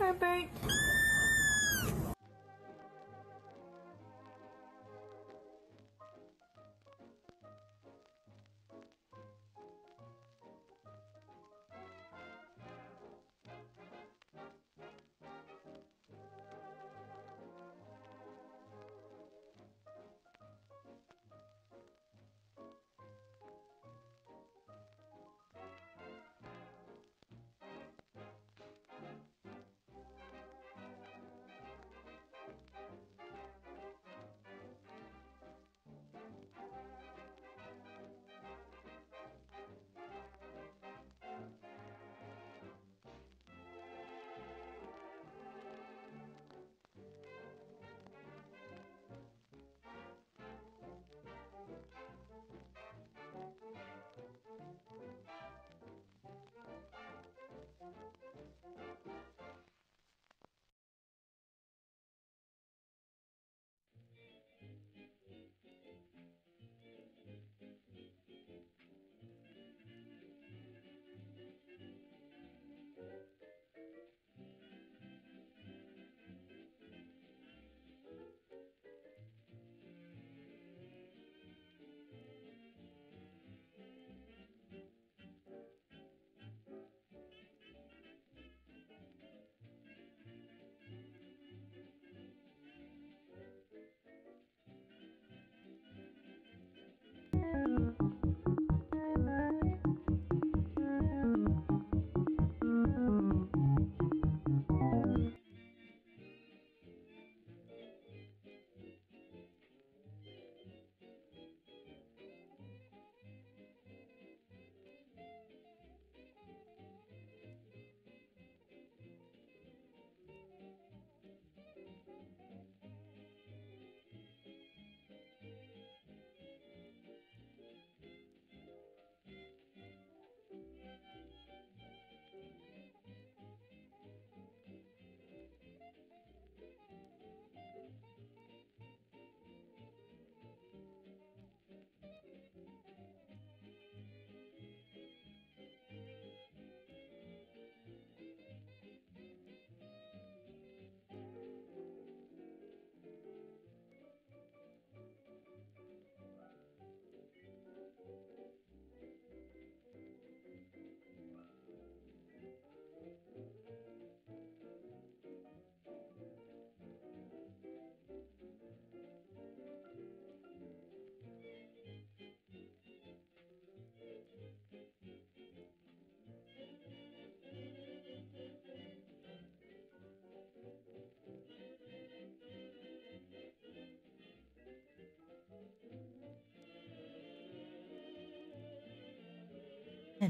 Herbert.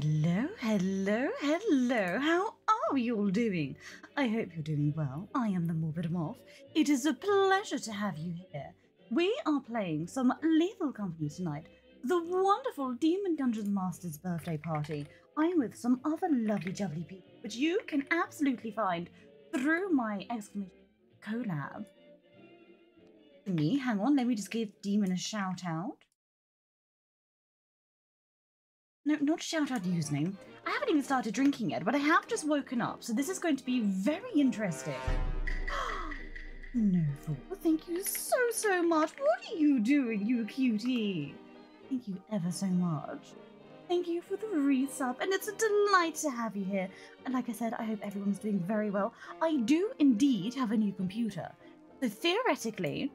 Hello, hello, hello. How are you all doing? I hope you're doing well. I am the Morbid Moth. It is a pleasure to have you here. We are playing some Lethal Company tonight, the wonderful Demon Dungeon Master's birthday party. I'm with some other lovely jubbly people, which you can absolutely find through my exclamation collab. Me, hang on, let me just give Demon a shout out. No, not shout out username. I haven't even started drinking yet, but I have just woken up, so this is going to be very interesting. no, thank you so, so much. What are you doing, you cutie? Thank you ever so much. Thank you for the resub, and it's a delight to have you here. And like I said, I hope everyone's doing very well. I do indeed have a new computer. So theoretically,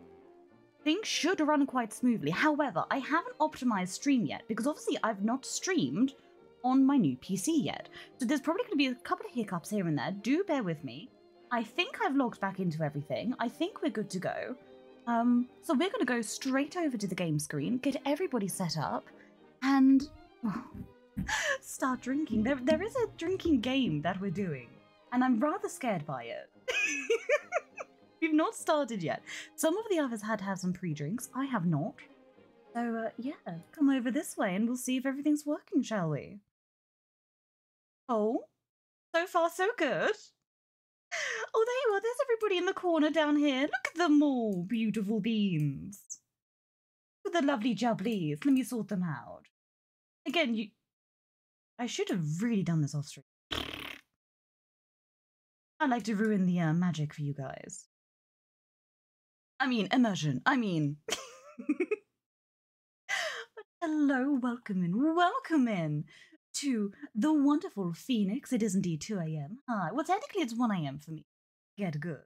things should run quite smoothly. However, I haven't optimized stream yet because obviously I've not streamed on my new PC yet. So there's probably going to be a couple of hiccups here and there. Do bear with me. I think I've logged back into everything. I think we're good to go. Um, so we're going to go straight over to the game screen, get everybody set up, and start drinking. There, there is a drinking game that we're doing, and I'm rather scared by it. We've not started yet. Some of the others had to have some pre-drinks. I have not. So, uh, yeah, come over this way and we'll see if everything's working, shall we? Oh, so far so good. Oh, there you are. There's everybody in the corner down here. Look at them all, beautiful beans. With the lovely jubblies. Let me sort them out. Again, you... I should have really done this off stream. I like to ruin the uh, magic for you guys. I mean, immersion. I mean. but hello, welcome in, welcome in to the wonderful Phoenix. It is indeed 2 a.m. Hi. Well, technically, it's 1 a.m. for me. Get good.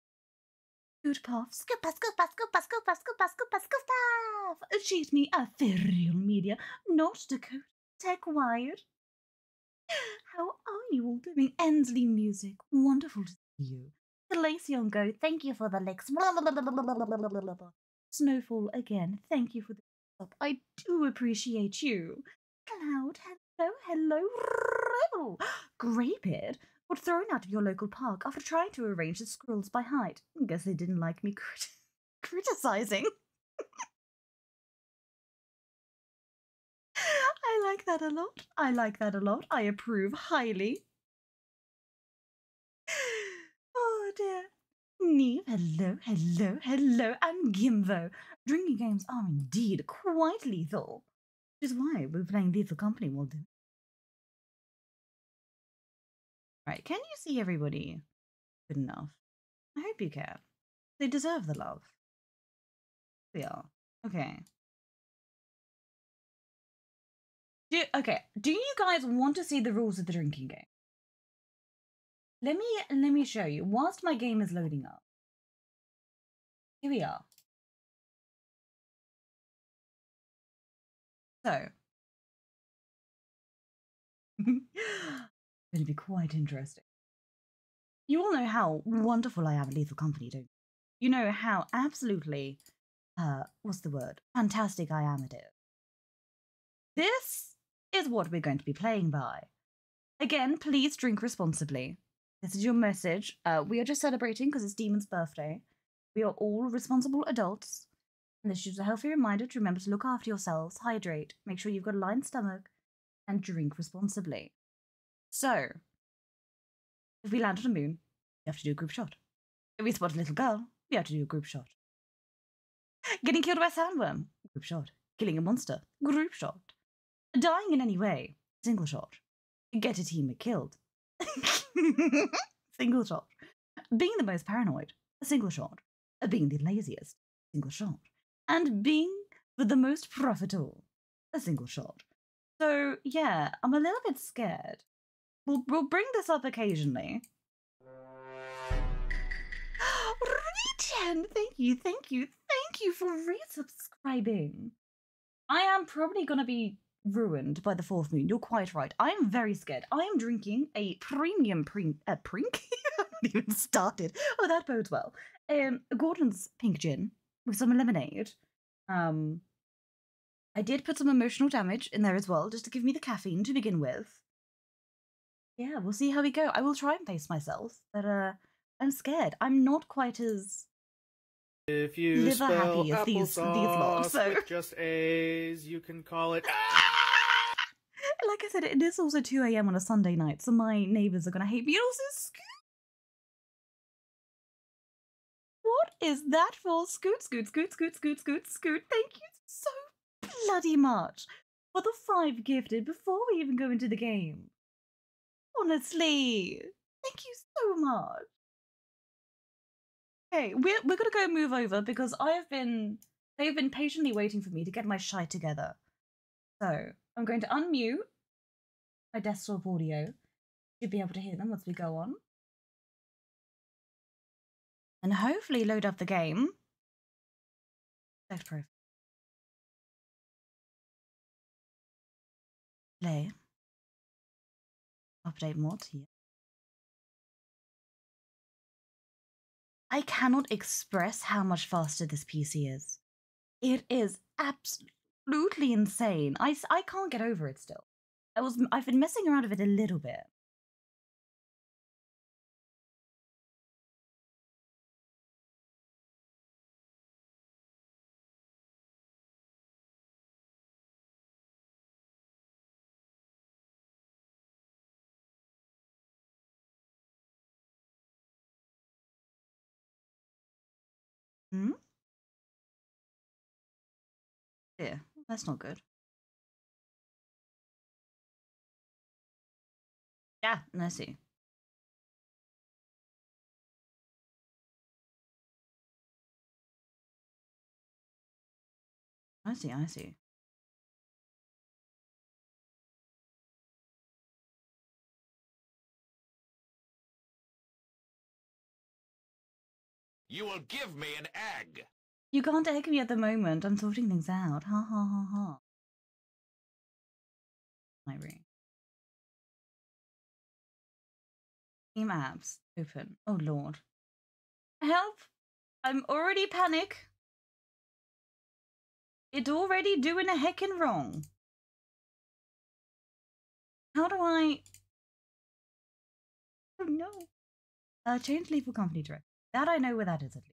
Good puff. Scoop, scoop, scoop, scoop, scoop, scoop, scoop, scoop, Cheat me, ethereal media, not Dakota, tech wired. How are you all doing? Ensley music, wonderful to see you. Glaceon go, thank you for the licks. Snowfall again, thank you for the up. I do appreciate you. Cloud, hello, hello. Greybeard got thrown out of your local park after trying to arrange the squirrels by height. Guess they didn't like me crit- criticizing. I like that a lot. I like that a lot. I approve highly. Dear. Neve, hello, hello, hello, and Gimvo. Drinking games are indeed quite lethal, which is why we're playing Lethal Company doing. Right, can you see everybody good enough? I hope you can. They deserve the love. We are. Okay. Do, okay, do you guys want to see the rules of the drinking game? Let me let me show you. Whilst my game is loading up. Here we are. So it'll be quite interesting. You all know how wonderful I am at Lethal Company, don't you? You know how absolutely, uh, what's the word? Fantastic I am at it. This is what we're going to be playing by. Again, please drink responsibly. This is your message. Uh, we are just celebrating because it's Demon's birthday. We are all responsible adults. And this is a healthy reminder to remember to look after yourselves, hydrate, make sure you've got a lined stomach, and drink responsibly. So, if we land on a moon, we have to do a group shot. If we spot a little girl, we have to do a group shot. Getting killed by a sandworm, group shot. Killing a monster, group shot. Dying in any way, single shot. Get a teammate killed, single shot. Being the most paranoid, a single shot. Being the laziest, single shot. And being the most profitable, a single shot. So yeah, I'm a little bit scared We'll, we'll bring this up occasionally. Regen, thank you, thank you, thank you for resubscribing. I am probably going to be ruined by the fourth moon. You're quite right. I am very scared. I am drinking a premium pre uh, prink. I haven't even started. Oh, that bodes well. Um, Gordon's pink gin with some lemonade. Um, I did put some emotional damage in there as well, just to give me the caffeine to begin with yeah, we'll see how we go. I will try and pace myself, but uh, I'm scared. I'm not quite as if you liver happy as these these lot. So with just A's, you can call it. like I said, it is also 2 a.m. on a Sunday night, so my neighbors are gonna hate me. also, Scoot. What is that for? Scoot, scoot, scoot, scoot, scoot, scoot, scoot. Thank you so bloody much for the five gifted before we even go into the game. Honestly, thank you so much. Okay, we're we're gonna go move over because I have been they've been patiently waiting for me to get my shite together. So I'm going to unmute my desktop audio. You'll be able to hear them once we go on. And hopefully load up the game. Select profile. Play update mod here. I cannot express how much faster this PC is. It is absolutely insane. I, I can't get over it still. I was I've been messing around with it a little bit. Hmm? Yeah, that's not good. Yeah, I see. I see, I see. You will give me an egg. You can't egg me at the moment. I'm sorting things out. Ha ha ha ha. My ring. Team apps open. Oh lord. Help! I'm already panic. It already doing a heckin' wrong. How do I? Oh no. Uh, change lethal company director. That I know where that is at least.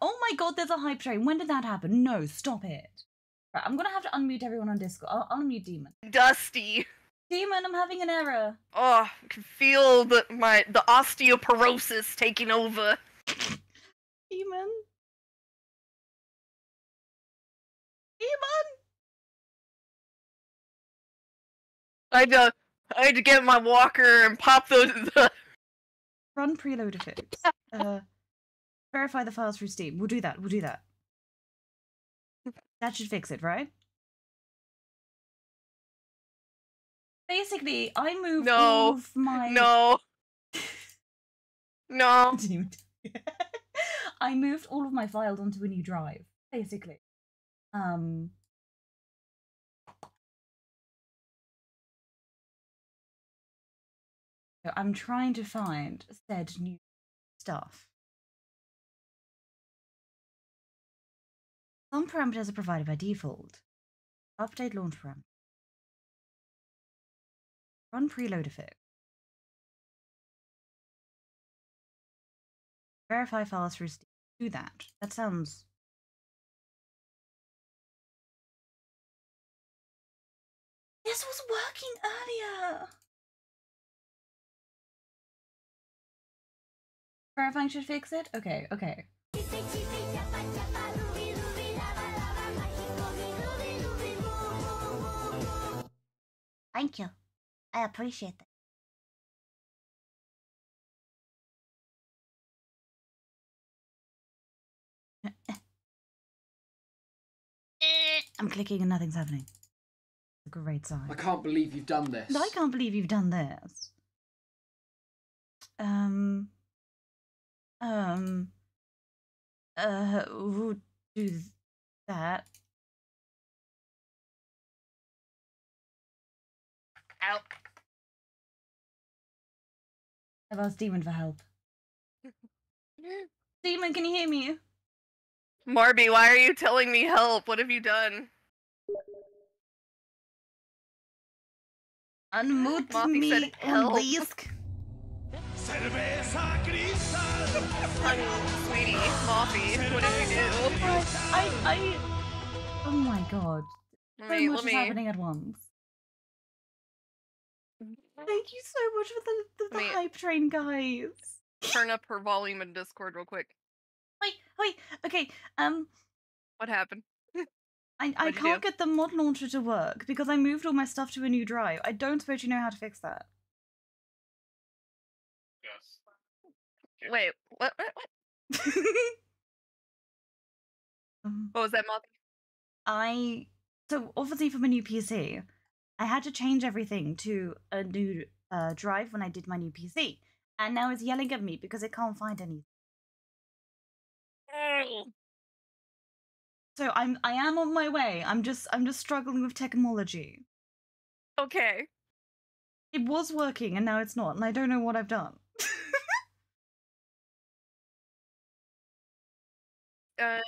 Oh my god, there's a hype train. When did that happen? No, stop it. Right, I'm gonna have to unmute everyone on Discord. I'll unmute Demon. Dusty. Demon, I'm having an error. Oh, I can feel the my the osteoporosis taking over. Demon. Demon. I had to I had to get my walker and pop those. the Run preloader fix. uh, verify the files through Steam. We'll do that. We'll do that. That should fix it, right? Basically, I moved No. all of my no. No. I moved all of my files onto a new drive, basically. Um. I'm trying to find said new stuff. Some parameters are provided by default. Update launch parameter. Run preloader fix. Verify files through. Do that. That sounds. This was working earlier. Verifying should fix it. Okay. Okay. Thank you. I appreciate that. I'm clicking and nothing's happening. A great sign. I can't believe you've done this. I can't believe you've done this. Um. Um. Uh. We'll do that. Ow. I've asked Demon for help. Demon, can you hear me? Marby, why are you telling me help? What have you done? Unmute me, said help. please. Honey, sweetie, Moffy, what did you do? I, I. Oh my god. Let So much is me, happening at once. Thank you so much for the, the, the Wait. hype train, guys. turn up her volume in Discord real quick. Wait, wait, okay. Um, What happened? I, I What'd you can't do? get the mod launcher to work because I moved all my stuff to a new drive. I don't suppose you know how to fix that. Yes. Wait, what? What? what? um, What was that, Moppy? I so obviously from a new PC, I had to change everything to a new uh, drive when I did my new PC, and now it's yelling at me because it can't find anything. So I'm I am on my way. I'm just I'm just struggling with technology. Okay. It was working and now it's not, and I don't know what I've done. Uh,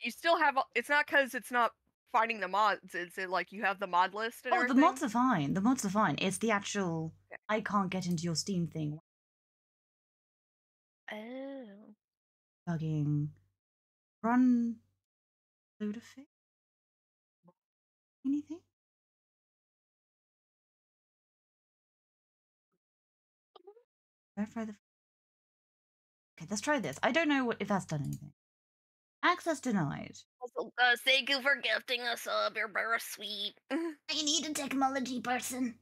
you still have. It's not because it's not finding the mods. Is it like you have the mod list and oh, the mods are fine. The mods are fine. It's the actual Okay. I can't get into your Steam thing. Oh. Bugging. Run. Load of fix. Anything? Verify the. Okay, let's try this. I don't know what, if that's done anything. Access denied. Uh, thank you for gifting us up. You're very sweet. I need a technology person.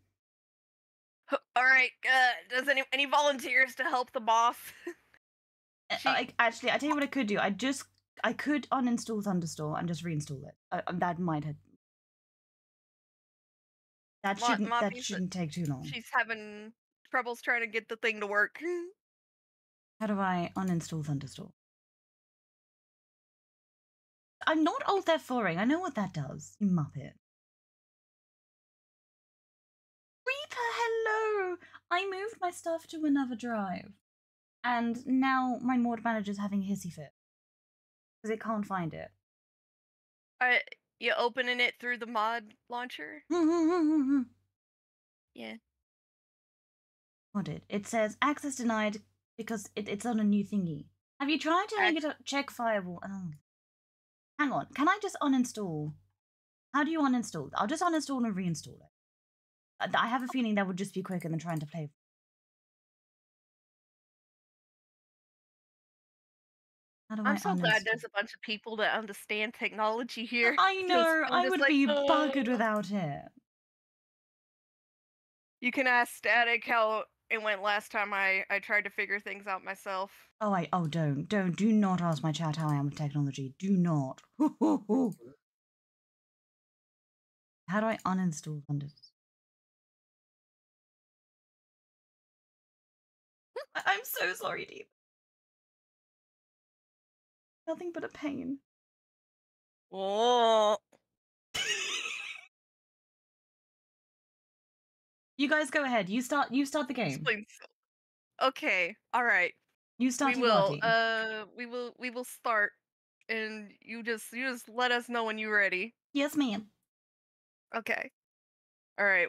All right. Uh, does any any volunteers to help the boss? Uh, She- I, actually, I tell you what I could do. I just I could uninstall Thunderstore and just reinstall it. Uh, uh, that might have. That Ma- shouldn't. Moppy That shouldn't take too long. She's having troubles trying to get the thing to work. How do I uninstall Thunderstore? I'm not Alt F4ing. I know what that does. You muppet. Reaper, hello! I moved my stuff to another drive. And now my mod manager's having a hissy fit. Because it can't find it. Uh, you opening it through the mod launcher? Yeah. Modded. It says access denied because it, it's on a new thingy. Have you tried to make it a check firewall? Oh. Hang on. Can I just uninstall? How do you uninstall? I'll just uninstall and reinstall it. I- I have a feeling that would just be quicker than trying to play. I'm so glad there's a bunch of people that understand technology here. I know. I would like, be "Uh." buggered without it. You can ask Static how it went last time I I tried to figure things out myself. Oh, I. Oh, don't, don't, do not ask my chat how I am with technology. Do not. Mm-hmm. how do I uninstall Windows? I'm so sorry, Deep. Nothing but a pain. Oh, You guys go ahead. You start. You start the game. Okay, all right. You start. we will. Uh, we will. We will start, and you just you just let us know when you're ready. yes, ma'am. Okay. All right.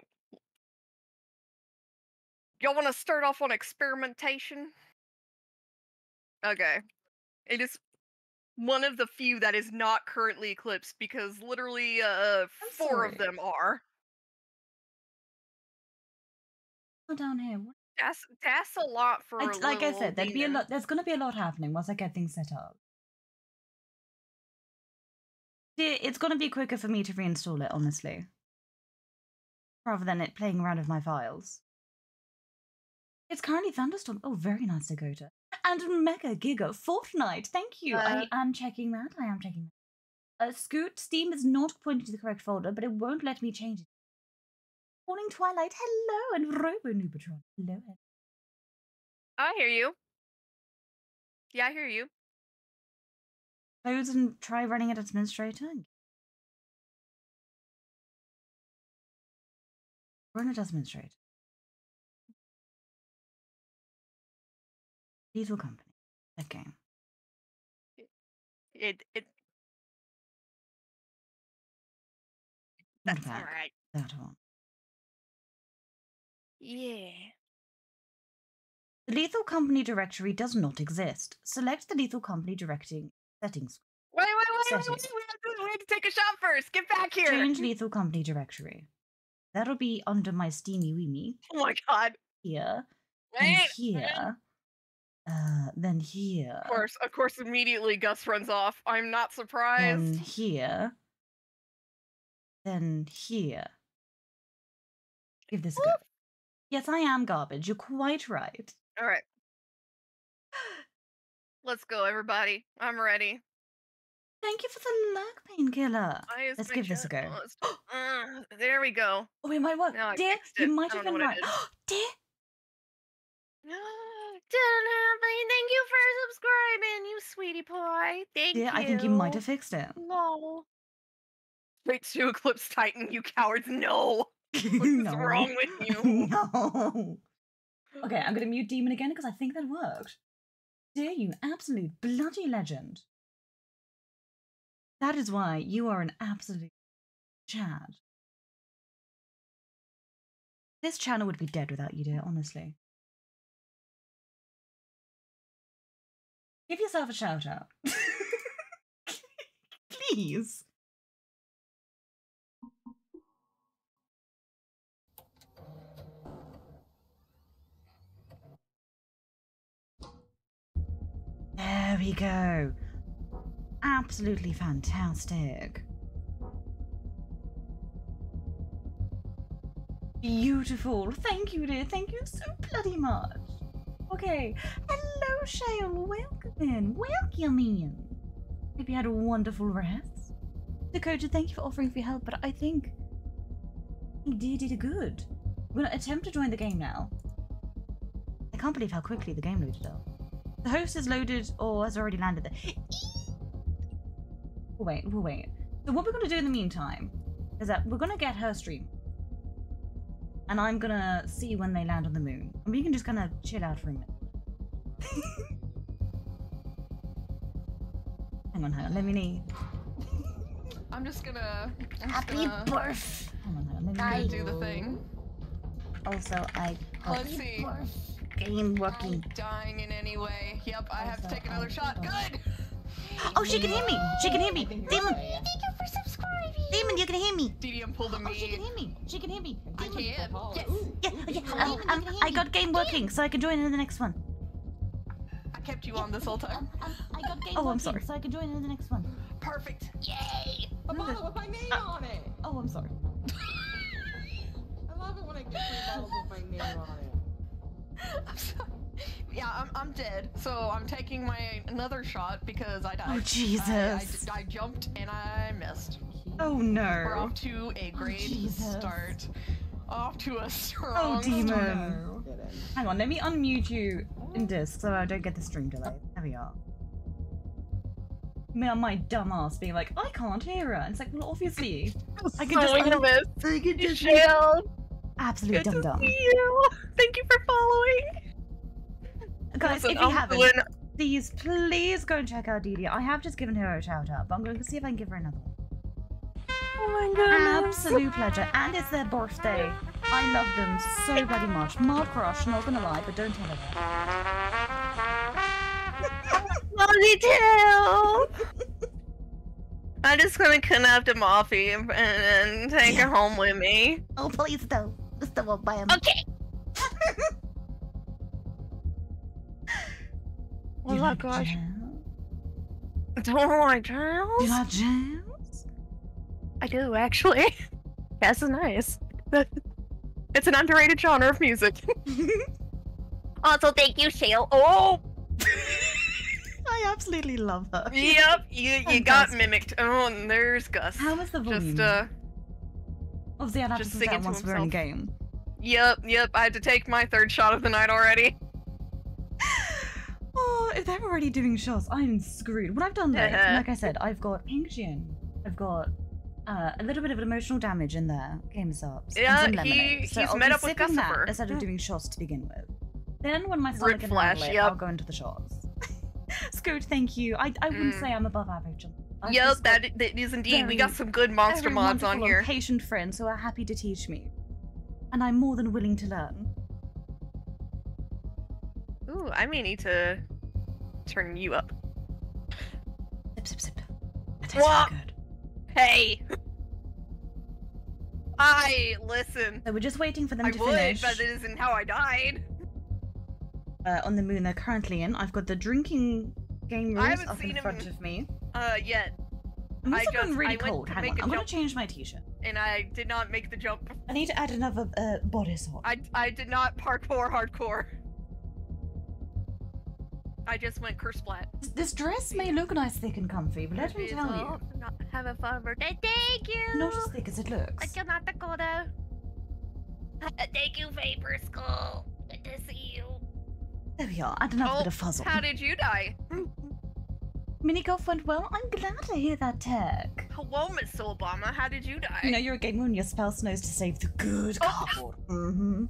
Y'all want to start off on experimentation? Okay. It is one of the few that is not currently eclipsed because literally uh four sorry. of them are. Go down here. What- That's that's a lot for a like I said, there'd be a lot. There's gonna be a lot happening once I get things set up. It's gonna be quicker for me to reinstall it, honestly, rather than it playing around with my files. It's currently thunderstorm. Oh, very nice, Dakota. And Mega Giga Fortnite. Thank you. Uh, I am checking that. I am checking that. Uh, Scoot, Steam is not pointing to the correct folder, but it won't let me change it. Morning Twilight, hello, and Robo Noobatron, hello. I hear you. Yeah, I hear you. I Close and try running it as administrator. Run it as administrator. Lethal Company. That game. It it Not that's bad. alright. That one. Yeah. The Lethal Company directory does not exist. Select the Lethal Company directing settings. Wait, wait, wait, wait, wait, Settings. we have, to, we have to take a shot first. Get back here. Change Lethal Company directory. That'll be under my Steamy Weemy Oh my god. here, Wait. wait. here, uh, then here. Of course, of course, immediately Gus runs off. I'm not surprised. then here, then here. Give this a go. Yes, I am garbage. You're quite right. All right. Let's go, everybody. I'm ready. Thank you for the lag painkiller. Let's give this a go. uh, there we go. Oh, it might work. Now I Dear, you it. might have been right. Dear, Thank you for subscribing, you sweetie pie. Thank dear, you. I think you might have fixed it. No. Straight to Eclipse Titan, you cowards. No. What's no. wrong with you? no. Okay, I'm to mute Demon again because I think that worked. Dear you, absolute bloody legend. That is why you are an absolute Chad. This channel would be dead without you, dear, honestly. Give yourself a shout out. Please. There we go. Absolutely fantastic. Beautiful. Thank you, dear. Thank you so bloody much. Okay. Hello, Shale. Welcome in. Welcome in. Hope you had a wonderful rest. Dakota, thank you for offering for your help, but I think you did it good. We're gonna attempt to join the game now. I can't believe how quickly the game loaded up. The host is loaded or has already landed there. We'll wait, we'll wait. So what we're gonna do in the meantime is that we're gonna get her stream. And I'm gonna see when they land on the moon. And we can just kind of chill out for a minute. hang on, hang on. Let me need. I'm just gonna. I'm just Happy gonna, birth. Hang on, hang on. Let me gonna do the thing. Also, I Let's see. Game I'm working. dying in any way. Yep, I have to take another shot. Good. Oh, she can hear me. She can hear me. Demon, Thank you for subscribing. demon, you can hear me. DDM pulled a Oh, she can me. hear me. She can hear me. I Demon. can. Yes. Yeah, yeah. Um, um, I got game working, so I can join in the next one. I kept you on this whole time. Um, I got game Oh, I'm working, sorry. so I can join in the next one. Perfect. Yay! A bottle with my name Uh, on it. Oh, I'm sorry. I love it when I get free bottles with my name on it. I'm sorry. Yeah, I'm, I'm dead. So I'm taking my another shot because I died. Oh, I, I, Jesus. I jumped and I missed. Oh, We're no. off to a oh, great Jesus. start. Off to a Oh, strong demon. start. Get in. Hang on, let me unmute you in disc so I don't get the stream delay. There we are. Me, my dumb ass being like, I can't hear her. And it's like, well, obviously. I can just. un- I can just Michelle, absolute good dumb dumb. you. Thank you for following. Guys, if you haven't, please, please go and check out Delia. I have just given her a shout out, but I'm going to see if I can give her another one. Oh my god. Absolute pleasure. And it's their birthday. I love them so bloody much. Mad crush, not gonna lie, but don't tell her that. Ponytail. I'm just gonna kidnap the Moffy and, and take her home with me. Oh, please don't. Just don't buy him. Okay. Oh You my like gosh. jam? Don't like You jams? like jams? I do actually. Is nice. It's an underrated genre of music. also, thank you, Shale. Oh, I absolutely love her. yep, you you got mimicked. Oh, and there's Gus. How was the volume? Just uh, Obviously, I'd have just to singing that once we're in game. yep, yep. I had to take my third shot of the night already. Oh, if they're already doing shots, I'm screwed. What I've done Uh-huh. like I said, I've got pink gin, I've got uh, a little bit of emotional damage in there, game subs, Yeah, and some he- So he's I'll met up with that instead of doing shots to begin with. Then when my stomach can flash, handle it, yep. I'll go into the shots. Scoot, thank you. I, I wouldn't Mm. say I'm above average. Yep, that, that is indeed. we got some good monster mods on here. patient friends who are happy to teach me, and I'm more than willing to learn. Ooh, I may need to turn you up. Sip, sip, sip. That tastes Wha- good. Hey. I listen. So we're just waiting for them I to would, finish. but it isn't how I died. uh, on the moon they're currently in. I've got the drinking game rooms up in front of me. Uh, yet, I'm I just- really I cold. to Hang on, I'm gonna change my t-shirt. and I did not make the jump. I need to add another uh, bodice on. I I did not parkour hardcore. I just went curse splat. This- dress may look nice, thick, and comfy, but let me tell all you, Not have a fun birthday. Thank you. not as thick as it looks. Thank you, not Dakota. Thank you, Vapor Skull. Good to see you. There we are. Add another Oh, bit of fuzz How did you die? Mini golf went well. I'm glad to hear that, Tech. Hello, Miss Obama. How did you die? You know, you're a gamer and your spouse knows to save the good Oh. cardboard. Mm-hmm.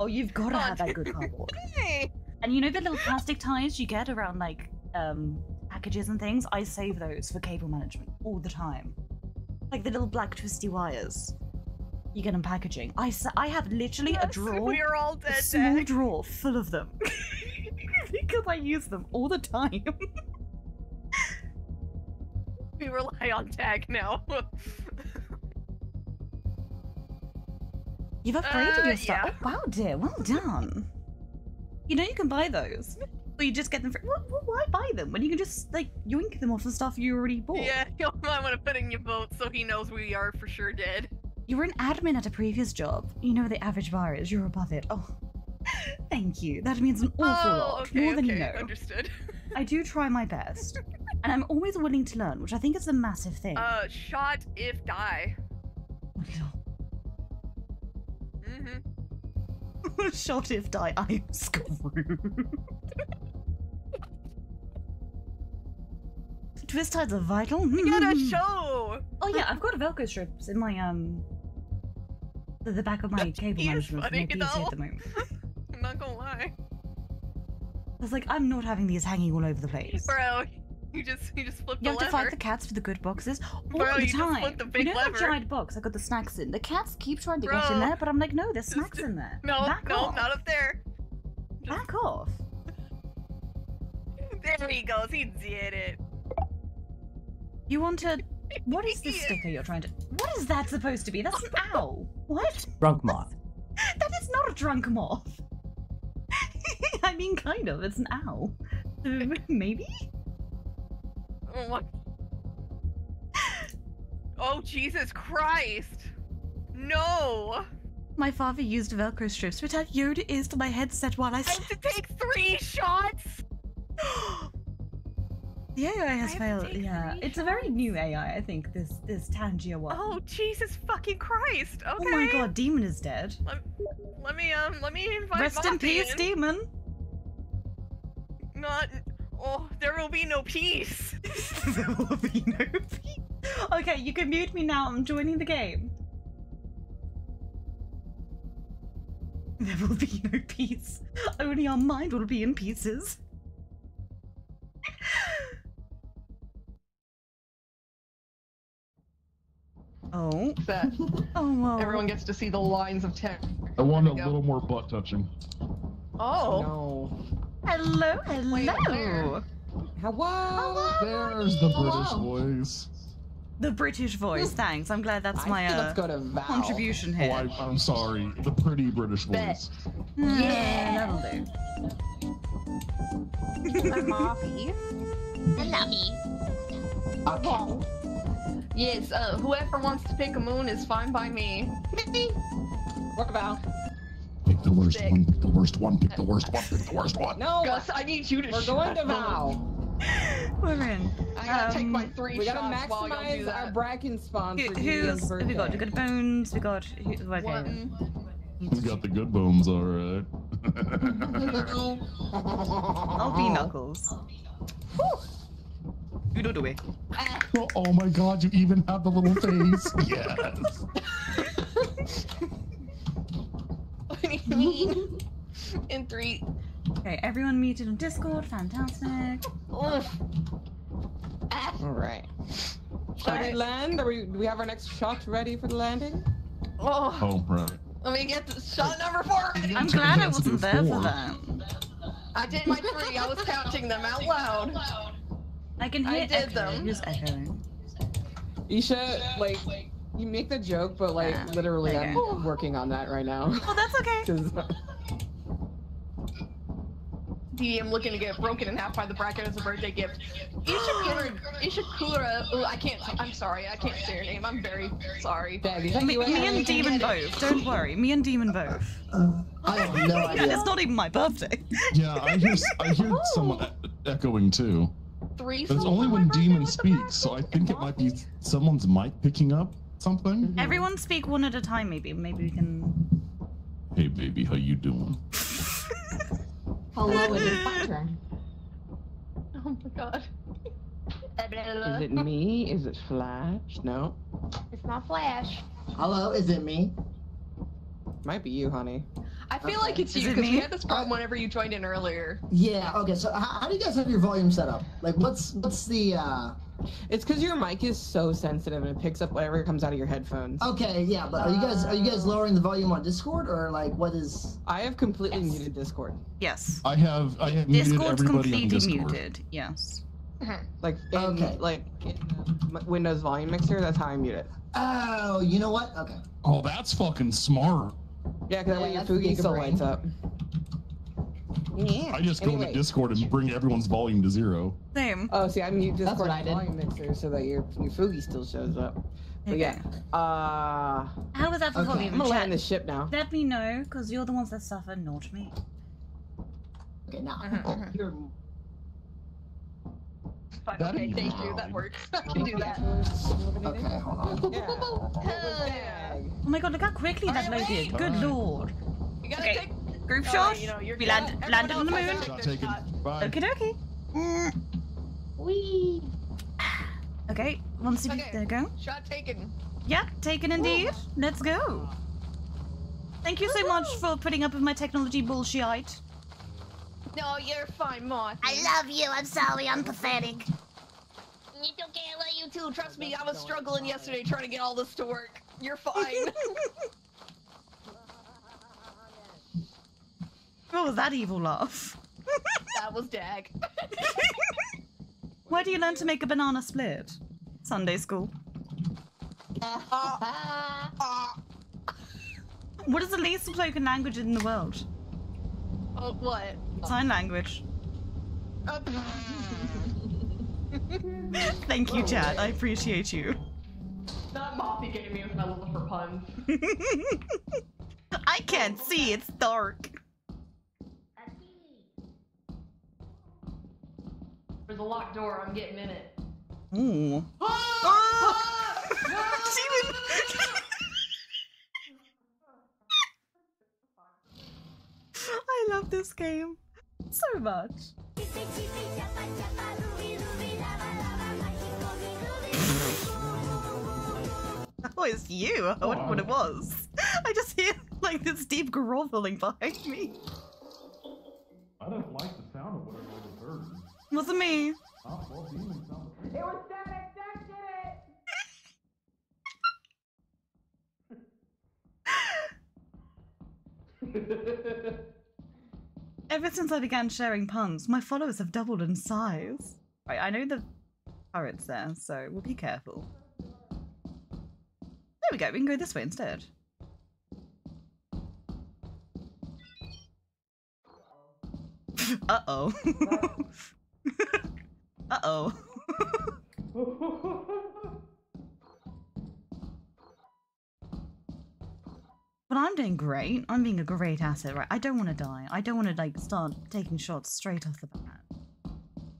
Oh, you've got to have that good cardboard. And you know the little plastic ties you get around like um packages and things? I save those for cable management all the time. Like the little black twisty wires you get in packaging. I sa- I have literally a drawer, We are all a small Dad. drawer full of them. because I use them all the time. We rely on tag now. You've upgraded Uh, your stuff. yeah. Oh, wow, dear. Well done. You know you can buy those. Or you just get them for. Wh- wh- why buy them when you can just like yoink them off the stuff you already bought? yeah, you'll might want to put in your boat so he knows we are for sure dead. You were an admin at a previous job. You know the average bar is. You're above it. Oh, thank you. That means an awful oh, lot. okay, More than okay, you know. understood. I do try my best. And I'm always willing to learn, which I think is a massive thing. Uh, shot if die. Mm-hmm. Shot if die, I am screwed. Twist tides are vital. We got a Mm. show. Oh yeah, I've got Velcro strips in my um the, the back of my cable management for my PC at the moment. I'm not gonna lie, I was like, I'm not having these hanging all over the place. bro. You just you just flipped You the have to fight the cats for the good boxes all Bro, the you just time. flipped the you big know lever. that giant box I got the snacks in? The cats keep trying to get in there, but I'm like, no, there's snacks in there. No, Back no, off. not up there. Back off. There he goes. He did it. You want to? What is this sticker you're trying to? What is that supposed to be? That's an owl. What? Drunk moth. That is not a drunk moth. I mean, kind of. It's an owl. Uh, Maybe. Oh. Oh Jesus Christ! No! My father used Velcro strips to attach Yoda ears to my headset while I I have to take three shots. The AI has I have to failed. Yeah, it's a very new AI. I think this this Tangia one. Oh Jesus fucking Christ! Okay. Oh my god, Demon is dead. Let, let me um. Let me invite. Rest in peace, Demon. Not. Oh, there will be no peace. there will be no peace. Okay, you can mute me now. I'm joining the game. There will be no peace. Only our mind will be in pieces. Oh. That Oh well. everyone gets to see the lines of text. I want a There we go. little more butt touching. Oh. No. Hello, hello. Wait, where? Hello. There's the British voice. The British voice. Thanks. I'm glad that's I my uh, let's go to Val. contribution Oh, here. I, I'm sorry. The pretty British Bet. voice. Yeah, that'll do. I'm Moppy. Hello. Yes, uh, whoever wants to pick a moon is fine by me. What Val? Pick the worst Sick. one. Pick the worst one. Pick the worst one. Pick the worst one. No. Gus, I need you to We're shut going to up. Val. We're in. I gotta take my Um, three We gotta shots while y'all do maximize our bracken spawn Who, who's Gideon's have we got? We birthday. got bones. We got. Who, okay. One. We got the good bones, all right. I'll be Knuckles. You don't do it. oh, oh my God! You even have the little face. yes. What do? In three. Okay, everyone muted on Discord. Fantastic. Ugh. Ah. All right. Shall we land? Are we, do we have our next shot ready for the landing? Oh, Oh right. let me get to shot number four. ready. I'm glad I wasn't there for that. I did my three. I was counting them out loud. I can hear I hear did echo. them. Who's echoing? Isha, like, you make the joke, but like, Yeah, literally, okay. I'm working on that right now. Oh, that's okay. 'Cause- DM looking to get broken in half by the bracken as a birthday gift. Ishikura, Ishikura, oh, I can't, I'm sorry, I can't say your name. I'm very sorry. Dad, Me, me and Demon both. Don't worry. Me and Demon both. Uh, I have no idea. it's not even my birthday. Yeah, I hear I hear someone e- echoing too. Three But it's only when Demon speaks, so I think it might be someone's mic picking up something. Everyone speak one at a time, maybe. Maybe we can. Hey baby, how you doing? Hello, it is my turn. Oh my god. Is it me? Is it Flash? No. It's not Flash. Hello, is it me? Might be you, honey. I feel like it's Is you it because we me? had this problem whenever you joined in earlier. Yeah. Okay. So, how, how do you guys have your volume set up? Like, what's what's the? uh It's because your mic is so sensitive and it picks up whatever comes out of your headphones. Okay. Yeah. But are you guys are you guys lowering the volume on Discord or like what is? I have completely muted Discord. Yes. I have I have muted Discord's everybody on completely Discord. muted. Yes. Like in, Okay. like in the Windows volume mixer. That's how I mute it. Oh, you know what? Okay. Oh, that's fucking smart. Yeah, because that Yeah, way your that's Fugi still Gigabrain. lights up. Yeah. I just go anyway. to Discord and bring everyone's volume to zero. Same. Oh, see, I mute That's Discord what I did. volume mixer so that your your Fugi still shows up. But Okay. yeah. Uh, How was that for Okay, volume? I'm gonna land this ship now. Let me know, because you're the ones that suffer, not me. Okay. Now. Mhm, mhm. You're... fine. That okay, ain't thank you. That works. I can do that. Okay, hold on. Yeah. Oh my god, look how quickly that Alright, loaded. Good lord. You gotta Okay, take. Group shot. you know, you're we land, Everyone landed on the moon. to Shot take their taken. shot. Bye. Okie dokie. Mm. Wee. Okay, once you Okay. there go. Shot taken. Yeah, taken indeed. Let's go. Thank you so much for putting up with my technology bullshit. No, you're fine, Moth. I love you. I'm sorry. I'm pathetic. It's okay, I let you too. Trust me, I was struggling yesterday trying to get all this to work. You're fine. What was that evil laugh? that was Dag. Where do you learn to make a banana split? Sunday school. What is the least spoken language in the world? Oh, what? Sign language. Uh, Thank you, Chad. I appreciate you. That Mothy gave me with my love for puns. I can't see. It's dark. There's a locked door. I'm getting in it. Ooh. Ah! ah! ah! She ah! would- I love this game so much. Oh, it's you. I wonder what it was. I just hear like this deep groveling behind me. I don't like the sound of whatever I heard. Wasn't me. Oh, well. It was did it. Ever since I began sharing puns, my followers have doubled in size. Right, I know the turret's there, so we'll be careful. There we go, we can go this way instead. Uh-oh. Uh-oh. But I'm doing great. I'm being a great asset, right? I don't want to die. I don't want to like start taking shots straight off the bat.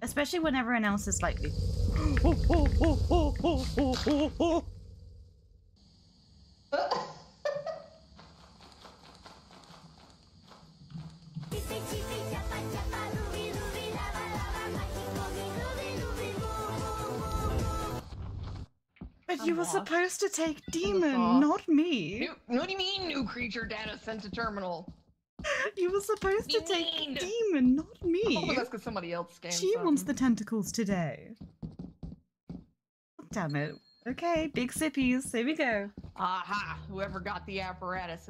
Especially when everyone else is like But you were lost. supposed to take demon, not me. New, what do you mean, new creature data sent to terminal? You were supposed to You take mean- demon, not Oh, me. that's because somebody else scanned She wants the tentacles today. Damn it. Okay, big sippies. Here we go. Aha! Whoever got the apparatus.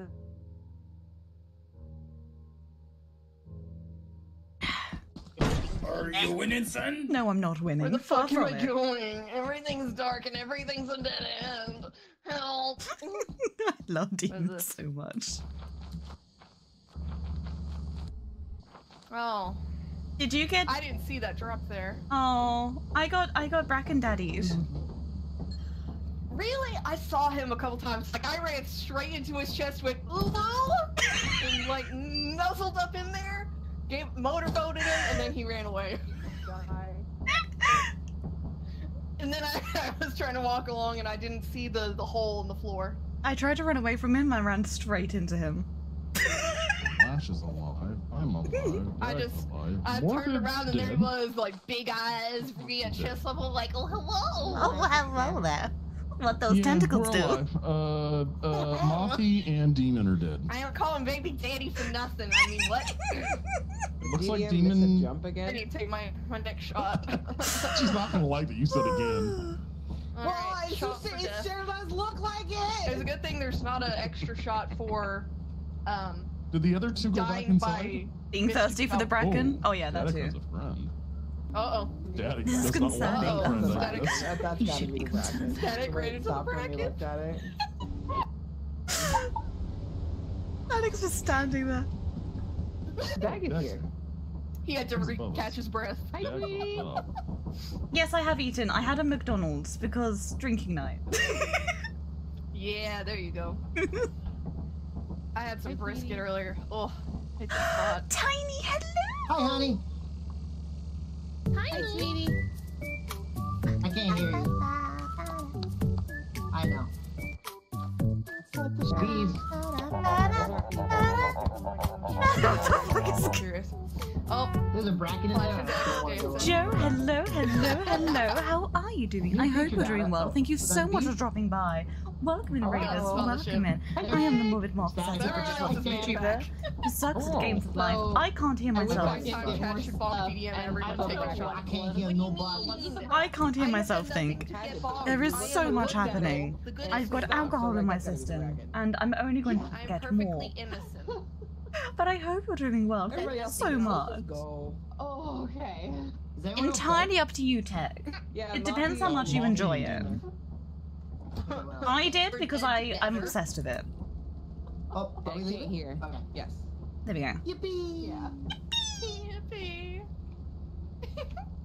Are you winning, son? No, I'm not winning. Where the Far fuck am from I it. going? Everything's dark and everything's a dead end. Help! I love demons so much. oh, Did you get? I didn't see that drop there. Oh, I got I got bracken daddies. Really? I saw him a couple times. Like I ran straight into his chest, went ooh, and like nuzzled up in there, gave motorboated him, and then he ran away. and then I, I was trying to walk along, and I didn't see the the hole in the floor. I tried to run away from him. I ran straight into him. Flash is alive. I'm alive. I just- alive. I Morgan's turned around and there he was, like big eyes, me at chest level, like oh hello. Oh, hello there. What those Yeah, tentacles we're do? alive. Uh, uh, Mothy and Demon are dead. I don't call him baby daddy for nothing. I mean, what? It looks like Medium, miss a Demon. jump I again. need to take my my next shot. She's not gonna like that you said again. Alright, shot for death. sure does look like it. It's a good thing there's not an extra shot for um Did the other two go back dying inside? by. Being thirsty for the bracken? Oh, yeah, that Static too. a friend. Uh oh. Daddy This is does not want concerning. a friend, Static. That, that's gotta be the bracken. Static right into the Stop when we bracken. looked at it. Alex was standing there. Dag is here. He had to re- catch his breath. Hi, Dad's Yes, I have eaten. I had a McDonald's because drinking night. Yeah, there you go. I had some brisket earlier. Oh, it's hot. Tiny, hello. Hi, honey. Hi, sweetie. I can't hear you. I know. Steve. Serious. Oh, There's a bracken in there. I don't wanna go in. Joe, hello, hello, hello. How are you doing? I hope you're doing well. Thank you so much for dropping by. Welcome in, Raiders. Oh, Welcome in. I am the Morbid Moth, That's Society everyone British else's Life YouTuber back. who sucks at Oh. games of life. I can't hear myself. like to Time get Cat more should follow stuff, DDM and everyone I take don't a know. shot. I can't hear nobody. I can't hear myself think. There is so much happening. I've got alcohol in my So I get system, and I'm only going to get more. But I hope you're doing well. Thank you so much. Oh, okay. Is everyone okay? Entirely up to you, Tech. It depends how much you enjoy it. Okay, well. I did because I I'm obsessed with it. Oh, are we can't leaving? hear. Okay. Yes. There we go. Yippee! Yeah. Yippee.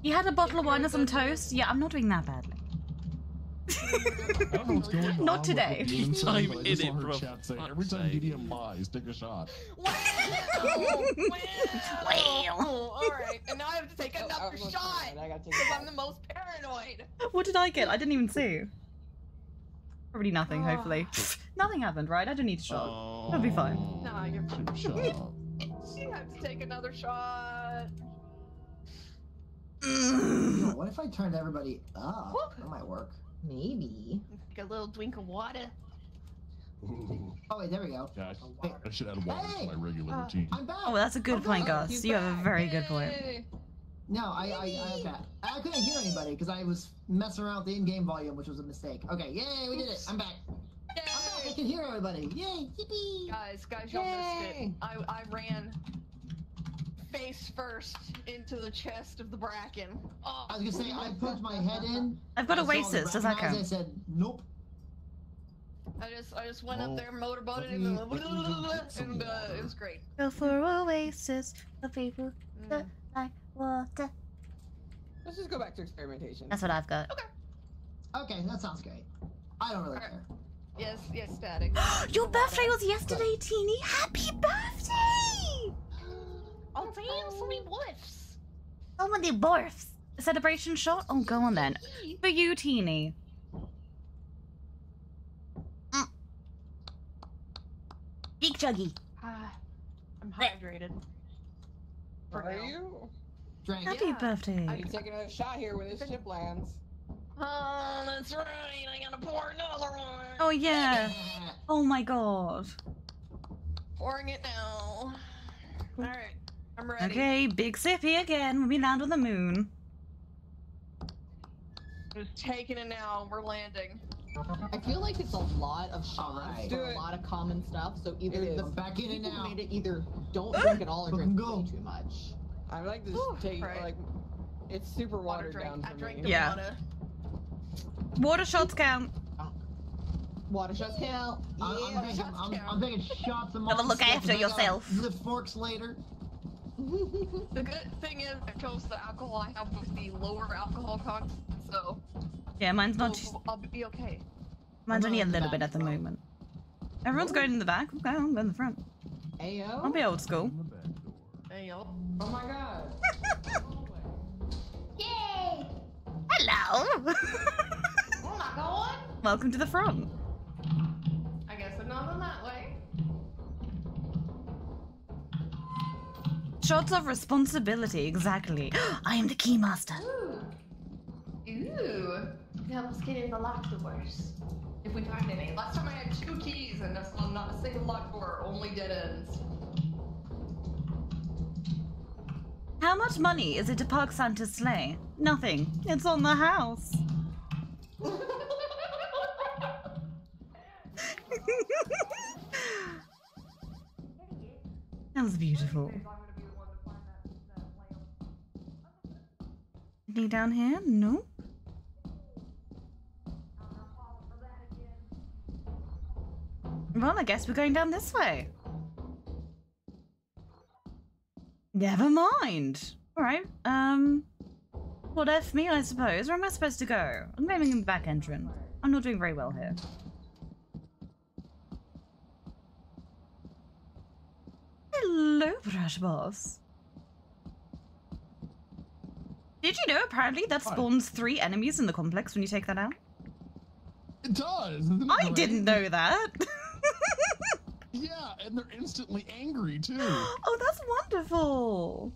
You had a bottle of wine and some toast? Yeah, I'm not doing that badly. I don't know what's going on. Not with today. the I'm in it, bro. chat say, Fuck's Every time sake. DDM lies, take a shot. Wow. Wow. All right, and now I have to take Oh, another oh, oh, oh, shot say that, I gotta take because a I'm the most paranoid. What did I get? I didn't even see. Probably nothing, Ah. hopefully. nothing happened, right? I don't need a shot. Oh, It'll be fine. Nah, you're Take a shot. You have to take another shot. Yo, what if I turned everybody up? That might work. Maybe. Take a little drink of water. Ooh. Oh wait, there we go. Yeah, I, I should add water to my regular Uh, routine. I'm back. Oh, that's a good Okay. point, Gus. He's You have a back. very good point. Yay. No, I, I, I, okay. I couldn't hear anybody because I was messing around with the in-game volume, which was a mistake. Okay, yay, we did it. I'm back. I'm back. I can hear everybody. Yay, yippee! Guys, guys, y'all missed it. I, I ran face first into the chest of the bracken. Oh, I was gonna say I put my head in. I've got I Oasis. Does that bracken eyes, I said nope. I just I just went Well, up there, motorboated let me- and, let me go get and uh, it was great. Go for Oasis, the people Mm. like water. Let's just go back to experimentation. That's what I've got. Okay, Okay, that sounds great. I don't really Alright. care. Yes, yes, static. Your birthday was yesterday, Teeny. Happy birthday! Oh damn, so many bliffs. So many barfs. A celebration shot? Oh, go on then. For you, Teeny. Mm. Big chuggy. Ah, I'm hydrated. For Are now. you? Drink. Happy Yeah, birthday. I can take another shot here when this ship lands. Oh, that's right. I gotta pour another one. Oh, yeah. Oh my god. Pouring it now. All right, I'm ready. Okay, big sippy again when we land on the moon. Just taking it now. We're landing. I feel like it's a lot of shots Alright. for a lot of common stuff. So either the is. Back in it people who now. made it either don't drink at all or drink way too much. I like to Whew, take right. like it's super Water watered drink. down I for drank me. the Yeah. water. Water shots count. Oh. Water shots count. I'm, I'm, Yeah. taking, I'm, count. I'm taking shots of Gotta look after and I gotta yourself. The forks later. The good thing is, it goes the alcohol I have with the lower alcohol content, so Yeah, mine's not. we'll- I'll be okay. Mine's only a I'm little bit at the bro. moment. Everyone's going in the back. Okay, I'm going in the front. Ayo. I'll be old school. In the back door. Hey, yo. Oh my god. Yay! Hello. I'm not going. Welcome to the front. I guess I'm not on that way. Shots of responsibility, exactly. I am the keymaster. Ooh. Ooh. Now let's get in the locked doors. If we find any. Last time I had two keys and that's not a single lock door, only dead ends. How much money is it to park Santa's sleigh? Nothing. It's on the house. that was beautiful. Any down here? No. Well, I guess we're going down this way. Never mind. All right. Um, what F me, I suppose. Where am I supposed to go? I'm going in the back entrance. I'm not doing very well here. Hello, Brush Boss. Did you know apparently that spawns three enemies in the complex when you take that out? It does. I didn't know that. Yeah, and they're instantly angry too. oh, that's wonderful.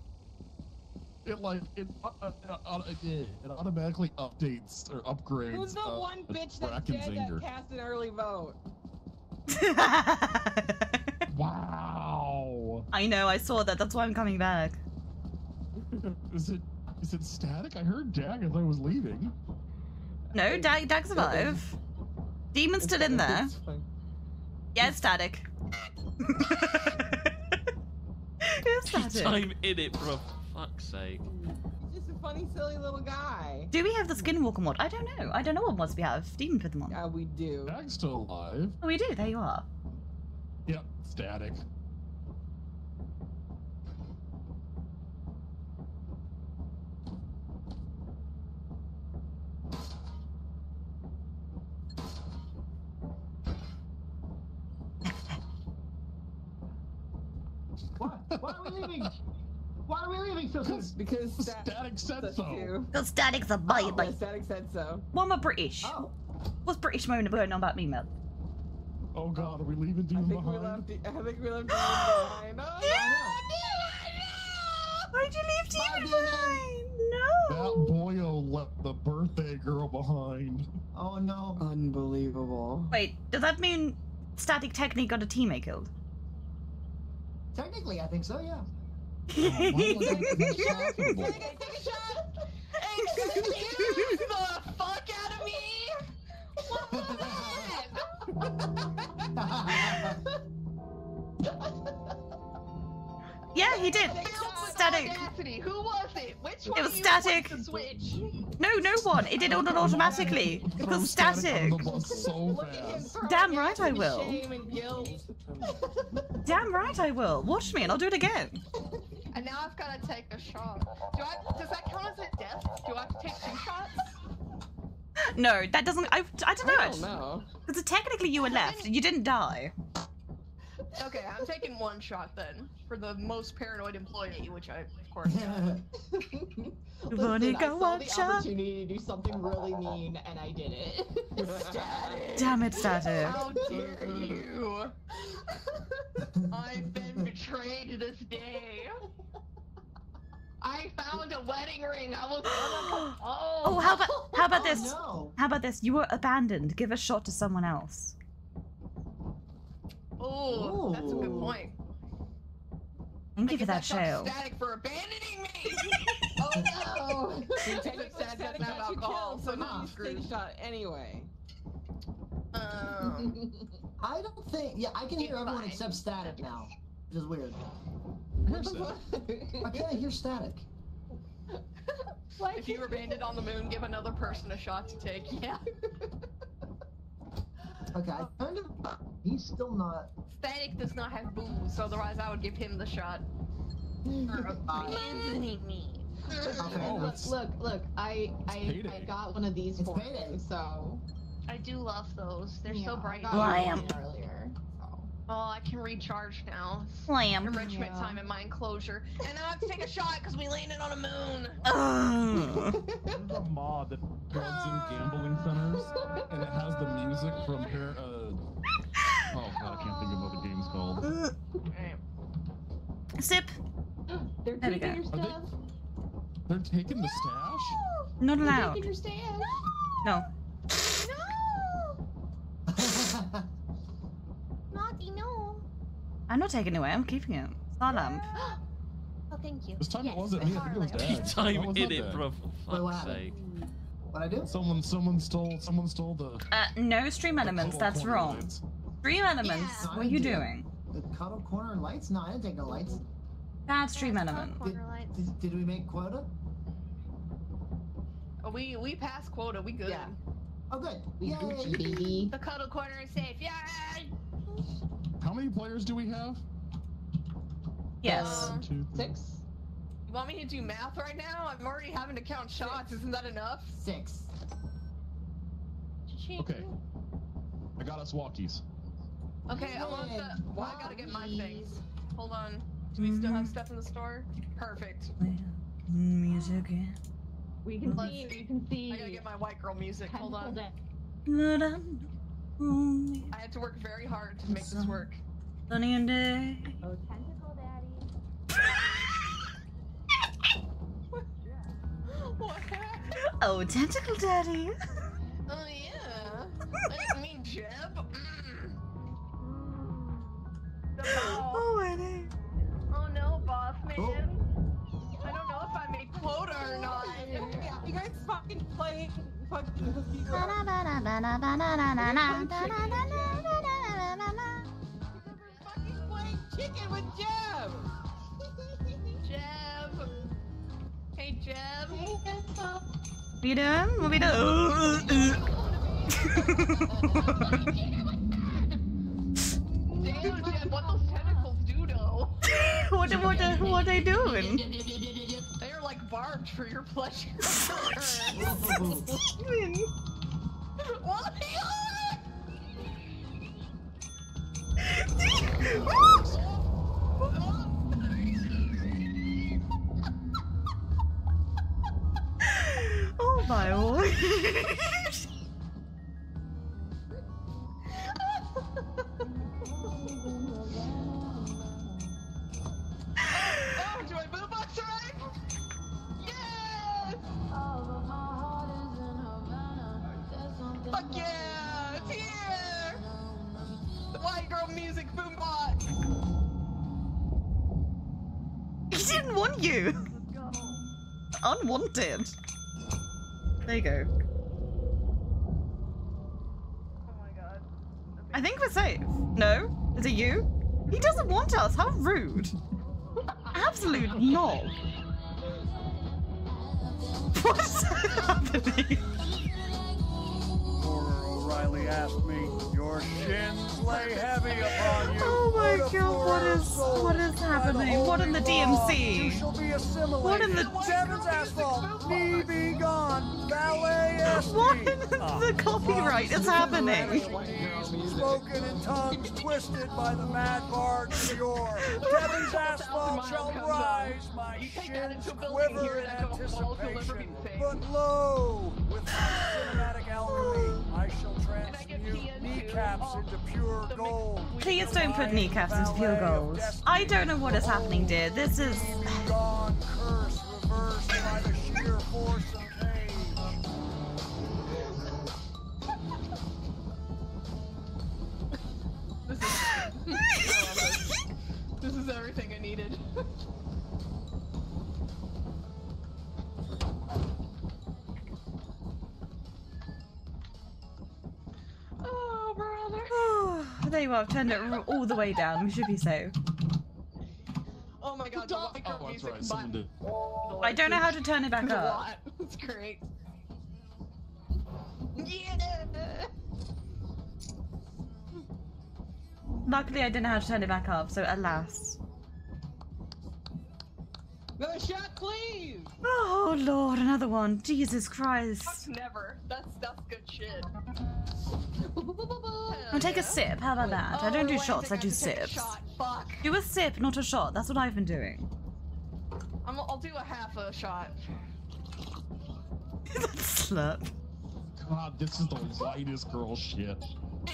It like it, uh, uh, uh, uh, it automatically updates or upgrades. Who's the uh, one bitch that's dead that cast an early vote? Wow. I know, I saw that. That's why I'm coming back. Is it is it static? I heard Dag as I was leaving. No, Dag, Dag's alive. Demon's still in there. It's fine. Yeah, it's static. it's static. Time in it, bro. Fuck's sake. He's just a funny, silly little guy. Do we have the Skinwalker mod? I don't know. I don't know what mods we have. Demon put them on. Yeah, we do. Dag's still alive. Oh, we do. There you are. Yep, static. Why, why are we leaving? Why are we leaving so soon? Because The stat- static said so. you. Because static's oh, a bite. Yeah, Like, Static said so. what am I British? Oh, What's British moaning going on about me, Mel? Oh god, are we leaving I Demon think we behind? left. I think we left. Demon behind. Oh, Why'd you leave Bye, Demon Demon. behind? That No. boyo left the birthday girl behind. oh no. Unbelievable. Wait, does that mean Static technically got a teammate killed? Technically, I think so. Yeah. why was I this Take laughable? a, take a shot! Excuse the fuck out of me! What was that? Yeah, he did. Static. audacity. Who was it? Which one It was Static. The switch. No, no one. It did all that automatically. It was Static static. on the bus so Look at him fast. throwing Damn right I will. Shame and guilt. Damn right I will. Watch me and I'll do it again. And now I've got to take a shot. Do I? Does that count as a death? Do I have to take two shots? No, that doesn't. I, I don't know. I don't know. Because technically you were left. You didn't die. Okay, I'm taking one shot then for the most paranoid employee, which I, of course, am. Wanna Listen, I saw one the shot? opportunity to do something really mean, and I did it. Damn it, Static. How dare you? I've been betrayed to this day. I found a wedding ring. I was gonna propose. Oh, how about how about Oh, this? no. How about this? You were abandoned. Give a shot to someone else. Oh, that's a good Ooh. point. Thank I you for guess that I shot show. Static for abandoning me. oh no! Technically, Static doesn't have alcohol, so so now now you take screwed. shot anyway. Um, I don't think. Yeah, I can hear It's everyone fine. except static now, which is weird. Here's Static. Why can't hear static? if you were banded on the moon, give another person a shot to take. Yeah. Okay, I kind of. He's still not. Static does not have booze, otherwise I would give him the shot. For abandoning me. Okay. Oh, look, look, look! I I. I got one of these for him, so I do love those. They're yeah, so I bright. got Well, I am- earlier. So. Oh, I can recharge now. Slam. Enrichment Yeah. time in my enclosure. And now I have to take a shot because we landed on a moon. Ugh. There's a mod that plugs in gambling centers, and it has the music from here. Uh... Oh god, I can't think of what the game's called. Alright. Sip. They're There taking your Are they- stuff. They're taking the stash. Not They're allowed. taking your stash. No. Naughty, no. I'm not taking it away. I'm keeping it. Salam. Oh, thank you. This time Yes, it wasn't me. I think it was Harlan. Dad. Time was in it, bro. For fuck's happened? sake. What I do? Someone, someone stole, someone stole the. Uh, no stream elements. That's wrong. lights. Stream elements. Yeah. What are you did. doing? The cuddle corner lights? No, I didn't take no lights. Bad stream Yeah, element. corner lights. Did, did we make quota? Oh, we we passed quota. We good. Yeah. Oh, good. We Yay! Gucci baby. The cuddle corner is safe. Yeah. How many players do we have? Yes. Uh, One, two, three. Six. You want me to do math right now? I'm already having to count shots. Isn't that enough? Six. Okay. I got us walkies. Okay, I want the. Well, I gotta get my things. Hold on. Do we still have mm-hmm. stuff in the store? Perfect. Music. We can see you. You can see. I gotta get my white girl music. Hold on. I had to work very hard to make this work. Sunny and day. Oh, tentacle daddy. What? what? Oh, tentacle daddy. Oh yeah. I didn't mean Jeb. Mm. Oh, my day. Oh no, boss man. I don't know if I made quota or not. Yeah, you guys fucking play fucking computer. fucking playing chicken with Jeb. Jeb. Hey Jeb. What you doing? What we doing? Damn Jeb, what those tentacles do though? what, what, what are they doing? They are like barbed for your pleasure. what? oh my word. Unwanted. There you go. Oh my god. I think we're safe. No? Is it you? He doesn't want us. How rude. Absolute knob. What's happening? Cora O'Reilly asked me, your shins lay heavy upon you. Oh my Put god, what floor of is soul what is happening? What in the holy. You DMC? shall be assimilated. What in the Seven's asphalt, knee be gone, ballet What in the ah. copyright is happening? Spoken in tongues twisted by the mad bard of yore. Devin's asphalt shall rise, my shins quiver in anticipation. But lo, with my cinematic alchemy, I shall transmute kneecaps into pure gold. Please don't put kneecaps into pure gold. I don't know what is happening, dear. This is. Gone, curse reversed by the sheer force of cage. This is. I love this. This is everything I needed. oh, there you are. I've turned it all the way down. We should be safe. Oh my god, the white Oh, that's music right. Someone did. I don't know how to turn it back up. lot. It's great. Yeah. Luckily, I didn't know how to turn it back up, so alas. Another shot, please. Oh lord, another one. Jesus Christ. Fuck never. That's that's good shit. I'll take a sip. How about that? I don't do Oh, I shots, I do have to take a sips. shot. Fuck. Do a sip, not a shot. That's what I've been doing. I'm, I'll do a half a shot. Slurp. God, this is the whitest girl shit.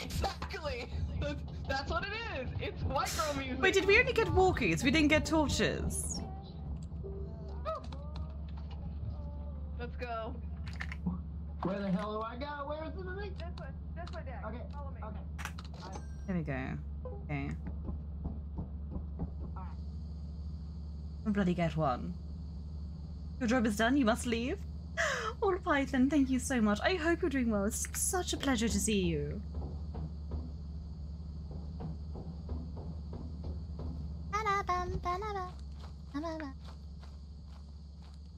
Exactly. That's, that's what it is. It's white girl music. Wait, did we only get walkies? We didn't get torches. Let's go. Where the hell do I go? Where is the thing? This way. This way, Dad. Okay. Follow me. Okay. There we go. Okay. I'll bloody get one. Your job is done, you must leave. Old Python, thank you so much. I hope you're doing well. It's such a pleasure to see you.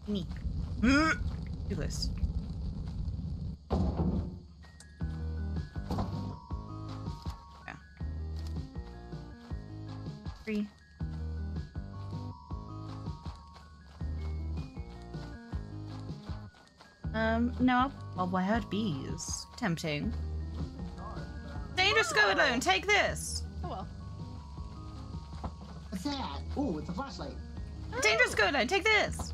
Me. Do this. Yeah. Three. Um, no. Oh, I heard bees. Tempting. Dangerous go alone. Take this. Oh well. What's that? Ooh, it's a flashlight. Dangerous go alone. Take this.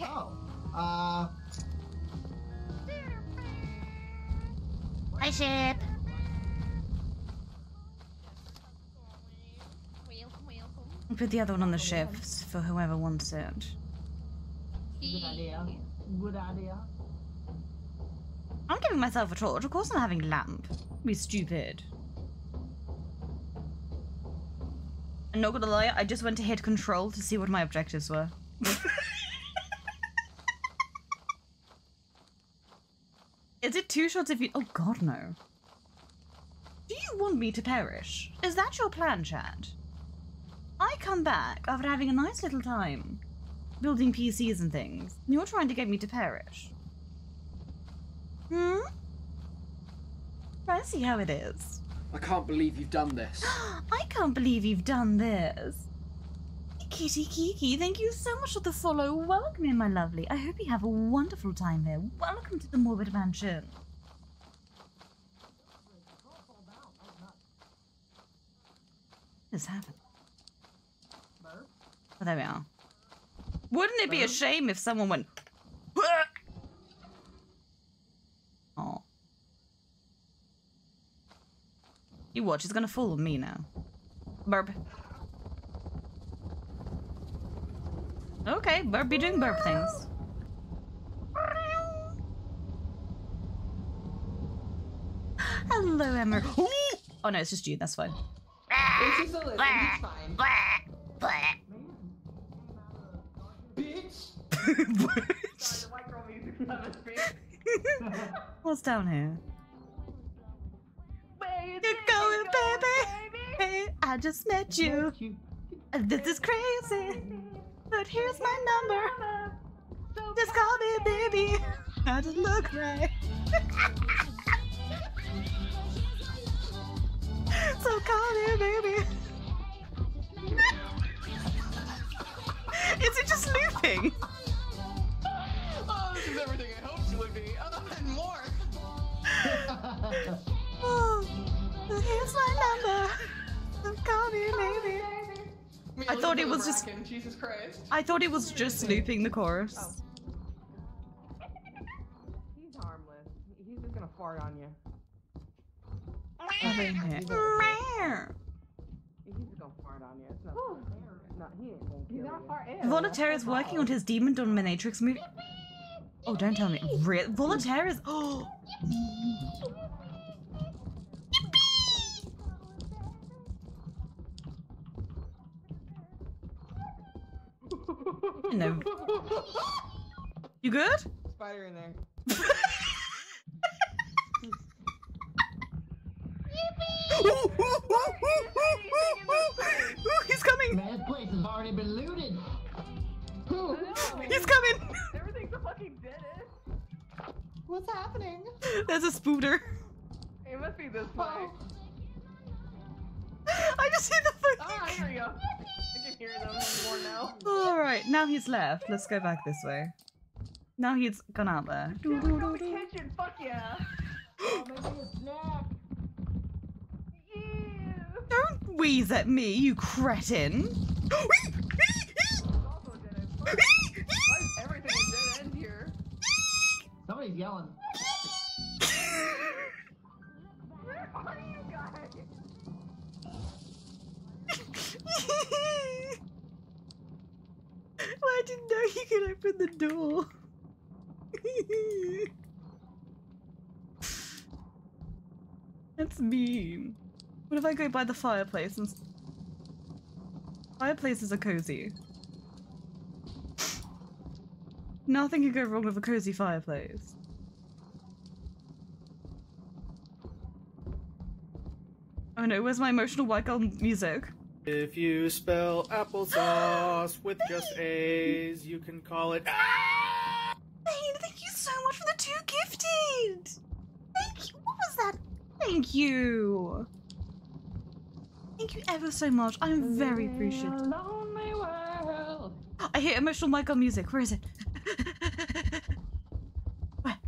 Oh. Uh, Hi, ship. Put the other one on the ship for whoever wants it. good idea. Good idea. I'm giving myself a torch. Of course I'm having lamp. Be stupid. I'm not gonna lie, I just went to hit control to see what my objectives were. Is it two shots if you- Oh god, no. Do you want me to perish? Is that your plan, Chad? I come back after having a nice little time building PCs and things, and you're trying to get me to perish. Hmm? I see how it is. I can't believe you've done this. I can't believe you've done this. Kitty Kiki, thank you so much for the follow. Welcome in, my lovely. I hope you have a wonderful time here. Welcome to the Morbid Mansion. What happened? Oh, there we are. Wouldn't it be a shame if someone went... Oh. You watch, he's gonna fool me now. Burp. Okay, burp be doing burp things. Hello, Emma. Oh no, it's just you, that's fine. It's just a listen, he's fine. What's down here? You're going, baby. Hey, I just met you. This is crazy. But here's my number. Just call me, baby. I just look right. so call me, baby. Is it just looping? Oh, this is everything I hoped it would be. Oh, and more. Oh, here's my number. Call me, baby. Me I thought it was the just. Jesus Christ. I thought it was just looping the chorus. He's harmless. He's just gonna fart on you. Nothing. He's just gonna fart on you. It's not. not he ain't gonna kill He's not you. Voltaire is working on his Demon Dominatrix movie. Oh, don't tell me. Re- Voltaire is. Oh. No. You good? Spider in there. He's coming! Man's place has already been looted. He's coming! Everything's a fucking dead. What's happening? There's a spooter. It must be this way. I just see the foot. Ah, here we go. I can hear them more now. Alright, now he's left. Let's go back this way. Now he's gone out there. Yeah, we go to the kitchen. Fuck yeah. Oh, maybe snack. Don't wheeze at me, you cretin. Also a I didn't know you could open the door. That's mean. What if I go by the fireplace and... Fireplaces are cozy. Nothing can go wrong with a cozy fireplace. Oh no, where's my emotional white girl music? If you spell applesauce with just A's, you can call it. Ah! Bane, thank you so much for the two gifted! Thank you! What was that? Thank you! Thank you ever so much. I'm very appreciative. Lonely world. I hear emotional Michael music. Where is it? Where?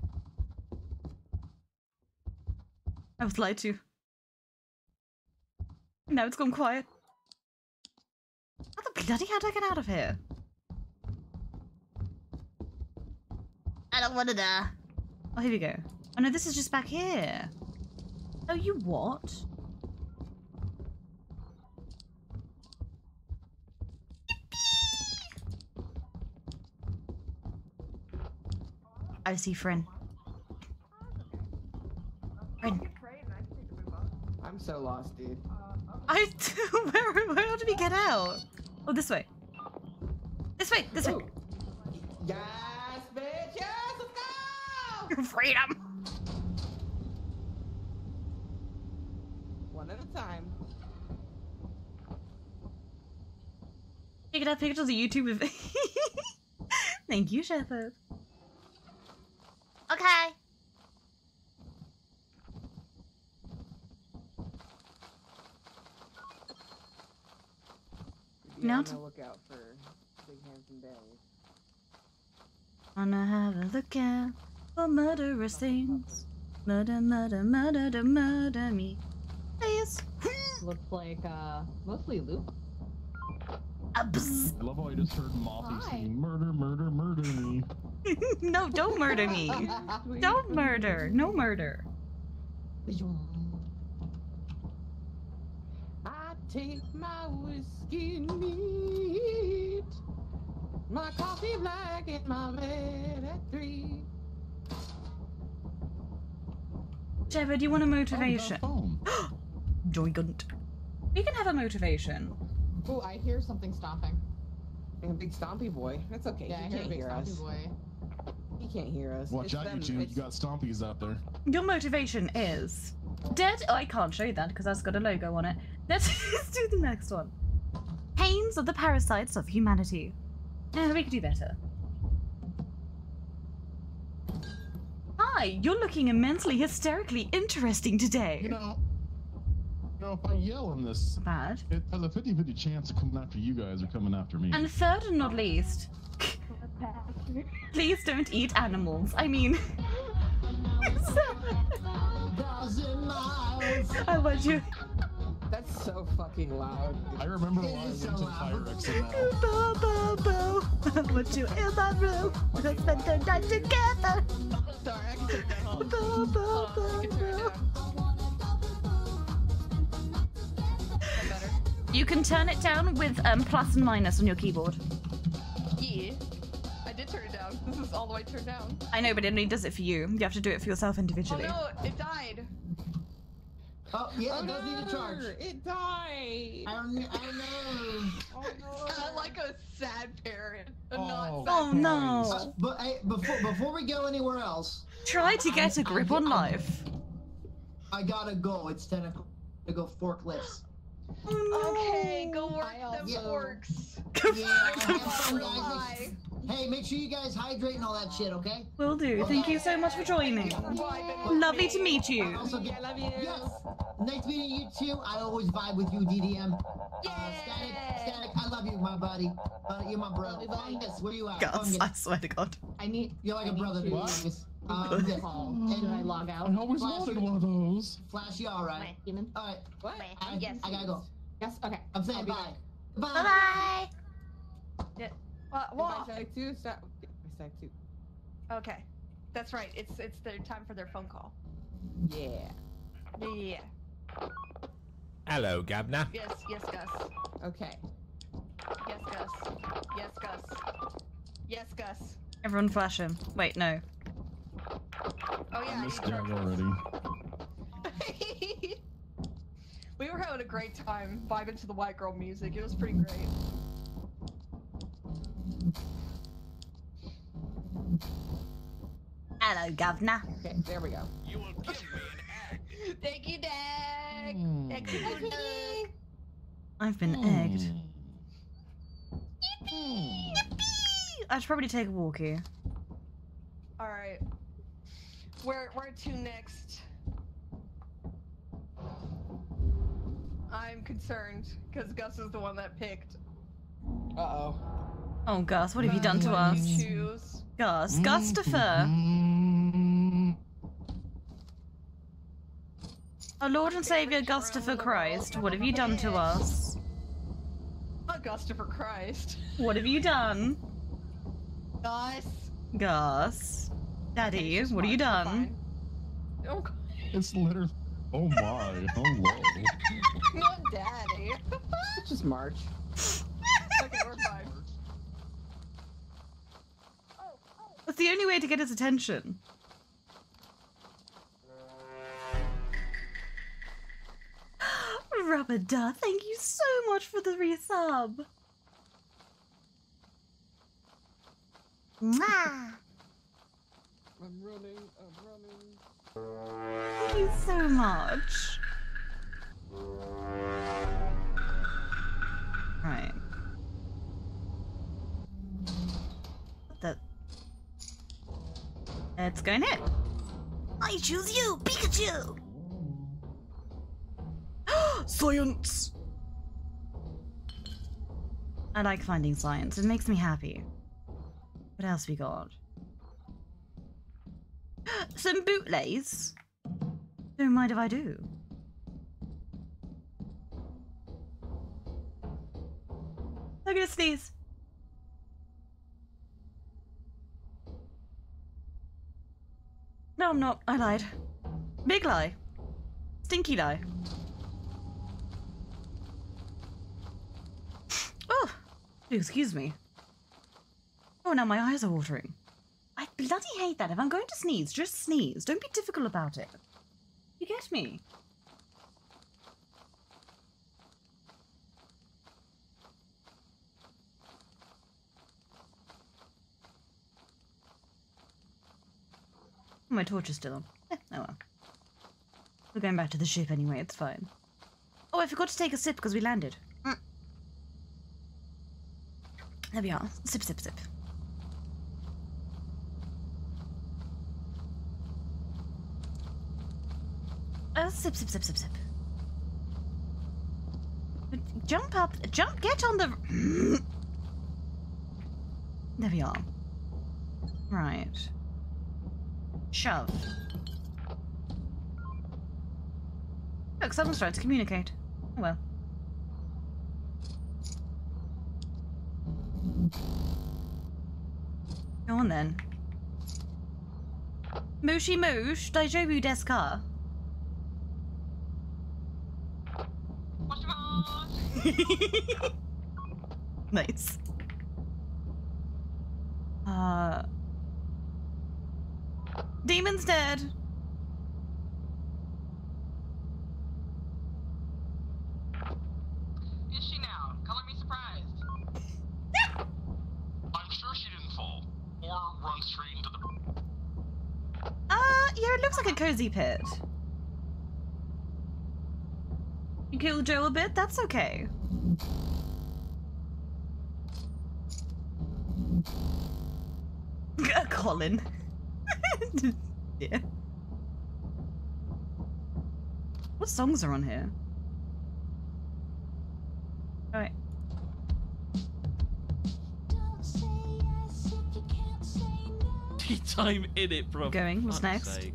I was lied to. Now it's gone quiet. Daddy, how the bloody hell did I get out of here? I don't want to die. Oh, here we go. Oh no, this is just back here. Oh, you what? I see Frin. Frin. I'm so lost, dude. I where where did we get out? Oh, this way. This way. This way. Oh. Yes, bitch. Yes, let's go. Freedom. One at a time. Pick it up, pick it to the YouTube of Thank you, Shepherd. Okay. Now on to- the lookout for big handsome Danny. Wanna have a look at for murderous things. Murder, murder, murder, to murder me. Please. Looks like uh mostly Luke. Uh. I love how I just heard Moffy Hi. singing murder, murder, murder me. no, don't murder me. don't murder. No murder. I take my whiskey neat, my coffee black and my bed at three. Shepherd, do you want a oh, motivation? Joygant. We can have a motivation. Oh, I hear something stomping. A big stompy boy. That's okay. Yeah, he hear can't big hear stompy us. boy. He can't hear us. Watch It's out, them- you two. it's- You got stompies out there. Your motivation is dead. Oh, I can't show you that because that's got a logo on it. Let's, do the next one. Pains of the parasites of humanity. Yeah, we could do better. Hi, you're looking immensely hysterically interesting today. You know, you know, if I yell in this, Bad. it has a 50-50 chance of coming after you guys or coming after me. And third and not least, please don't eat animals. I mean, I want you. That's so fucking loud. I remember when I went to Fire X and that. Bo, bo, bo. I want you in my room. Let's spend the night together. Sorry, I can take that home. Bo, bo, bo, bo. You can turn it down with um, plus and minus on your keyboard. Yeah. I did turn it down. This is all the way turned down. I know, but it only does it for you. You have to do it for yourself individually. Oh individually. no, it died. Oh, yeah, it does need a charge. It died. I don't, I don't know. Sound like a sad parent. A Oh, not sad Oh parent. no. Uh, but hey, before before we go anywhere else, Try to get a grip on life. I gotta go. It's ten o'clock to go forklifts. Okay, go work I them also- forks. Yeah, have fun, guys. Hey, make sure you guys hydrate and all that shit, okay? Will do. Thank you so much for joining. Lovely to meet you. Also, get, Yes, nice meeting you too. I always vibe with you, DDM. Uh, static, static. I love you, my buddy. Uh, you're my brother. Fungus, where you at? Gus, I swear to God. I need You're like I a brother to to- me, Fungus. Um, yeah. call. And I log out? I always wanted one of those. Flash, you all right? Human? All right. What? I, Yes. I gotta go. Yes. Okay. I'm saying bye. bye. back. Bye. Yeah. Goodbye, well, Static 2. Sta- Static 2. okay. That's right. It's it's their time for their phone call. Yeah. Yeah. Hello, Gabna. Yes, yes, Gus. Okay. Yes, Gus. Yes, Gus. Yes, Gus. Everyone flash him. Wait, no. Oh yeah. I missed you Jag charged us. already. we were having a great time vibing to the white girl music. It was pretty great. Hello, governor. Okay, there we go. You will give me an egg. Thank you, Dag. Hmm. Thank you, Dag. I've been egged. I should probably take a walk here. All right. Where where to next? I'm concerned because Gus is the one that picked. Uh oh. Oh, Gus, what have you done to What us? you choose? Gus, Gustafer. Our Lord and Savior Gustafer Christ, what have you done to us? Augusta for Christ. What have you done? Gus. Gus. Daddy, what have you done? Oh, God. It's literally. Oh my. Oh Hello. not daddy. It's just March. okay, we're fine. That's the only way to get his attention. Rubber Duck, thank you so much for the resub. Mwah. I'm running, I'm running. Thank you so much. Right. The? It's going in. I choose you, Pikachu! science! I like finding science. It makes me happy. What else we got? Some bootlays. Don't mind if I do. I'm gonna sneeze. No, I'm not. I lied. Big lie. Stinky lie. Oh, excuse me. Oh, now my eyes are watering. I bloody hate that. If I'm going to sneeze, just sneeze. Don't be difficult about it. You get me? My torch is still on. Eh, oh well. We're going back to the ship anyway, it's fine. Oh, I forgot to take a sip because we landed. Mm. There we are. Sip, sip, sip. Uh, sip, sip, sip, sip, sip. Jump up. Jump. Get on the. there we are. Right. Shove. Look, someone's trying to communicate. Oh well. Go on then. Mushi moosh, daijobu desu nice. Uh. Demon's dead. Is she now? Color me surprised. I'm sure she didn't fall. Or run straight into the. Uh, yeah, it looks like a cozy pit. You killed Joe a bit? That's okay. Uh, Colin. yeah. What songs are on here? Alright. Tea time in it, bro. Going, what's next?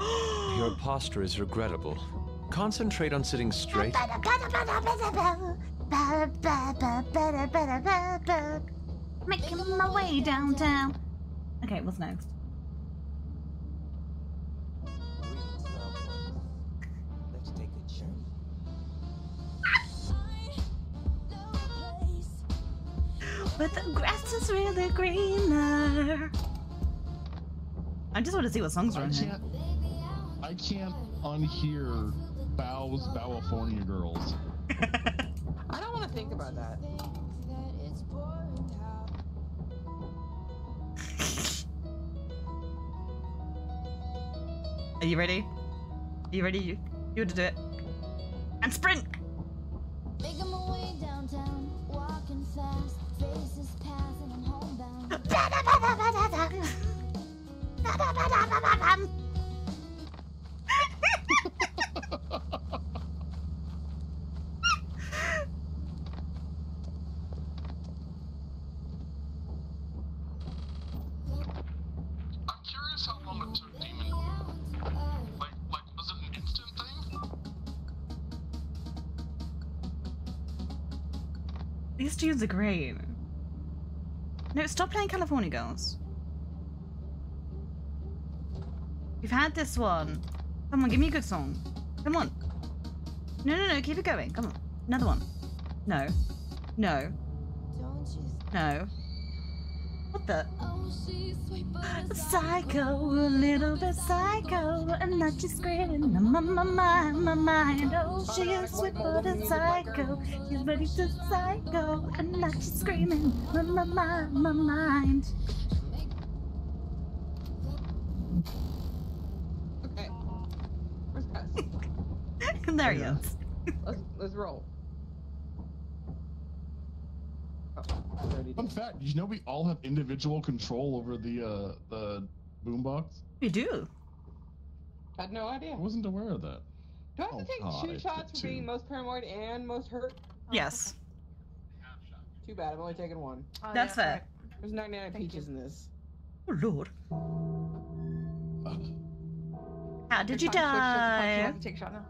Your posture is regrettable. Concentrate on sitting straight. Making my way downtown. Okay, what's next? But the grass is really greener. I just want to see what songs are I on here. can't. I can't unhear Bow's California Girls. I don't want to think about that. Are you ready? Are you ready? You, you to do it. And sprint! Stop playing California Girls. We've had this one. Come on, give me a good song. Come on. No, no, no, keep it going. Come on. Another one. No. No. No. What the? Psycho, a little bit psycho, and not just screaming on my, my mind, my mind. Oh, she is sweet but a psycho. She's ready to psycho, and not just screaming on my mind, my mind. Okay. Where's Gus? there he is. Let's, let's roll. Fun fact: Did you know we all have individual control over the uh the boombox? We do. I had no idea. I wasn't aware of that. Do I have to Oh, take God, two I shots did for being most paranoid and most hurt? Yes. Too bad, I've only taken one. That's it. There's 99 peaches in this. Oh, Lord. How did you Good time, switch, switch, die? switch, Take a shot now.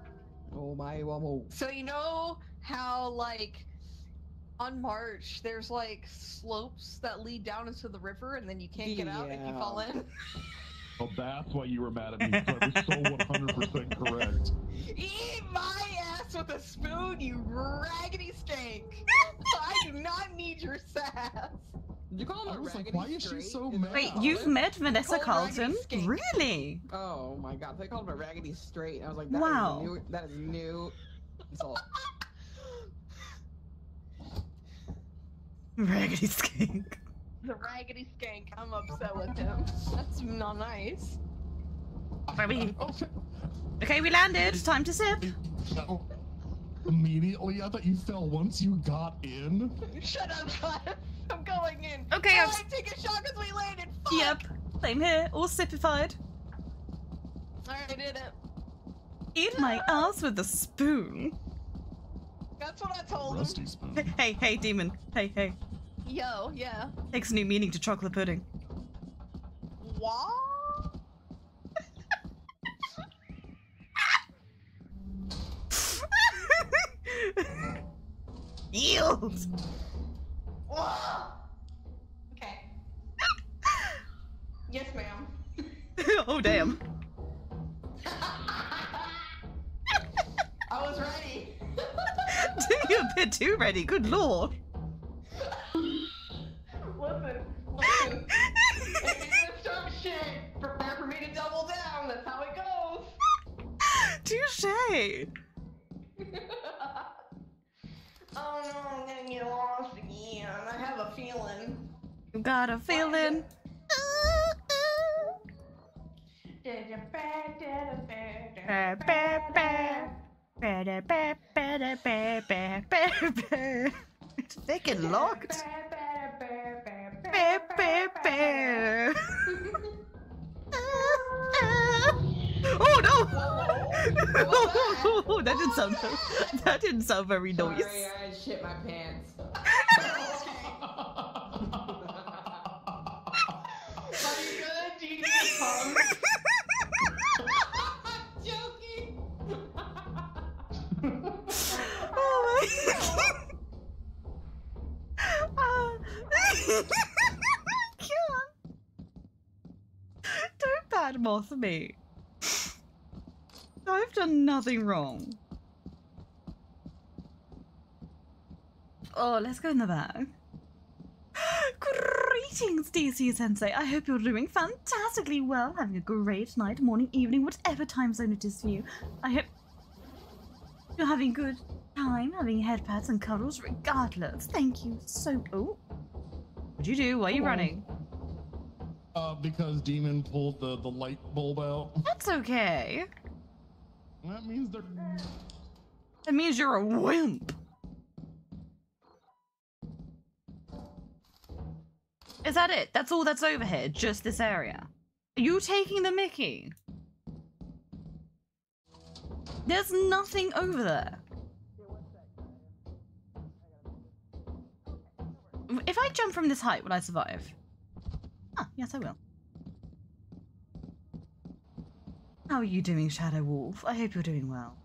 Oh my wamo. So you know how like on March there's like slopes that lead down into the river and then you can't get out if you fall in. Well, that's why you were mad at me. because I was so 100% correct. Eat my ass with a spoon, you raggedy skank! I do not need your sass. Did you call him I a was like, raggedy why is she straight? so Is mad? Wait, you've met Vanessa call it raggedy Carlton? Really? Oh my god, they called him a raggedy straight. I was like, that is Wow. a new, that is new insult. Raggedy skink. The raggedy skank, I'm upset with him. That's not nice. Are we? Oh. Okay, we landed. Time to sip. No. Immediately, I thought you fell once you got in. Shut up, Gus. I'm going in. Okay, oh, I'm- I take a shot because we landed. Fuck. Yep. Same here. All sipified. Alright, I did it. Eat my ass with a spoon. That's what I told him. Spoon. Hey, hey, hey, demon. Hey, hey. Yo, yeah. Takes new meaning to chocolate pudding. What? Yield. Okay. yes, ma'am. oh damn. I was ready. You're a bit too ready. Good lord. Listen, listen. if you're gonna start shit, prepare for me to double down. That's how it goes. Touche. Oh no, I'm gonna get lost again. I have a feeling. You got a feeling. Ba. Da, ba, da, ba, ba. It's fucking locked. Oh no! Oh, that didn't sound that didn't sound very nice. Sorry, I shit my pants. Are you good? Do you need a pump? Don't badmouth me. I've done nothing wrong. Oh, let's go in the back. Greetings, DC Sensei. I hope you're doing fantastically well, having a great night, morning, evening, whatever time zone it is for you. I hope you're having good time, having head pats and cuddles, regardless. Thank you so. Oh, what'd you do? Why are you running? Uh, because Demon pulled the, the light bulb out. That's okay. That means they're. That means you're a wimp. Is that it? That's all that's over here? Just this area? Are you taking the mickey? There's nothing over there. If I jump from this height, will I survive? Ah, yes, I will. How are you doing, Shadow Wolf? I hope you're doing well.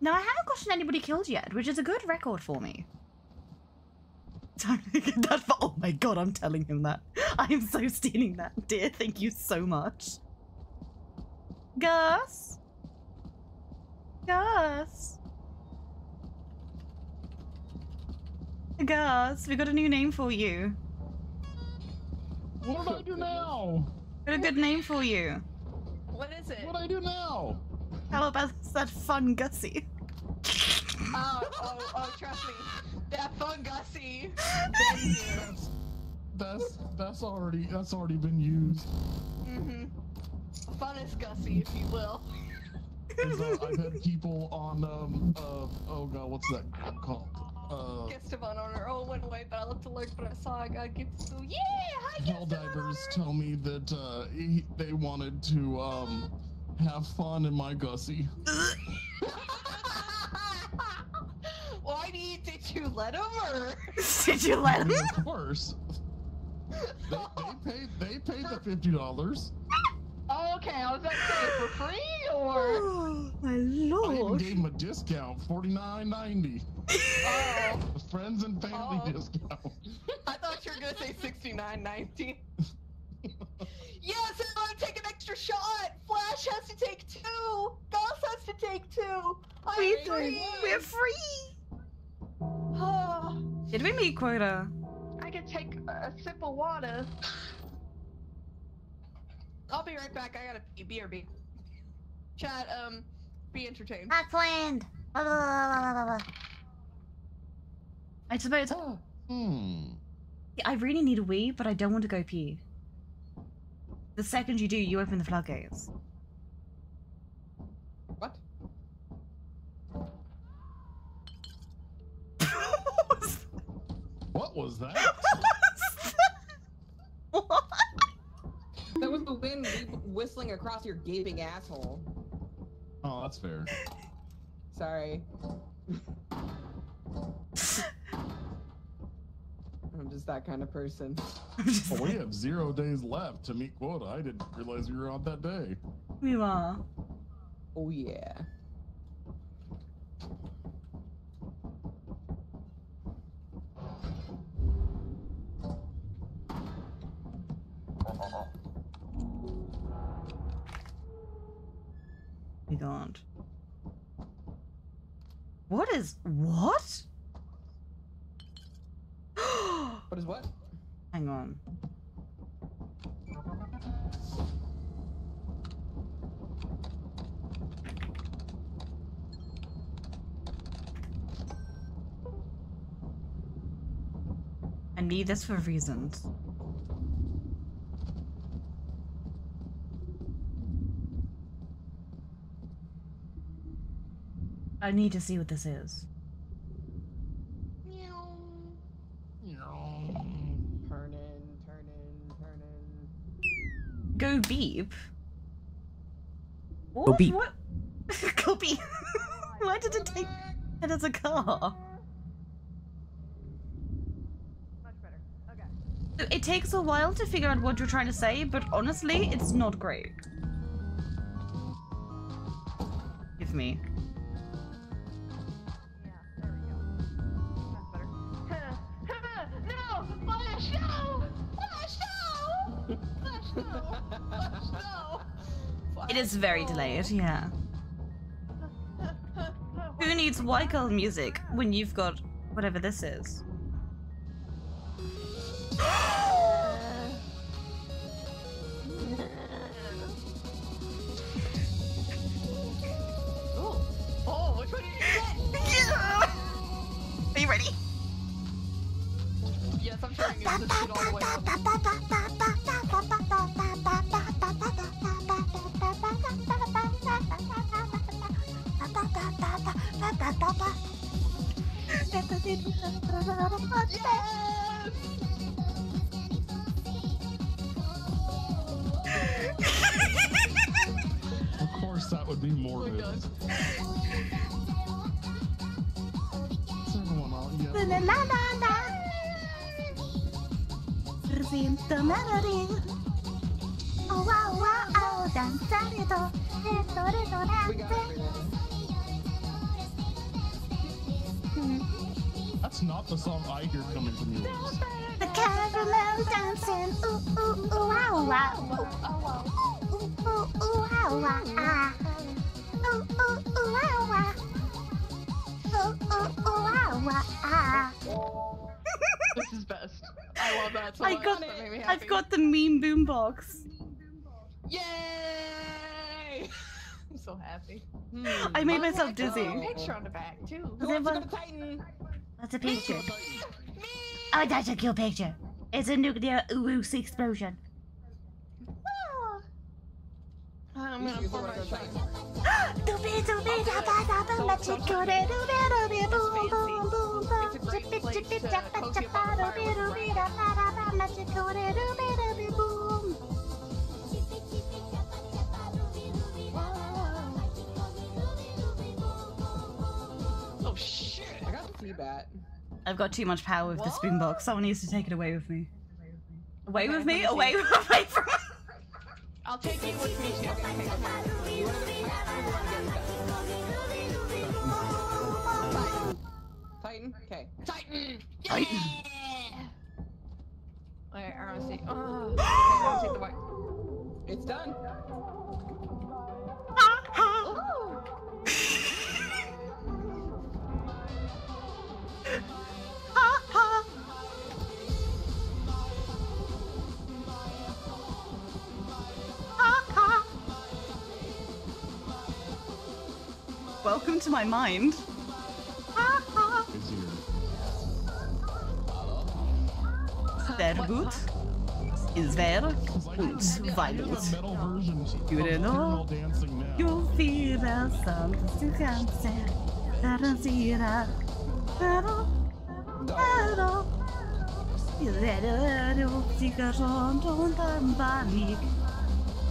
Now, I haven't gotten anybody killed yet, which is a good record for me. that for, oh my god, I'm telling him that. I am so stealing that, dear. Thank you so much. Gus? Gus? Gus, we got a new name for you. What do I do now? Got a good name for you. What is it? What do I do now? How about that fun Gussie? Oh, oh, oh, trust me. That fun Gussie. Thank you. That's that's already that's already been used. Mm-hmm. Funnest Gussie, if you will. 'Cause, uh, I've had people on um uh oh god what's that called? Uh, Esteban on her own went away, but I looked to look, but I saw I got gifted. So yeah, hi Helldivers tell me that uh, he, they wanted to um have fun in my gussy. Why do you, did you let him or? Did you let him? Of course. They, they paid they paid the fifty dollars. Oh, okay, I was about to say for free or. my lord. I even gave him a discount, forty nine ninety. Oh, Friends and family Oh. discount. I thought you were gonna say sixty nine ninety. yes, and I'm gonna take an extra shot. Flash has to take two. Goss has to take two. I'm we free. We're free. Oh, Did we meet quota? I could take a, a sip of water. I'll be right back. I gotta pee. BRB. Chat. Um, be entertained. Backland. Blah, blah, blah, blah, blah, blah. I suppose. Hmm. I really need a wee, but I don't want to go pee. The second you do, you open the floodgates. What? What was that? That was the wind whistling across your gaping asshole. Oh, that's fair. Sorry. I'm just that kind of person. Well, we have zero days left to meet quota. I didn't realize you were on that day. We are. Oh yeah. We don't. What is what? What is what? Hang on. I need this for reasons. I need to see what this is. Turning, turning, turning. Go beep. Go beep. What? Go beep. Why did it take it as a car? So It takes a while to figure out what you're trying to say, but honestly, it's not great. Give me. It is very delayed, yeah. Who needs Wyckoff music when you've got whatever this is? That's a picture. Oh, that's a cute picture. It's a nuclear ooze explosion. I'm gonna pour my I got the feedback. I've got too much power with the spoon box. Someone needs to take it away with me. Away Okay, with me? let me Away, see. away from. I'll take you with me too. Okay. Titan. Okay. Titan. Titan. Alright, I wanna see. Oh. Okay, I wanna take the white. It's done. Welcome to my mind. Sehr. Ist wer und weilend. You know, you'll feel the sun to cancer. Tarantira. Pero, pero. You it all stick around on the.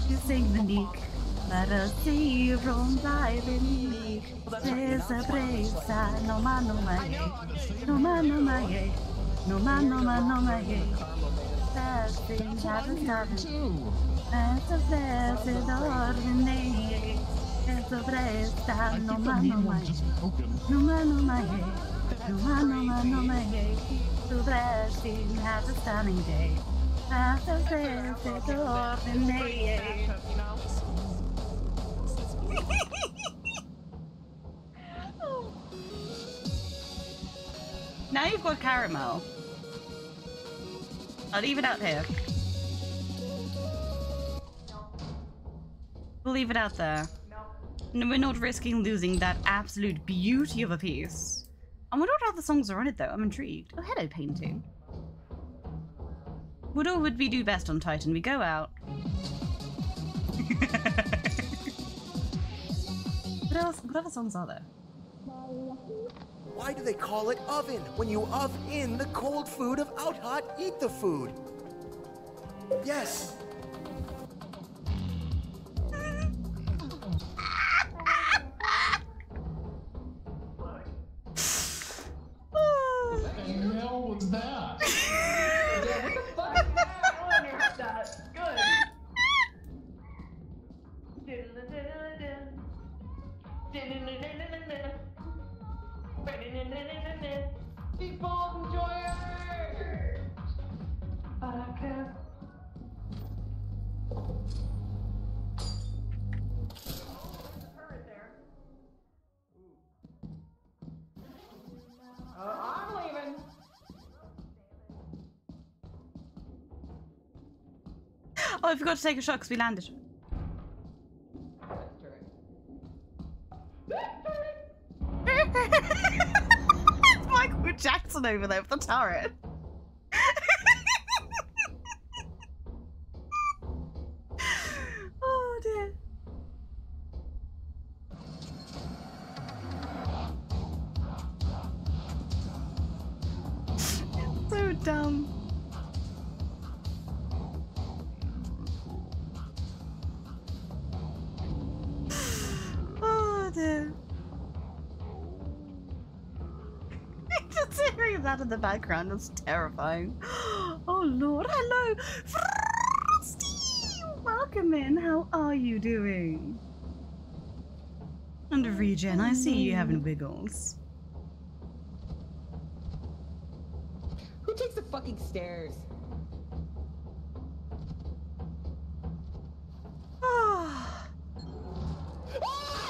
You sing the nick. Para se from Leibniz. Presa, presa, no man, no man, no man, no man, no man, no man, no man. Fasting, having started. As a blessed ordinary. As a presa, no man, no man, no man, no man, no man, no man, no man. To blessing, have a stunning day. As a blessed ordinary. Now you've got caramel. I'll leave it out here. We'll leave it out there. No, we're not risking losing that absolute beauty of a piece. I wonder what other songs are on it though. I'm intrigued. Oh, hello, painting. What all would we do best on Titan? We go out. what else? What other songs are there? Why do they call it oven when you ove in the cold food of out hot eat the food? Yes. What that? People enjoy it. Okay. Uh, I'm leaving. Oh, I forgot to take a shot because we landed. It's Michael Jackson over there with the turret. oh dear. so dumb. Dear. Just hearing that in the background was terrifying. Oh lord, hello, Frosty! Welcome in. How are you doing? And Regen, I see you having wiggles. Who takes the fucking stairs. Ah. Ah!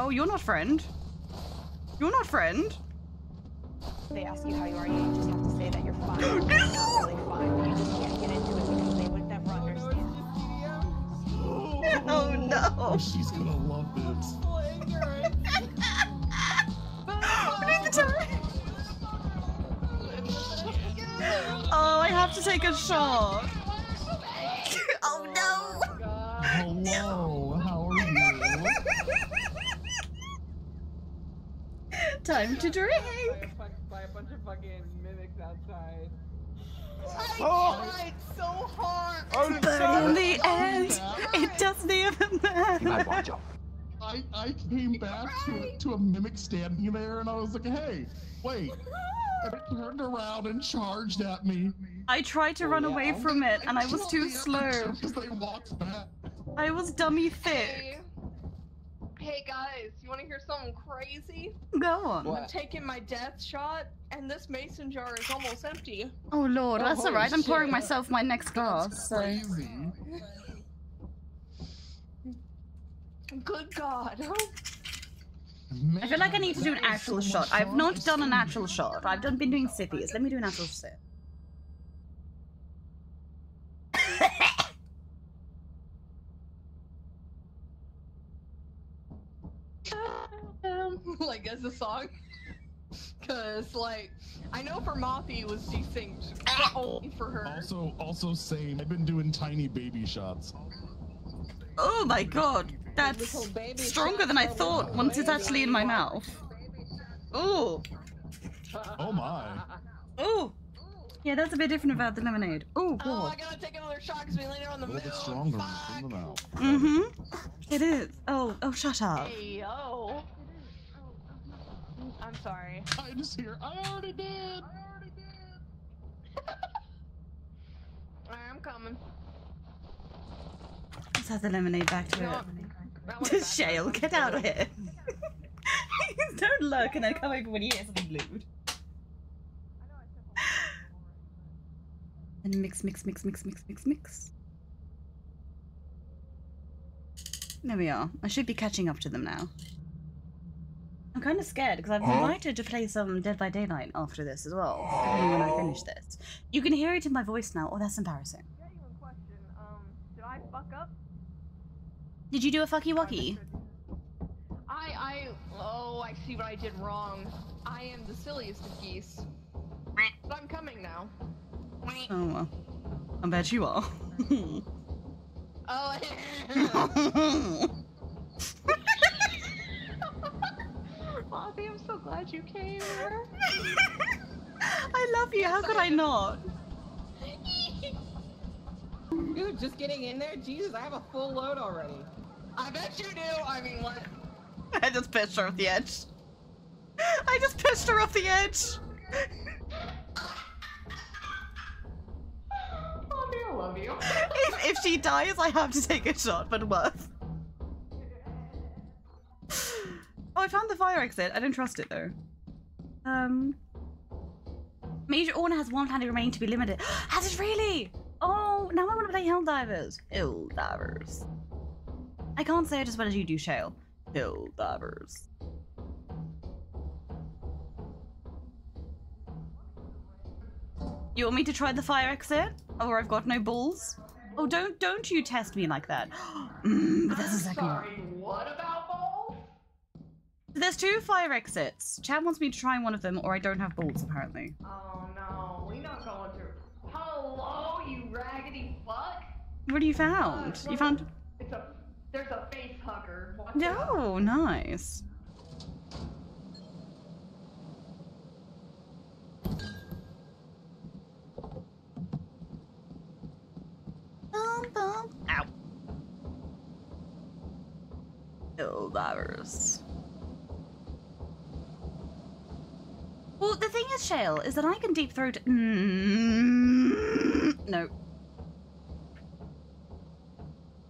Oh, you're not friend. You're not friend. They ask you how you are, you just have to say that you're fine. you're really fine, you just can't get into it because they would never understand. Oh no! Oh, oh, she's gonna love this. Oh, I have to take a shot. oh no! Oh, Hello, how are you? Time to drink. By a bunch of fucking mimics outside. Oh. I tried so hard. Oh, but in the oh, end, it doesn't even matter. I, I came back to, to a mimic standing there and I was like, hey, wait. And it turned around and charged at me. I tried to oh, run away from it and I was too slow. Because they walked back. I was dummy thick. Hey guys, you want to hear something crazy? Go on. I'm taking my death shot, and this mason jar is almost empty. Oh lord, that's Oh, alright. I'm pouring myself my next glass. So. Good God. I feel like I need to do an actual shot. I've not done an actual shot. I've done been doing sippies. Let me do an actual sip. um, like as a song. Cause like I know for Mothy was desynced, but only for her. Also, also same. I've been doing tiny baby shots. Oh my god, that's stronger than I thought once it's actually in my mouth. Ooh. Oh my. Oh. Yeah, that's a bit different about the lemonade. Ooh, Oh, god. I gotta take another shot because we landed on the A little bit moon. stronger in the mouth. Mm-hmm. It is. Oh, oh, shut up. Hey yo. I'm sorry. I just hear, I already did. I already Alright, I'm coming. Let's add the lemonade back to No, it. Shale, get out of here. Don't look and then come over when you hear something lewd. And mix, mix, mix, mix, mix, mix, mix. There we are. I should be catching up to them now. I'm kind of scared because I've Huh? invited to play some Dead by Daylight after this as well. Depending when I finish this. You can hear it in my voice now. Oh, that's embarrassing. Um, did I fuck up? Did you do a fucky wucky? I, I, oh, I see what I did wrong. I am the silliest of geese. But I'm coming now. Oh well. I bet you are. Oh, Bobby, I'm so glad you came. I love you. How could I not? Dude, just getting in there? Jesus, I have a full load already. I bet you do. I mean, what? I just pushed her off the edge. I just pushed her off the edge. Bobby, I love you. If, if she dies, I have to take a shot, but worth. Oh, I found the fire exit. I don't trust it though. Um. Major Order has one planet remaining to be limited. Has it really? Oh, now I want to play Helldivers. Helldivers. I can't say it as well as you do, Shale. Helldivers. You want me to try the fire exit? Or I've got no balls? Oh, don't don't you test me like that. mm, but there's a second. Sorry, what about? There's two fire exits. Chad wants me to try one of them, or I don't have bolts, apparently. Oh no, we're not going through. Hello, you raggedy fuck. What do you found? You found. It's a. There's a face hugger. Watch out. Oh, nice. Bum, bum. Ow. Oh, virus. Well, the thing is, Shale, is that I can deep throat. Mm, no.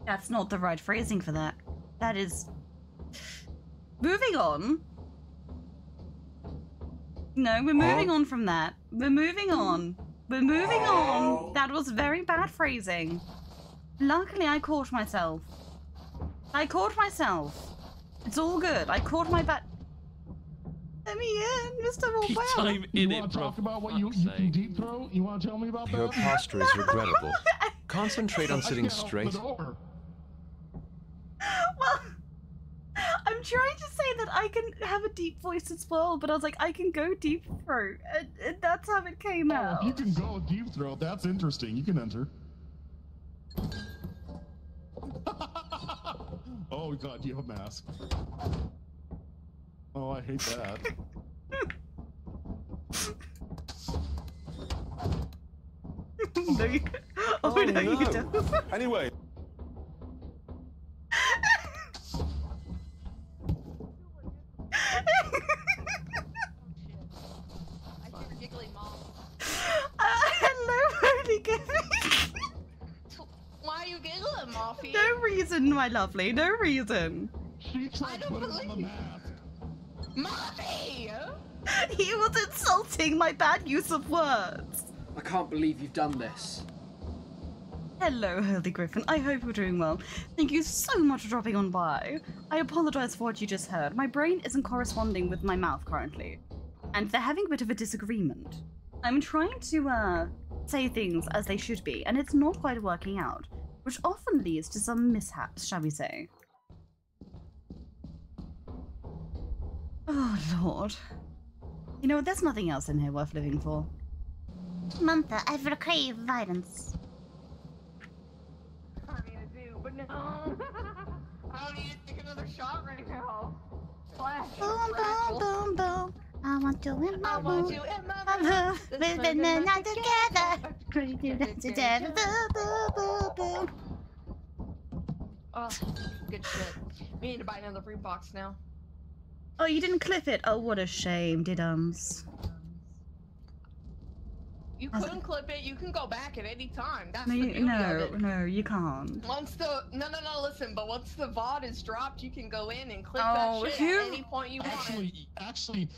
That's not the right phrasing for that. That is. Moving on. No, we're moving on from that. We're moving on. We're moving on. That was very bad phrasing. Luckily, I caught myself. I caught myself. It's all good. I caught my bat. Let me in, Mr. Tea time in you it, want to talk about what you, you can deep throat? You want to tell me about Your that? posture is regrettable. Concentrate on I sitting can't open straight. the door. Well, I'm trying to say that I can have a deep voice as well, but I was like, I can go deep throat, and, and that's how it came Oh, out. if you can go deep throat, that's interesting. You can enter. oh god, you have a mask. Oh, I hate that. Oh, oh, no, you, oh, no, you don't. Anyway, hello, Holy Giving. Why are you giggling, Moffy? No reason, my lovely, no reason. I don't believe Moffy! He was insulting my bad use of words. I can't believe you've done this. Hello, Holy Griffin. I hope you're doing well. Thank you so much for dropping on by. I apologize for what you just heard. My brain isn't corresponding with my mouth currently, and they're having a bit of a disagreement. I'm trying to uh, say things as they should be, and it's not quite working out, which often leads to some mishaps, shall we say. Oh, Lord. You know, there's nothing else in here worth living for. Samantha, I've craved violence. I mean, I do, but no. I don't need to take another shot right now. Flash. Boom, boom, boom, boom. I want you in my I want room. you in my I'm room. here, living the night together. Crazy dance together. Boo, boo, boo, boo. Oh, good shit. We need to buy another fruit box now. Oh, you didn't clip it. Oh, what a shame, didums. You couldn't clip it. You can go back at any time. That's No, the you, beauty of no, it. no, you can't. Once the no no no listen, but once the VOD is dropped, you can go in and clip Oh, that shit who- at any point you want. Actually, actually,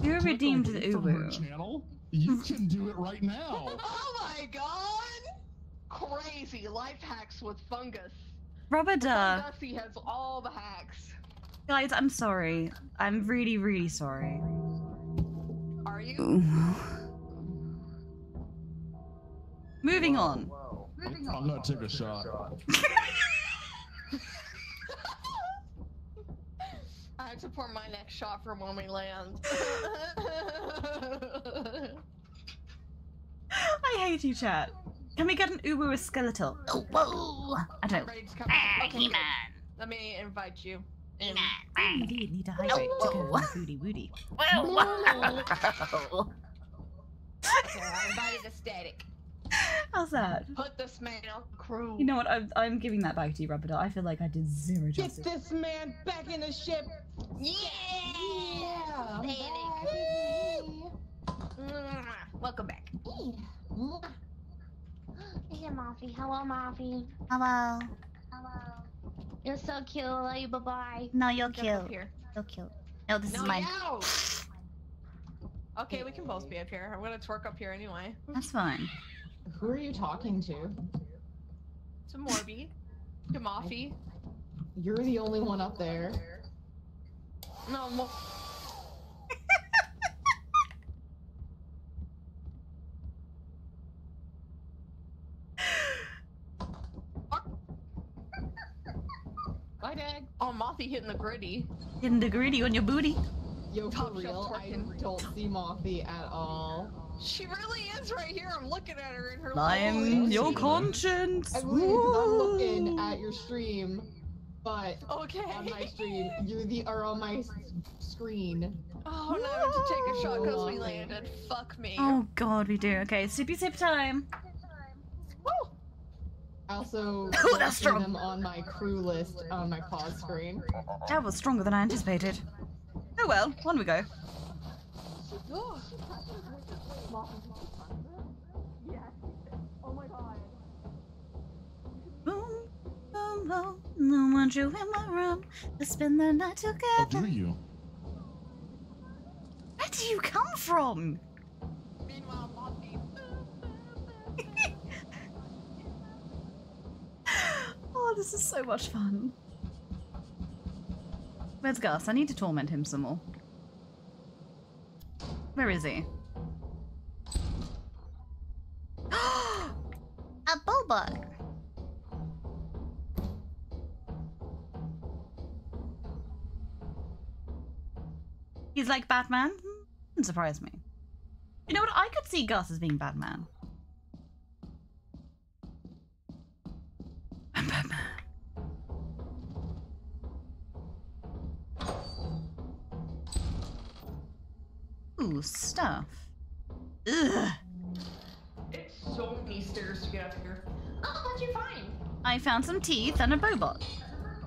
You're redeemed away the from her Ubu. channel. You can do it right now. oh my god! Crazy life hacks with fungus. Rubber duh. Fungusy has all the hacks. Guys, I'm sorry. I'm really, really sorry. Are you? Moving on. I'm gonna take a shot. I have to pour my next shot from when we land. I hate you, chat. Can we get an Ubu with skeletal? Oh, whoa! I don't. Ready to come? Ah, okay, good. Let me invite you. In. Indeed, need to hydrate to go on foodie woody. Okay, I invited a. How's that? Put this man on crew. You know what? I'm, I'm giving that back to you, Rubber Duck. I feel like I did zero justice. Get this man back in the ship. Yeah! I'm Welcome back. Hey, Moffy. Hello, Moffy. Hello. Hello. You're so cute. I love you. Bye bye. No, you're Jump up cute. here. You're cute. No, this no, is mine. yo! Okay, we can both be up here. I'm gonna twerk up here anyway. That's fine. Who are you talking to? To Morby. To Moffy. You're the only one up there. No, Mo- Bye, Dag. Moffy hitting the gritty. Hitting the gritty on your booty. Yo, for Top shelf real, I don't see Moffy at all. She really is right here. I'm looking at her in her. I'm little- your conscience. I believe because I'm looking at your stream, but Okay. on my stream, you're the or on my screen. Oh, no! I have to take a shot because we landed. Fuck me. Oh god, we do. Okay, sippy sip time. I also Ooh, don't that's strong. them on my crew list on my pause screen. That was stronger than I anticipated. Oh well, on we go. Yes. Oh my god. Boom, boom, alone. I want you in my room to spend the night Oh, together. do you? Where do you come from? Oh, this is so much fun. Where's Gus? I need to torment him some more. Where is he? A Boba! He's like Batman? Hmm, Doesn't surprise me. You know what? I could see Gus as being Batman. Ooh, stuff. Ugh. It's so many stairs to get up here. Oh, what'd you find? I found some teeth and a bobot.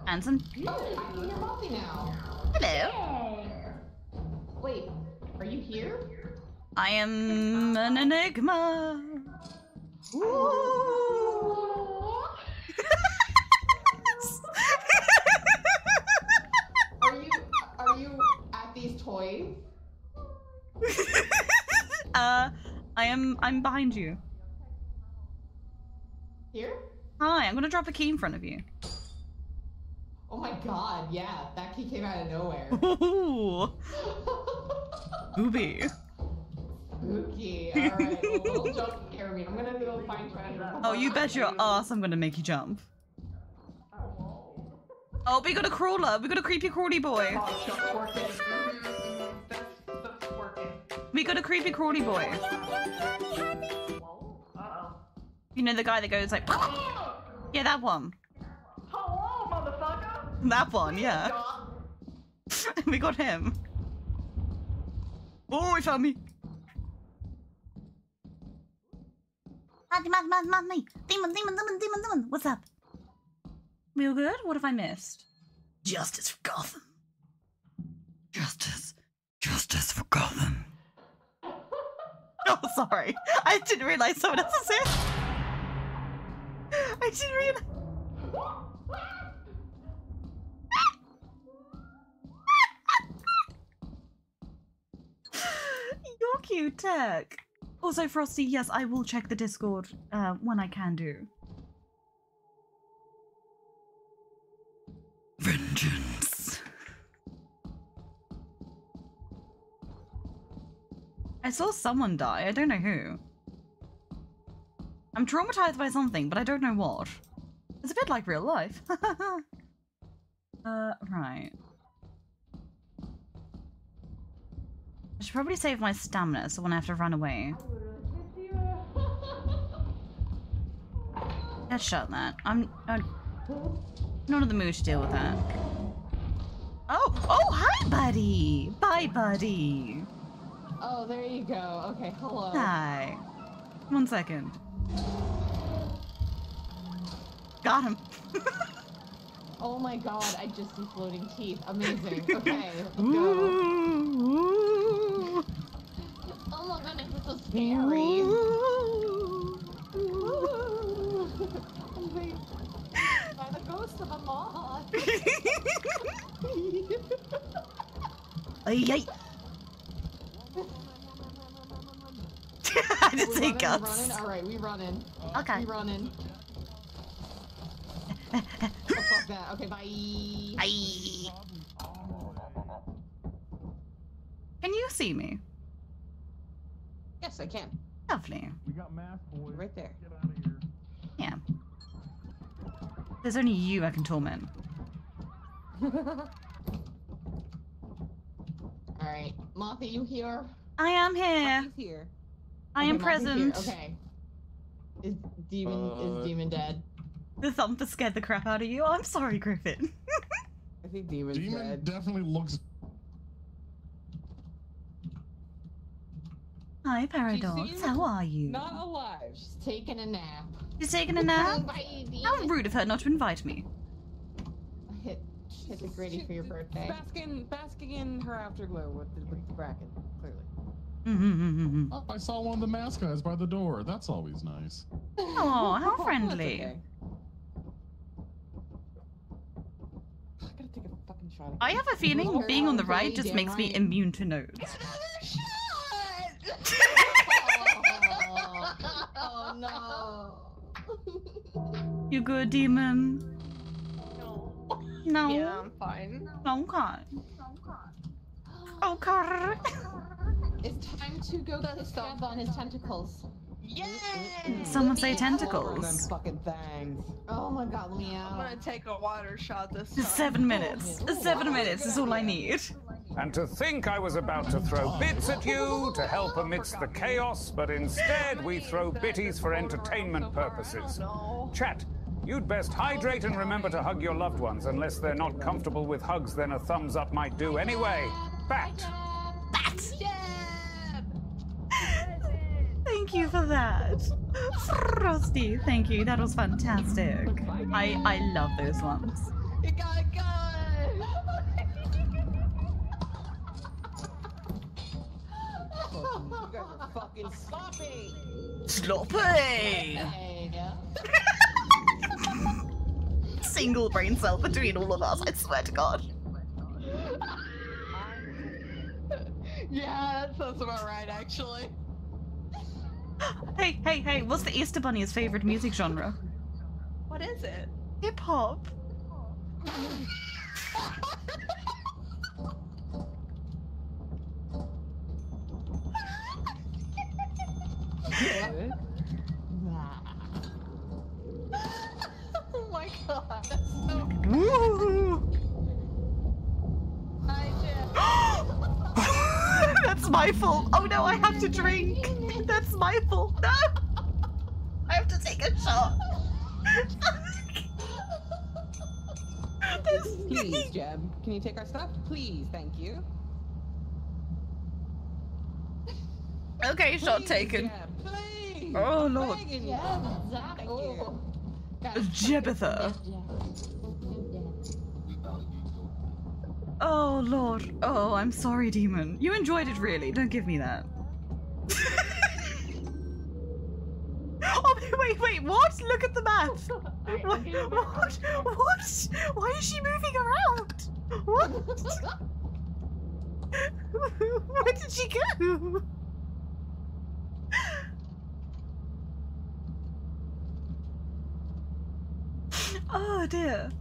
And some. Oh, I can hear Moppy now. Hello. Wait, are you here? I am uh-huh. an enigma. Are you are you at these toys? uh, I am. I'm behind you. Here? Hi, I'm gonna drop a key in front of you. Oh my god, yeah, that key came out of nowhere. Ooh. Booby. Spooky. Alright, well, little jump scare me. I'm gonna go find treasure. Oh, you bet your ass I'm gonna make you jump. Oh, we got a crawler. We got a creepy crawly boy. We got a creepy crawly boy. Oh, you know the guy that goes like, oh. yeah, that one. Hello, motherfucker! That one, yeah. we got him. Oh, he found me. Matty, Matty, Matty, Matty. Demon, demon, demon, demon, demon. What's up? We all good? What have I missed? Justice for Gotham. Justice. Justice for Gotham. Oh, sorry. I didn't realize someone else was here. I didn't realize. You're cute, Tech. Also, Frosty, yes, I will check the Discord uh, when I can do. I saw someone die. I don't know who. I'm traumatized by something, but I don't know what. It's a bit like real life. uh, right. I should probably save my stamina so when I have to run away. Let's shut that. I'm, I'm not in the mood to deal with that. Oh, oh, hi, buddy. Bye, buddy. Oh, there you go. Okay, hello. Hi. One second. Got him. Oh my god, I just see floating teeth. Amazing. Okay, let's go. Oh my goodness, it's so scary. By the ghost of a moth. Ay, ay. I didn't We're say running, we're guts. running. All right, we running. Okay. We running. oh, fuck that. Okay, bye. Bye. Can you see me? Yes, I can. Lovely. We got math boys. Right there. Get out of here. Yeah. There's only you I can torment. All right, Mothy, you here? I am here. Mothy's here. I am present. Okay. Is demon Uh, is demon dead? The thumper scared the crap out of you. I'm sorry, Griffin. I think demon's Demon dead. definitely looks. Hi, Paradox. seems How are you? Not alive. She's taking a nap. She's taking a nap? Bye, How rude of her not to invite me. Hit hit the gritty for your birthday. Basking, basking in her afterglow with the, with the bracken, clearly. Mm-hmm. Oh, I saw one of the mask guys by the door. That's always nice. Oh, how That's friendly. okay. try to. I have a feeling being on the right just Damn makes me right. immune to nodes. oh no. You good, demon? No. Yeah, I'm fine. Okay. Okay. It's time to go get the stuff on his tentacles. Yay! Someone say Them tentacles. fucking things. Oh my god, let me I'm gonna take a water shot this time. Seven minutes. Seven minutes is all I need. And to think I was about to throw bits at you to help amidst the chaos, but instead we throw bitties for entertainment purposes. Chat, you'd best hydrate and remember to hug your loved ones. Unless they're not comfortable with hugs, then a thumbs up might do anyway. Bat! Bat! Thank you for that. Frosty, thank you. That was fantastic. I I love those ones. You got it, You guys are fucking sloppy. Sloppy! Single brain cell between all of us, I swear to God. Yeah, that sounds about right, actually. Hey, hey, hey, what's the Easter Bunny's favorite music genre? What is it? Hip hop. oh my god, that's so Woo! Hi, That's my fault. Oh no, I have to drink. That's my fault. No! I have to take a shot. Please, Jeb, can you take our stuff? Please, thank you. Okay, shot taken. Jeb, please. Oh, I'm Lord. begging. Yeah, Thank. Oh. Jebitha. Oh lord. Oh, I'm sorry, demon. You enjoyed it really. Don't give me that. oh wait, wait, what? Look at the map. What? What? What? Why is she moving around? What? Where did she go? Oh dear.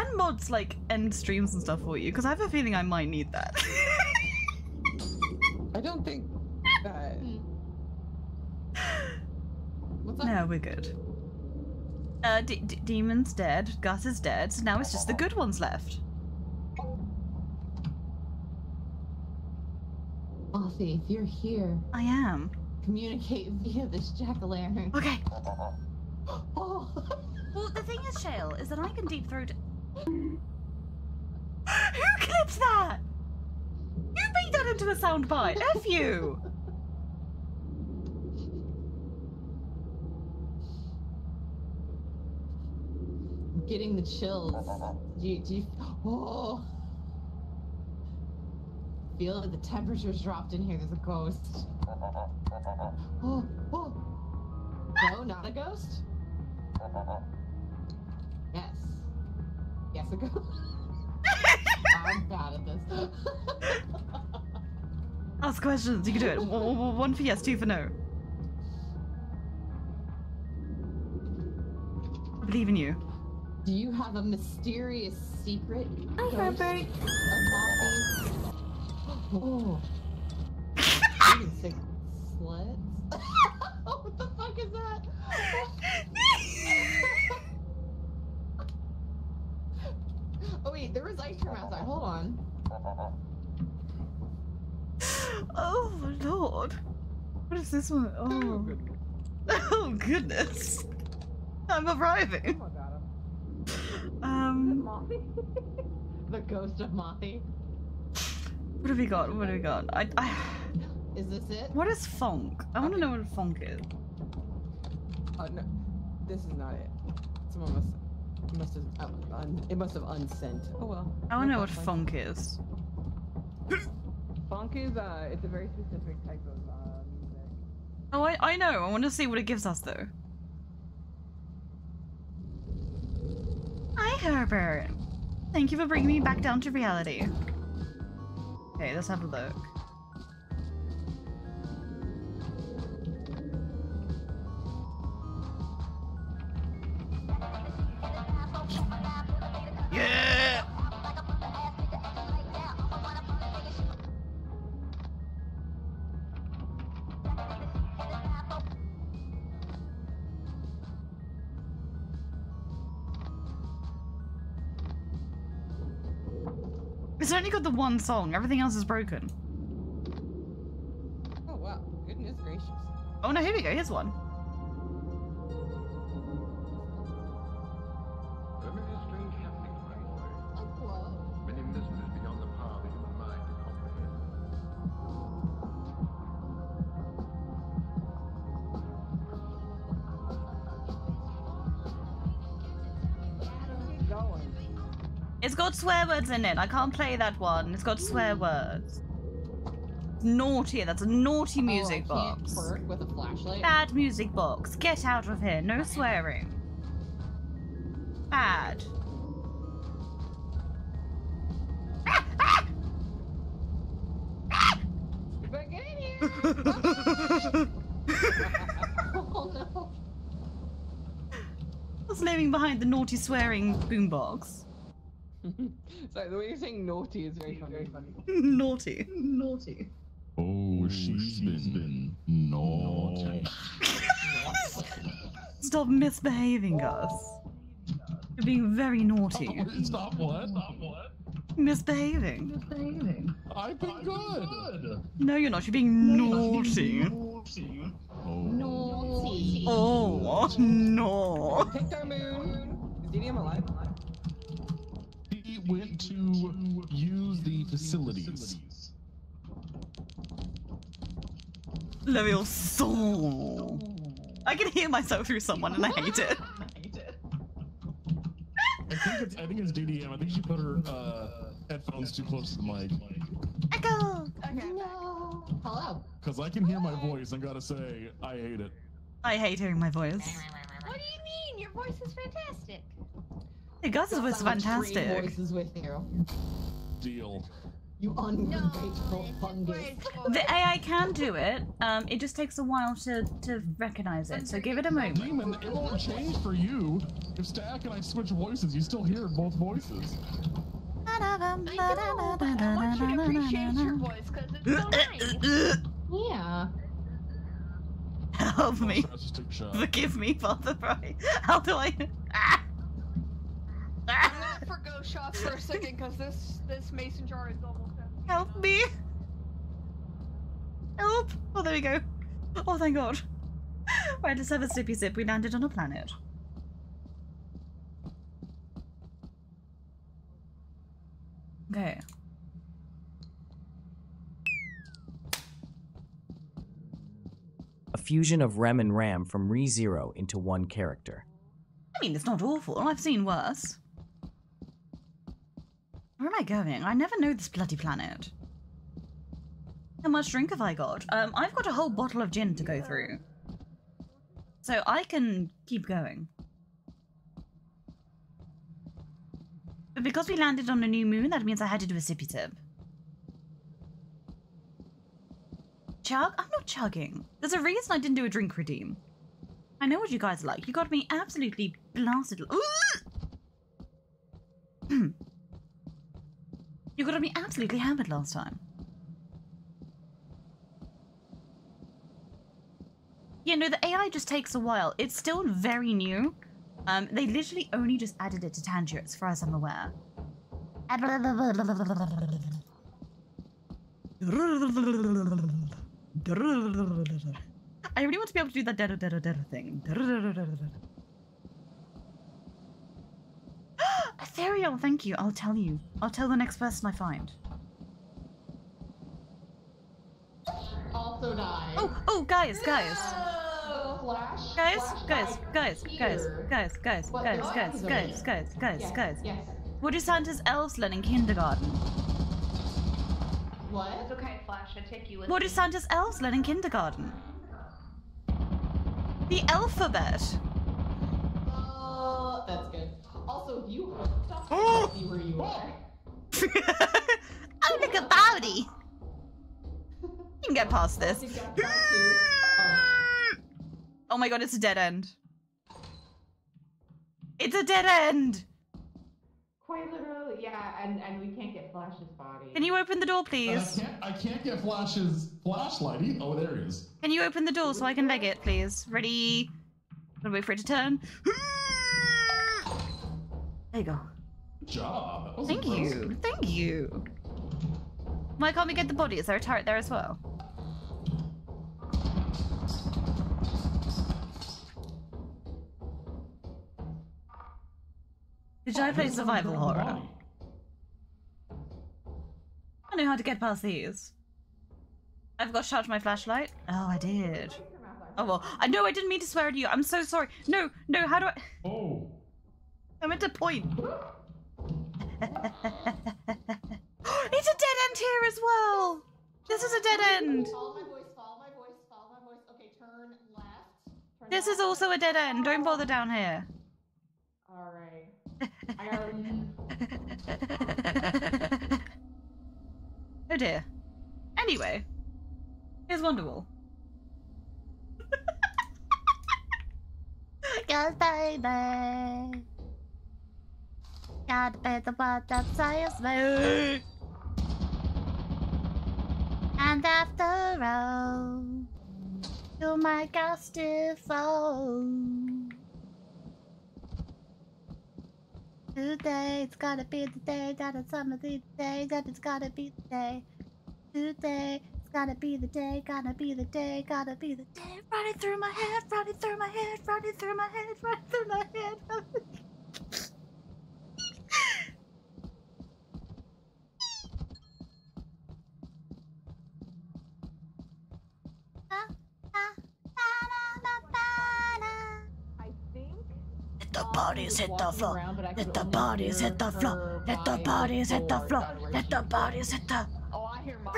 Can mods like end streams and stuff for you? Because I have a feeling I might need that. I don't think that. What's up? no, we're good. Uh, D- D- Demon's dead, Gus is dead, so now it's just the good ones left. Offie, if you're here, I am. communicate via this jack o' lantern. Okay. Oh. Well, the thing is, Shale, is that I can deep throat. Who clipped that? Who made that into a soundbite? F you! Getting the chills. Do you, do you, oh. Feel that the temperature's dropped in here. There's a ghost. Oh, oh. No, not a ghost. Yes. Yes, a. I'm bad at this. Ask questions, you can do it. One for yes, two for no. I believe in you. Do you have a mysterious secret? I ghost Herbert. Oh. Can what the fuck is that? oh wait, there was ice cream outside. Hold on. Oh lord. What is this one? Oh. Oh goodness. I'm arriving. Um. the ghost of Moppy. What have we got? What have we got? I. I Is this it? what is funk? I want to know what funk is. Oh no, this is not it. Someone must must have uh, un, it must have unsent. Oh well. I want to know what Fine. funk is. Funk is uh, it's a very specific type of uh, music. Oh, I, I know. I want to see what it gives us though. Hi, Herbert. Thank you for bringing me back down to reality. Okay, let's have a look. One song. Everything else is broken. Oh wow, goodness gracious. Oh no, here we go. Here's one. Swear words in it. I can't play that one. It's got swear words. Naughty. That's a naughty oh, music oh, I can't box. twerk with a flashlight. Bad music box. Get out of here. No swearing. Bad. But get in oh no. What's living behind the naughty swearing boombox? Sorry, the way you're saying naughty is very funny. Very funny. naughty. Naughty. Oh, she's been naughty. Stop misbehaving, Gus. You're being very naughty. Stop what? Stop what? Misbehaving. Misbehaving. I've been good. No, you're not. You're being naughty. Naughty. Oh, oh no. Picked our moon. Is DDM alive? He went to use the facilities. Level so. I can hear myself through someone and I hate it. I think it's I think it's DDM. I think she put her uh, headphones too close to the mic. Echo! Okay. No. Hello. Cause I can hear my voice. and gotta say, I hate it. I hate hearing my voice. What do you mean? Your voice is fantastic. Hey, Gus' voice is Someone trade fantastic. voices with you. Deal. You ungrateful fungus. The AI can do it. Um, it just takes a while to to recognize it. So give it a moment. Demon, it won't change for you. If Stack and I switch voices, you still hear both voices. I do, but I want you to appreciate your Yeah. Help me. Just take a shot. Forgive me, Father Fry. How do I? I'm gonna forgo shots for a second because this this mason jar is almost empty. Help me! Help! Oh, there we go. Oh, thank God. Right, let's have a sippy sip. We landed on a planet. Okay. A fusion of Rem and Ram from ReZero into one character. I mean, it's not awful. I've seen worse. Where am I going? I never know this bloody planet. How much drink have I got? Um, I've got a whole bottle of gin to go through. So I can keep going. But because we landed on a new moon, that means I had to do a sippy tip. Chug? I'm not chugging. There's a reason I didn't do a drink redeem. I know what you guys are like. You got me absolutely blasted. You got me absolutely hammered last time. Yeah, no, the AI just takes a while. It's still very new. Um, they literally only just added it to Tangia, as far as I'm aware. I really want to be able to do that thing. Ethereal, thank you. I'll tell you. I'll tell the next person I find. Also died. Oh, oh, guys, guys. Flash. Guys, Flash guys, died guys, guys, guys, guys, What, guys, what? guys, guys, guys, guys, Yes, guys. yes. What do Santa's elves learn in kindergarten? What? It's okay, Flash. I take you with What do. Santa's elves learn in kindergarten? The alphabet. Oh, that's good. Also, if you stop, I can see where you are. Oh, look at Bowdy. You can get past this. Oh my god, it's a dead end. It's a dead end. Quite literally, yeah, and, and we can't get Flash's body. Can you open the door, please? I please? can't, I can't get Flash's flashlighty. Oh, there he is. Can you open the door so I can leg it, please? Ready? Gonna wait for it to turn. There you go. Good job. Thank impressive. you. Thank you. Why can't we get the body? Is there a turret there as well? Did I play survival horror? I know how to get past these. I've got to charge my flashlight. Oh, I did. Oh well, I know I didn't mean to swear at you. I'm so sorry. No, no. How do I? Oh. I meant to point. it's a dead end here as well. This is a dead end. Follow my voice, follow my voice, follow my voice. Okay, turn left. Turn This is also a dead end. Don't bother down here. Alright. I already. Oh dear. Anyway, here's Wonderwall. Cause baby, gotta be the one that saves me. And after all, you might got to fall. Today it's gotta be the day that it's summer the day that it's gotta be the day. Today it's gotta be the day, gotta be the day, gotta be the day. Running through my head, running through my head, running through my head, running through my head. Let the bodies hit the floor. Let the bodies hit the floor. Let the bodies hit the floor. Let the bodies hit the Oh, I hear my.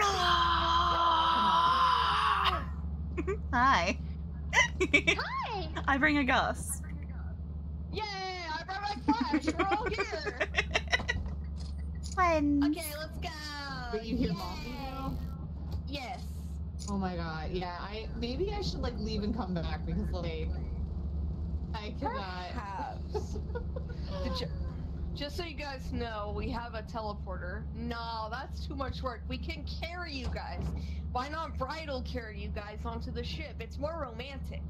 Hi. Hi. I bring a Gus. Yay! I brought my flash. We're all here. Friends. Okay, let's go. But you hear Moppy now? Yes. Oh my god, yeah, I maybe I should like leave and come back because like I cannot Perhaps. Just so you guys know, we have a teleporter. No, that's too much work. We can carry you guys. Why not Bridal carry you guys onto the ship? It's more romantic.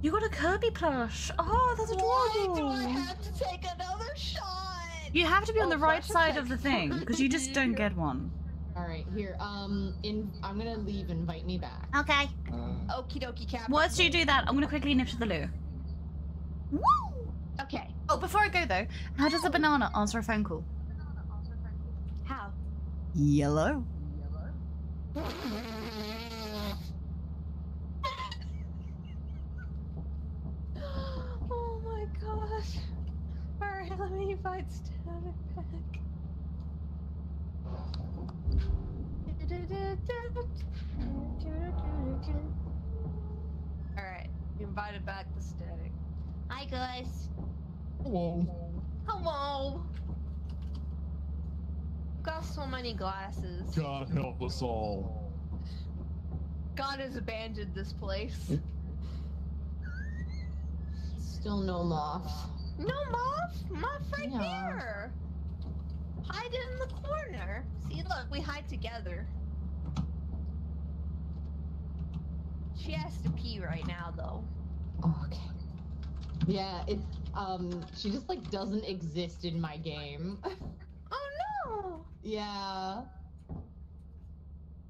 You got a Kirby plush. Oh, that's adorable. Why do I have to take another shot? You have to be on Oh, the right side of the thing because you just don't get one. Alright, here, um in I'm gonna leave, invite me back. Okay. Okie dokie, Captain. Once you do that, I'm gonna quickly nip to the loo. Okay. Oh, before I go though, how does a banana answer a phone call? How? Yellow. oh my gosh. Alright, let me invite Static back. Alright, you invited back the static. Hi guys. Hello. Hello! Got so many glasses. God help us all. God has abandoned this place. Hmm? Still no moth. No, Moth! Moth right Yeah. there! Hide in the corner. See, look, we hide together. She has to pee right now, though. Oh, okay. Yeah, it's um she just like doesn't exist in my game. Oh no! yeah.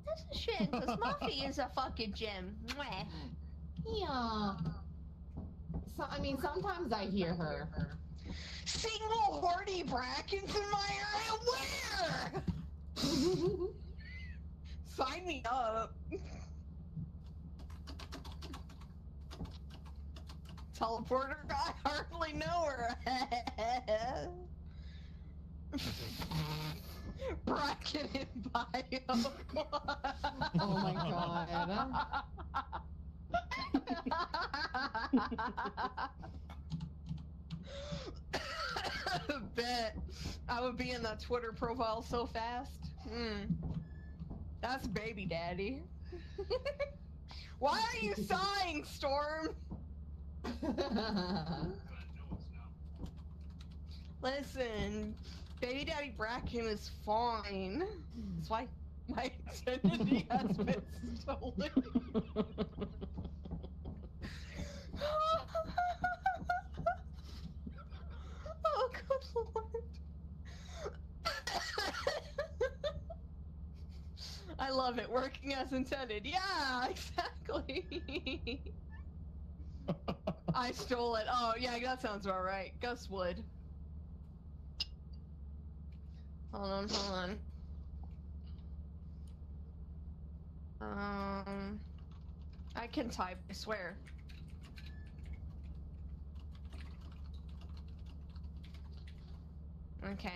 That's a shame, because Muffy is a fucking gem. Mwah. Yeah. So I mean sometimes I hear her. Single horny brackens in my area? Where? Sign me up. Teleporter? I hardly know her. Bracken in bio. Oh my god. bet. I would be in that Twitter profile so fast. Hmm. That's baby daddy. Why are you sighing, Storm? Listen, baby daddy Bracken is fine. That's why my identity has been stolen. oh, good lord. I love it. Working as intended. Yeah, exactly. I stole it. Oh, yeah, that sounds about right. Gus would. Hold on, hold on. Um, I can type. I swear. Okay.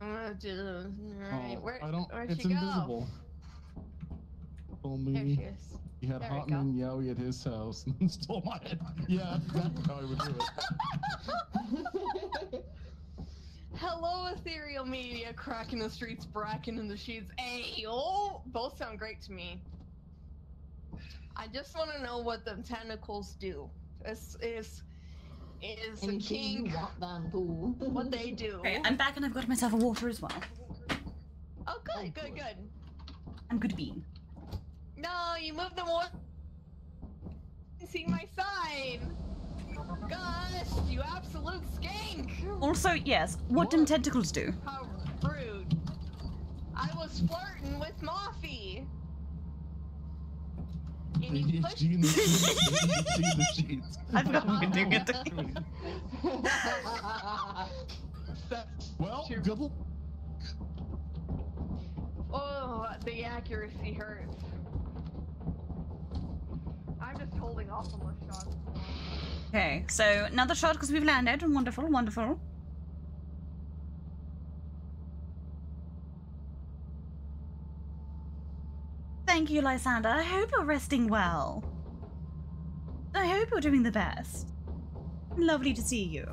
I'm gonna do. Alright, Oh, where? I don't. Where'd it's she go? invisible. Told There she is. He had There we go. and Yowie at his house and stole my head. Yeah, that's how I would do it. Hello, Ethereal Media, cracking the streets, bracking in the sheets. Hey, oh, both sound great to me. I just want to know what the tentacles do. Is is is the king want them to. what they do? Okay, I'm back and I've got myself a water as well. Oh, good, good, good. I'm good bean. No, you moved the one. See my sign. Gosh, you absolute skank! Also, yes, what do tentacles do? How rude. I was flirting with Moffy. And you pushed ADHD in the sheets. ADHD in the sheets. I've got to do it. Well, good luck. Oh, the accuracy hurts. Holding off on the shots. Okay, so another shot because we've landed. Wonderful, wonderful. Thank you, Lysander. I hope you're resting well. I hope you're doing the best. Lovely to see you.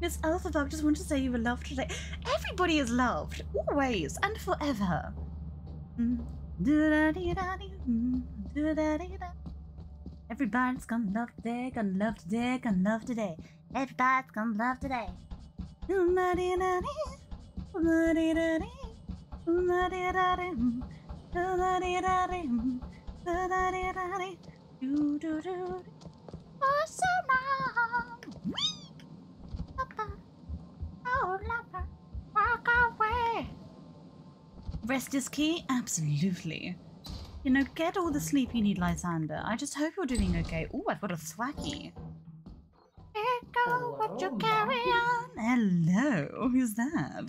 Miss Alphabug just wanted to say you were loved today. Everybody is loved, always and forever. Mm. Everybody's gonna love today, gonna love today, gonna love today. Everybody's gonna love today. Oh lover, walk away. Rest is key? Absolutely. You know, get all the sleep you need, Lysander. I just hope you're doing okay. Oh, I've got a thwacky. Go what you carry on. Hello, who's that?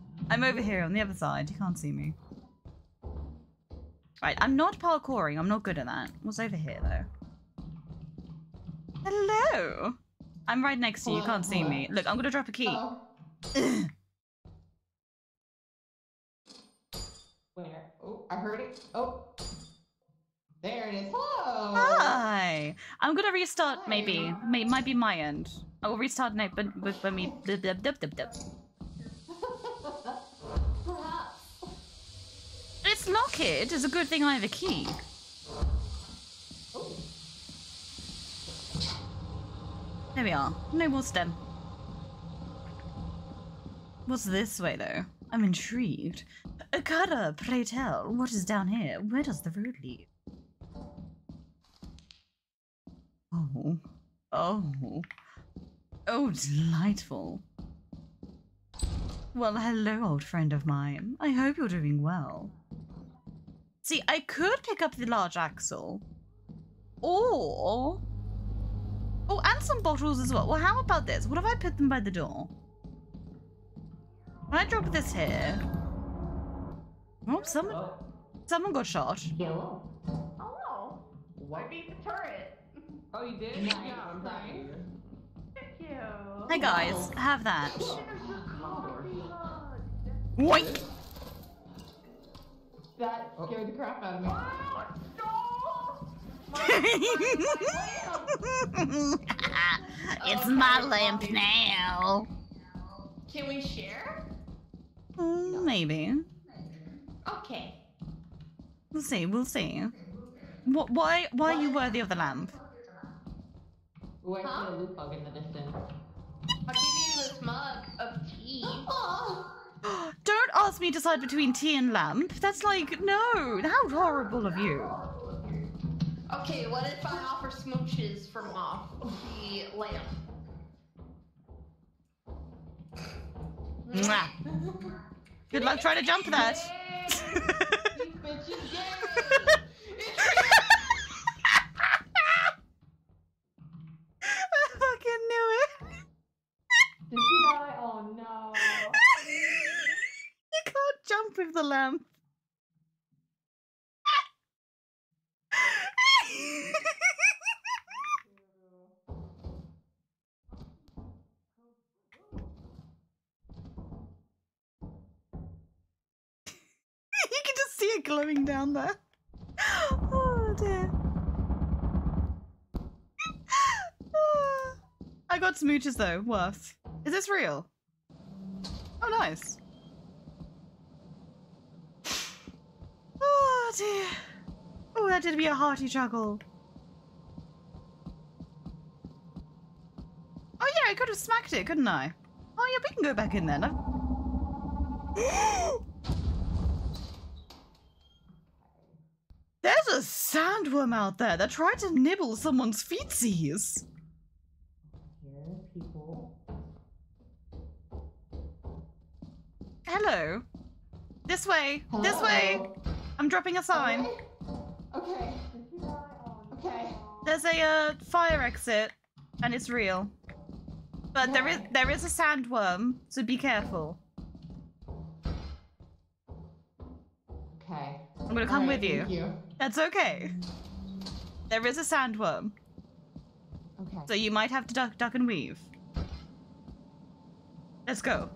I'm over here on the other side. You can't see me. Right, I'm not parkouring. I'm not good at that. What's over here, though? Hello. I'm right next to you. You can't see me. Look, I'm gonna drop a key. Where? Oh, I heard it. Oh. There it is. Hello. Hi. I'm gonna restart. Maybe. May might be my end. I will restart now, but but when we. Dub, dub, dub, dub, dub. It's locked. It's a good thing I have a key. There we are. No more stem. What's this way, though? I'm intrigued. Akata, pray tell, what is down here? Where does the road lead? Oh. Oh. Oh, delightful. Well, hello, old friend of mine. I hope you're doing well. See, I could pick up the large axle. Or... Oh, and some bottles as well. Well, how about this? What if I put them by the door? Can I drop this here? Oh, someone... Someone got shot. Hello. I beat the turret. Oh, you did? Nice. Yeah, I'm proud. Thank you. Hey guys, have that. Woink! That oh. scared the crap out of me. it's my lamp now. Can we share? Mm, maybe. Okay. We'll see. We'll see. What? Why? Why are you worthy of the lamp? Ooh, I see a loot bug in the distance. I'll give you this mug of tea. Oh. Don't ask me to decide between tea and lamp. That's like no. How horrible of you. Okay, what if I offer smooches from off the lamp? Mwah. Good luck trying to jump that. I fucking knew it. Did she die? Oh no. you can't jump with the lamp. it glowing down there. Oh dear. I got smooches though. Worth. Is this real? Oh, nice. Oh dear. Oh, that did be a hearty chuckle. Oh yeah, I could have smacked it, couldn't I? Oh yeah, we can go back in then. There's a sandworm out there that tried to nibble someone's feetsies. Here, people. Hello. This way. This way. I'm dropping a sign. Okay. Okay. There's a uh, fire exit, and it's real. But there is there is a sandworm, so be careful. Okay. I'm gonna come Alright, with you. thank you. That's okay. There is a sandworm, Okay. so you might have to duck, duck and weave. Let's go.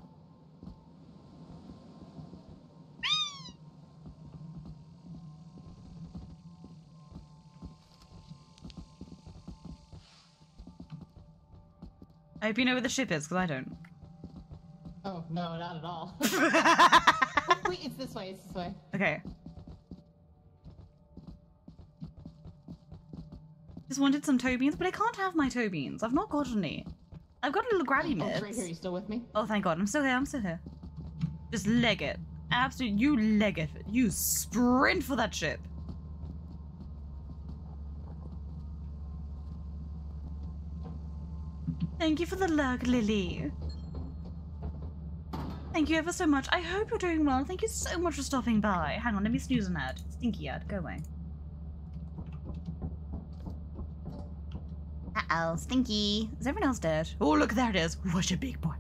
I hope you know where the ship is, because I don't. Oh no, not at all. oh, wait, it's this way. It's this way. Okay. Just wanted some toe beans, but I can't have my toe beans. I've not got any. I've got a little granny Oh, mitts. it's right here. You still with me? Oh, thank God. I'm still here. I'm still here. Just leg it. Absolutely. You leg it. You sprint for that ship. Thank you for the lurk, Lily. Thank you ever so much. I hope you're doing well. Thank you so much for stopping by. Hang on, let me snooze an ad. Stinky ad. Go away. Uh-oh, Stinky. Is everyone else dead? Oh, look, there it is. What a big boy.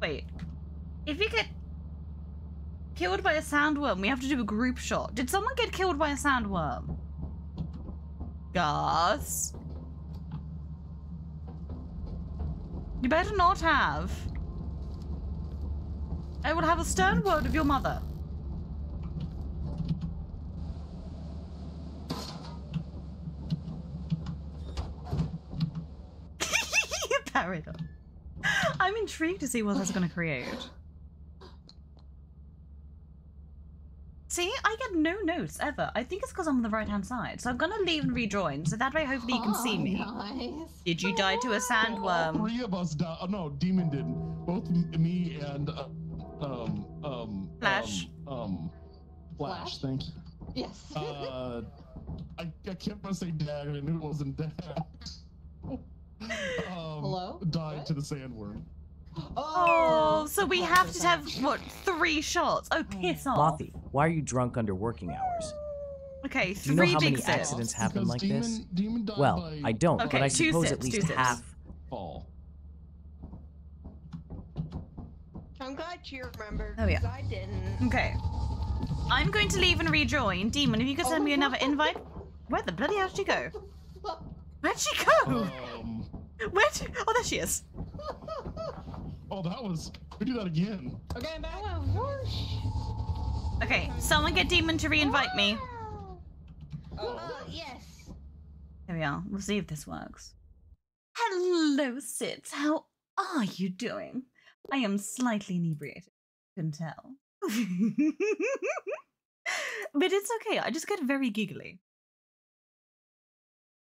Wait. If you get killed by a sandworm, we have to do a group shot. Did someone get killed by a sandworm? Gus? You better not have. I will have a stern word of your mother. Paradox. I'm intrigued to see what that's going to create. See, I get no notes ever. I think it's because I'm on the right hand side. So I'm going to leave and rejoin. So that way, hopefully, you can see me. Nice. Did you die to a All sandworm? three of us died. Oh, no, Demon didn't. Both me and uh, um um Flash. Um, um Flash. Thank you. Yes. Uh, I, I kept on saying dad, and I knew it wasn't dad. um, Hello? Died to the sandworm. Oh, so we have to have, what, three shots? Oh, piss off. Mothy, why are you drunk under working hours? Okay, three. Do you know three how many jinxes. accidents happen Because like Demon- this? Demon died Well, by- I don't, Okay, but I suppose sips, at least half. Fall. I'm glad you remembered. Oh, yeah. I didn't. Okay. I'm going to leave and rejoin. Demon, if you could send me another invite. Where the bloody hell did you go? Where'd she go? Um, Where? Did... Oh, there she is. oh, that was. We do that again. Okay, I'm back. Okay, someone get Demon to re-invite me. Uh, yes. Here we are. We'll see if this works. Hello, Sid. How are you doing? I am slightly inebriated. You can tell. but it's okay. I just get very giggly.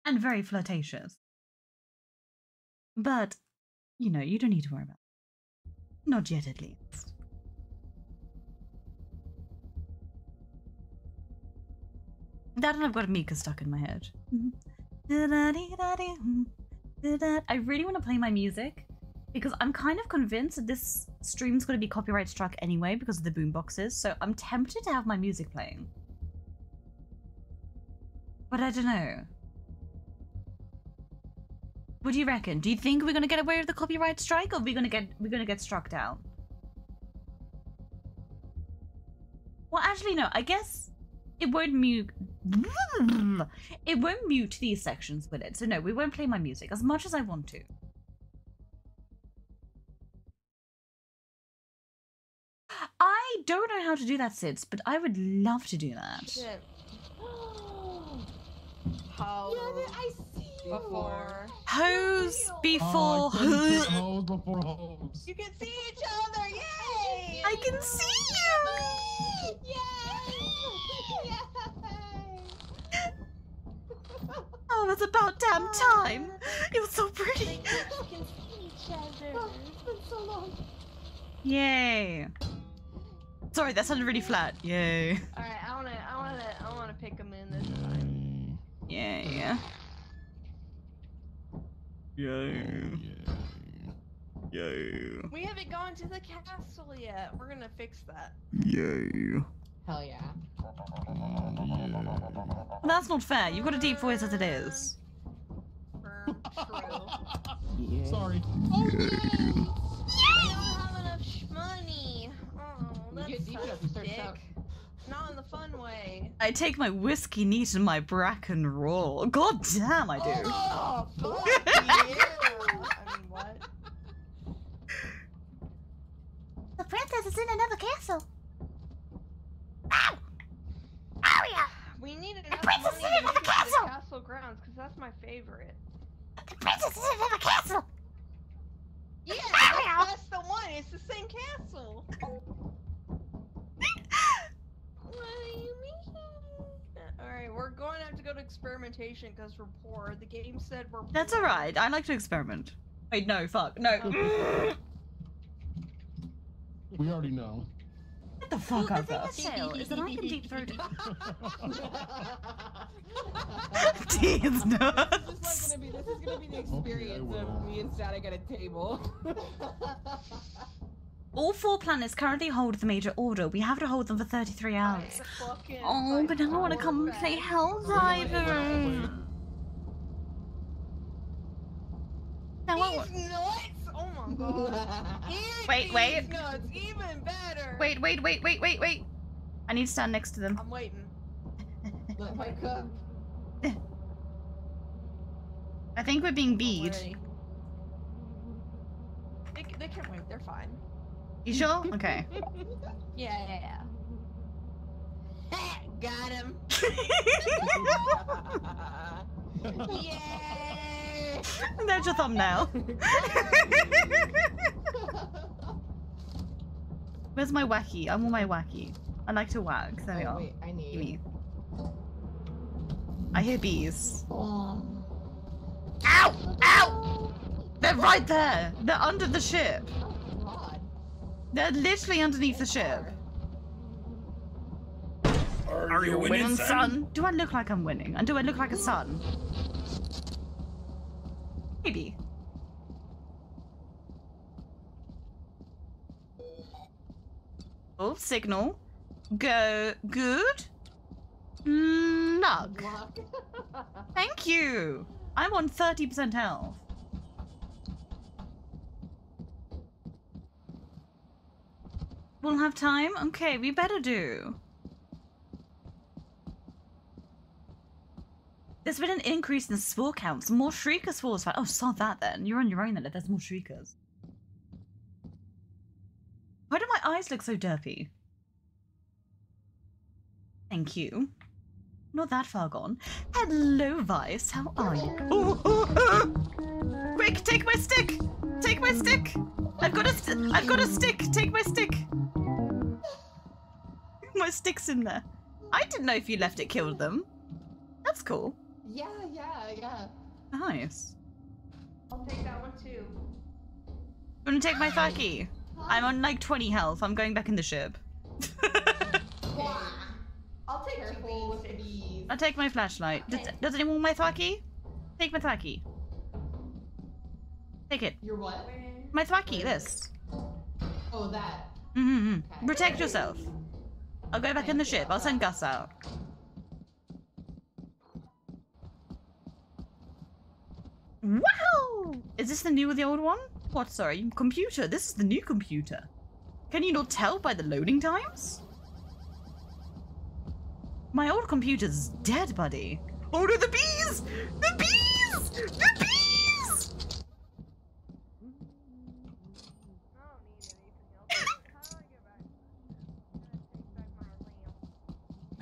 And very flirtatious. But, you know, you don't need to worry about it. Not yet, at least. That and I've got Mika stuck in my head. I really want to play my music because I'm kind of convinced that this stream's going to be copyright struck anyway because of the boomboxes, so I'm tempted to have my music playing. But I don't know. What do you reckon? Do you think we're gonna get away with the copyright strike, or we're we gonna get we're gonna get struck down? Well, actually, no. I guess it won't mute. It won't mute these sections with it. So no, we won't play my music as much as I want to. I don't know how to do that, Sids, but I would love to do that. Shit. How I see you. Before. Hose before Oh, I hose. before hose. You can see each other, yay! I can see you. Yay! Yay! Oh, it's about damn oh, time. It was so pretty. Oh, it's been so long. Yay. Sorry, that sounded really flat. Yay. All right, I wanna, I wanna, I wanna pick them in this time. Yay. Yay. Yay. We haven't gone to the castle yet. We're gonna fix that. Yay. Hell yeah. That's not fair. You've got a deep voice as it is. Sorry. Oh, we don't have enough money. Oh, You that's get deep such enough, you start dick. shout- Not in the fun way. I take my whiskey neat and my bracken roll. God damn, I do. Oh, fuck you. I mean, what? The princess is in another castle. We need enough princess is in make the it to castle. castle grounds, because that's my favorite. The princess is in another castle. Yeah, that's, that's the one. It's the same castle. what do you mean? Alright, we're going to have to go to experimentation because we're poor. The game said we're That's alright. I like to experiment. Wait, no, fuck. No. We already know. Get the fuck Well, out the thing of is, is that I can deep throat it. Teens nuts. This is gonna be this is gonna be the experience of me and Static at a table. All four planets currently hold the major order. We have to hold them for 33 hours. Oh, but now I want to come and play Helldiver. Now I want. These nuts! Oh my god. Eat Wait, these wait. nuts, even better. Wait, wait, wait, wait, wait, wait. I need to stand next to them. I'm waiting. Let my cup. I think we're being beat. Ready. They, they can wait. They're fine. You sure? Okay. Yeah, yeah, yeah. Got him. Yay! There's your thumbnail. Where's my wacky? I want my wacky. I like to whack. There we Oh, are. wait, I need- Gimme. I hear bees. Oh. Ow! Ow! They're right there. They're under the ship. God. They're literally underneath the ship. Are you winning, son? Do I look like I'm winning? And do I look like a son? Maybe. Oh, signal. Go. Good. Mm, Luck. Luck. Thank you. I'm on 30% health. We'll have time? Okay, we better do. There's been an increase in spore counts. More Shrieker spores. Oh, saw that then. You're on your own then if there's more Shriekers. Why do my eyes look so derpy? Thank you. Not that far gone. Hello, Vice. How are you? Oh, oh, oh. Quick, take my stick. Take my stick. I've got a. St- I've got a stick. Take my stick. my stick's in there. I didn't know if you left it killed them. That's cool. Yeah, yeah, yeah. Nice. I'll take that one too. I'm gonna take my Thaki? I'm on like 20 health. I'm going back in the ship. I'll take Careful. I'll take my flashlight. Does, does anyone want my Thaki? Take my Thaki. Take it. Your what? My Thaki, this. Oh, that. Mm-hmm. Protect yourself. I'll go back in the ship. I'll send Gus out. Wow! Is this the new or the old one? What, sorry? Computer. This is the new computer. Can you not tell by the loading times? My old computer's dead, buddy. Oh no, the bees! The bees! The bees!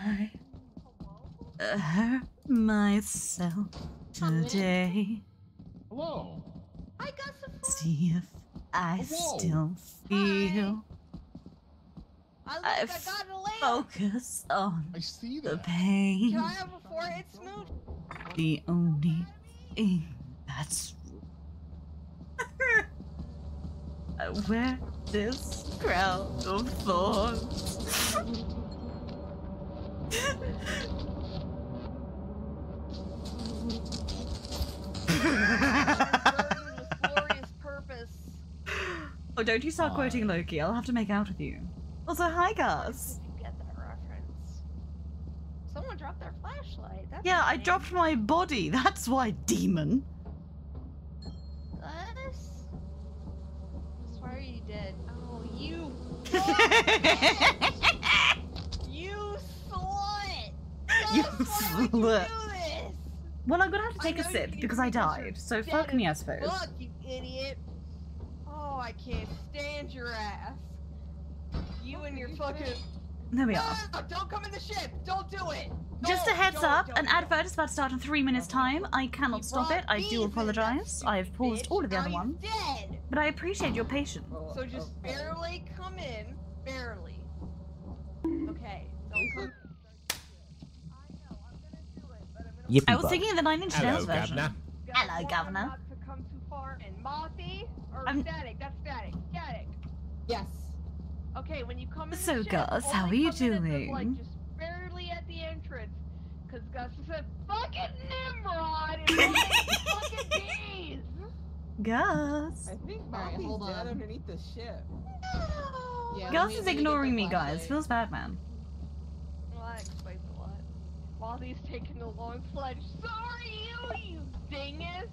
I uh, hurt myself today. Hello. I got some. See if I Whoa. still feel. I I I got a lamp. focus on I see the that. pain. Can I have a forehead smooch? The only thing that's I wear this crown of thorns. Oh, don't you start quoting Loki. I'll have to make out with you. Also, hi, Gus. Get that reference. Someone dropped their flashlight. That's Yeah, I dropped my body. That's why, demon. Gus? I swear you did. Oh, you. you slut! You Gus, why would you slut. Well, I'm gonna have to take a sip because I died. So fuck me, I suppose. Fuck, you idiot. Oh, I can't stand your ass. You and your fucking. There we are. No, don't come in the ship. Don't do it. Just a heads don't, up, don't, an advert is about to start in three minutes' time. I cannot stop it. I do apologize. I have paused all of the other ones, but I appreciate your patience. So just barely come in. Barely. Okay. Don't come. Yippee I was bug. thinking the Nine Inch Hello, Nails version. Governor. Hello, Governor. Not come too far. And Mothy or I'm- static. That's static. Static. Yes. Okay, when you come in So, the ship, Gus, how are you come in at the, like, doing? just barely at the entrance. Cause Gus is a fucking Nimrod and all these fucking days. Gus. I think Alright, Moppy's hold dead on. underneath the ship. Yeah, Gus is let me get ignoring me, guys. Feels bad, man. Well, that explains a lot. Mothy's taking a long fledge. Sorry, you, you dingus.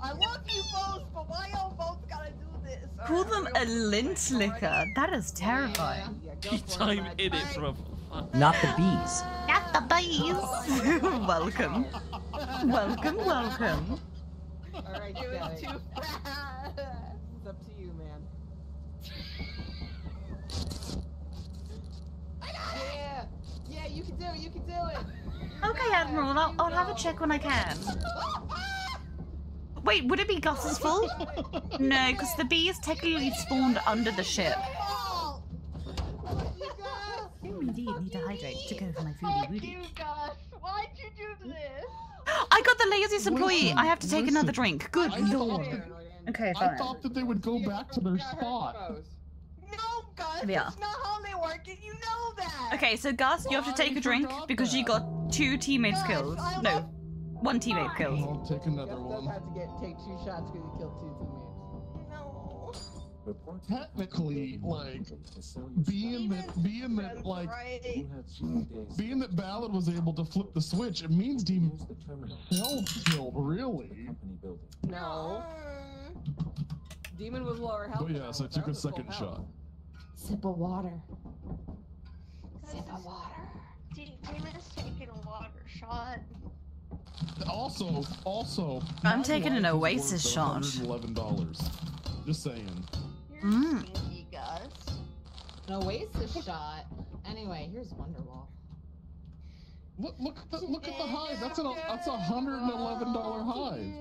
I love you both, but why y'all both gotta do this? Call Alright, them a all- lint licker. That is terrifying. Yeah, go Tea for it, time bud. in it, bro. Fuck. Not the bees. Not the bees. welcome. Welcome, welcome. Alright, It was Static. too fast. It's up to you, man. I got Yeah! Yeah, you can do it, you can do it! Okay, Admiral, I'll, I'll have a check when I can. Wait, would it be Gus's fault? No, because the bees technically spawned under the ship. You indeed need to hydrate to go for my foodie Fuck woody. you, Gus. Why'd you do this? I got the laziest employee. I have to take another drink. Good I lord. that- Okay, I thought that they would go back to their spot. No, Gus. Here we are. That's not how they work, and you know that. Okay, so Gus, you have to take a drink because you got two teammates killed. No, one teammate killed. I'll take another Gus does one. have to get take two shots because he killed two teammates. No. Technically, like being that being that like being that Ballad was able to flip the switch, it means Demon held killed, really. No. Demon was lower health. But yes, I took a second shot. Sip of water. Sip of water. Demon's taking a water shot. Also, also, I'm taking an Oasis shot. $111. Just saying. You're Mm. stinky, Gus. An Oasis shot. Anyway, here's Wonderwall. Look, look, at the, look at the hive. That's a that's a hundred and eleven dollar hive.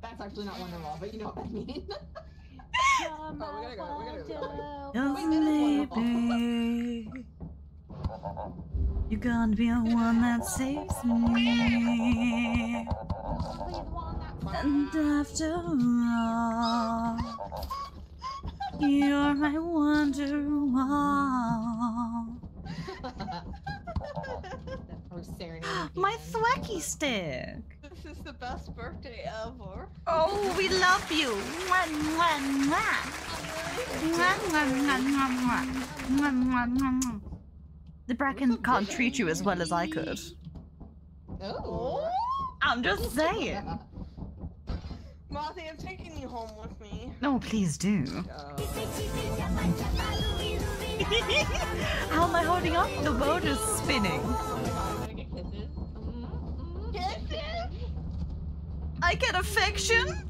That's actually not Wonderwall, but you know what I mean. Oh, we gotta go. We gotta go. Just maybe you're gonna be the one that saves me. And after all, you're my wonderwall. Or serenade. My thwacky stick. This is the best birthday ever. Oh, we love you. Mwah, mwah, mwah. Mwah, mwah, mwah, mwah, mwah. Mwah, mwah, mwah, mwah. The Bracken can't treat you as well as I could. Oh. I'm just saying. Martha, I'm taking you home with me. No, please do. How am I holding up? The boat is spinning. I get affection?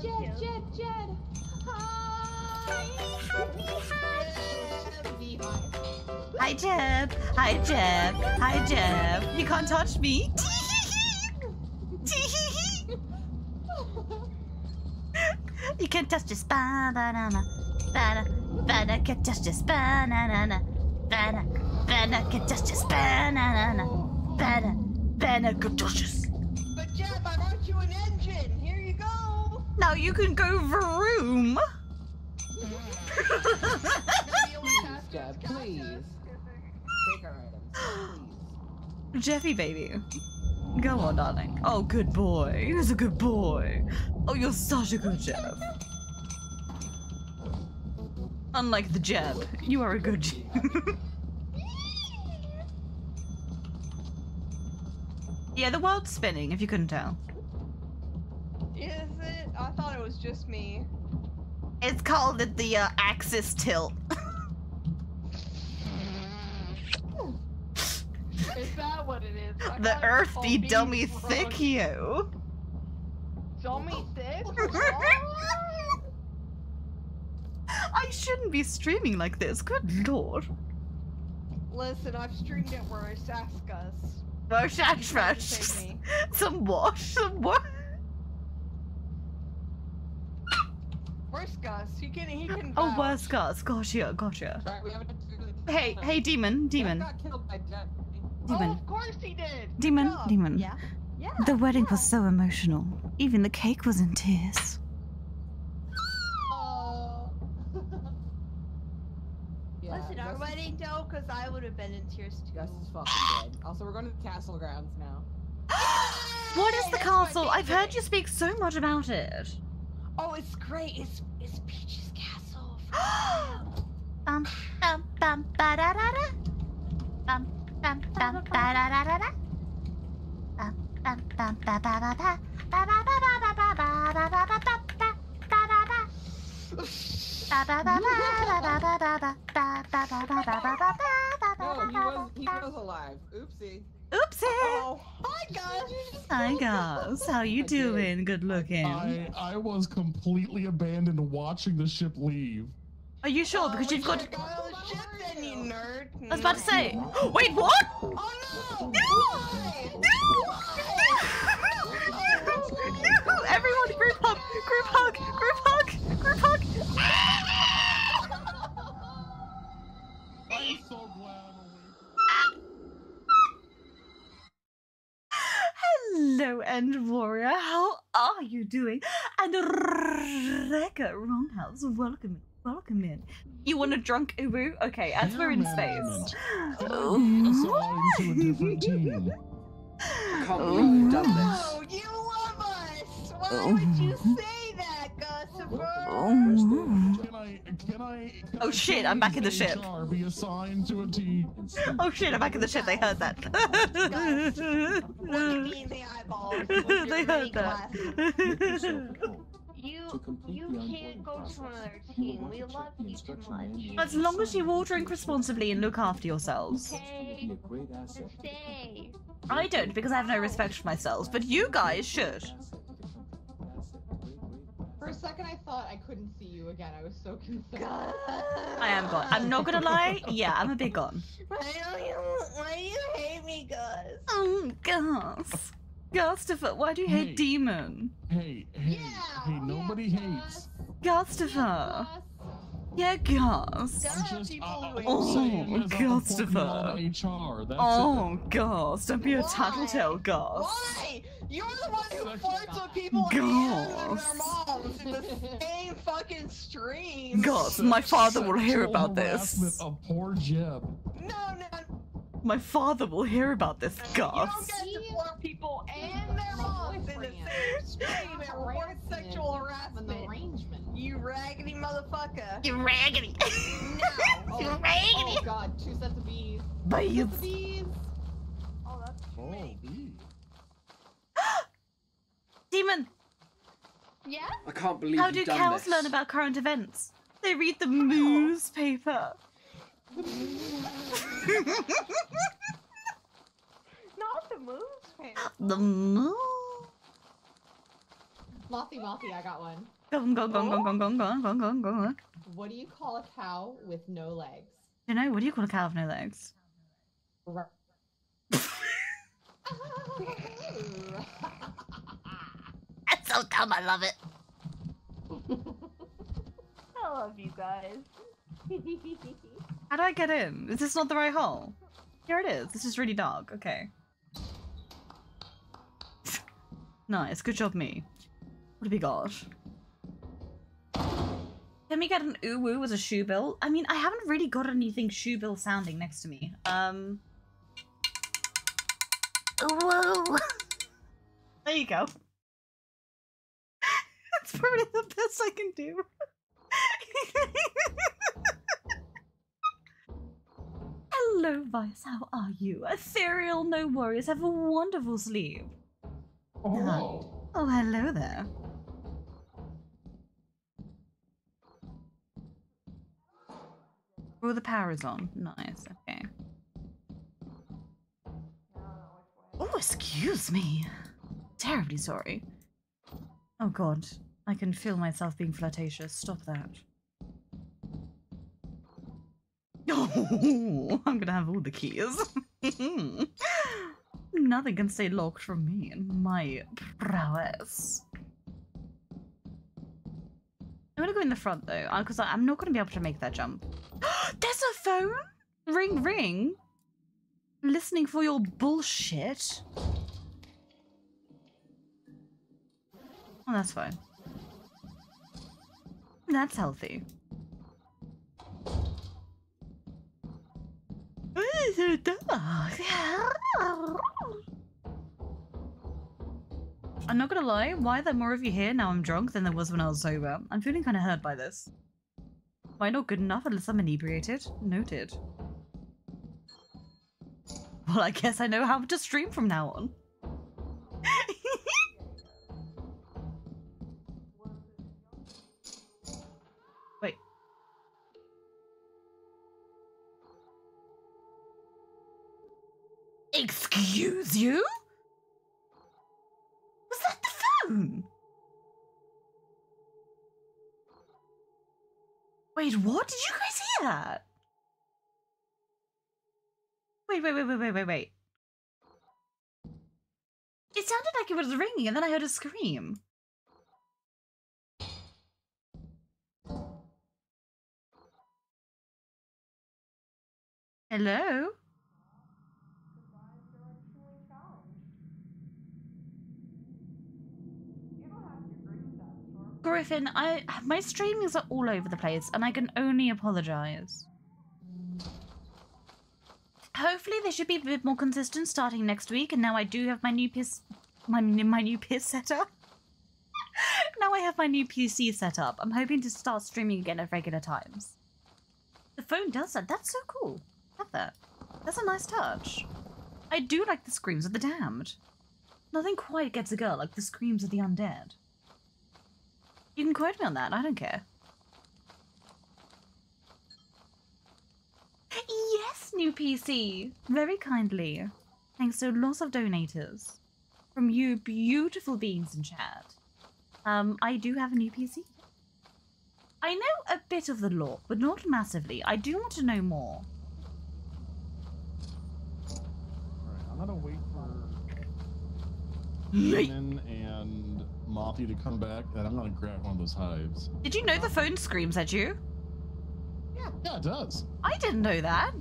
Jed, Jed, Jed. Hi, Jeb. Hi, Jeb. Hi, Jeb. You can't touch me. you can't touch this banana. Banana. Banana can't touch this banana. Banana. Banana can't touch this banana. Banana. Banana can't touch this. But Jeb, I brought you an engine. Here you go. Now you can go vroom. Jeb, please. Take our items. Jeffy baby. Go on, darling. Oh, good boy. He's a good boy. Oh, you're such a good Jeb. Unlike the Jeb, you are a good Jeb. yeah, the world's spinning, if you couldn't tell. Is it? I thought it was just me. It's called it the uh, axis tilt. Is that what it is? I the thought it was earth be dummy thrown- thick you. Dummy thick? I shouldn't be streaming like this. Good lord. Listen, I've streamed it where it's Ask Us. Wash, wash, Save wash. me. Some wash, some wash. Where's Gus? He can, he can. Oh, vouch. worse Gus. Gotcha, gotcha. Alright, we haven't. Hey, hey, demon, demon, got killed by Jeb. Oh, demon, of course he did. Demon, job. demon. Yeah. Yeah. The wedding was so emotional. Even the cake was in tears. Oh. yeah, Listen, our wedding though, because I would have been in tears too. Gus is fucking dead. Also, we're going to the castle grounds now. What is the castle? I've heard you speak so much about it. Oh, it's great. It's it's Peach's castle. Bum, bum, bum, ba da da da. Bum, bum, bum, ba da da da da. Bum, bum, bum, ba ba ba ba. Ba ba ba ba ba ba ba ba ba ba ba ba ba ba ba. Ba ba ba ba ba ba ba ba ba ba ba ba ba ba ba ba ba ba No, he ba was he ba was alive. Oopsie. Oopsie! Oh, hi guys. Hi guys, how you doing? Good looking. I I was completely abandoned watching the ship leave. Are you sure? Oh, because you've got. Got on ship then, you nerd. I was about to say. Wait, what? Oh no! No! No! Everyone, group hug, group hug, group hug, group hug. I'm so Hello, End Warrior. How are you doing? And Rekka Roundhouse, welcome, welcome in. You want a drunk Ubu? Okay, as we're in space. Assigned oh, to a different team. I can't believe you've done this. Oh, you love us. Why would you oh. say that, Can I can I? Can Oh shit, I'm back in the please ship. HR be assigned to a team? Oh shit, I'm back in the ship. They heard that. Look me in the eyeballs. they heard that. You you can't go to another team. We love you too much. As long as you all drink responsibly and look after yourselves. Okay. Stay. I don't because I have no respect for myself, but you guys should. For a second, I thought I I couldn't see you again. I was so concerned. I am gone. I'm not gonna lie. Yeah, I'm a bit gone. Why don't you? Why do you hate me, Gus? Oh, Gus. Gustafer, why do you hate Hey. Demon? Hey, hey, hey, oh, nobody hates. Gustafer. Yeah, Gus. Just, I, I'm Oh, saying as Gustafer. HR. That's Oh, Gus, don't be a tattletale, Gus. Why? You're the one who flirts with people and their Gus. moms in the same fucking stream. Gus, my father will hear about harassment this. Of poor Jeb. No, no, My father will hear about this, you don't get to flirt people and their moms in the same stream and report sexual harassment. You raggedy motherfucker. You raggedy. No. You Oh, raggedy. oh god, two sets of bees. Bees. Two sets of bees. Oh, that's Oh, B. Demon, Yeah? I can't believe how you've do done cows this. learn about current events? They read the newspaper. Not the moves, man. the moo. Mothy, Mothy, I got one. Go on, go on, go on, go on, go on, go on, go on, go on, go on. What do you call a cow with no legs? You know, what do you call a cow with no legs? Ru- That's so dumb, I love it. I love you guys. How do I get in? Is this not the right hole? Here it is. This is really dark. Okay. nice. Good job, me. What have we got? Can we get an ooh woo as a shoe bill? I mean, I haven't really got anything shoe bill sounding next to me. Um. Ooh woo. there you go. That's probably the best I can do. Hello, Vice. How are you? Ethereal, no worries. Have a wonderful sleep. Oh. Oh, hello there. Oh, the power is on. Nice. Okay. Oh, excuse me. Terribly sorry. Oh god, I can feel myself being flirtatious. Stop that. Oh, I'm gonna have all the keys. Nothing can stay locked from me and my prowess. I'm gonna go in the front though, uh, because I'm not gonna be able to make that jump. There's a phone! Ring, ring! Listening for your bullshit. Oh, that's fine. That's healthy. I'm not gonna lie, why are there more of you here now I'm drunk than there was when I was sober? I'm feeling kind of hurt by this. Why not good enough unless I'm inebriated? Noted. Well, I guess I know how to stream from now on. Excuse you? Was that the phone? Wait, what? Did you guys hear that? Wait, wait, wait, wait, wait, wait, wait. It sounded like it was ringing, and then I heard a scream. Hello? Griffin, I my streamings are all over the place, and I can only apologize. Hopefully, they should be a bit more consistent starting next week. And now I do have my new piss, my my new piss set up. now I have my new PC set up. I'm hoping to start streaming again at regular times. The phone does that. That's so cool. Have that. That's a nice touch. I do like the screams of the damned. Nothing quite gets a girl like the screams of the undead. You can quote me on that, I don't care. Yes, new PC! Very kindly. Thanks to lots of donators. From you beautiful beings in chat. Um, I do have a new PC. I know a bit of the lore, but not massively. I do want to know more. Alright, I'm gonna wait for Yeet. And Mothy to come back, and I'm gonna grab one of those hives. Did you know the phone screams at you? Yeah, yeah, it does. I didn't know that.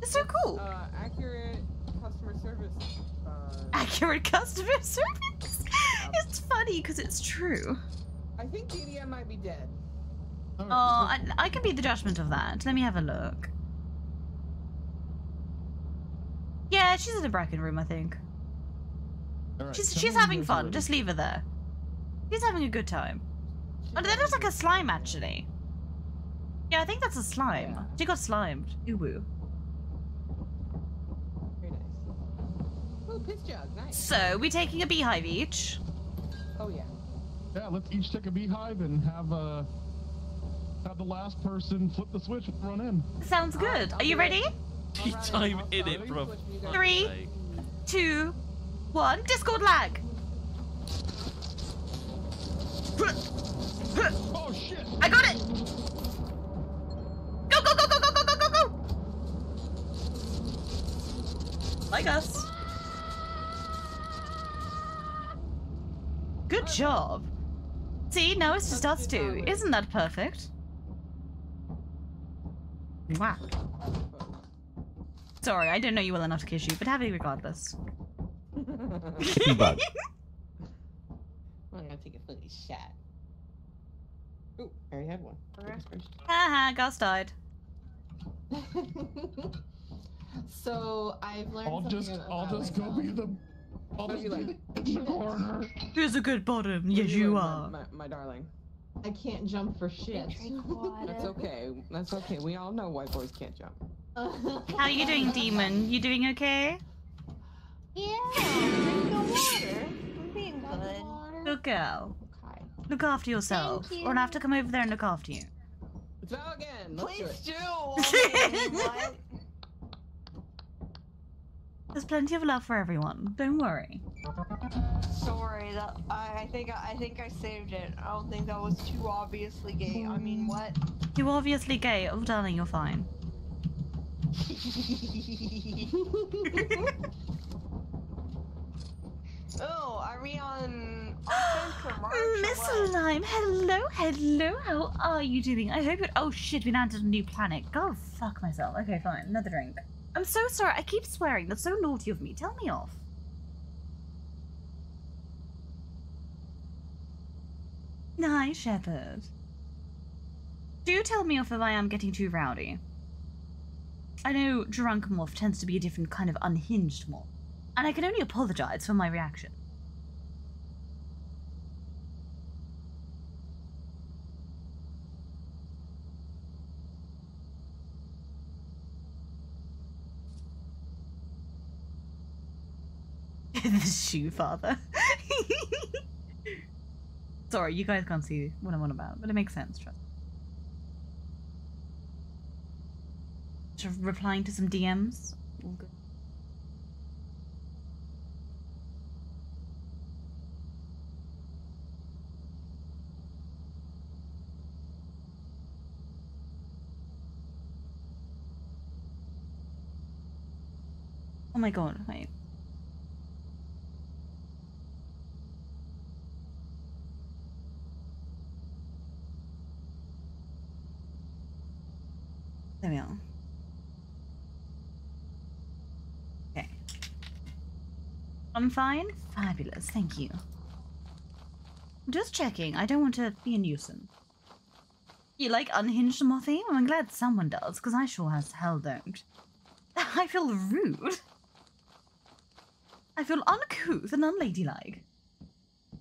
It's so cool. Uh, accurate customer service. Uh, Accurate customer service. it's funny because it's true. I think DDM might be dead. Oh, I, I can be the judgment of that. Let me have a look. Yeah, she's in the bracken room, I think. Alright, She's she's having you guys are fun. Just leave her there. She's having a good time. Oh, that looks like a slime, actually. Yeah, I think that's a slime. She got slimed. Ooh woo. Very nice. Ooh, piss jug. Nice. So, we taking a beehive each? Oh yeah. Yeah, let's each take a beehive and have uh have the last person flip the switch and run in. Sounds good. Are you ready? Tea time in it, bro. Three, two, one. Discord lag. Oh shit! I got it. Go go go go go go go go go. Like us. Good job. See, now it's just us two. Isn't that perfect? Wow. Sorry, I didn't know you well enough to kiss you, but happy regardless. Bug. I'm gonna take a funny shot. Ooh, I already had one. Goodness gracious. Haha, Gus died. So I've learned I'll just about I'll just go be the I'll just be the in the corner. Who's a good bottom? What Yes, do you learn, are. My, my darling. I can't jump for shit. That's okay. That's okay. We all know white boys can't jump. How are you doing, Demon? You doing okay? Yeah, drink the water. I'm being good. Good girl. Look after yourself. Thank Or I'll have to come over there and look after you. Val again. Please do it. do. What? There's plenty of love for everyone. Don't worry. Sorry, that I, I think I think I saved it. I don't think that was too obviously gay. I mean, what? You're obviously gay. Oh, darling, you're fine. oh, are we on offense or march or Miss? Lime, hello, hello. How are you doing? I hope it. Oh shit, we landed on a new planet. Go fuck myself. Okay, fine. Another drink. I'm so sorry. I keep swearing. That's so naughty of me. Tell me off. Hi, Shepard. Do tell me off if I am getting too rowdy. I know drunk morph tends to be a different kind of unhinged morph, and I can only apologize for my reaction. the shoe father. Sorry, you guys can't see what I'm on about, but it makes sense, trust. Replying to some DMs. All good. Oh my god, wait. There we are. Okay. I'm fine? Fabulous, thank you. Just checking, I don't want to be a nuisance. You like unhinged mothy? Well, I'm glad someone does, because I sure as hell don't. I feel rude. I feel uncouth and unladylike.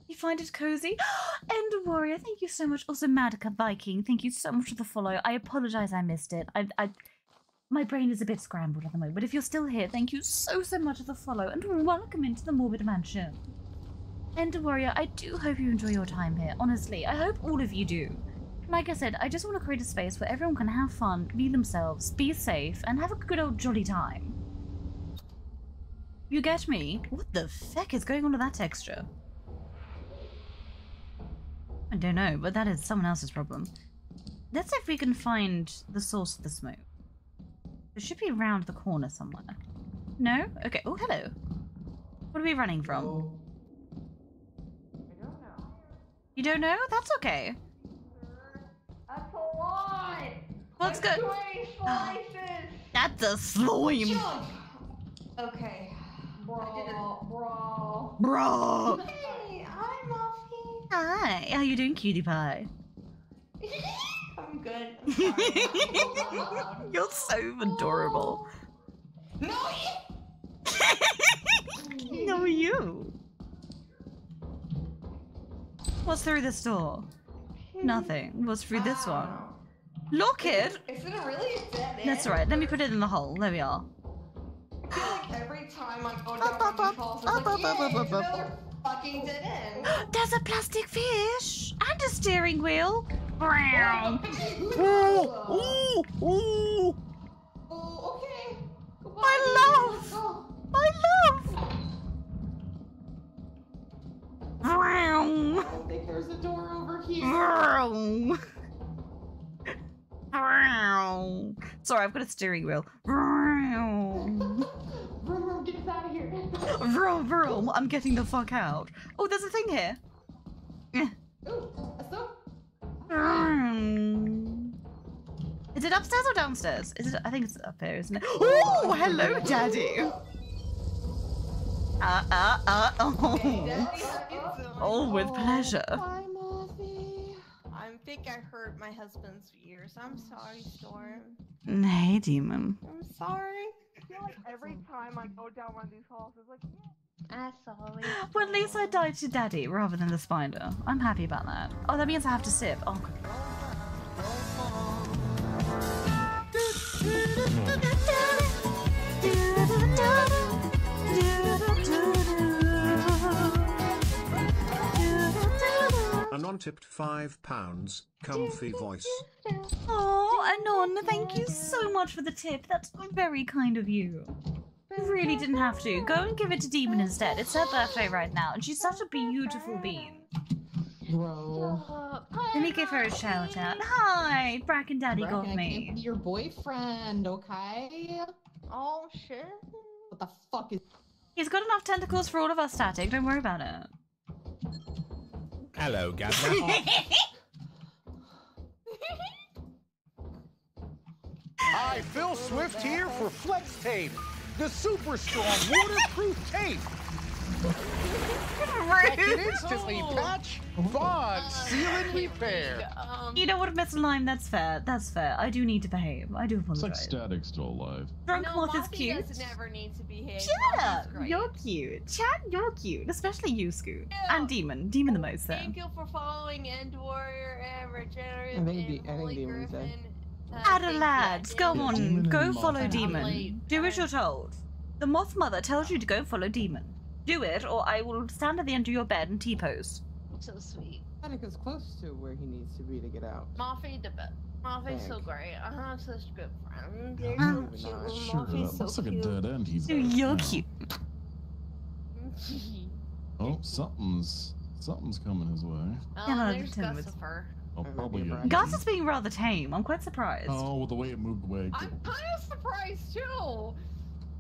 You find it cozy? End Warrior, thank you so much. Also, Madika Viking, thank you so much for the follow. I apologize I missed it. I, I, my brain is a bit scrambled at the moment, but if you're still here, thank you so, so much for the follow and welcome into the Morbid Mansion. End Warrior, I do hope you enjoy your time here. Honestly, I hope all of you do. Like I said, I just want to create a space where everyone can have fun, be themselves, be safe, and have a good old jolly time. You get me? What the feck is going on with that texture? I don't know, but that is someone else's problem. let's see if we can find the source of the smoke. It should be around the corner somewhere. No? Okay. Oh, hello. What are we running from? I don't know. You don't know? That's okay. That's a lot. Let's That's go. That's a slime. Okay. Bro, bro. Bro. Hi. How you doing, cutie pie? I'm good. I'm. You're so adorable. no, No, you. What's through this door? Hmm. Nothing. What's through this one? Look it. Is it a really dead end? That's right. Let me put it in the hole. There we are. I feel like every time I go down one of these halls, I'm like, yeah, it's another fucking dead end. There's a plastic fish and a steering wheel. Brown. Ooh, ooh, ooh. Oh, okay. My love. My love. Brown. I don't think there's a door over here. Vroom. Vroom. Sorry, I've got a steering wheel. Vroom. Vroom, vroom, get us out of here. Vroom, vroom. I'm getting the fuck out. Oh, there's a thing here. Ooh, Is it upstairs or downstairs? Is it? I think it's up here, isn't it? Oh, hello, Daddy. Uh, uh, uh, oh. Oh, with pleasure. I think I hurt my husband's ears. I'm sorry, Storm. Hey, demon. I'm sorry. I feel like every time I go down one of these halls, it's like, I sorry. Well, at least I died to Daddy rather than the spider. I'm happy about that. Oh, that means I have to sip. Oh, God. Hmm. A non-tipped five pounds, comfy voice. Oh, Anon, thank you so much for the tip. That's very kind of you. You really didn't have to. Go and give it to Demon instead. It's her birthday right now, and she's such a beautiful being. Bro. Let me give her a shout out. Hi, Bracken Daddy Bracken, got me. your boyfriend, okay? Oh shit. What the fuck is? He's got enough tentacles for all of us, Static. Don't worry about it. Hello, Governor. Hi, Phil Swift here for Flex Tape, the super strong waterproof tape. That can instantly patch, bond, seal, and repair. You know what, Miss Lime? That's fair. That's fair. I do need to behave. I do It's like apologize. Static still alive. Drunk no, Moth is cute. does never need to behave. Shut up! You're cute. Chat, you're cute. Especially you, Scoot. And Demon. Demon the most, though. Thank you for following End Warrior and Regenerative I think and De- I Holy Demon said. Griffin. Uh, Ada thank go on. Demon Go follow Demon. Do as you're told. The Moth Mother tells you to go follow Demon. Do it, or I will stand at the end of your bed and T-pose. So sweet. Attica's close to where he needs to be to get out. Moffy the best. Moffy's so great. I have such good friends. They're Uh, so cute. Sure, Moffy's that so looks like a dead end. He's at You're cute. Oh, something's something's coming his way. Oh, Yeah, no, there's pretend it's- Gussifer. Oh, probably. a- Gus is being rather tame. I'm quite surprised. Oh, well, the way it moved away. I'm kind of surprised too.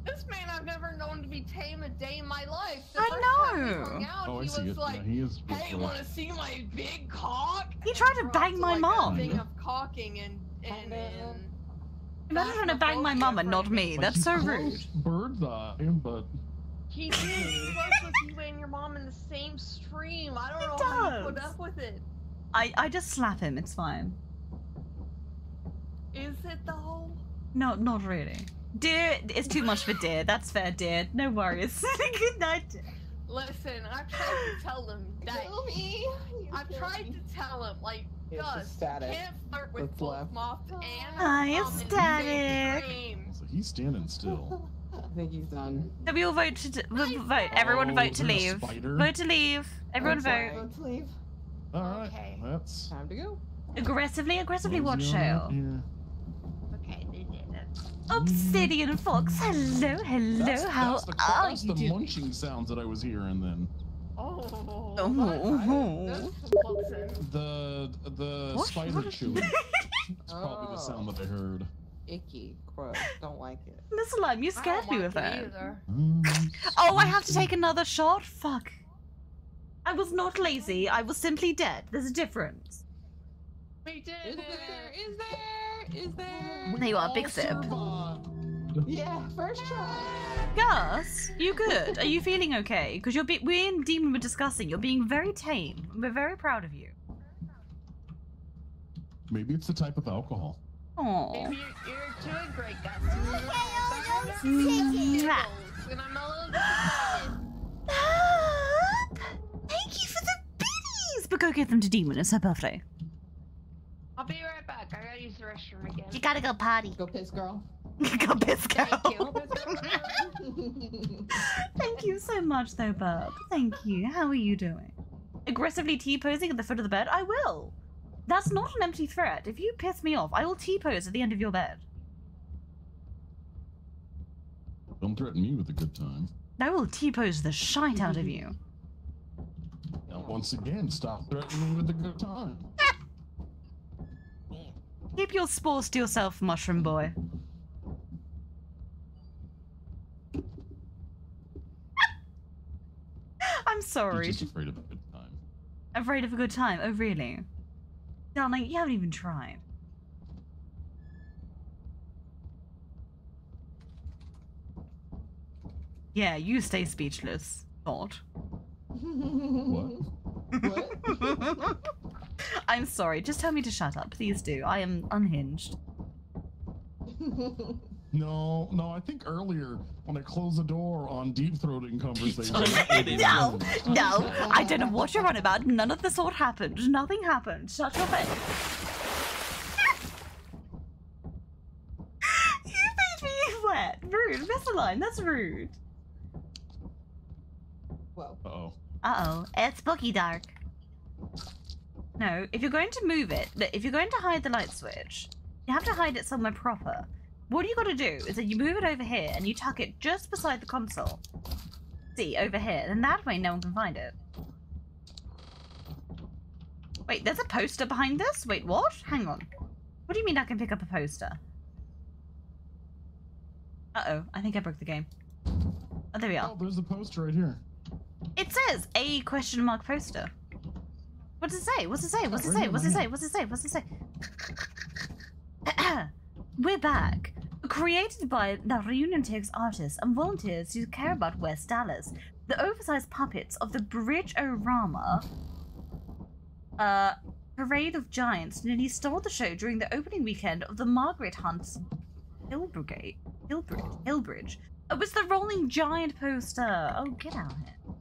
This man I've never known to be tame a day in my life. The I first time we know. hung out, Oh, I he see was it. like, Yeah, he is "Hey, good want to see my big cock?" He tried to And bang we're my up to, like, mom. Thing of cocking and and and. Imagine trying to bang my mum and not me. Like, That's so rude. Bird's uh, eye, but He did. He worked with you and your mom in the same stream. I don't He know how you put up with it. I, I just slap him. It's fine. Is it though? No, not really. Dear, it's too much for dear. That's fair, dear. No worries. Good night. dear. Listen, I've tried to tell them that. Kill me. I've tried to tell them, like, It's just Gus, you can't flirt with that's both. Moth and Hi, Mom it's in the same Static. so he's standing still. I think he's done. So we all vote to v- vote. Everyone Oh, vote to leave. spider? Vote to leave. Everyone Okay. vote. Let's leave. All right, Okay. that's. Time to go. Aggressively, aggressively watch Mosey show. here. Okay, they did it. Obsidian Fox. Hello, hello. That's, How that's the, are that's you the munching sounds that I was hearing then. Oh. Oh, oh. This. The the What? spider chewing. probably the sound that I heard. Icky. Gross. Don't like it. Miss Lime, you scared me with that. either. Mm. Oh, I have to mm-hmm. take another shot? Fuck. I was not lazy. I was simply dead. There's a difference. We did Is there? Is there? Is there? There you are, big sip. Yeah, first try. Gus, you good? Are you feeling okay? Because you're be- we and Demon were discussing. You're being very tame. We're very proud of you. Maybe it's the type of alcohol. Aww. Maybe you're, you're doing great, guys. Mwah. And I'm a little. Thank you for the biddies! But go give them to Demon. It's her birthday. I'll be right back. I gotta use the restroom again. You gotta go potty. Go piss, girl. go piss, girl. Thank you. Thank you so much, though, Bob. Thank you. How are you doing? Aggressively T-posing at the foot of the bed? I will. That's not an empty threat. If you piss me off, I will T-pose at the end of your bed. Don't threaten me with a good time. I will T-pose the shite out of you. Now, once again, stop threatening me with a good time. Keep your spores to yourself, mushroom boy. I'm sorry. You're just afraid of a good time. Afraid of a good time. Oh, really? Darling, you haven't even tried. Yeah, you stay speechless. Thought. What? I'm sorry. Just tell me to shut up. Please do. I am unhinged. No, no, I think earlier when I closed the door on deep throating conversation. No, no. I don't know what you're on about. None of the sort happened. Nothing happened. Shut your face. you made me wet. Rude. Misaligned. That's rude. Whoa. Uh-oh. Uh-oh. It's spooky dark. No, if you're going to move it, if you're going to hide the light switch, you have to hide it somewhere proper. What you got to do is that you move it over here and you tuck it just beside the console. See, over here. And that way no one can find it. Wait, there's a poster behind this? Wait, what? Hang on. What do you mean I can pick up a poster? Uh-oh, I think I broke the game. Oh, there we are. Oh, there's a poster right here. It says a question mark poster. What does it say? What's it say? What's it say? What's it say? What's it say? What's it say? We're back. Created by the Reunion Takes artists and volunteers who care about West Dallas, the oversized puppets of the Bridge-O-Rama uh, Parade of Giants nearly stole the show during the opening weekend of the Margaret Hunt's Hill Brigade. Hillbridge. Hillbridge. It was the Rolling Giant poster. Oh, get out of here.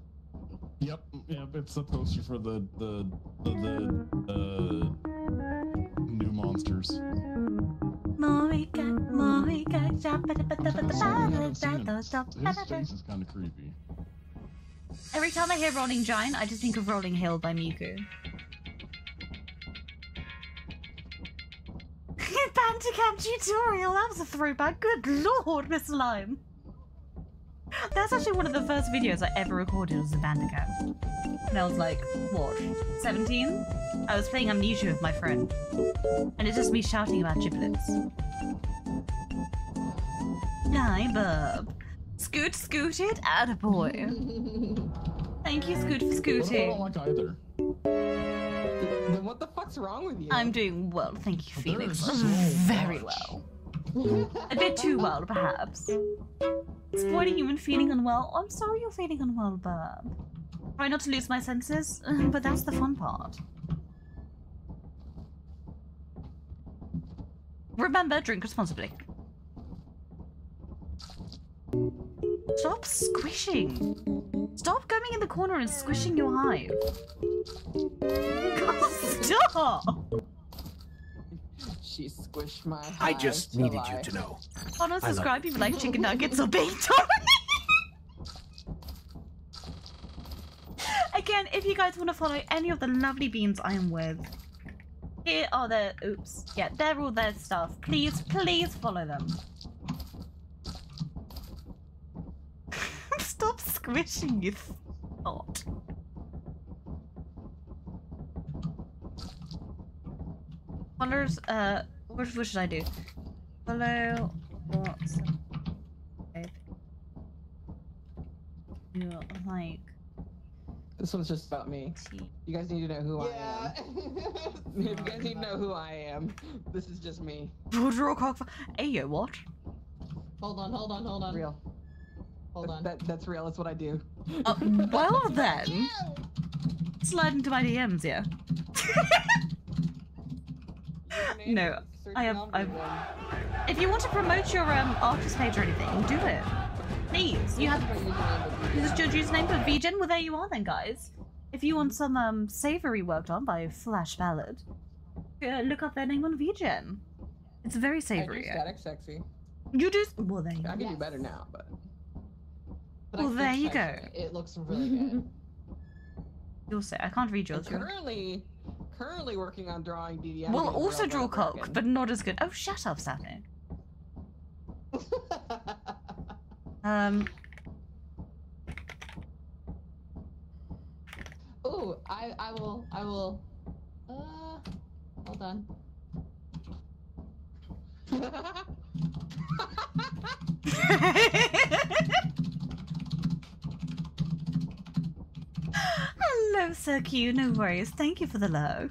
Yep, yep, it's a poster for the the the, the uh, new monsters. Moika, Moika, His face is kind of creepy. Every time I hear Rolling Giant, I just think of Rolling Hill by Miku. Bandicam tutorial, that was a throwback. Good lord, Miss Lime. That's actually one of the first videos I ever recorded was a Bandicam. And I was like, what, 17? I was playing Amnesia with my friend. And it's just me shouting about giblets. Hi, bub. Scoot, scooted, attaboy. Thank you, Scoot, for scooting. I don't like either. Then what the fuck's wrong with you? I'm doing well, thank you, Felix. so Very much. well. Mm-hmm. A bit too well, perhaps. Exploiting human feeling unwell. Oh, I'm sorry you're feeling unwell, Bub. Try not to lose my senses, but that's the fun part. Remember, drink responsibly. Stop squishing. Stop coming in the corner and squishing your hive. Stop! She squished my. I just till needed I- you to know. Oh no, I love subscribe if you like chicken nuggets or being Again, if you guys want to follow any of the lovely beans I am with, here are their oops. Yeah, they're all their stuff. Please, please follow them. Stop squishing, you thought. Followers, uh, What, what should I do? Follow what's you like This one's just about me. You guys need to know who I am. if you guys need to know who I am, this is just me. draw cock. Hey yo, what? Hold on, hold on, hold on. Real. Hold on. That, that's real. That's what I do. Uh, well then, slide into my DMs, yeah. no, I have. I've, if you want to promote your um, artist page or anything, do it. Please, you have. This Is your username for VGen? Well, there you are then, guys. If you want some um savory worked on by Flash Ballad, uh, look up their name on VGen. It's very I do savory. static sexy. You do. Well, there you I go. can do better now, but. but Well, there you go. It looks really good. You'll say I can't read yours. you're- currently, currently working on drawing DDM. We'll also draw working. but not as good. Oh, shut up, Sappy. um, Oh, I, I will, I will. Uh, hold on. hello, Sir Q. No worries. Thank you for the love.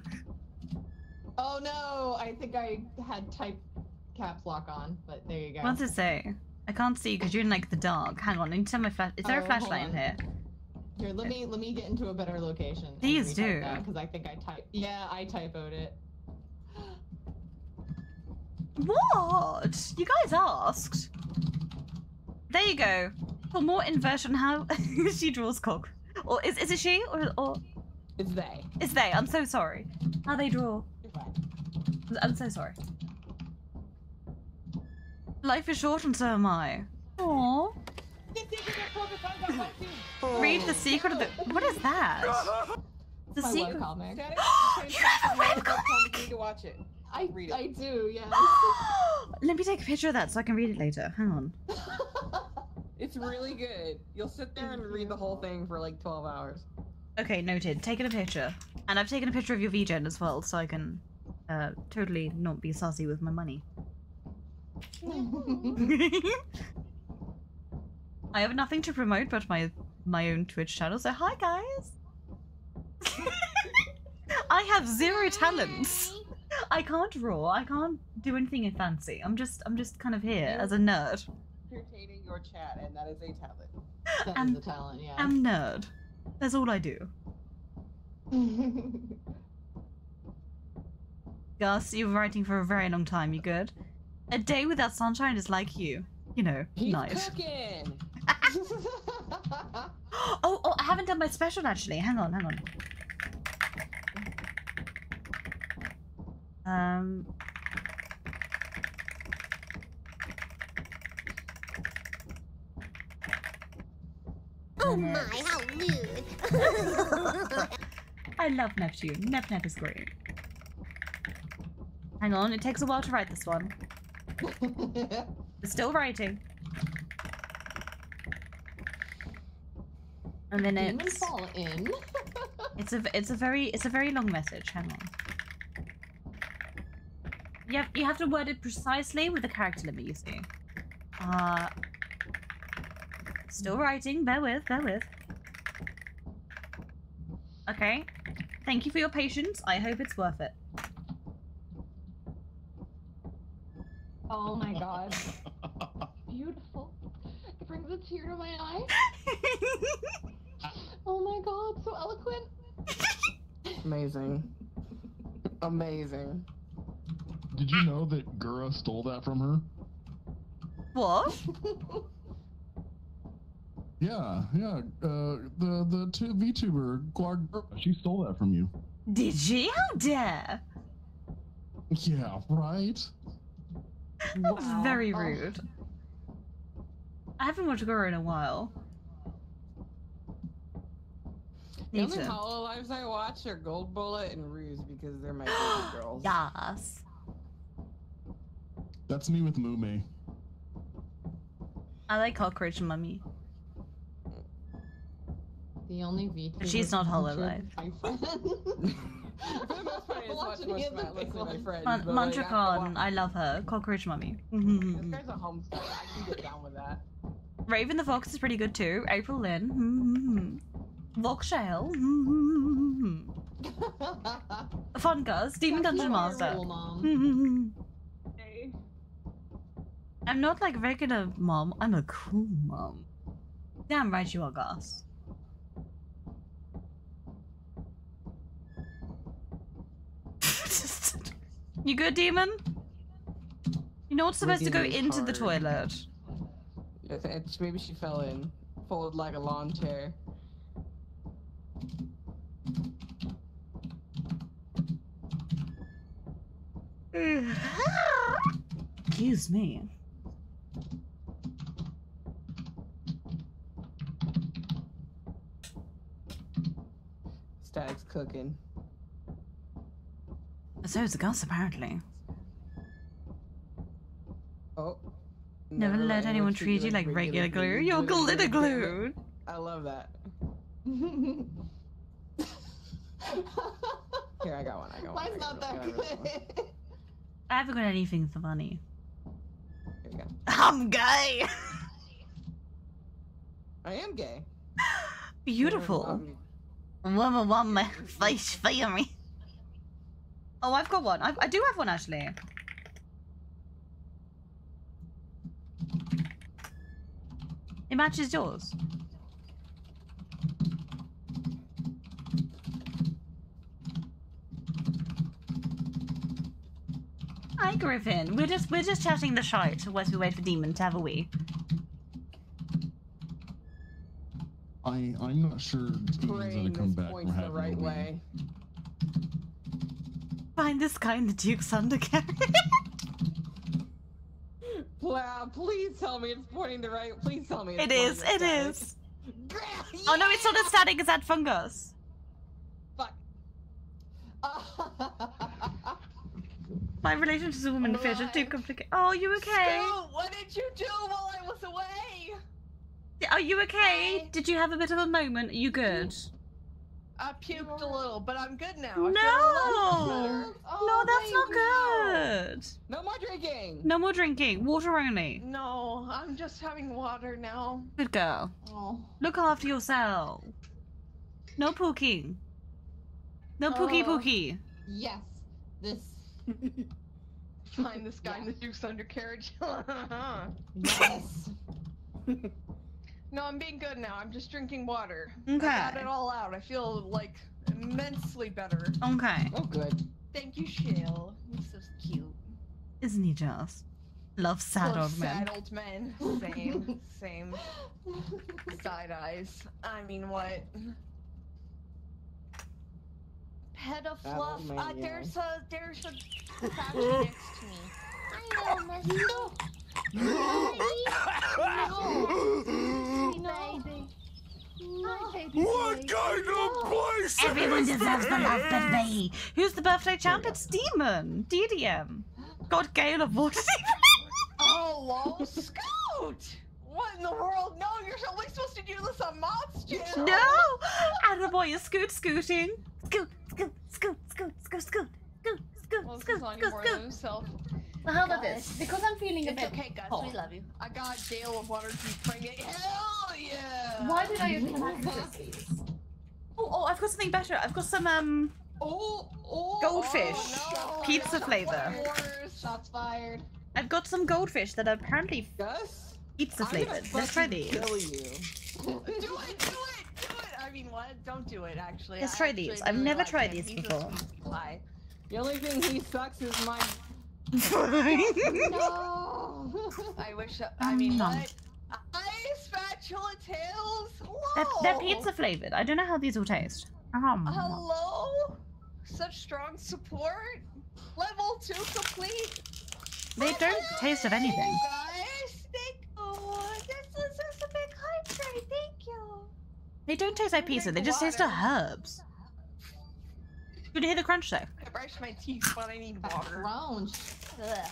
oh no, I think I had type caps lock on, but there you go. What's it say? I can't see because you're in like the dark. Hang on, I need to turn my flash. Is there Oh, a flashlight in here? Here, let me let me get into a better location. Please do. because I think I type. Yeah, I typoed it. What? You guys asked. There you go. For more inversion, how she draws cock. Or is, is it she or or it's they? It's they. I'm so sorry. How they draw. I'm so sorry. Life is short and so am I. Aww. Read the secret of the. What is that? The My secret. webcomic. you have a webcomic. You need to watch it. I read it. I do. Yeah. Let me take a picture of that so I can read it later. Hang on. It's really good. You'll sit there and read the whole thing for like 12 hours. Okay, noted. Taking a picture. And I've taken a picture of your VGen as well, so I can uh, totally not be saucy with my money. I have nothing to promote but my my own Twitch channel, so hi guys! I have zero talents. I can't draw. I can't do anything fancy. I'm just I'm just kind of here as a nerd. Entertaining your chat, and that is a talent. That I'm- is a talent, yeah. I'm nerd. That's all I do. Gus, you've been writing for a very long time. You good? A day without sunshine is like you. You know, He's night. cooking. Oh, oh, I haven't done my special actually. Hang on, hang on. Um. Oh my, how rude. I love Neptune. Nep Nep is great. Hang on, it takes a while to write this one. Still writing. And then Demon it's fall in. it's a it's a very it's a very long message. Hang on. You have, you have to word it precisely with the character limit. You see. Uh. Still writing. Bear with. Bear with. Okay. Thank you for your patience. I hope it's worth it. Oh my god. Beautiful. It brings a tear to my eye. oh my god, so eloquent. Amazing. Amazing. Did you know that Gura stole that from her? What? Yeah, yeah. Uh, the the two VTuber Gura, she stole that from you. Did she? How dare? Yeah, right. That's very rude. I haven't watched Gura in a while. The Need only to. Hololives I watch are Gold Bullet and Ruse because they're my favorite girls. Yes. That's me with Mume. I like Cockroach Mummy. The only VTuber. She's not Hollow featured Life. my friend. For the most part, it's watch much Matt listen to my friends. Mon- but, like, after a Montracon, I love her. Cockroach mummy. while- This guy's a homestead. I can get down with that. Raven the Fox is pretty good too. April Lynn. Mm-hmm. Vokshale. Mm-hmm. Fungus. Demon Dungeon Master. Mhm. I'm not like regular mom. I'm a cool mom. Damn right you are, Gus. You good, Demon? You know what's supposed to go Breathing is into the toilet? I it's- maybe she fell in, folded like a lawn chair. Excuse me. Stag's cooking. So is the Gus, apparently. Oh. Never, let anyone treat you like regular glue. You're glitter glue. I love that. Here, I got one. I got one. Mine's not that got one. good. I haven't got anything for funny. Here you go. I'm gay. I am gay. Beautiful. Um, woman, woman, face for me. Oh, I've got one. I, I do have one actually. It matches yours. Hi, Griffin. We're just we're just chatting the shite whilst we wait for Demon to have a wee. I I'm not sure Demon's gonna Praying come this back from points the right a wee. Find this guy in the Duke's undercarriage. Wow, please tell me it's pointing the right. Please tell me it's It is. It is. Oh no, it's not a static. It's that fungus. My relationship with woman fish is too complicated. Oh, you okay? Scoot, what did you do while I was away? Are you okay? Did you have a bit of a moment? Are you good? I puked a little, but I'm good now. I No, lot better. no, oh, that's not good. No more drinking. No more drinking. Water only. No, I'm just having water now. Good girl. Oh. Look after yourself. No pooking. No pookie Oh. pookie. Yes. This. Find this guy in the Duke's undercarriage. yes. No, I'm being good now. I'm just drinking water. I got Okay. it all out. I feel like immensely better. Okay. Oh, good. Thank you, Shale. You're so cute. Isn't he just? Love sad Love old men. Sad old men. Same. same. Side eyes. I mean, what? Peta Sad fluff. old man, Uh, there's a there's a statue next to me. I know, Miss. No. Baby. Hi, baby. What kind of place Everyone is deserves the love but me. Who's the birthday champ? It's Demon. DDM. God, Gale of what? Oh, lol, Scoot! What in the world? No, you're only supposed to do this on Mod's channel. no! Attaboy is scoot scooting. Scoot, scoot, scoot, scoot, scoot, scoot, scoot, scoot, Well, scoot, scoot, scoot. Himself. Well, how about Guys, this? Because I'm feeling a it's bit okay, guys. hot. We love you. I got Gale of Water to be pregnant. Hell yeah! Why did I open that? Oh, oh, I've got something better. I've got some um Oh, oh. goldfish Oh, no. pizza Shots flavor. Shots fired. I've got some goldfish that are apparently Gus? pizza I'm gonna flavored. Let's try fucking these. Kill you. do it, do it, do it! I mean, what? Don't do it, actually. Let's I try actually these. I've really never like tried him. these He's before. sweet. The only thing he sucks is my. no! I wish. I mean, Nom. what? I spatula tails. They're, they're pizza flavored. I don't know how these will taste. Um, Hello? Such strong support. Level two complete. they don't taste of anything. Guys, thank oh, this is a big hype train. Thank you. They don't taste like pizza. They just taste of herbs. You can hear the crunch though. I brushed my teeth, but I need water. Crunch. Ugh.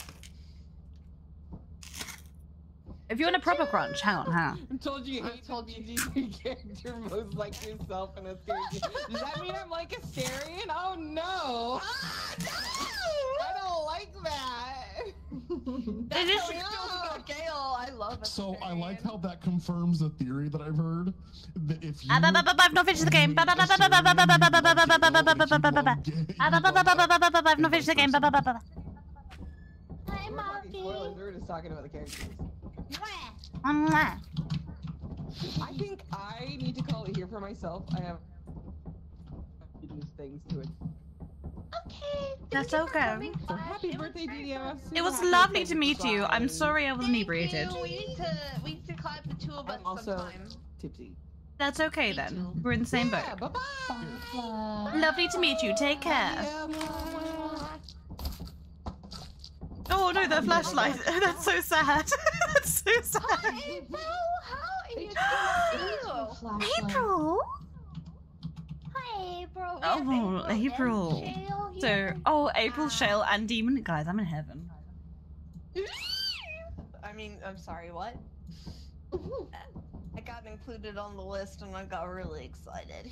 If you want a proper crunch, hang on, hang on. I told you, I told you, you can't most like yourself in a series. Does that mean I'm like a Scary? Oh no! Oh, no! I don't like that. That's this how it feels about Gale. I love it. So I like how that confirms the theory that I've heard that if you. I've not finished the game. I've not finished the game. Hi, Monkey. Spoilers. We're just talking about the characters. Mwah. I think I need to call it here for myself. I have these things to it. Okay. That's okay. So happy birthday, DDM. It was lovely to meet you. I'm sorry I was inebriated. We need to we need to collab the two of us also sometime. tipsy. That's okay then. We're in the same boat. Bye bye. Lovely to meet you. Take care. Oh no, the flashlight. That's so sad. That's so sad. April, how are you? April? Hi, April. Oh, and April. So, oh, April, Shale, and Demon. Guys, I'm in heaven. I mean, I'm sorry, what? I got included on the list and I got really excited.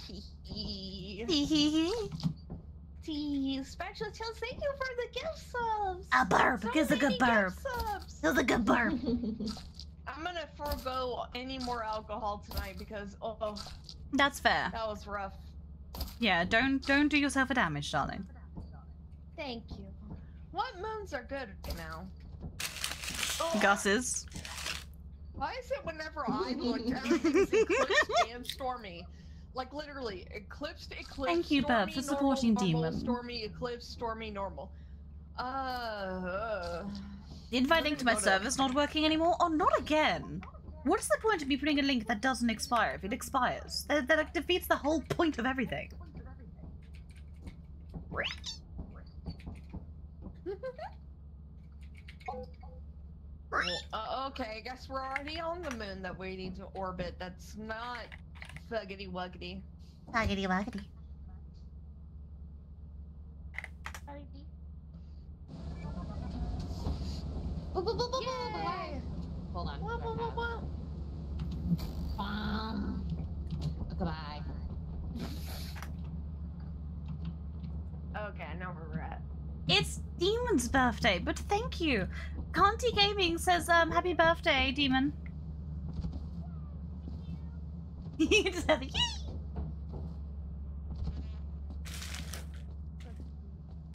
Tea. Special Chills, thank you for the gift subs. A burp. So Gives a good burp. gift. Gives a good burp. I'm gonna forego any more alcohol tonight because oh, That's fair. that was rough. Yeah, don't don't do yourself a damage, darling. Thank you. What moons are good now? Oh, Gus's. Why is it whenever I look, everything's eclipsed and stormy? Like literally, eclipsed, eclipsed. Thank you, stormy, for supporting normal, Demon. Stormy, eclipse, stormy, normal. Uh. uh The invite link to my server's not working anymore? Oh, not again. What is the point of me putting a link that doesn't expire if it expires? That, that like, defeats the whole point of everything. well, uh, okay, I guess we're already on the moon that we need to orbit. That's not fuggity wuggity. Waggity waggity. Yay! Hold on. Wah, wah, wah, wah. Um, goodbye. Okay, I know where we're at. It's Demon's birthday, but thank you. Conti Gaming says, um, happy birthday, Demon. You just have a yee.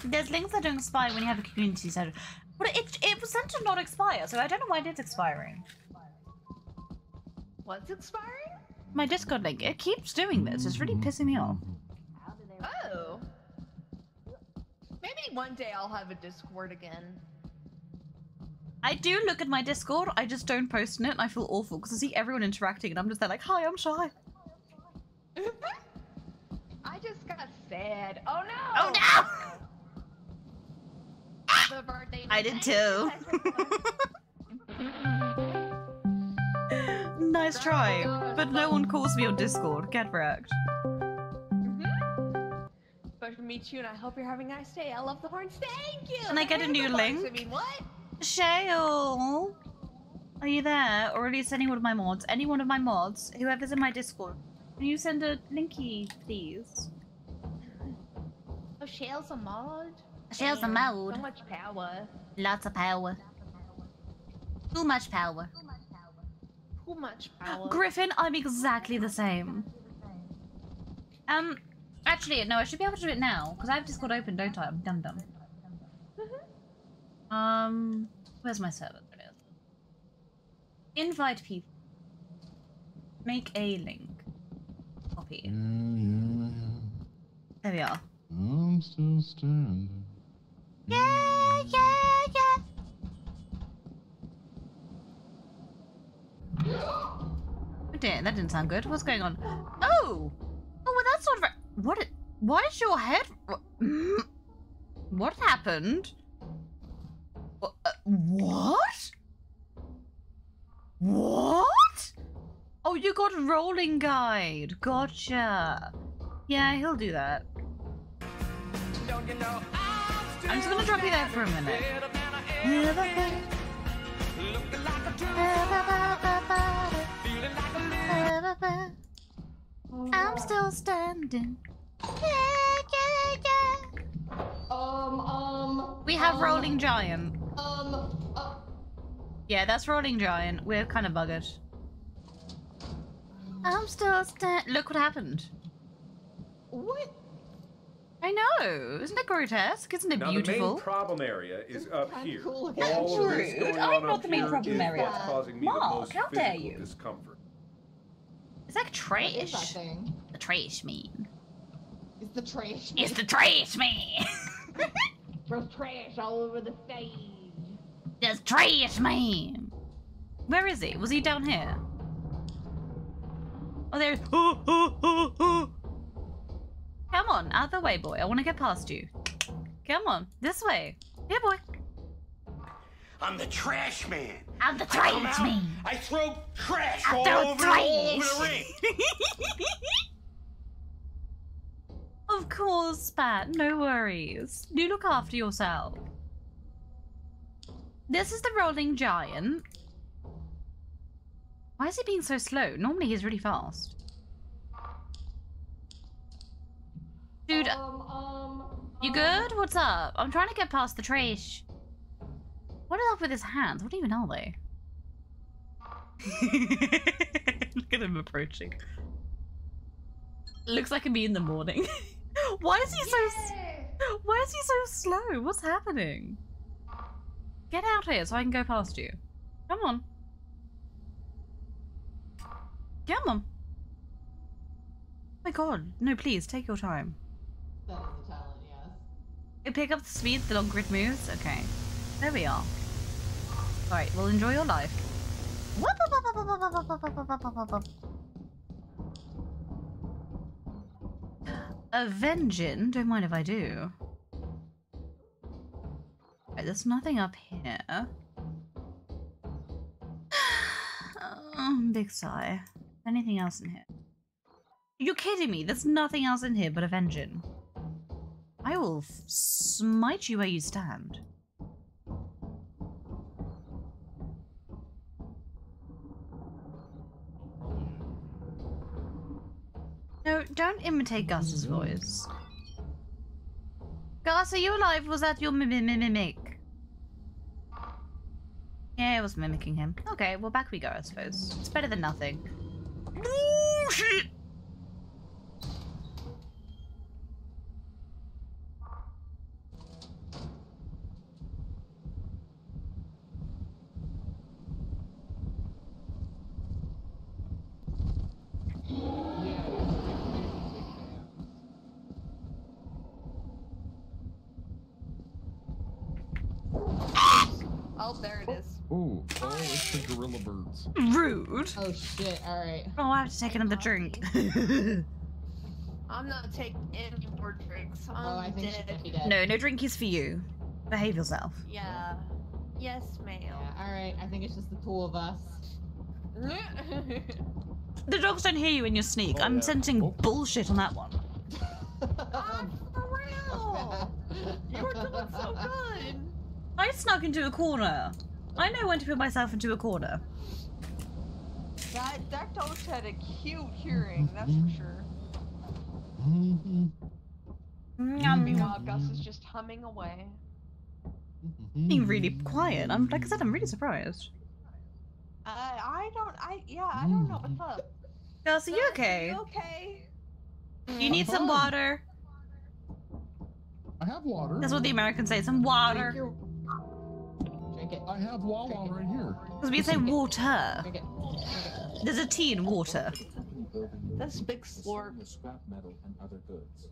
There's links that don't expire when you have a community server. But it, it was sent to not expire, so I don't know why it's expiring. What's expiring? My Discord link, it keeps doing this. It's really pissing me off. Oh. Maybe one day I'll have a Discord again. I do look at my Discord, I just don't post in it, and I feel awful because I see everyone interacting, and I'm just there like, hi, I'm shy. I just got sad. Oh no! Oh no! The birthday I did too. nice try, but no one calls me on Discord. Get wrecked. Mm-hmm. Pleasure to meet you, and I hope you're having a nice day. I love the horns. Thank you. Can I get a new link? I mean, what? Shale, are you there? Or at least any one of my mods? Any one of my mods, whoever's in my Discord, can you send a linky, please? Oh, Shale's a mod. Shale's a mod. So much power. Lots of power. Too much power. Too much power. Griffin, I'm exactly the same. Um, actually, no, I should be able to do it now because I have Discord open, don't I? I'm dum dum. Um, where's my server? There it is. Invite people. Make a link. Copy. There we are. I'm still standing. Yeah, yeah, yeah. Oh dear, that didn't sound good. What's going on? Oh! Oh, well, that's not very. What? it- Why is your head. wh- What happened? Wha- uh, What? What? Oh, you got rolling guide. Gotcha. Yeah, he'll do that. I'm just gonna drop you there for a minute. I'm still standing. Yeah, yeah, yeah. Um, um. We have um, Rolling Giant. Um, uh, Yeah, that's Rolling Giant. We're kind of buggered. I'm still sta- Look what happened. What? I know. Isn't it grotesque? Isn't it Now, beautiful? the main problem area is up here. cool All looking. of this Rude. going I'm on not up the main problem area. what's causing me Mark, the most how dare you. discomfort. It's like What is that trash. thing? The trash mean. Is the trash. It's the trash man. There's trash all over the stage. There's trash man. Where is he? Was he down here? Oh, there. Oh, oh, oh, oh. Come on, out of the way, boy. I want to get past you. Come on, this way. Here, boy. I'm the trash man. I'm the I trash out, man. I throw trash I all throw over, the- all over the ring. Of course, Spat. No worries. Do look after yourself. This is the rolling giant. Why is he being so slow? Normally he's really fast. Dude, Um, um. you good? What's up? I'm trying to get past the trash. What is up with his hands? What even are they? Look at him approaching. Looks like me in the morning. Why is he so? s- Why is he so slow? What's happening? Get out here so I can go past you. Come on. Come on. Oh my god. No, please, take your time. That is a talent, yes. You pick up the speed, the long grid moves? Okay. There we are. Alright, well enjoy your life. Avenging? Don't mind if I do. Right, there's nothing up here. Oh, big sigh. Anything else in here? You're kidding me. There's nothing else in here but Avenging. I will smite you where you stand. No, don't imitate Gus's voice. Gus, are you alive? Was that your mim- mim- mimic? Yeah, it was mimicking him. Okay, well, back we go, I suppose. It's better than nothing. Oh, there it is. Ooh, oh, it's the gorilla. Rude. Oh shit, alright. Oh, I have to take another drink. I'm not taking any more drinks. Oh, I'm Oh, I think dead. might dead. no, no drinkies for you. Behave yourself. Yeah. Yes, ma'am. Yeah, alright. I think it's just the two of us. The dogs don't hear you in your sneak. I'm oh, sensing oh. bullshit on that one. I'm For real. You were doing so good. I snuck into a corner. I know when to put myself into a corner. That that ghost had a cute hearing, that's for mm-hmm. sure. Mm-hmm. Mm-hmm. Meanwhile, Gus is just humming away. Being really quiet. I'm like I said, I'm really surprised. Uh, I don't. I yeah. I don't know what's up. Gus, are you okay? You okay? You need some uh-huh. water. I have water. That's what the Americans say. Some water. Drink it. I have Wawa right here. Because we say water. Drink it. There's a T in water. That's big slurp. Scrap metal and other goods.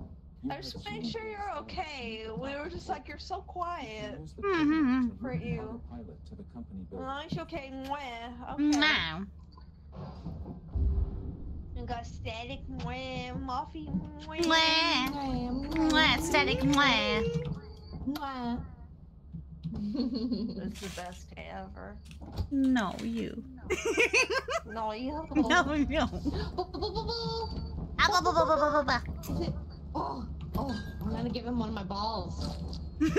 I just make sure you're okay. We were just like you're so quiet. Mm-hmm. For you. Pilot to the company Well, building. it's okay. Mwah. Okay. Now. You got static. Mwah. Muffy. Mwah. Mwah. Static. Mwah. Mwah. It's the best day ever. No, you. No, you. No, no. Ah, oh, oh, I'm gonna give him one of my balls. Jeb,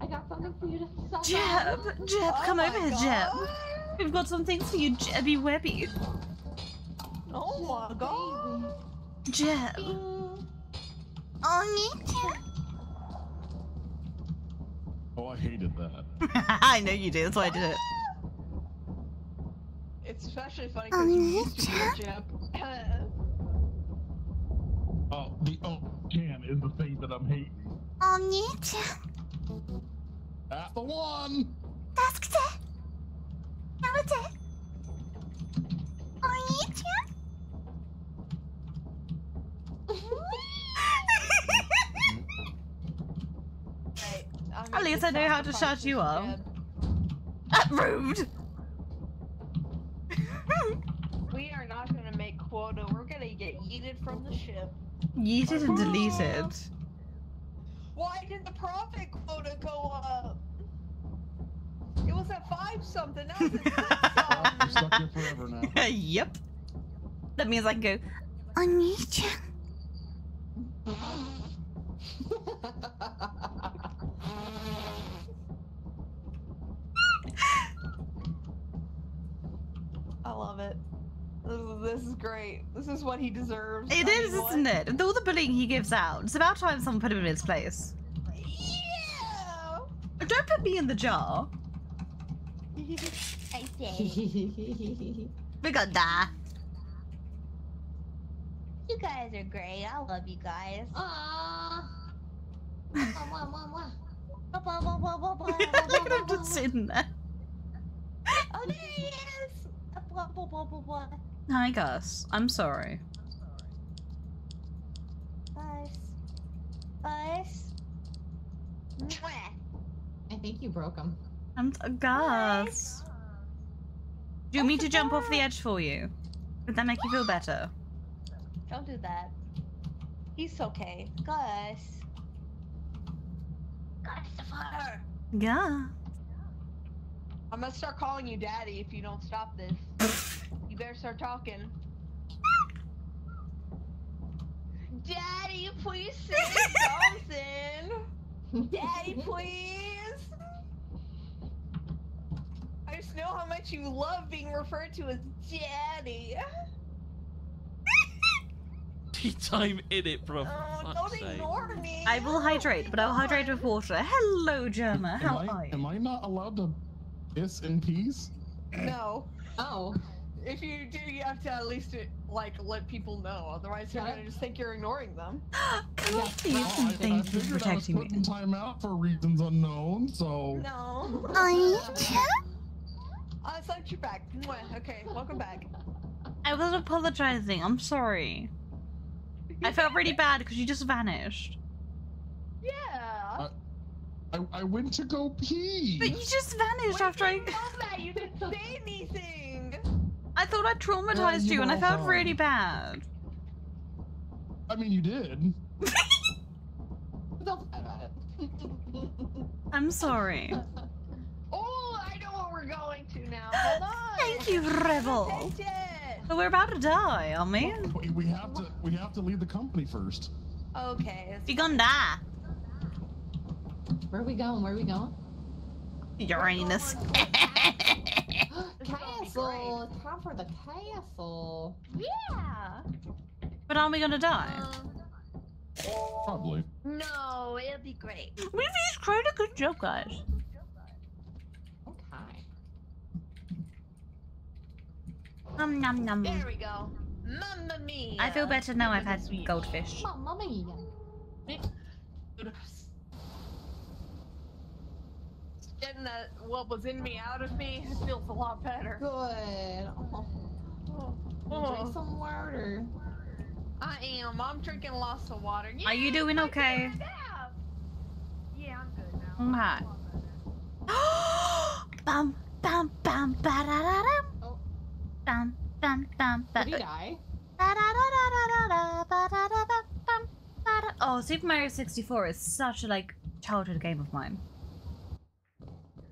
I got something for you to suck Jeb, on. Jeb, Oh come over here, Jeb. We've got some things for you, Jebby Webby. Oh my god. Jeb. Oh, me too. Oh, I hated that. I know you do. That's why I did it. It's especially funny because you used to be a Jip. Oh, the oh can is the thing that I'm hating. That's the one. Right, I mean, At least I know how to shut you up. Ah, rude. We are not gonna make quota. We're gonna get yeeted from the ship. Yeeted and deleted. Why did the profit quota go up? It was at five something. Now it's at We're stuck here forever now. yep. That means I can go. I need you. Love it. This is, this is great. This is what he deserves. It I is, mean, what? isn't it? With all the bullying he gives out, it's about time someone put him in his place. Yeah. Don't put me in the jar. I say. We're gonna die. You guys are great. I love you guys. Aww. Look at him just sitting there. Oh, there he is. Blah, blah, blah, blah, blah. Hi, Gus. I'm sorry. Guys. Guys. I think you broke him. I'm t- Gus. Do you want me to jump off the edge for you? Would that make you feel better? Don't do that. He's okay. Gus. Christopher. Yeah. I'm gonna start calling you daddy if you don't stop this. you better start talking. Daddy, please say something. Daddy, please. I just know how much you love being referred to as daddy. Tea time in it, bro. Oh, don't ignore me. I will hydrate, but I'll hydrate with water. Hello, Germa. How I, are you? am I not allowed to piss in peace? No. Oh. If you do, you have to at least like let people know. Otherwise, they're Yeah. gonna just think you're ignoring them. Come on, please, Well, and I, I thank you for figured I was protecting me. putting time out for reasons unknown, so. No. Oh, Uh, it's like you're back. Okay, welcome back. I was apologizing. I'm sorry. I felt really bad because you just vanished. Yeah. I, I went to go pee. But you just vanished after I. Love that you didn't say anything. I thought I traumatized you you, and I felt fine. really bad. I mean, you did. Don't cry about it. I'm sorry. Oh, I know what we're going to now. Hold on. Thank you, Rebel. But we're about to die, aren't we? We, we have to we have to leave the company first. Okay. You're gonna die. Where are we going? Where are we going? Uranus. castle. Time for the castle. Yeah. but aren't we gonna die? Probably. No, it'll be great. We've each created a good joke, guys. Okay. Um, nom nom. There we go. Mamma mia. I feel better now I've had some goldfish. Mamma mia. Getting that what was in me out of me it feels a lot better. Good. Oh, Oh. Drink some water. I am. I'm drinking lots of water. Are you doing okay? Yeah, I'm good now. Okay. bam, bam, bam, ba da da dum. Bam, bam, bam, ba. Did he die? Ba da da da da da ba da da ba bam, ba da. Oh, Super Mario 64 is such a like childhood game of mine.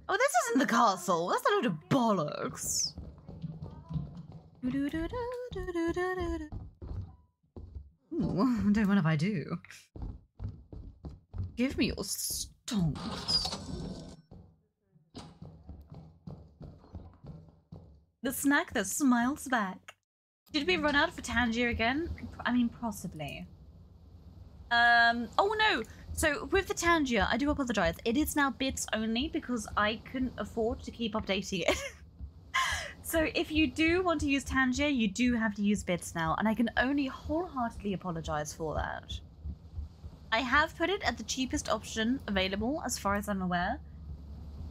Oh, this isn't the castle. That's a load of bollocks. Ooh, don't mind if I do. Give me your stonks. The snack that smiles back. Did we run out for Tangia again? I mean, possibly. Um. Oh no. So with the Tangia, I do apologize. It is now bits only because I couldn't afford to keep updating it. so if you do want to use Tangia, you do have to use bits now, and I can only wholeheartedly apologize for that. I have put it at the cheapest option available, as far as I'm aware.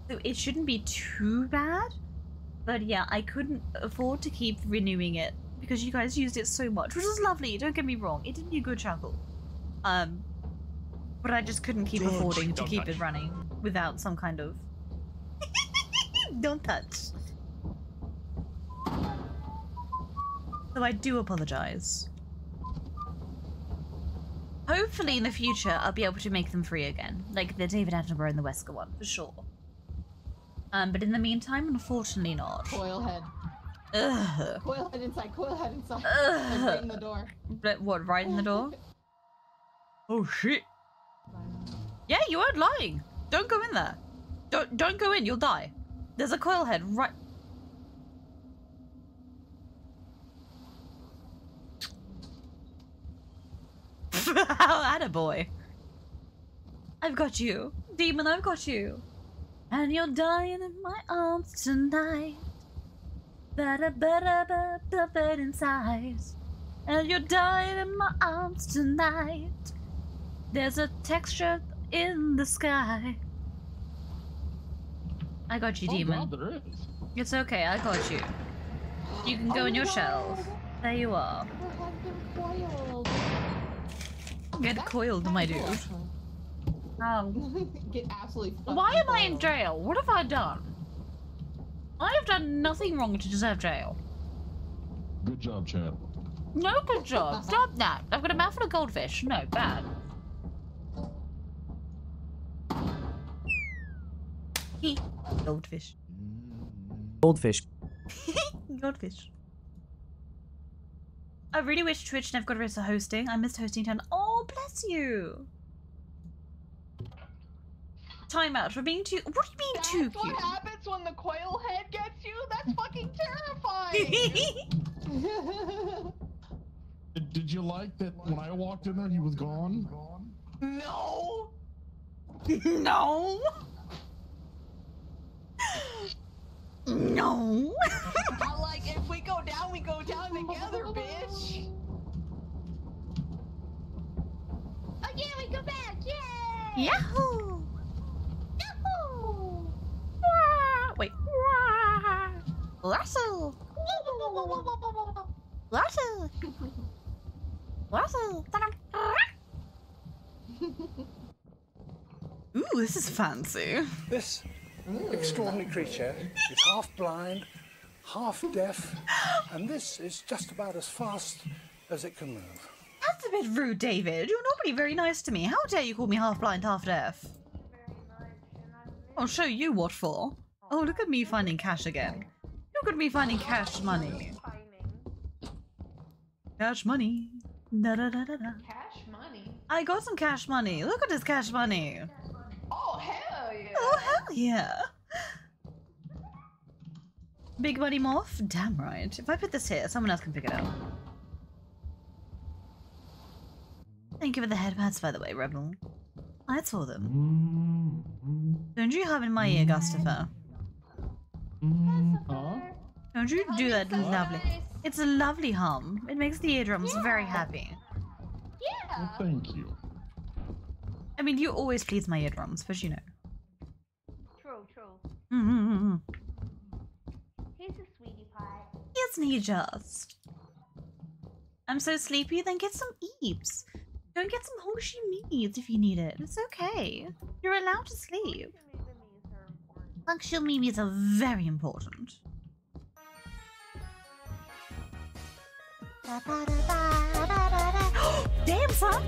So it shouldn't be too bad. But yeah, I couldn't afford to keep renewing it because you guys used it so much, which is lovely. Don't get me wrong; it did me a good chuckle. Um, but I just couldn't keep Don't- affording to keep touch. it running without some kind of. don't touch. So I do apologize. Hopefully, in the future, I'll be able to make them free again, like the David Attenborough and the Wesker one, for sure. Um, but in the meantime, unfortunately, not. Coil head. Ugh. Coil head inside. Coil head inside. Ugh. Like right in the door. But what, right in the door? oh shit. Yeah, you weren't lying. Don't go in there. Don't don't go in, you'll die. There's a coil head right How boy. I've got you. Demon, I've got you. And you're dying in my arms tonight. Better, better, better, better inside. And you're dying in my arms tonight. There's a texture in the sky. I got you, Oh, demon. God, there is. It's okay, I got you. You can go in your shelf. There you are. Coiled. Get coiled, my dude. Um, Get absolutely. why am I in jail? What have I done? I have done nothing wrong to deserve jail. Good job, Chad. No good job. Stop that. I've got a mouth full of goldfish. No, bad. He goldfish. Mm. Goldfish. Goldfish. I really wish Twitch never got rid of hosting. I missed hosting 10. Oh, bless you. Time out for being too. What do you mean That's too what cute? happens when the coil head gets you? That's fucking terrifying! Did, did you like that when I walked in there, he was gone? no! no! No! I like, if we go down, we go down together, bitch! Oh yeah, we go back! Yay! Yahoo! Yahoo! Wah! Wait. Wah! Russell! Russell! Russell! Ooh, this is fancy. This extraordinary creature is half blind, half deaf, and this is just about as fast as it can move. That's a bit rude, David. You're normally very nice to me. How dare you call me half blind, half deaf? I'll show you what for. Oh, look at me finding cash again. Look at me finding cash money. Cash money. Da da da da da. Cash money? I got some cash money. Look at this cash money. Oh, hell yeah! Oh, hell yeah. Big money morph? Damn right. If I put this here, someone else can pick it up. Thank you for the headpads, by the way, Rebel. I saw them. Don't you hum in my ear, Gustafer? Huh? Don't you do that lovely? It's a lovely hum. It makes the eardrums very happy. Well, thank you. I mean, you always please my eardrums, but you know. Mm, mm, true, true. Mm-hmm. He's a sweetie pie. Isn't he just? I'm so sleepy, then get some eeps. Go and get some hoshi meats if you need it. It's okay. You're allowed to sleep. Functional memes are very important. Damn, son!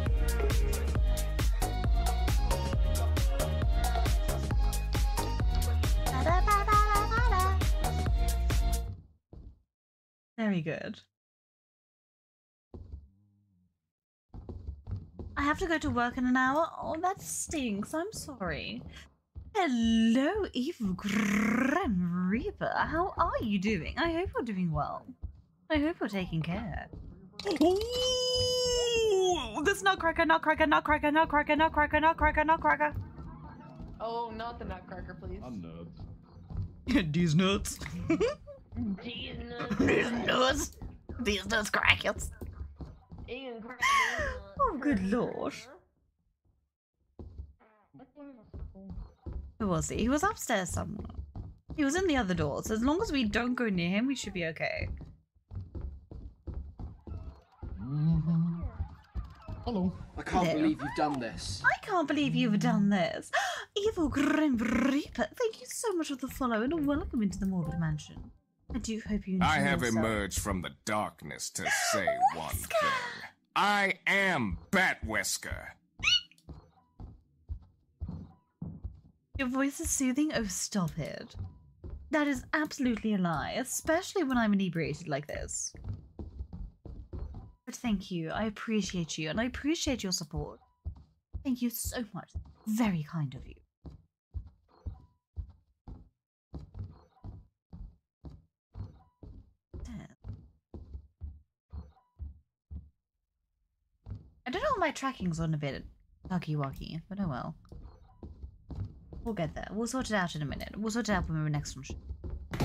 Very good. I have to go to work in an hour. Oh, that stinks. I'm sorry. Hello, Evil Grim Reaper. How are you doing? I hope you're doing well. I hope you're taking care. Ooh, this nutcracker, nutcracker, nutcracker, nutcracker, nutcracker, nutcracker, nutcracker. Oh, not the nutcracker, please. I'm nuts. These nuts. These nuts. These nuts. These nuts crackers. Oh, good lord. Who was he? He was upstairs somewhere. He was in the other door, so As long as we don't go near him, we should be okay. Mm-hmm. Hello. I can't There. believe you've done this. I can't believe you've done this. Evil Grim Reaper, thank you so much for the follow and welcome into the Morbid Mansion. I do hope you enjoy I have yourself. emerged from the darkness to say one thing. I am Bat Whisker. Your voice is soothing? Oh, stop it. That is absolutely a lie, especially when I'm inebriated like this. But thank you. I appreciate you, and I appreciate your support. Thank you so much. Very kind of you. I don't know my tracking's on a bit wuggy, but oh well. We'll get there. We'll sort it out in a minute. We'll sort it out when we're next on.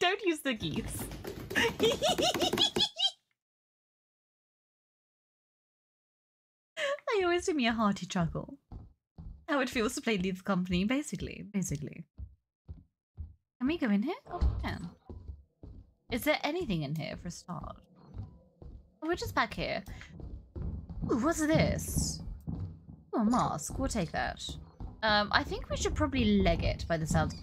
Don't use the geese. they always do me a hearty chuckle. How it feels to play Lethal Company, basically. Basically. Can we go in here? Oh, we can. Is there anything in here for a start? Oh, we're just back here. Ooh, what's this? Oh, a mask. We'll take that. Um, I think we should probably leg it by the sounds.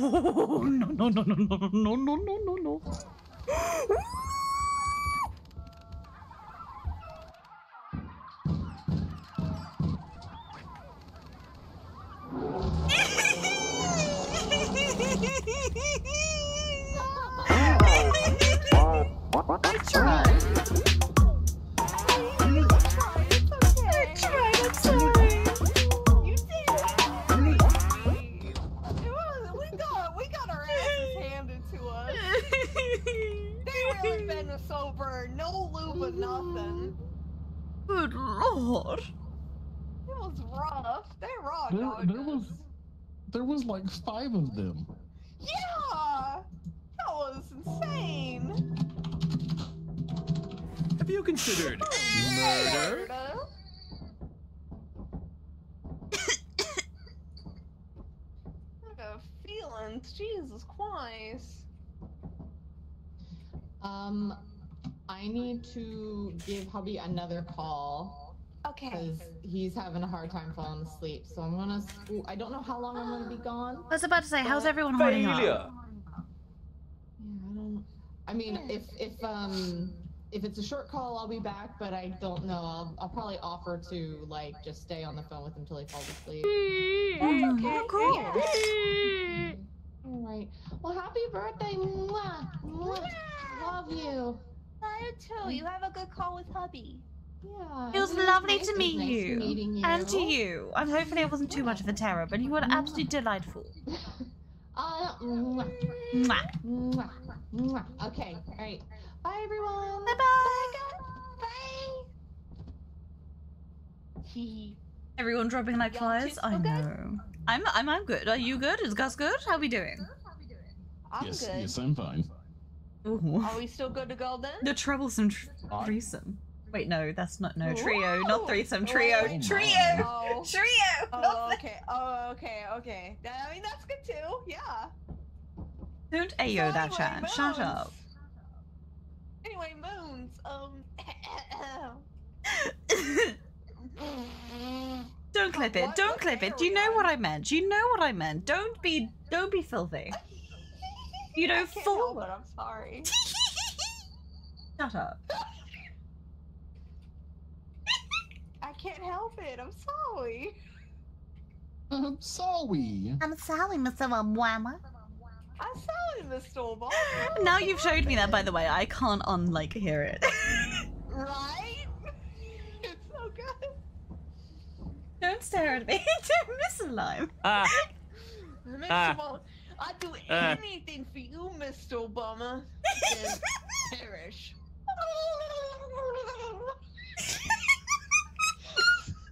No, no, no, no, no, no, no, no, no, no. I tried. I tried, I'm sorry. Sober, no lube or nothing. Good lord. It was rough. They raw There, dogged there was, there was like five of them. Yeah, that was insane. Have you considered murder? I got feelings. Jesus Christ. Um, I need to give hubby another call. Okay. Because he's having a hard time falling asleep. So I'm gonna. ooh, I don't know how long I'm gonna be gone. I was about to say, how's everyone holding up? Yeah, I don't. I mean, if if um if it's a short call, I'll be back. But I don't know. I'll I'll probably offer to like just stay on the phone with him till he falls asleep. That's okay. Cool. All right. Well, happy birthday, mwah, mwah. Love you. I too. You have a good call with hubby. Yeah. It was it lovely nice- to meet nice you. meeting And to you. you. I'm hopefully it wasn't too much of a terror, but you were absolutely delightful. Uh, mwah, Mwah. mwah, mwah. Okay. All right. Bye, everyone. Bye bye. Everyone dropping like flies? I know. I'm I'm I'm good. Are you good? Is Gus good? How we doing? I'm yes, good. yes, I'm fine. Ooh. Are we still good to go then? The troublesome tr- threesome. Wait, no, that's not no trio, not threesome. Trio, Oh, trio, Oh. trio. Oh, okay. Oh, okay. Okay. I mean, that's good too. Yeah. Don't ayo that anyway, chat. Shut up. Anyway, moons. Um. Don't clip it. Don't clip it. Do you know what I meant? Do you know what I meant? Don't be don't be filthy. You know, I can't full. help it. I'm sorry. Shut up. I can't help it. I'm sorry. I'm sorry. I'm sorry, Mr. Wamwama. I'm sorry, Mr. Obama. Now you've showed me that, by the way. I can't unlike hear it. Right? It's so good. Don't stare at me. Don't miss a line. Ah. It makes Ah. you want. I'd do Uh. anything for you, Mr. Obama. And perish.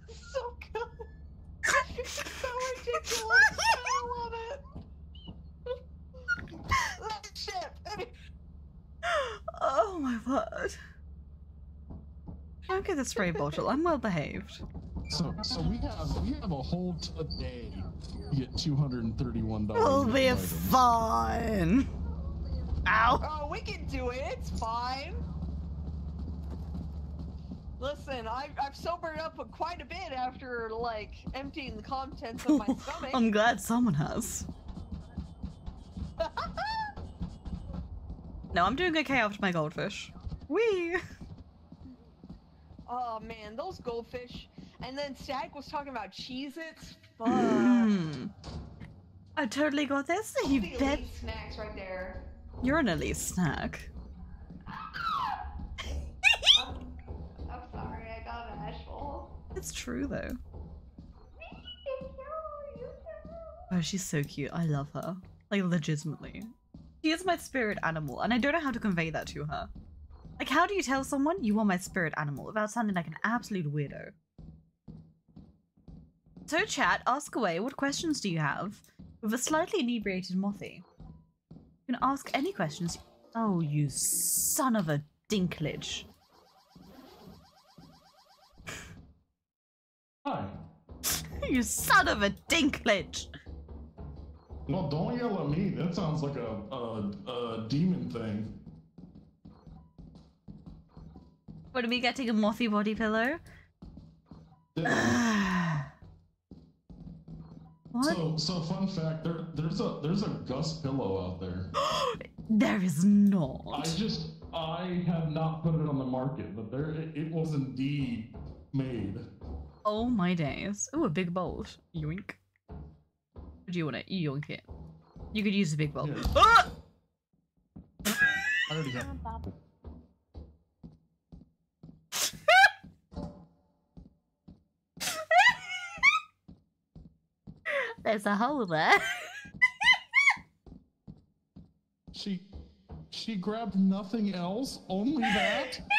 so good. It's so ridiculous. I love it. That shit. Oh my word. Don't get the spray bottle. I'm well behaved. So, so we have we have a whole t- a day to get two hundred and thirty-one dollars. We'll be fine. Ow. Oh, we can do it. It's fine. Listen, I've, I've sobered up quite a bit after, like, emptying the contents of my stomach. I'm glad someone has. No, I'm doing okay after my goldfish. Wee. Oh man, those goldfish. And then Stag was talking about Cheez Its. Fuck. Mm. I totally got this. You The bet. snacks right there. You're an elite snack. I'm sorry, I got bashful. It's true though. Oh, she's so cute. I love her. Like legitimately. She is my spirit animal, and I don't know how to convey that to her. Like, how do you tell someone you are my spirit animal without sounding like an absolute weirdo? So, chat, ask away. What questions do you have? With a slightly inebriated Mothy. You can ask any questions. Oh, you son of a dinklage. Hi. you son of a dinklage. Well, don't yell at me. That sounds like a a, a demon thing. What are we getting a Mothy body pillow? What? So, so fun fact. There, there's a there's a Gus pillow out there. There is not. I just I have not put it on the market, but there it, it was indeed made. Oh my days. Oh, a big bowl. Yoink. Do you want to yoink it? You could use a big bowl. Ah! I already have. There's a hole there. She she grabbed nothing else, only that.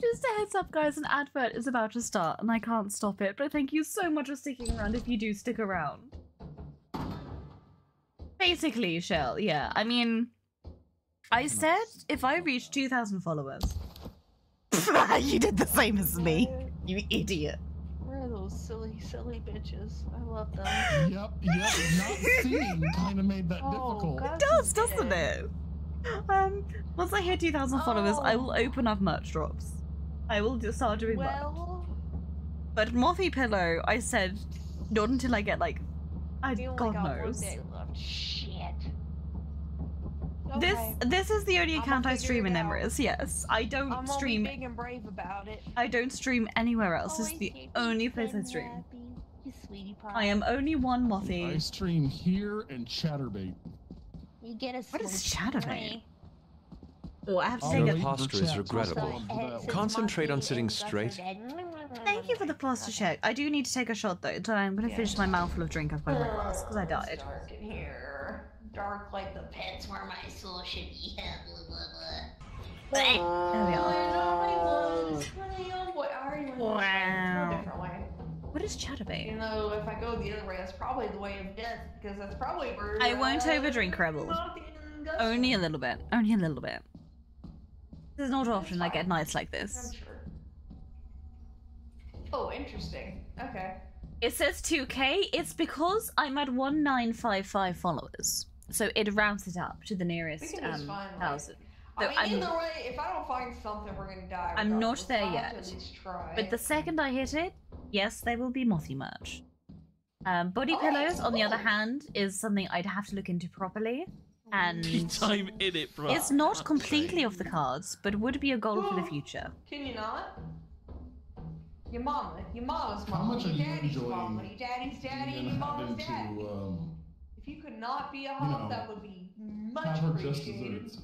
Just a heads up, guys, an advert is about to start and I can't stop it, but thank you so much for sticking around if you do stick around. Basically, Shell, yeah. I mean, I said if I reach 2,000 followers. you did the same as me, you idiot. Where are those silly, silly bitches? I love them. Yep, yep. Not seeing kind of made that difficult. It does, doesn't it? Um, once I hit 2,000 followers, I will open up merch drops. I will just start doing merch. Well, But Mothy Pillow, I said, not until I get like, I we only God got one knows. Day This Okay. this is the only account I stream in out. Emirates. Yes, I don't I'm stream. only big and brave about it. I don't stream anywhere else. This is the only place I stream. I am only one I stream here and Chaturbate. You get a What is Chaturbate? Oh, I have to I'll take a. the Posture is regrettable. so. Concentrate on sitting straight. Thank you for the posture check. I do need to take a shot though. So I'm gonna finish my mouthful of drink I've got in my glass because I died. Dark in here. Dark like the pits where my soul should be. Blah, blah, blah. Are. Wow. What is Chaturbate? You know, if I go the other way, that's probably the way of death because that's probably where. I won't uh, overdrink, Rebel. Only a little bit. Only a little bit. There's not often I get nights like I'm this. sure. Oh, interesting. Okay. It says 2k. It's because I'm at 1955 followers. So it rounds it up to the We nearest can um, find, like- thousand. I mean, I'm, either way, if I don't find something, we're gonna die. I'm not regardless. there I'll have to yet. At least try. But the second I hit it, yes, there will be Mothy merch. Um, body pillows, on the other hand, is something I'd have to look into properly. And time in it, bro. it's not completely off the cards, but would be a goal for the future. Can you not? Your mama, your mama's How mama, much are your daddy's enjoying mama, your daddy's daddy, and your mama's into dad. um, If you could not be a you hub, know, that would be much have her just appreciated.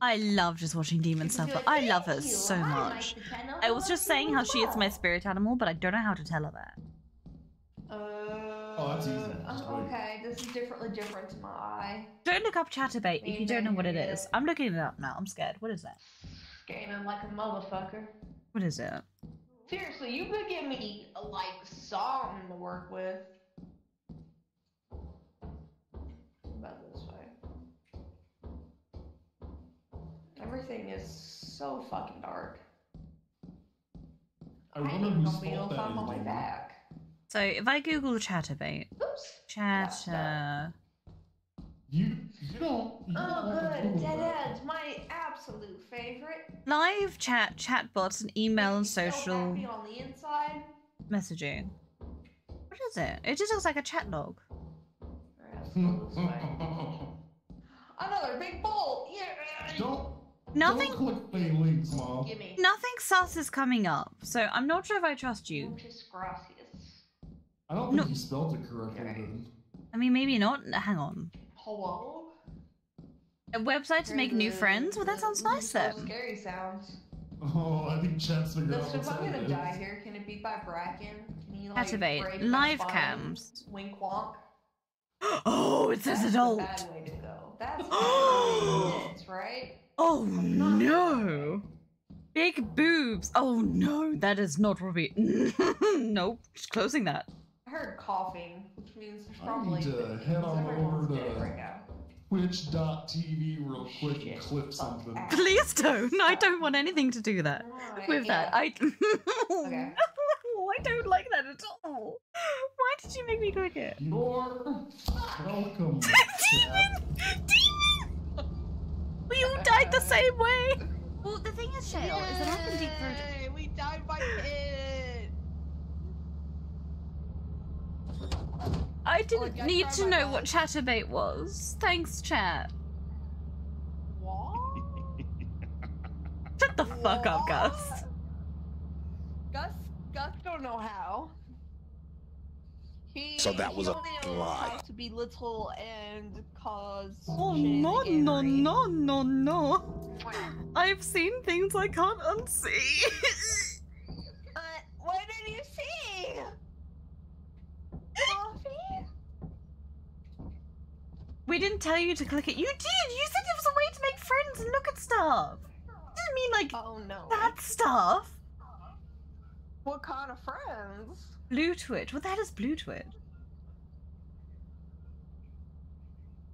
I love just watching Demon Suffer. I love her so much. I was just saying how she is my spirit animal, but I don't know how to tell her that. Uh, Oh, that's easy. Just uh, okay, this is differently different to my eye. Don't look up Chaturbate if you don't know what it Maybe. is. I'm looking it up now. I'm scared. What is that? Gaming like a motherfucker. What is it? Seriously, you could give me like something to work with. Everything is so fucking dark. I I ain't wonder even whose gonna be able fault to that find my is, way back. So if I Google Chaturbate, chatter. You you don't. You Oh, don't good. Dead that. ends, my absolute favorite. Live chat, chatbots, and email and So social happy on the inside. messaging. What is it? It just looks like a chat log. Another big bowl. Yeah. Don't. Nothing. Don't click any links, mom. Gimme. Nothing sus is coming up, so I'm not sure if I trust you. Muchas gracias. I don't think you spelled it correctly. Then. I mean, maybe not. Hang on. Hello. A website to make new friends? Well, that sounds nice So then. scary sounds. Oh, I think Chat's figured out what's if I'm gonna happening. die here, can it be by Bracken? Can you like Activate live cams. Wink wonk. Oh, it says That's adult. The bad way to go. That's it, right? Oh, oh no! Big boobs. Oh no, that is not what we. nope, just closing that. I heard coughing, which means there's I probably need to head on over dead to right now. Twitch.tv real quick and clip something. Please don't. I don't want anything to do that with that. I. Okay. I don't like that at all. Why did you make me click it? You're welcome. Demon! Demon! We all died the same way. Well, the thing is, Shale, is that I can deep throat. We died by it. I didn't Look, I need to know what Chaturbate was. Thanks, chat. What? Shut the fuck up, Gus. Gus, Gus don't know how. He, So that was a only fucking knows lie. how to belittle and cause Oh no no no no no! I've seen things I can't unsee. Uh, what did you see? Coffee? we didn't tell you to click it. You did. You said it was a way to make friends and look at stuff. Didn't mean like Oh no. that stuff. What kind of friends? Blue Twitch. What the hell is Blue Twitch?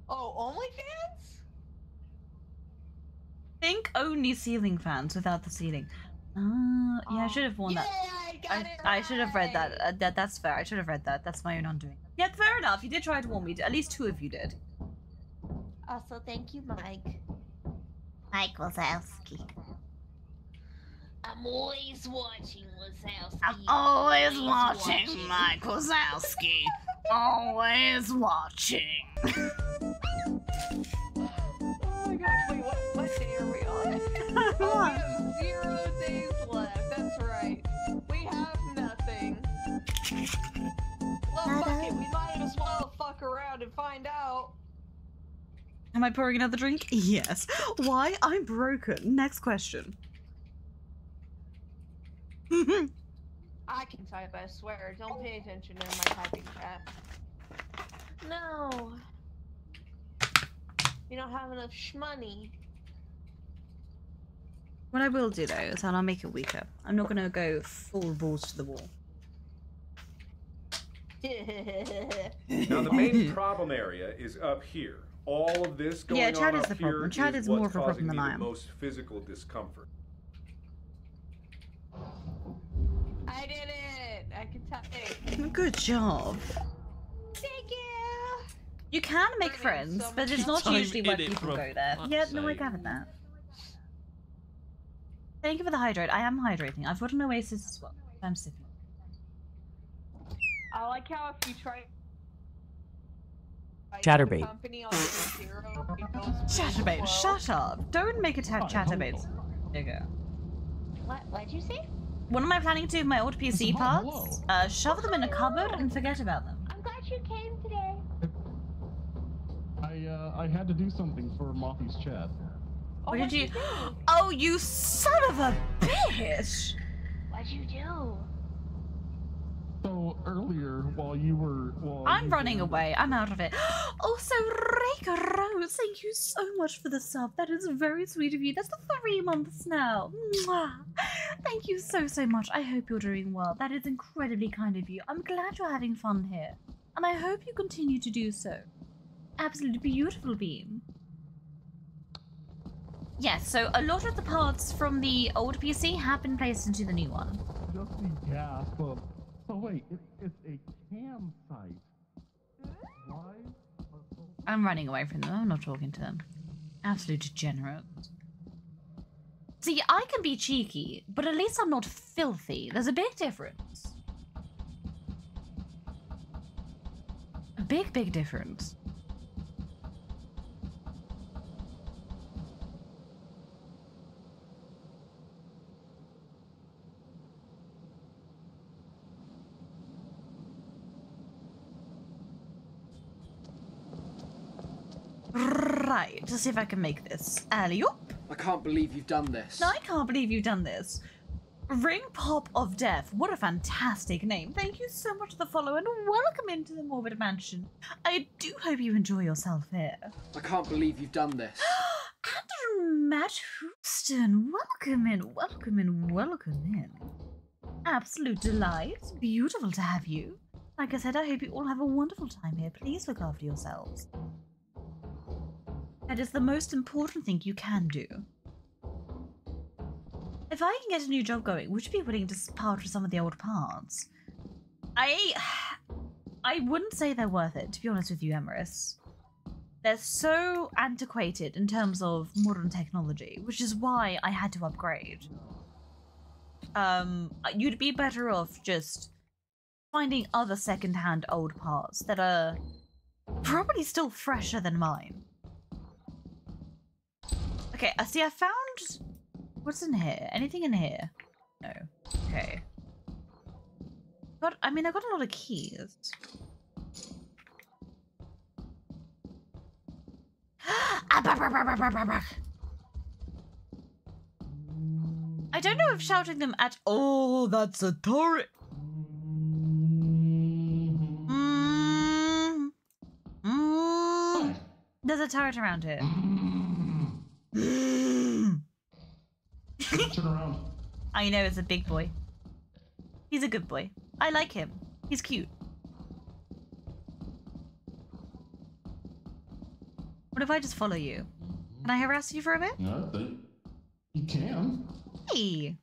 Oh, OnlyFans? Think only ceiling fans without the ceiling. Uh, yeah, I should have worn that. I, I should have read that. Uh, that. That's fair. I should have read that. That's my own undoing. Yeah, fair enough. You did try to warn me. At least two of you did. Also, thank you, Mike. Mike Wazowski. I'm always watching Wazowski. I'm always watching Mike Wazowski. always watching. Oh my gosh, wait, what, what day are we on? oh, we have zero days left. That's right. We have nothing. Well, fuck it. We might as well fuck around and find out. Am I pouring another drink? Yes. Why? I'm broken. Next question. I can type, I swear. Don't pay attention to my typing chat. No. We don't have enough shmoney. what I will do though is I'll make it weaker. I'm not gonna go full balls to the wall. Now the main problem area is up here. All of this going Yeah, Chad on is up the problem. here Chad is is more what's of a problem causing than me I the am. most physical discomfort. I did it! I can type. Good job. Thank you! You can make friends, so but it's not time usually why in people for go there. fuck's Yeah, no, I sake. gathered that. Thank you for the hydrate. I am hydrating. I've got an oasis as well. I'm sipping. I like how if you try. Chaturbate. Company on zero, it goes Chaturbate, shut up. Don't make it have Chaturbates. There you go. What? What'd you say? What am I planning to do with my old PC It's not low. parts? Uh, shove them in a cupboard and forget about them. I'm glad you came today. I uh, I had to do something for Moppy's chat. Oh, What did you? Oh, you son of a bitch! What'd you do? So earlier, while you were, while I'm you running were- away. I'm out of it. Also, Reka Rose, thank you so much for the sub. That is very sweet of you. That's the three months now. Mwah. Thank you so, so much. I hope you're doing well. That is incredibly kind of you. I'm glad you're having fun here. And I hope you continue to do so. Absolutely beautiful, Beam. Yes, so a lot of the parts from the old PC have been placed into the new one. Just the gas. Um, so wait, it, it's a campsite. Why? I'm running away from them. I'm not talking to them. Absolute degenerate. See, I can be cheeky, but at least I'm not filthy. There's a big difference. A big, big difference. Right, to see if I can make this. Alley up. I can't believe you've done this. No, I can't believe you've done this. Ring Pop of Death. What a fantastic name. Thank you so much for the follow and welcome into the Morbid Mansion. I do hope you enjoy yourself here. I can't believe you've done this. And Matt Houston, welcome in, welcome in, welcome in. Absolute delight. Beautiful to have you. Like I said, I hope you all have a wonderful time here. Please look after yourselves. That is the most important thing you can do. If I can get a new job going, would you be willing to part with some of the old parts? I I wouldn't say they're worth it, to be honest with you, Emerus. They're so antiquated in terms of modern technology, which is why I had to upgrade. Um, you'd be better off just finding other second-hand old parts that are probably still fresher than mine. Okay, I see. I found what's in here. Anything in here? No. Okay. Got. I mean, I got a lot of keys. Ah. I don't know if shouting them at. Oh, that's a turret. Mm. Mm. There's a turret around here. Turn around. I know it's a big boy. He's a good boy. I like him. He's cute. What if I just follow you? Can I harass you for a bit? They, you can. Hey.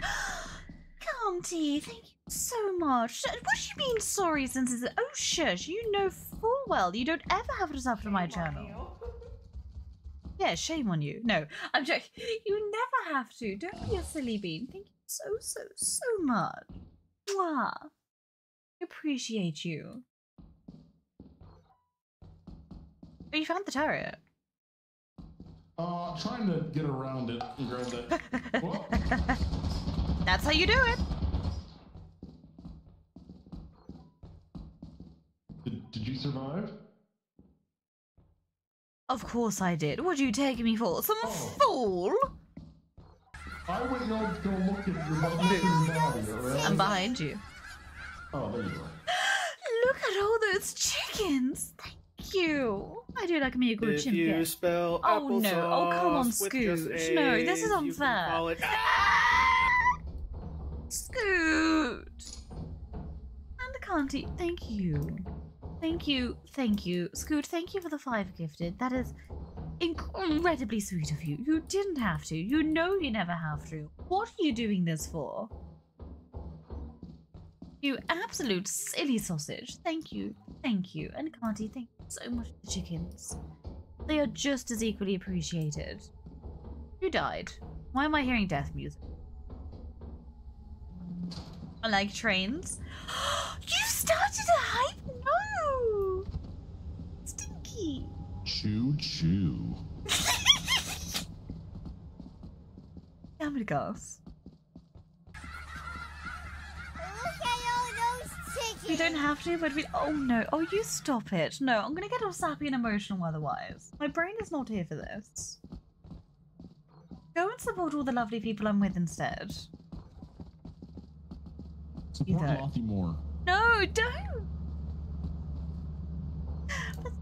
Comty, thank you so much. What do you mean sorry since it's oh shush, you know full well you don't ever have to sub to my journal. Yeah, shame on you. No, I'm joking. You never have to. Don't be a silly bean. Thank you so, so, so much. Mwah. Appreciate you. Oh, you found the turret. Uh, trying to get around it and grab that. That's how you do it. Did, did you survive? Of course I did. What are you taking me for? Some oh. fool? I went to go look at your body. your body, alright? I'm behind you. Oh, there you are. Look at all those chickens. Thank you. I do like me a good If chimp. you spell Oh no! Oh come on, applesauce with just Scooch. No, this is A's, you can unfair. Scoot. And Canty, thank you. Thank you, thank you. Scoot, thank you for the five gifted. That is incredibly sweet of you. You didn't have to. You know you never have to. What are you doing this for? You absolute silly sausage. Thank you. Thank you. And Canty, thank you so much for the chickens. They are just as equally appreciated. Who died? Why am I hearing death music? I like trains. you started a hype? Stinky! Choo choo. Damn it, girls. We don't have to, but we. Oh no. Oh, you stop it. No, I'm gonna get all sappy and emotional otherwise. My brain is not here for this. Go and support all the lovely people I'm with instead. Support Either. More. No, don't.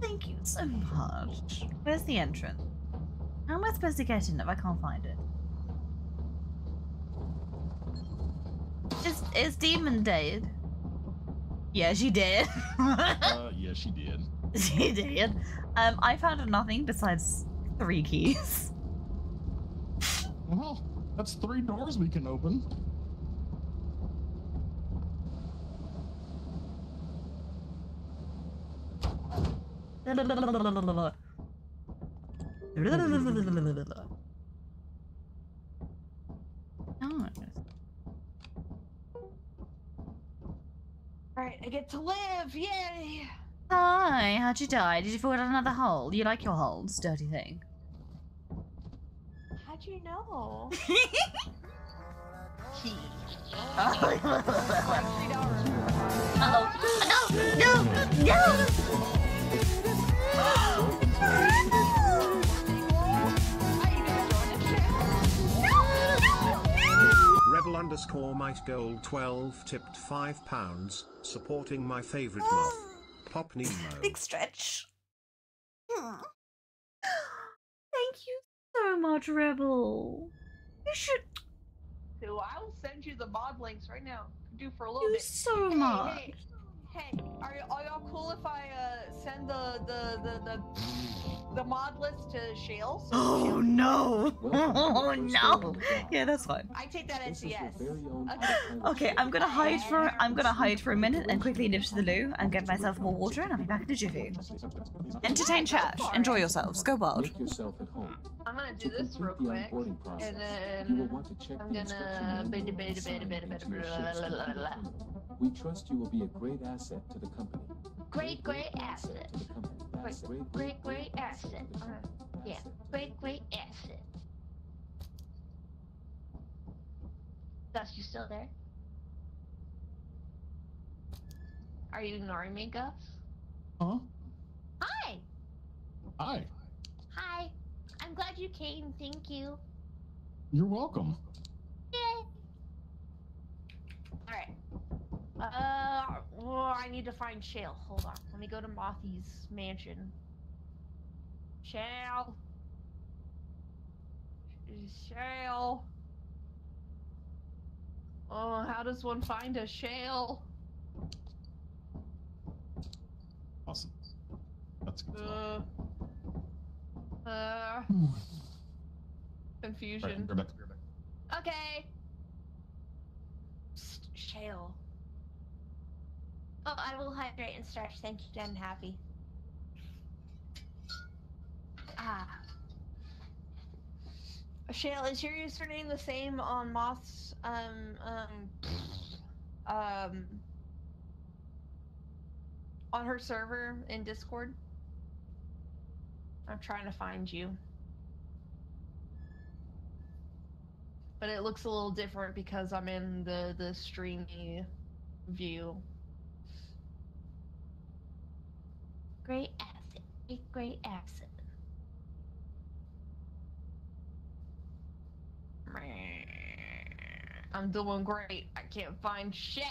Thank you so much. Where's the entrance? How am I supposed to get in if I can't find it? Just, it? Is is Demon dead? Yeah, she did. uh, yeah, she did. she did. Um, I found nothing besides three keys. Well, that's three doors we can open. Alright, I get to live! Yay! Hi, how'd you die? Did you fall down another hole? You like your holes, dirty thing. How'd you know? Key. Uh-oh. Oh, no! No! No! Rebel underscore might gold 12 tipped 5 pounds, supporting my favorite moth. Pop Nemo. Big stretch. Hmm. Thank you so much, Rebel. You should. So I will send you the mod links right now. Do for a little You bit. so hey, much. Hey, hey, are, y- are y'all cool if I uh, send the the the the, the mod list to Shales? Oh no! Oh no! Yeah, that's fine. I take that as a yes. Okay, I'm gonna hide for I'm gonna hide for a minute and quickly nip to the loo and get myself more water and I'll be back in a jiffy. Entertain chat. Enjoy yourselves. Go wild. Make yourself at home. I'm gonna do this real quick, and then want to check I'm gonna. We trust you will be a great asset to the company. Great, great asset. Great, Asset. great, great asset. Uh, yeah, great, great asset. Gus, you still there? Are you ignoring me, Gus? Huh? Hi! Hi. Hi! I'm glad you came, thank you. You're welcome. Yay! Alright. Uh, well, I need to find Shale. Hold on. Let me go to Mothy's mansion. Shale! Shale! Oh, how does one find a shale? Awesome. That's good. Uh, uh, confusion. Right, Rebecca. Okay. Psst, shale. Oh, I will hydrate and stretch. Thank you, Jen. Happy. Ah. Shale, is your username the same on Moth's um um um on her server in Discord? I'm trying to find you. But it looks a little different because I'm in the the streamy view. Great asset. Great, great asset. I'm doing great. I can't find shit.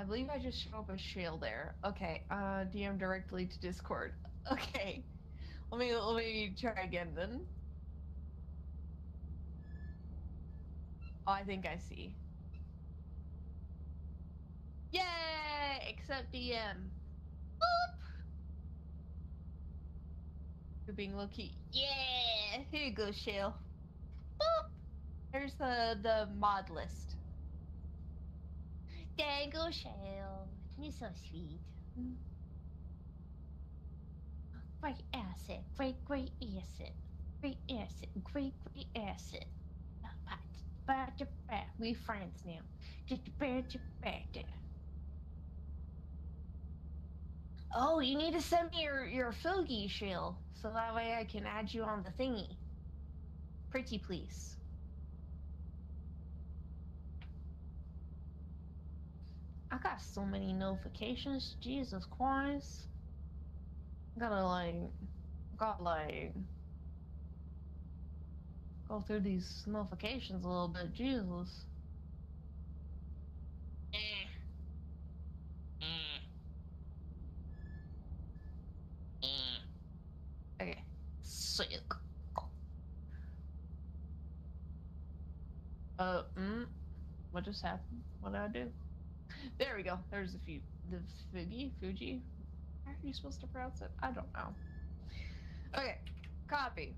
I believe I just showed up a shield there. Okay, uh, DM directly to Discord. Okay, let me let me try again then. Oh, I think I see. Yay! Accept DM. Boop. You're being low key. Yeah! Here you go, Shale. Boop. There's the the mod list. Dangle Shale. You're so sweet. Mm-hmm. Great asset. Great, great asset. Great asset. Great, great asset. But we friends now. Just bear to back there. Oh, you need to send me your your Filgy shield so that way I can add you on the thingy. Pretty please. I got so many notifications. Jesus Christ. Gotta like Got like go through these notifications a little bit. Jesus. Eh. Eh. Eh. Okay. Sick. Uh, mm, what just happened? What I do? There we go. There's the few. The Fuji? Fuji? How are you supposed to pronounce it? I don't know. Okay, copy.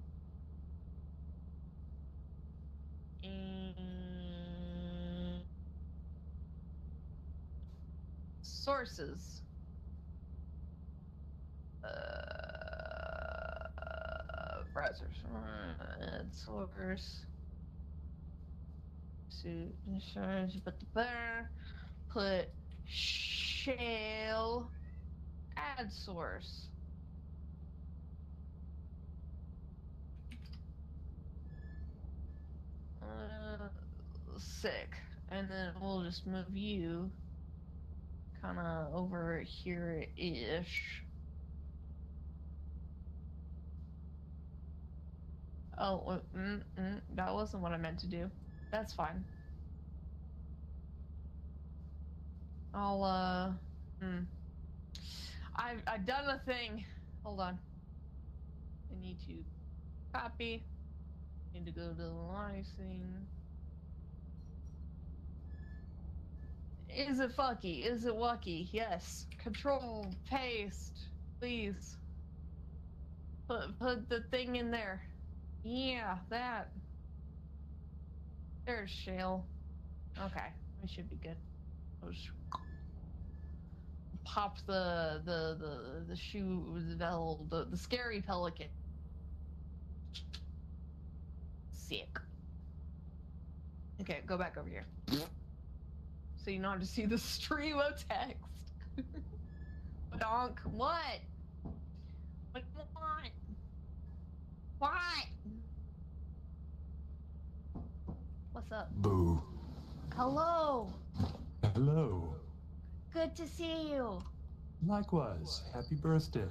Mm. Sources. Uh, browsers. Add source. So insurance, put the bear, put shale, add source. Uh, sick. And then we'll just move you kind of over here ish. Oh, mm, mm, that wasn't what I meant to do. That's fine. I'll, uh, hmm. I've, I've done a thing. Hold on. I need to copy. Need to go to the licensing. Is it fucky? Is it wucky? Yes. Control, paste, please. Put, put the thing in there. Yeah, that. There's shale. Okay, we should be good. I'll just pop the the the the shoe the the, the scary pelican. Sick. Okay, go back over here. So you know how to see the stream of text. Donk, what? What? What? What? What's up? Boo. Hello. Hello. Good to see you. Likewise. Happy birthday.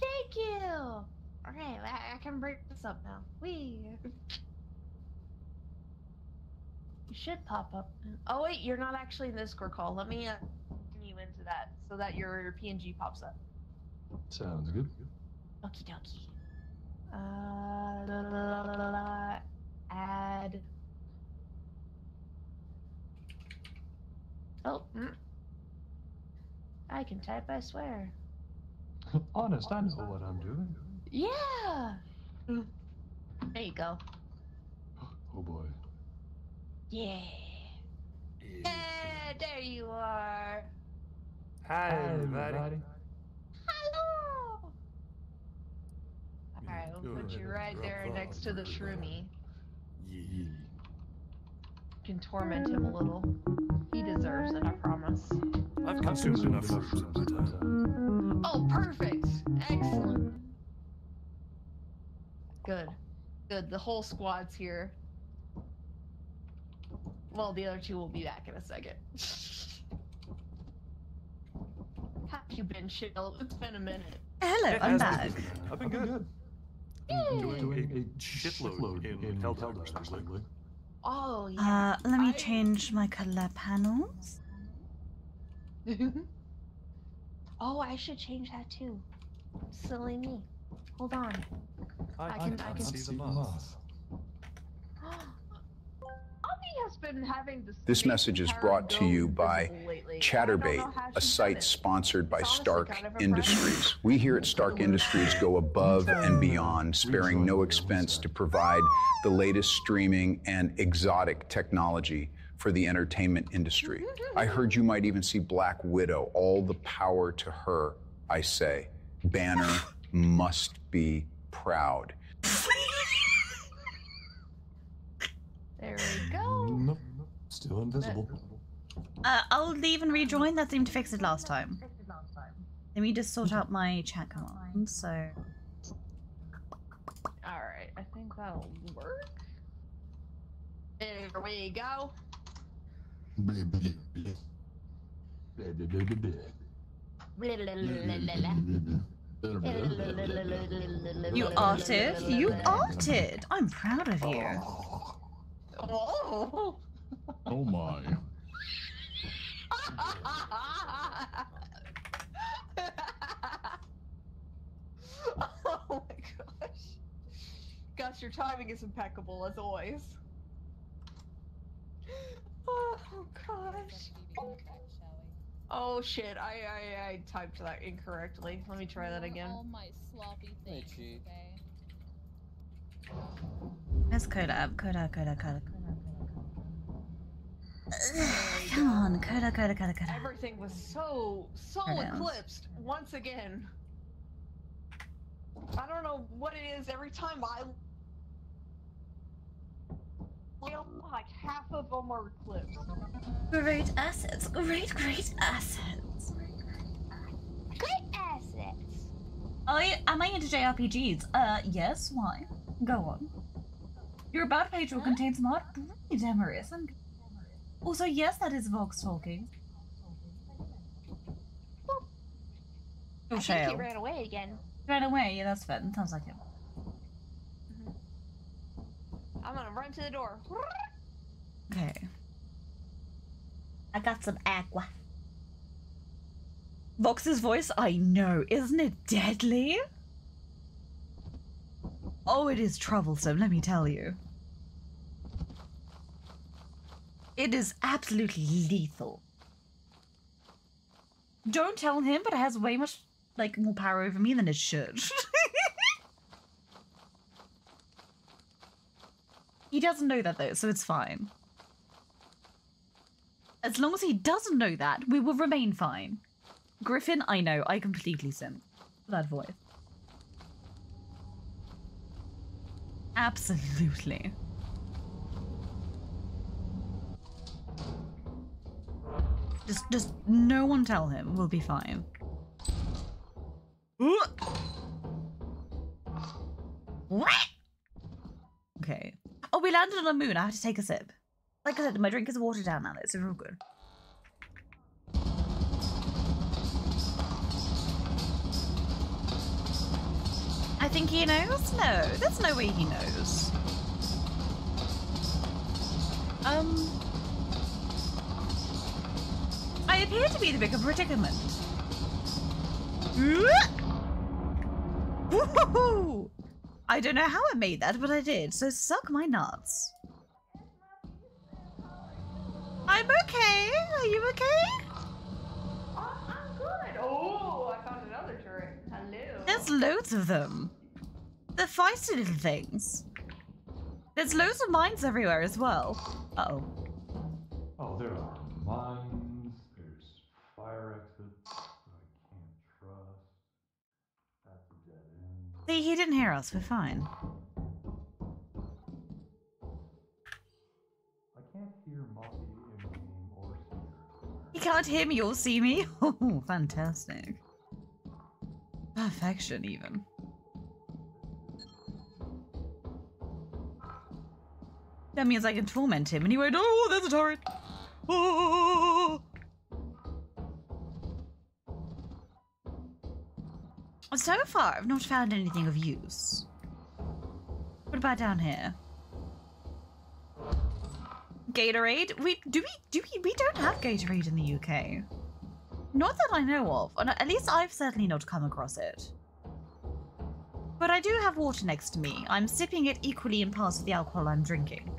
Thank you. All right, I, I can break this up now. We. You should pop up. Oh wait, you're not actually in the Discord call. Let me uh, you into that so that your, your PNG pops up. Sounds good. Okie dokie. Uh, la, la, la, la, la, add. Oh, mm. I can type. I swear. Honest, I know what I'm doing. Yeah. There you go. Oh boy. Yeah. Yeah, there you are. Hi, everybody. Hello. All right, we'll put you right there next to the shroomy. Yeah. Can torment him a little. He deserves it, I promise. I've consumed enough fruits in my time. Oh, perfect. Excellent. Good. Good. The whole squad's here. Well, the other two will be back in a second. How have you been, Chill? It's been a minute. Hello, It I'm has back. been- I've been good. Yay. Doing a shitload in, in Helldivers lately. Oh, yeah. Uh, let me change my color panels. oh, I should change that too. Silly me. Hold on. I, can. I, can. see the moth. Avi has been having this. This message is brought to you by. Chaturbate, a site sponsored by Stark Industries. We here at Stark Industries go above and beyond, sparing no expense to provide the latest streaming and exotic technology for the entertainment industry. I heard you might even see Black Widow. All the power to her, I say. Banner must be proud. There we go. Nope. Still invisible. Uh, I'll leave and rejoin. That seemed to fix it last time. Let me just sort out my chat commands. So, All right. I think that'll work. There we go. You arted. You arted. I'm proud of you. Oh. Oh my. oh my gosh. Gus, your timing is impeccable as always. Oh gosh. Oh shit, I, I I typed that incorrectly. Let me try that again. All my sloppy things, okay? Let's Coda, Coda, Coda, Coda, Coda. Come on, Coda, Coda, Coda, Coda. Everything was so so There eclipsed once again. I don't know what it is. Every time I like half of them are eclipsed. Great assets. Great, great assets. Great assets. I am I into JRPGs? Uh, yes. Why? Go on. Your about page will contain some hot great memories. And also, yes, that is Vox talking. Oh, I think Shale. he ran away again. Ran away. Yeah, that's fair. That sounds like him. Mm-hmm. I'm gonna run to the door. Okay. I got some aqua. Vox's voice, I know. Isn't it deadly? Oh, it is troublesome, let me tell you. It is absolutely lethal. Don't tell him, but it has way much, like, more power over me than it should. he doesn't know that, though, so it's fine. As long as he doesn't know that, we will remain fine. Griffin, I know, I completely sin that voice. Absolutely. Just, just no one tell him. We'll be fine. What? Okay. Oh, we landed on a moon. I have to take a sip. Like I said, my drink is watered down now. It's real good. I think he knows? No, there's no way he knows. Um. I appear to be the bigger predicament. Woohoo! I don't know how I made that, but I did, so suck my nuts. I'm okay. Are you okay? I'm good. Oh, I found another turret. Hello. There's loads of them. They're feisty little things. There's loads of mines everywhere as well. Uh oh. Oh, there are mines, there's fire exits I can't trust. That's a dead end. See, he didn't hear us. We're fine. I can't hear Moppy in game or see her. He can't hear me or see me. Oh, fantastic. Perfection, even. That means I can torment him and he. Oh, there's a turret. Oh. So far, I've not found anything of use. What about down here? Gatorade? We do we do we we don't have Gatorade in the UK. Not that I know of, at least I've certainly not come across it. But I do have water next to me. I'm sipping it equally in parts of the alcohol I'm drinking.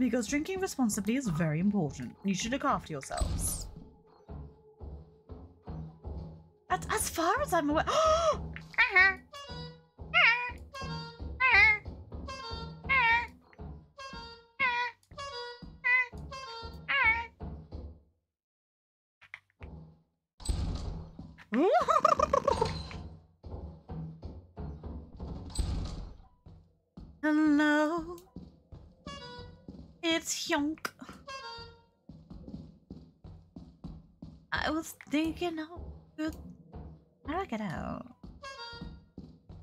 Because drinking responsibly is very important. You should look after yourselves. As, as far as I'm aware. Hello. Uh-huh. It's I was thinking how good. How do I get out?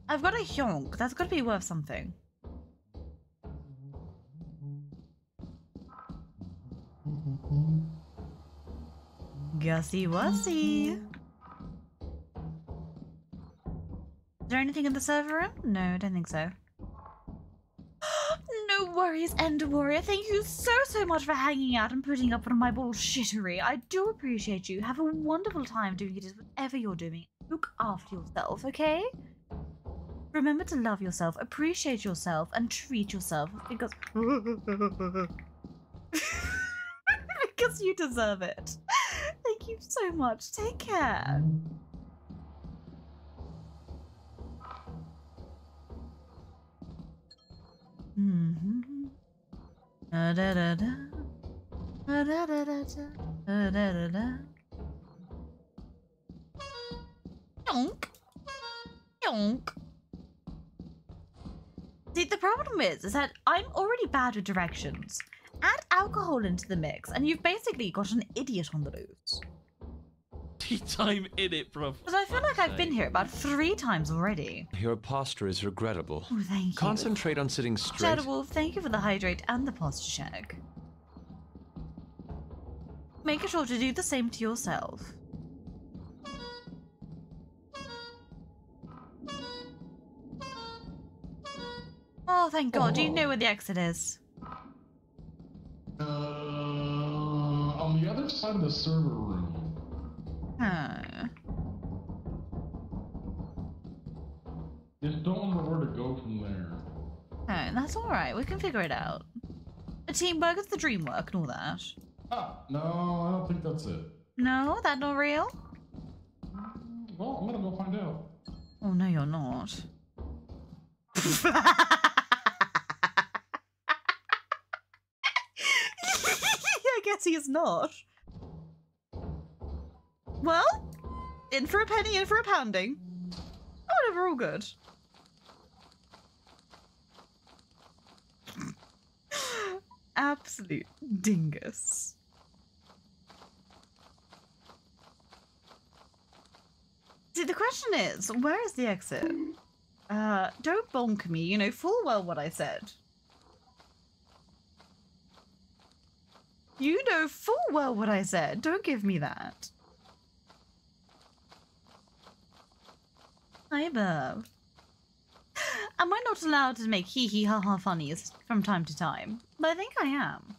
I've got a Hyunk. That's gotta be worth something. Gussie Wussy. Is there anything in the server room? No, I don't think so. No worries, Ender Warrior. Thank you so, so much for hanging out and putting up with my bullshittery. I do appreciate you. Have a wonderful time doing it, whatever you're doing. Look after yourself, okay? Remember to love yourself, appreciate yourself, and treat yourself because. because you deserve it. Thank you so much. Take care. Yonk. Yonk. See, the problem is, is that I'm already bad with directions. Add alcohol into the mix, and you've basically got an idiot on the loose. Tea time in it, bro. Because I feel like I've been here about three times already. Your posture is regrettable. Oh, thank you. Concentrate on sitting straight. Shadow Wolf, thank you for the hydrate and the posture check. Make sure to do the same to yourself. Oh, thank God. Do you know where the exit is? Uh, on the other side of the server room. Huh. Just don't know where to go from there. Oh, that's alright. We can figure it out. A teamwork is the dream work and all that. Ah, no, I don't think that's it. No, that not real? Well, I'm gonna go find out. Oh, no, you're not. I guess he is not. Well, in for a penny, in for a pounding. Oh, whatever, all good. Absolute dingus. See, the question is, where is the exit? Uh, don't bonk me, you know full well what I said. You know full well what I said. Don't give me that. Hi, Burb. Am I not allowed to make hee hee ha ha funnies from time to time? But I think I am.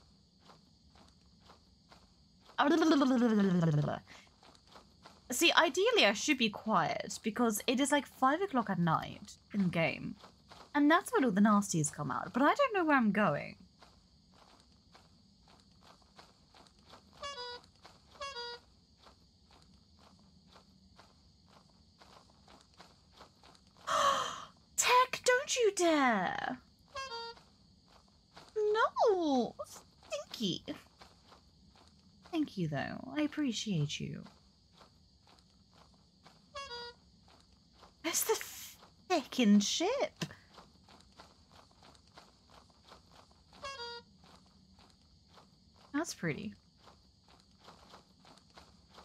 See, ideally I should be quiet because it is like 5 o'clock at night in game. And that's when all the nasties come out, but I don't know where I'm going. Tech, don't you dare! No! Stinky! Thank you, though. I appreciate you. Where's the frickin' ship? That's pretty.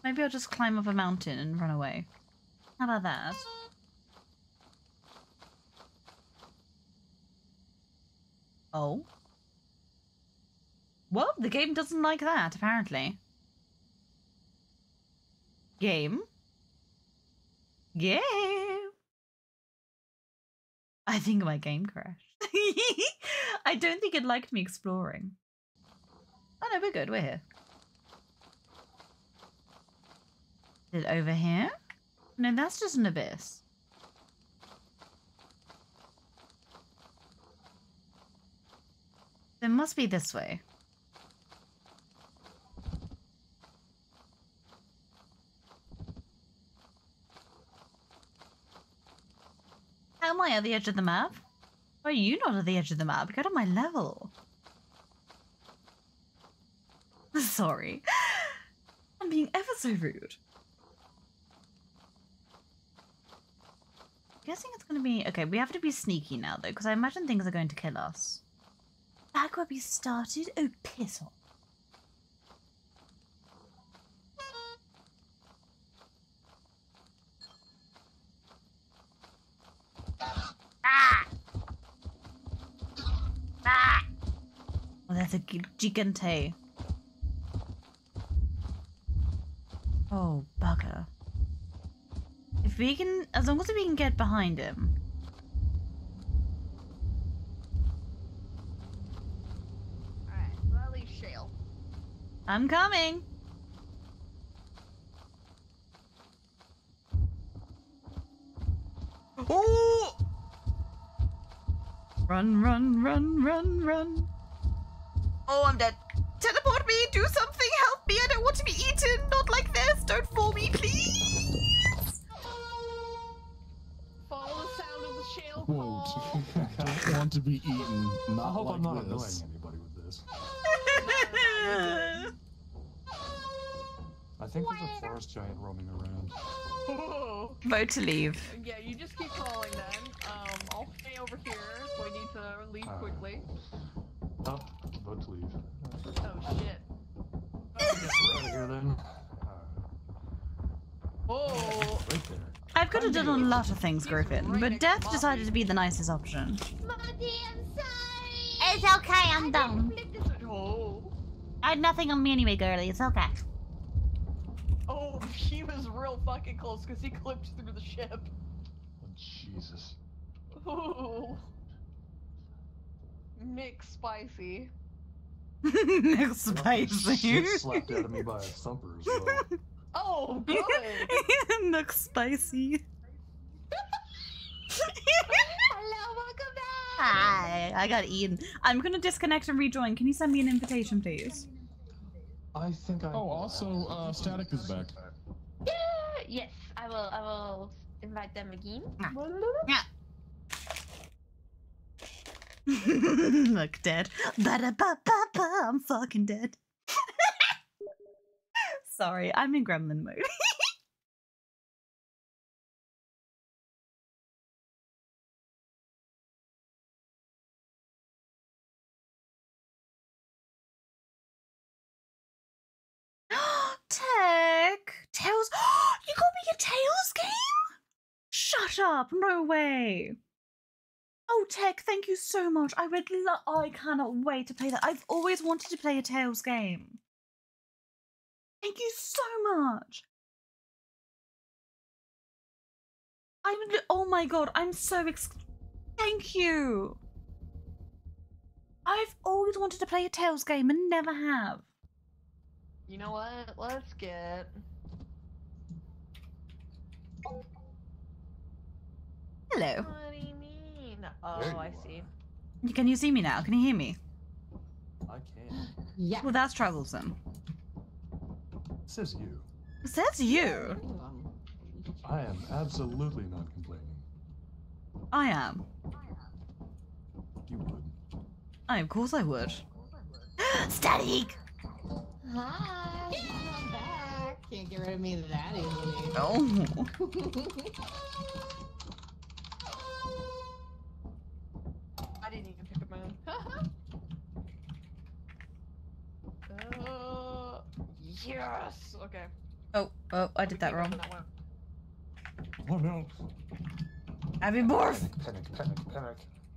Maybe I'll just climb up a mountain and run away. How about that? Oh? Well, the game doesn't like that, apparently. Game? Game? I think my game crashed. I don't think it liked me exploring. Oh no, we're good, we're here. Is it over here? No, that's just an abyss. It must be this way. How am I at the edge of the map? Why are you not at the edge of the map? Get on my level. Sorry. I'm being ever so rude. Guessing it's gonna be okay. We have to be sneaky now though, because I imagine things are going to kill us. Back where we started? Oh, piss off. Oh, that's a gigante. Oh, bugger. If we can, as long as we can get behind him. Alright, well, at least Shale. I'm coming. Oh! Run, run, run, run, run. Oh, I'm dead. Teleport me, do something, help me. I don't want to be eaten. Not like this. Don't fool me, please. Follow the sound of the Shale Quote, I don't want to be eaten, not I hope like I'm not this. annoying anybody with this. I think there's a forest giant roaming around. Vote to leave. Yeah, you just keep calling then. Um, I'll stay over here, so we need to leave Alright. quickly. Oh, vote to leave. Oh shit. Guess we're out of here then. Oh! Right there. I could have done a lot of things, Griffin, right but death decided to be the nicest option. It's okay, I'm done. I had nothing on me anyway, girlie. It's okay. Oh, he was real fucking close because he clipped through the ship. Oh, Jesus. Ooh. Nick spicy. Nick spicy. Shit slapped out of me by a thumper as well. Oh, good. Nook spicy. Hello, welcome back. Hi, I got eaten. I'm gonna disconnect and rejoin. Can you send me an invitation, please? I think I. Oh, also, uh, Static is back. Yeah, yes, I will. I will invite them again. Yeah. Look, dead. Ba-da-ba-ba-ba, I'm fucking dead. Sorry, I'm in gremlin mode. Shut! No way! Oh, Tech, thank you so much. I would lo- I cannot wait to play that. I've always wanted to play a Tales game. Thank you so much. I'm. Oh my god, I'm so ex. Thank you. I've always wanted to play a Tales game and never have. You know what? Let's get. Hello. What do you mean? Oh, you I are. see. Can you see me now? Can you hear me? I can. Yeah. Well, that's troublesome. Says you. Says you. I am absolutely not complaining. I am. You would. I, of course I would. Static! Hi, I'm back. Can't get rid of me that easily. Oh. I didn't even pick up my own. uh, yes. Okay. Oh, oh, I did that wrong. That one. Oh no. Abby Morph! Panic, panic, panic.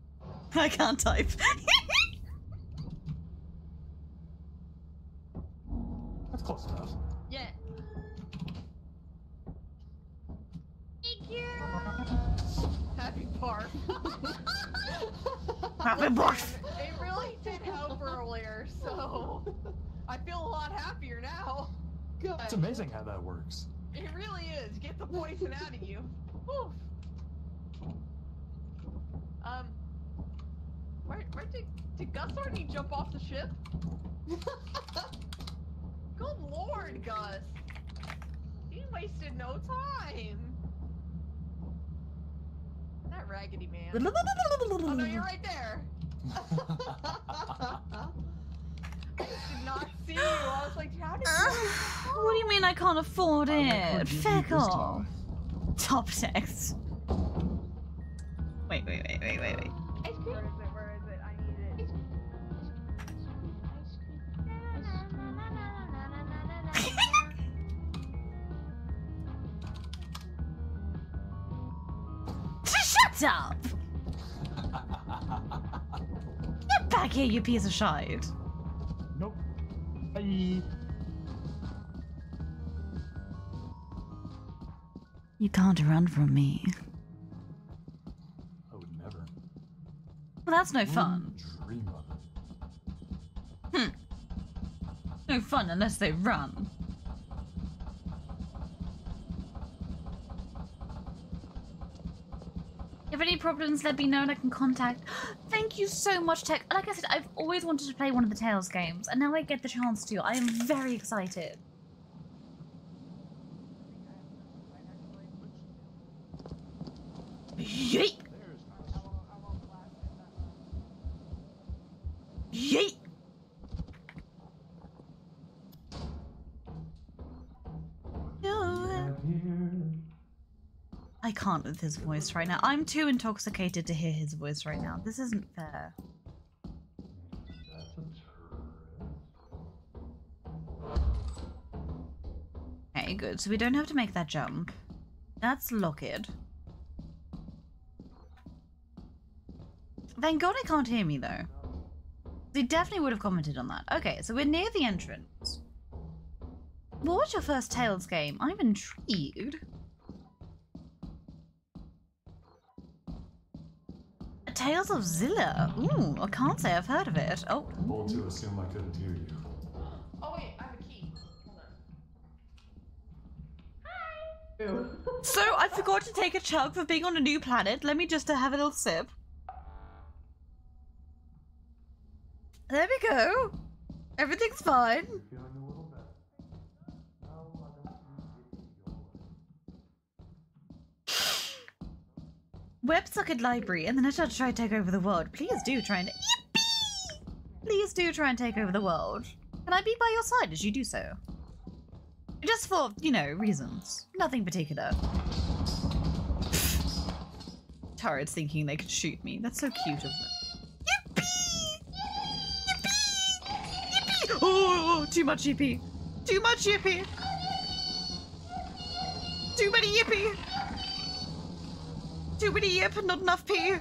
I can't type. That's close enough. Yeah. Thank you. Happy barf. Happy barf. It really did help earlier, so I feel a lot happier now. Good. It's amazing how that works. It really is. Get the poison out of you. Whew. Um, where, where did did Gus already jump off the ship? Good lord, Gus. He wasted no time. That raggedy man. oh no, you're right there. I did not see you. I was like, how did you? what do you mean I can't afford I it? forgive you Feck off. Top text. Wait, wait, wait, wait, wait, wait. Where is it? Where is it? I need it. Shut up! Get back here, you piece of shite. Bye. You can't run from me. I would never. Well, that's no fun. Dream of it. Hmm. No fun unless they run. If any problems, let me know and I can contact. Thank you so much, Tech. Like I said, I've always wanted to play one of the Tales games, and now I get the chance to. I am very excited. Yeet! Yeet! I can't with his voice right now. I'm too intoxicated to hear his voice right now. This isn't fair. Okay, good. So we don't have to make that jump. That's locked. Thank God I can't hear me though. They definitely would have commented on that. Okay, so we're near the entrance. What was your first Tales game? I'm intrigued. Tales of Xillia. Ooh, I can't say I've heard of it. Oh. Bold to assume I couldn't hear you. Oh wait, I have a key. So I forgot to take a chug for being on a new planet. Let me just uh, have a little sip. There we go. Everything's fine. WebSocket Library, and then I tried to try and take over the world. Please do try and. Yippee! Please do try and take over the world. Can I be by your side as you do so? Just for, you know, reasons. Nothing particular. Turrets thinking they could shoot me. That's so cute of them. Yippee! Yippee! Yippee! Oh, too much yippee. Too much yippee. Too many yippee. Too many yip, not enough pee.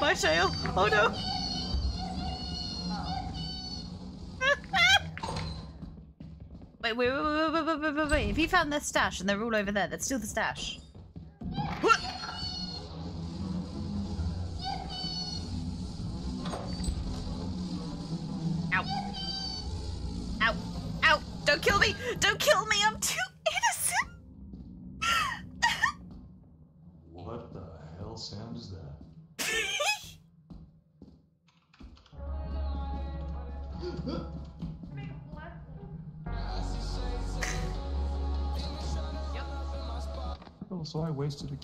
My tail. Oh no. wait, wait, wait, wait, wait, wait, wait, wait. If you found their stash and they're all over there, that's still the stash.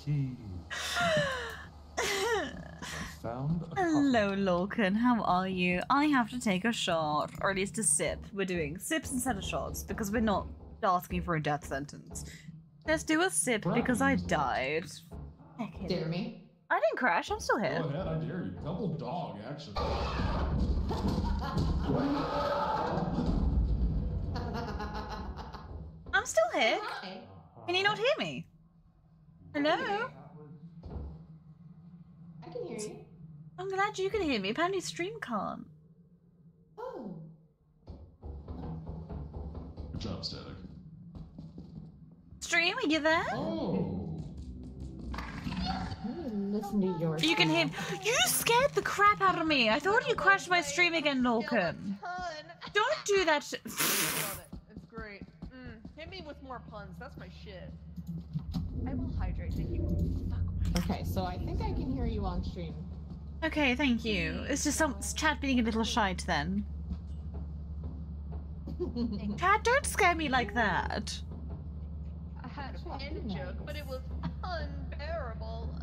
Wasted key. Found Hello, Lorcan. How are you? I have to take a shot, or at least a sip. We're doing sips instead of shots because we're not asking for a death sentence. Let's do a sip because I died. Heck. Dare me? I didn't crash. I'm still here. Go ahead, I dare you. Double dog, actually. I'm still here. Can you not hear me? Hello? I can hear you. I'm glad you can hear me. Apparently, stream can't. Oh. Good job, Static. Stream, are you there? Oh. Listen to your. You can hear. You scared the crap out of me. I thought you crashed my stream again, Lorcan. Don't do that. sh- Love it. It's great. Mm. Hit me with more puns. That's my shit. I will hydrate. Thank you. Okay, so I think I can hear you on stream. Okay, thank you. It's just some it's chat being a little shite then. Chat, don't scare me like that. I had a panda joke, but it was unbearable.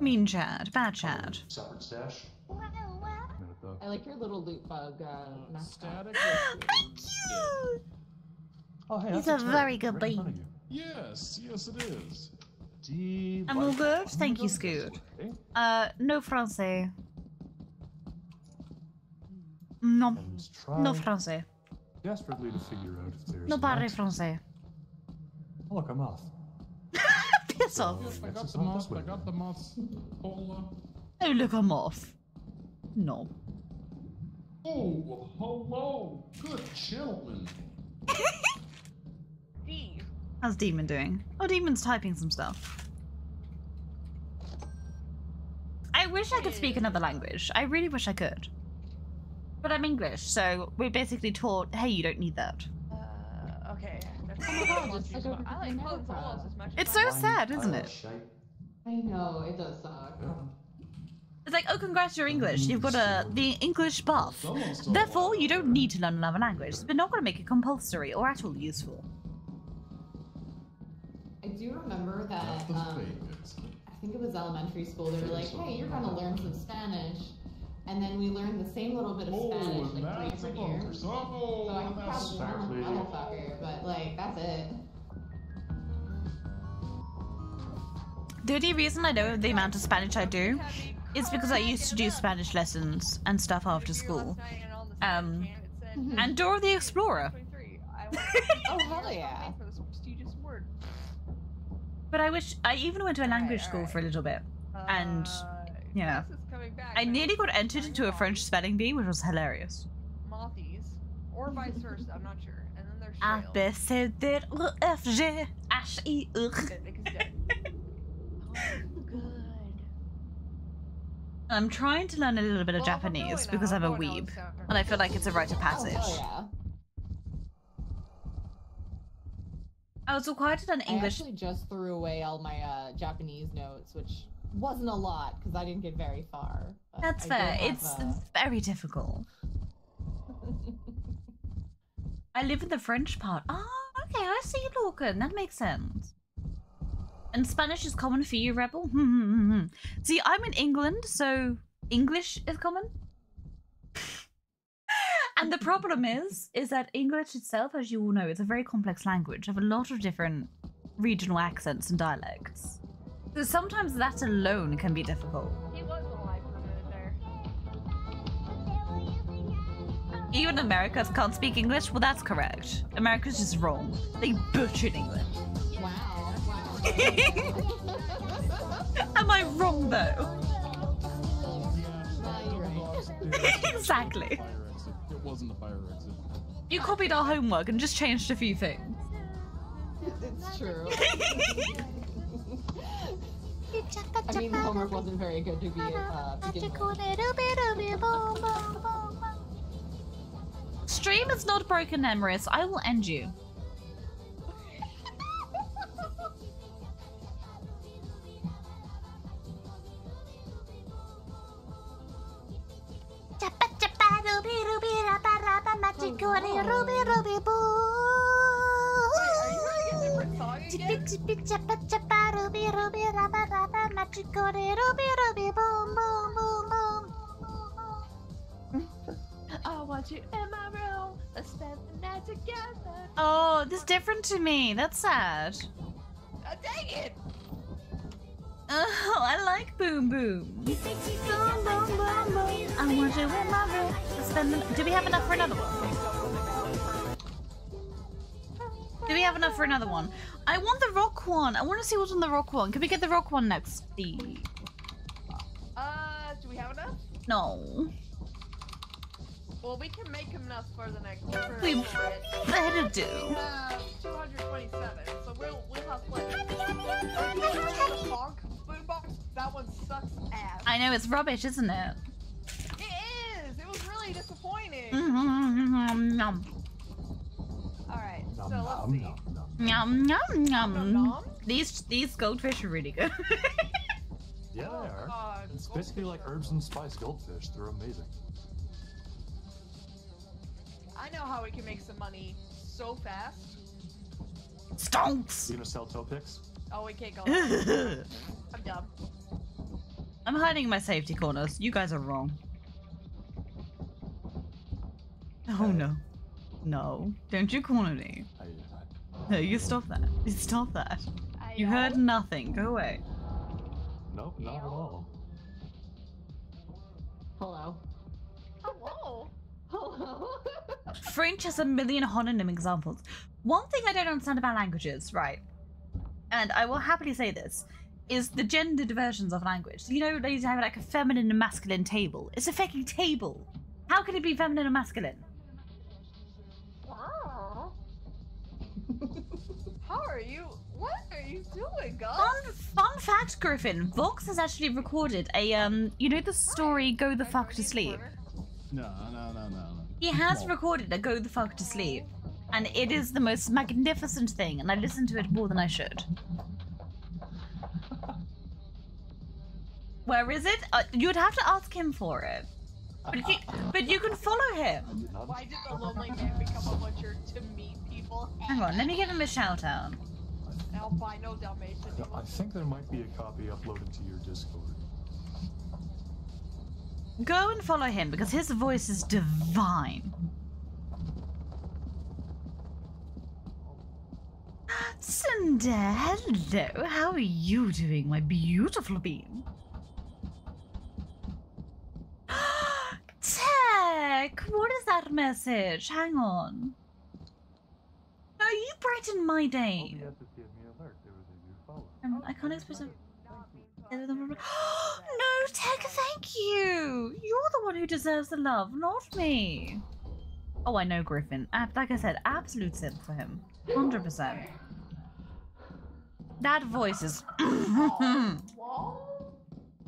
Mean chat, bad chat. Separate stash. I like your little loot bug uh, mascot. Thank you. Oh, hey, He's that's a very good right in boy. front of you. Yes, yes, it is. D. I'm all good. Thank you, Scoot. Uh, no français. No, no français. Desperately to figure out if there's. No parle next- français. Oh, look, I'm off. Piss off. I got the moth. I got the moth. Hola. Oh, look, I'm off. No. Oh, hello. Good gentlemen. D. How's Demon doing? Oh, Demon's typing some stuff. I wish I could speak another language. I really wish I could. But I'm English, so we're basically taught, hey, you don't need that. Uh, okay. That's my god, almost just as like mu- I like clothes almost as much. as It's so sad, isn't it? I know, it does suck. It's like, oh, congrats, you're English. You've got a the English buff. Therefore, you don't need to learn another language. We're not going to make it compulsory or at all useful. I do remember that um, I think it was elementary school. They were like, "Hey, you're gonna learn some Spanish," and then we learned the same little bit of Oh, Spanish and like three that's a different years. Oh, so I can that's probably learn a motherfucker, but like that's it. The only reason I know the amount of Spanish I do is because I used to do Spanish lessons and stuff after school. Um, and Dora the Explorer. oh hell yeah! For this prestigious word. But I wish I even went to a language school for a little bit, and uh, yeah, I nearly got entered into a French spelling bee, which was hilarious. Mothies. Or vice versa, I'm not sure. And then there's A B C D E F G H I R. I'm trying to learn a little bit of Japanese because I'm a weeb, and I feel like it's a rite of passage. Oh, I was required to I English. I actually just threw away all my uh, Japanese notes, which wasn't a lot because I didn't get very far. That's fair. It's uh, very difficult. I live in the French part. Oh, okay, I see, Lorcan. That makes sense. And Spanish is common for you, Rebel? Hmm, hmm, hmm. see, I'm in England, so English is common. and the problem is, is that English itself, as you all know, is a very complex language of a lot of different regional accents and dialects. So sometimes that alone can be difficult. He was alive for a minute there. Even Americans can't speak English? Well, that's correct. America's just wrong. They butchered England. Wow. Am I wrong, though? exactly. Fire exit. It wasn't the fire exit. You copied our homework and just changed a few things. It's true. I mean, the homework wasn't very good to be uh, begin with. Stream is not broken, Emerus. I will end you. I want you in my room. Let's spend the night together. Oh, this is different to me. That's sad. Uh, dang it! Oh, I like Boom Boom. Boom, boom, boom, boom. I want you in my room. Spend the- Do we have enough for another one? Do we have enough for another one? I want the rock one. I want to see what's on the rock one. Can we get the rock one next? The Uh, do we have enough? no. Well, we can make enough for the next. For We a little bit. better do. We have 227, so we'll we'll have plenty. Are you aware of the Bonk boombox? That one sucks ass. I know it's rubbish, isn't it? It is. It was really disappointing. Mm-hmm. Yum All right, so let's see. yum yum yum. These these goldfish are really good. Yeah, they oh are. God, It's basically like herbs and spice goldfish. They're amazing. I know how we can make some money so fast. Stonks. You gonna sell toe picks? Oh, we can't go. I'm dumb. I'm hiding in my safety corners. You guys are wrong. Oh no. No. Don't you corner me. No, you stop that. You stop that. You heard uh, nothing. Go away. Nope, not at all. Hello. Hello. Hello. French has a million homonym examples. One thing I don't understand about languages, right? And I will happily say this, is the gendered versions of language. You know, they have like a feminine and masculine table. It's a fucking table. How can it be feminine or masculine? Wow. How are you? What are you doing, Gus? Fun, fun fact, Griffin. Vox has actually recorded a um. You know the story "Go the fuck to sleep." No, no, no, no, no. He has No. recorded a "Go the fuck to sleep," and it is the most magnificent thing. And I listen to it more than I should. Where is it? Uh, you'd have to ask him for it. But you, but you can follow him. Why did the lonely man become a butcher to meet people? Hang on, let me give him a shout out. Albino Dalmatian. I think there might be a copy uploaded to your Discord. Go and follow him because his voice is divine. Cinder, hello. How are you doing, my beautiful bean? Tech, what is that message? Hang on. No, you brighten my day. You have to give me alert. There was a new follow. Um, I can't express it. no, Tech, thank you. You're the one who deserves the love, not me. Oh, I know Griffin. Like I said, absolute simp for him. 100%. That voice is.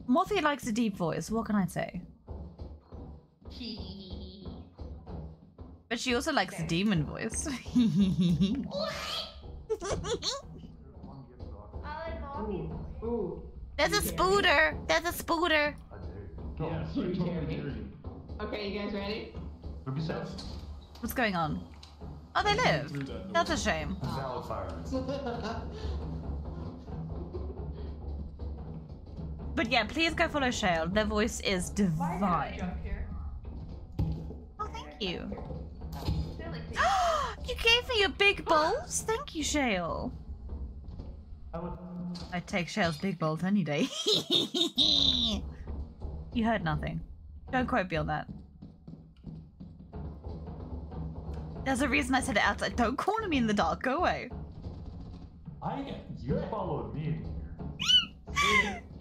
Morphe likes a deep voice, what can I say? But she also likes a demon voice. There's a spooter! There's a spooter! Yeah, so totally. Okay, you guys ready? What's going on? Oh, they live. That's a shame. But yeah, please go follow Shale. Their voice is divine. Oh, thank you. you gave me your big bolt? Thank you, Shale. I'd take Shale's big bolt any day. you heard nothing. Don't quote me on that. There's a reason I said it outside. Don't corner me in the dark. Go away. I you followed me in here.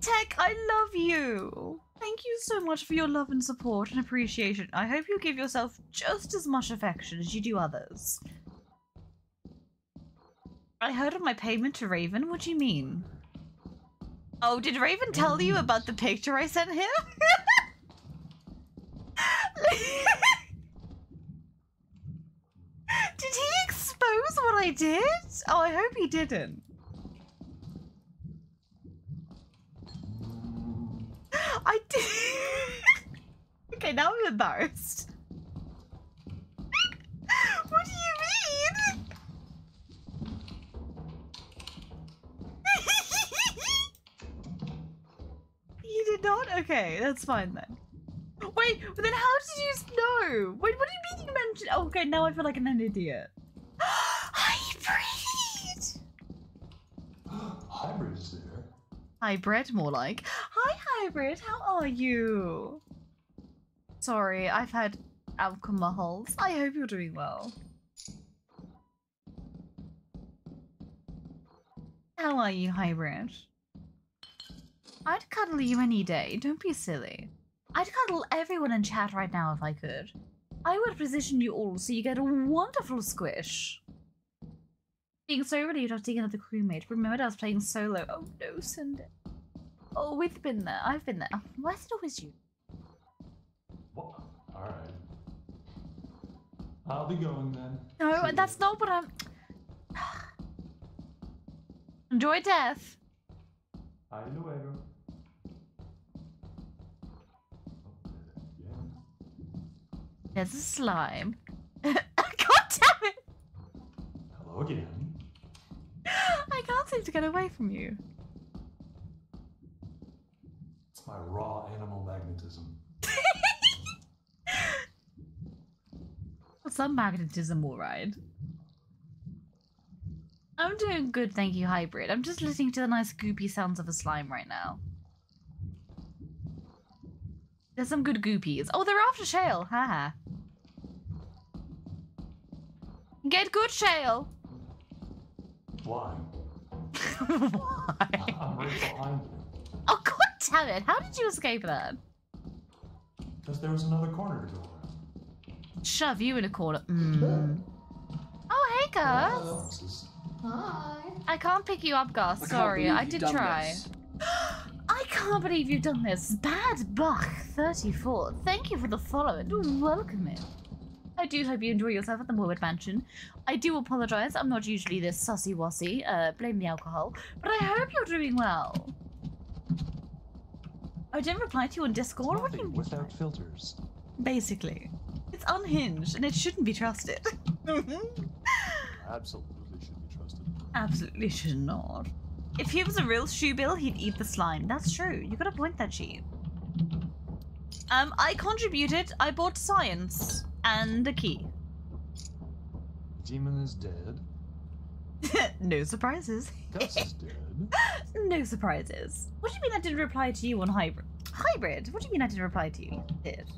Tech, I love you. Thank you so much for your love and support and appreciation. I hope you give yourself just as much affection as you do others. I heard of my payment to Raven. What do you mean? Oh, did Raven tell you about the picture I sent him? did he expose what I did? Oh, I hope he didn't. I did. okay, now I'm embarrassed. what do you mean? you did not? Okay, that's fine then. Wait, but then how did you know? Wait, what do you mean you mentioned? Oh, okay, now I feel like an idiot. Hybrid! Hybrid is there. Hybrid, more like. Hi, Hybrid, how are you? Sorry, I've had alcohols. I hope you're doing well. How are you, Hybrid? I'd cuddle you any day, don't be silly. I'd cuddle everyone in chat right now if I could. I would position you all so you get a wonderful squish. Being so relieved after taking another crewmate. Remembered I was playing solo. Oh no, Sunday. Oh, we've been there. I've been there. Why is it always you? Alright. I'll be going then. No, that's not what I'm. Enjoy death. Ahí luego. There's a slime. God damn it! Hello again. I can't seem to get away from you. It's my raw animal magnetism. Some magnetism, alright. I'm doing good, thank you, Hybrid. I'm just listening to the nice goopy sounds of a slime right now. There's some good goopies. Oh, they're after Shale. Haha. Get good, Shale. Why? Why? I'm right behind you. Oh, god damn it. How did you escape that? Because there was another corner to go around. Shove you in a corner. Mm. Oh, hey, Gus. Hi. I can't pick you up, Gus. I Sorry, I did try. I can't believe you've done this. Bad Buck 34. Thank you for the follow and welcome in. I do hope you enjoy yourself at the Moorwood Mansion. I do apologize. I'm not usually this sussy wussy. Uh, blame the alcohol. But I hope you're doing well. I didn't reply to you on Discord. What do you without filters. Basically. It's unhinged and it shouldn't be trusted. Absolutely should be trusted. Absolutely should not. If he was a real shoebill, he'd eat the slime. That's true. You got a point that sheep. Um, I contributed. I bought science and a key. Demon is dead. no surprises. Gus is dead. no surprises. What do you mean I didn't reply to you on hybrid? Hybrid? What do you mean I didn't reply to you? Did.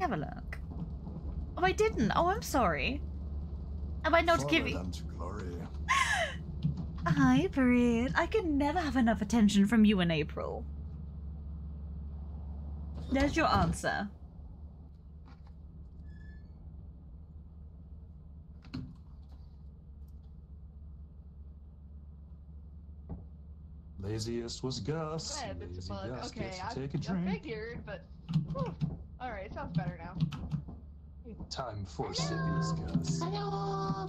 Have a look. Oh, I didn't. Oh, I'm sorry. Am I not giving? unto glory. Hybrid. I can never have enough attention from you in April. There's your answer. Laziest was Gus. Yeah, it's Lazy a bug. Gus Okay, gets to I, take a I drink. figured, but alright, sounds better now. Time for Sippies, Gus. Hello.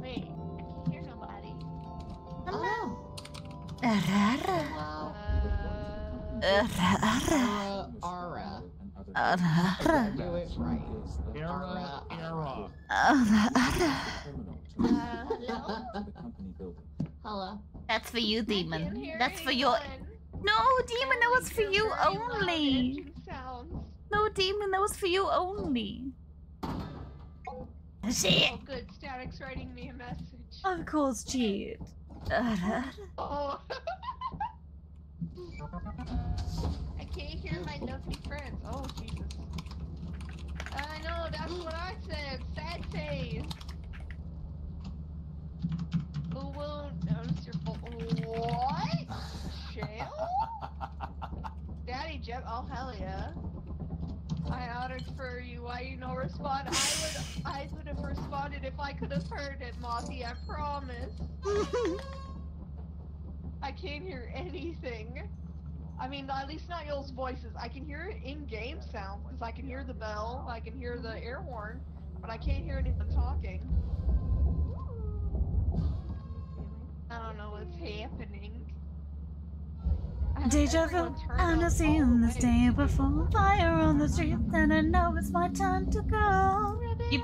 Wait, I can't hear nobody. Hello. Arara. Ara. Ara. Arara. Do it right. Era, era. Hello. That's for you, demon. That's for your. No, demon, that was for you only. No, demon, that was for you only. Shit. Oh, good. Static's writing me a message. Of course, cheat. Oh. I can't hear my lovely friends. Oh, Jesus. I know, that's what I said. Sad face. Won't notice your fault? What? Shale? Daddy Jeff? Oh, hell yeah. I ordered for you. Why you no respond? I would, I would have responded if I could have heard it, Mossy. I promise. I can't hear anything. I mean, at least not y'all's voices. I can hear in-game sound because I can hear the bell, I can hear the air horn, but I can't hear anyone talking. I don't know what's happening. Deja vu. I'm not seeing this day before. Fire on the street, and I know it's my time to go. You,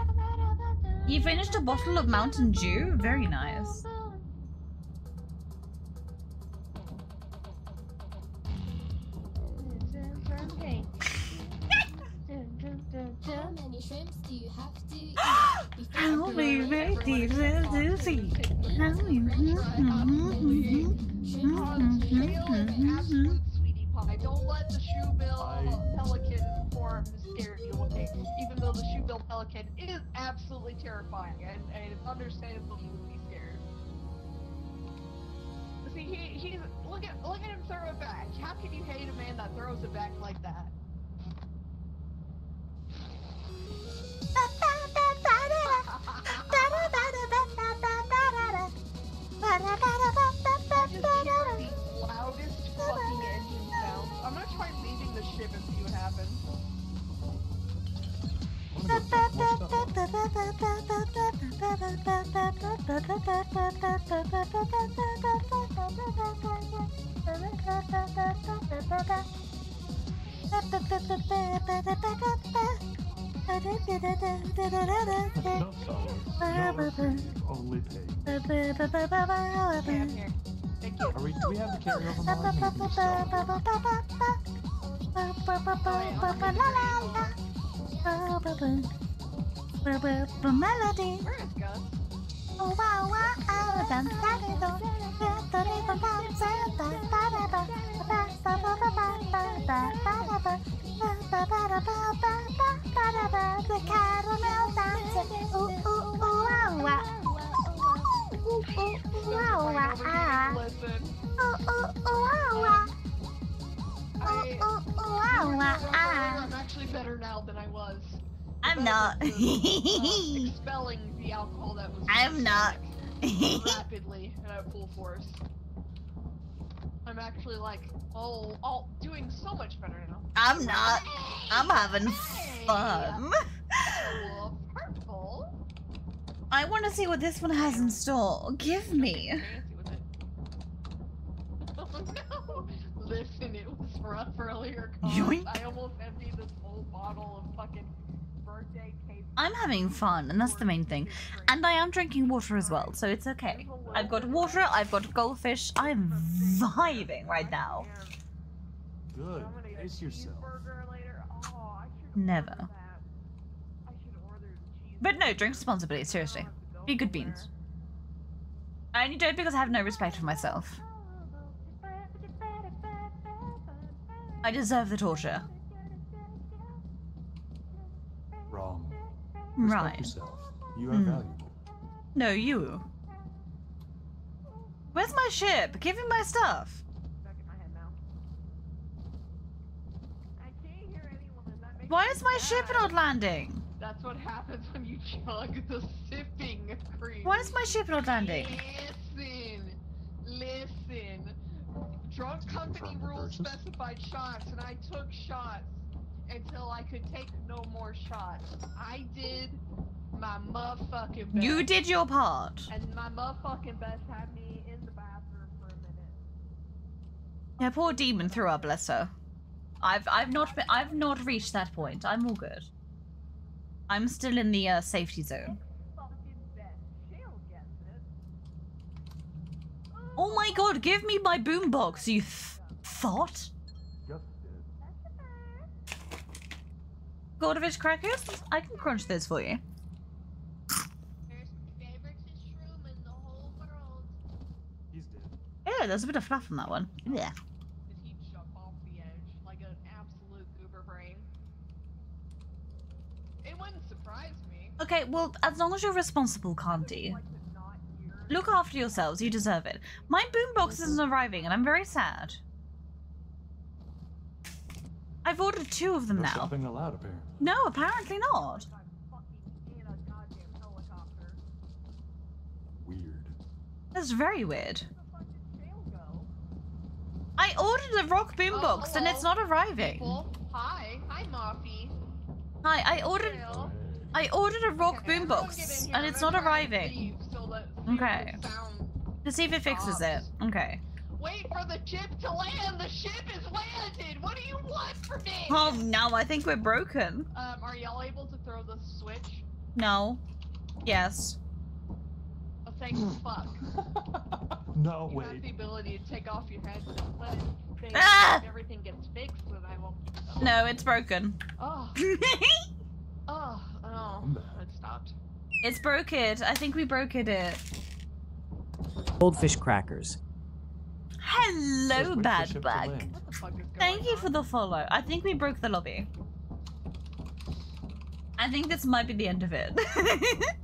you finished a bottle of Mountain Dew? Very nice. How many shrimps do you have to eat? How many ladies do see? How Absolute sweetie pie. Don't let the shoebill pelican form scare you away. Even though the shoebill pelican is absolutely terrifying, and, and it's understandable you would be scared. See, he, he's look at look at him throw it back. How can you hate a man that throws it back like that? Loudest fucking engine sounds. I'm gonna try leaving the ship and see what happens. Only pay. Are we, we have the. Melody. Oh, wow, wow, ba ba da ba ba ba ba da ba the caramel dancer. Ooh ooh ooh wow wow. Ooh ooh wow wow. Ooh ooh ooh wow wow. Ooh ooh ooh wow ah! I'm actually better now than I was. I'm not. Expelling the alcohol that was. I'm not. Rapidly and at full force. I'm actually like, oh, oh, doing so much better now. I'm not. I'm having fun. Oh, purple. I want to see what this one has in store. Give me. Oh no! Listen, it was rough earlier. I almost emptied this whole bottle of fucking birthday cake. I'm having fun, and that's the main thing. And I am drinking water as well, so it's okay. I've got water, I've got goldfish. I'm vibing right now. Good. Pace yourself. Never. But no, drink responsibly, seriously. Be good beans. I only do it because I have no respect for myself. I deserve the torture. Wrong. Respect Right. yourself. You are Hmm. valuable. No, you. Where's my ship? Give me my stuff. Why is my ship not landing? That's what happens when you chug the sipping cream. Why is my ship not landing? Listen, listen. Drunk company rules specified shots, and I took shots until I could take no more shots. I did my motherfucking best. You did your part. And my motherfucking best had me in the bathroom for a minute. Yeah, poor demon threw up, bless her. I've I've not been, I've not reached that point. I'm all good. I'm still in the uh, safety zone. Oh my god, give me my boombox, you th- thought? Gordovich crackers? I can crunch those for you. Yeah, there's a bit of fluff on that one. Yeah. Did he jump off the edge like an absolute goober brain? It wouldn't surprise me. Okay, well, as long as you're responsible, Candy. Look after yourselves, you deserve it. My boombox isn't arriving, and I'm very sad. I've ordered two of them No now. shopping allowed, apparently. No, apparently not. Weird. That's very weird. I ordered a rock boombox, and it's not arriving. People, hi, hi, Moffy. Hi, I ordered. I ordered a rock boombox, and it's not arriving. Okay. To see if it fixes it. Okay. Wait for the ship to land. The ship is landed. What do you want from me? Oh no, I think we're broken. Um, are y'all able to throw the switch? No. Yes. Oh, thank fuck. No, You have the ability to take off your head, just let. Ah! Everything gets fixed, then I won't. No, it's broken. Oh. oh, oh. It stopped. It's broken. I think we broke it. Goldfish crackers. Hello, Just wait for bad ship bug. Thank you for the follow. I think we broke the lobby. I think this might be the end of it.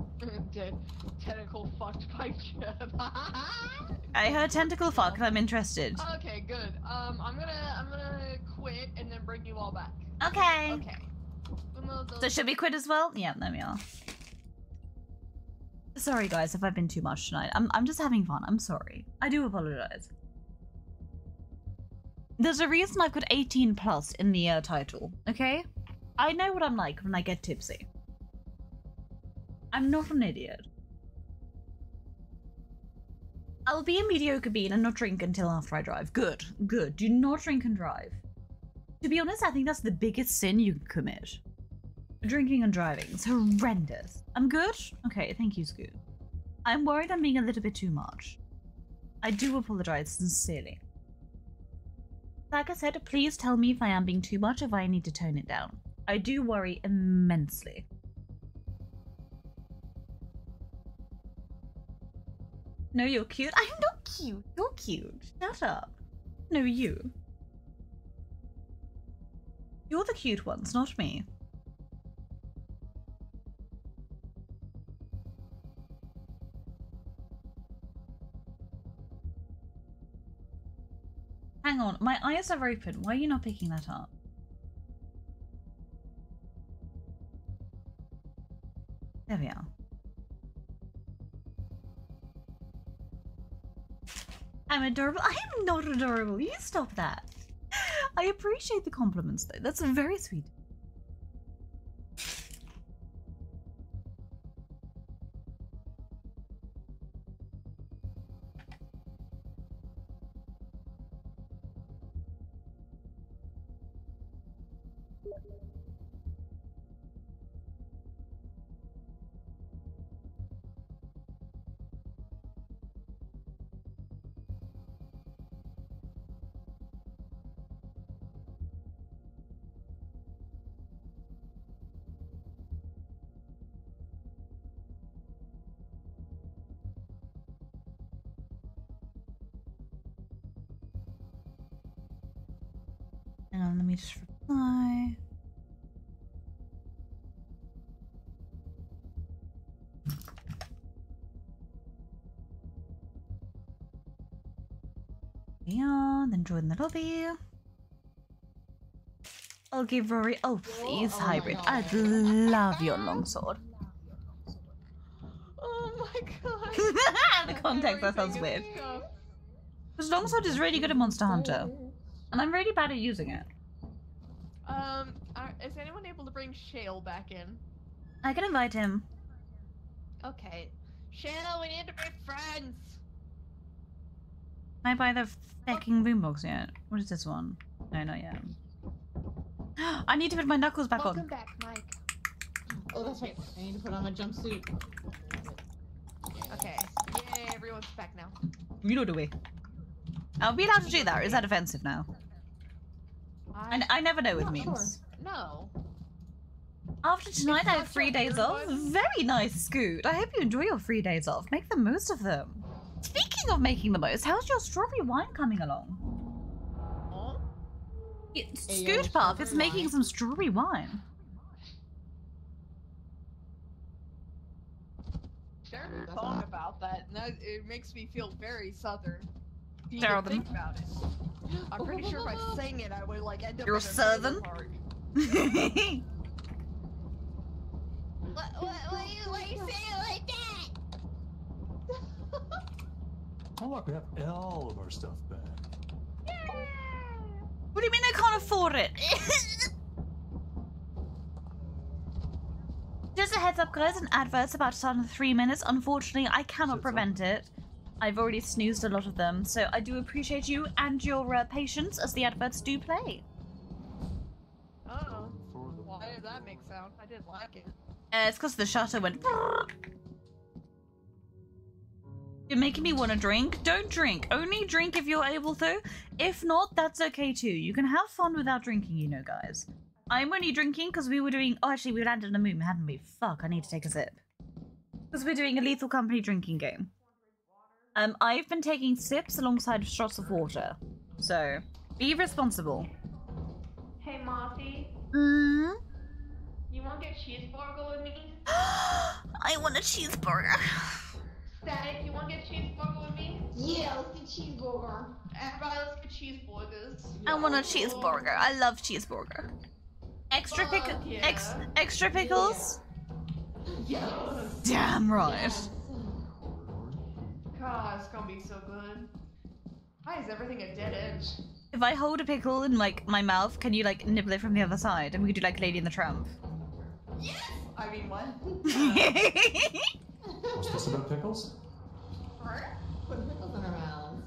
Dead. Tentacle fucked by Jeb. I heard tentacle fuck. I'm interested. okay, good. Um, I'm gonna I'm gonna quit and then bring you all back. Okay. Okay. So should we quit as well? Yeah, there we are. Sorry guys if I've been too much tonight. I'm I'm just having fun. I'm sorry. I do apologize. There's a reason I've got 18 plus in the uh, title, okay? I know what I'm like when I get tipsy. I'm not an idiot. I'll be a mediocre bean and not drink until after I drive. Good, good. Do not drink and drive. To be honest, I think that's the biggest sin you can commit. Drinking and driving. It's horrendous. I'm good? Okay, thank you, Scoot. I'm worried I'm being a little bit too much. I do apologize sincerely. Like I said, please tell me if I am being too much, if I need to tone it down. I do worry immensely. No, you're cute. I'm not cute. You're cute. Shut up. No, you. You're the cute ones, not me. Hang on, My eyes are open. Why are you not picking that up? There we are. I'm adorable. I am not adorable. You stop that. I appreciate the compliments though. That's very sweet. Join the lobby. I'll give Rory. Oh, please, oh hybrid. God. I'd love your longsword. Oh my god. the context that sounds weird. Because longsword is really good at Monster Hunter, and I'm really bad at using it. Um, are, is anyone able to bring Shale back in? I can invite him. Okay. Shale, we need to be friends. Can I buy the fucking boombox yet? What is this one? No, not yet. I need to put my knuckles back Welcome on. back, Mike. Oh, that's right. I need to put on my jumpsuit. Okay. Yay, everyone's back now. You know the way. Are we allowed to do that, or is that offensive now? I, I never know with memes. sure. No. After tonight, I have three days off. Very nice, Scoot. I hope you enjoy your three days off. Make the most of them. Speaking of making the most, how's your strawberry wine coming along? It, Hey, Scoot Puff is strawberry making wine. some strawberry wine. Shared a song about that, and that, it makes me feel very southern. If you Southern. think about it. I'm pretty sure if I sang it, I would like end up. You're in a trailer southern? park. What, what, why you, why you say it like that? Oh look, we have all of our stuff back. What do you mean I can't afford it? Just a heads up, guys, an advert's about to start in three minutes. Unfortunately, I cannot prevent it. I've already snoozed a lot of them, so I do appreciate you and your uh, patience as the adverts do play. Oh. Why did that make sound? I didn't like it. Uh, it's because the shutter went. You're making me want to drink. Don't drink. Only drink if you're able to. If not, that's okay too. You can have fun without drinking, you know, guys. I'm only drinking because we were doing. Oh, actually, we landed on the moon, hadn't we? Fuck, I need to take a sip. Because we're doing a Lethal Company drinking game. Um, I've been taking sips alongside shots of water. So, be responsible. Hey, Marty, Mm? you want to get cheeseburger with me? I want a cheeseburger. Static, you want to get cheeseburger with me? Yeah, let's get cheeseburger. Everybody, let's get cheeseburgers. I want a cheeseburger. I love cheeseburger. Extra pick, Fuck yeah. ex, extra pickles. Yes. Damn right. God, it's gonna be so good. Why is everything a dead end? If I hold a pickle in like my mouth, can you like nibble it from the other side, and we could do like Lady in the Tramp? Yes. I mean, what? What's this about pickles? Put pickles in our mouths.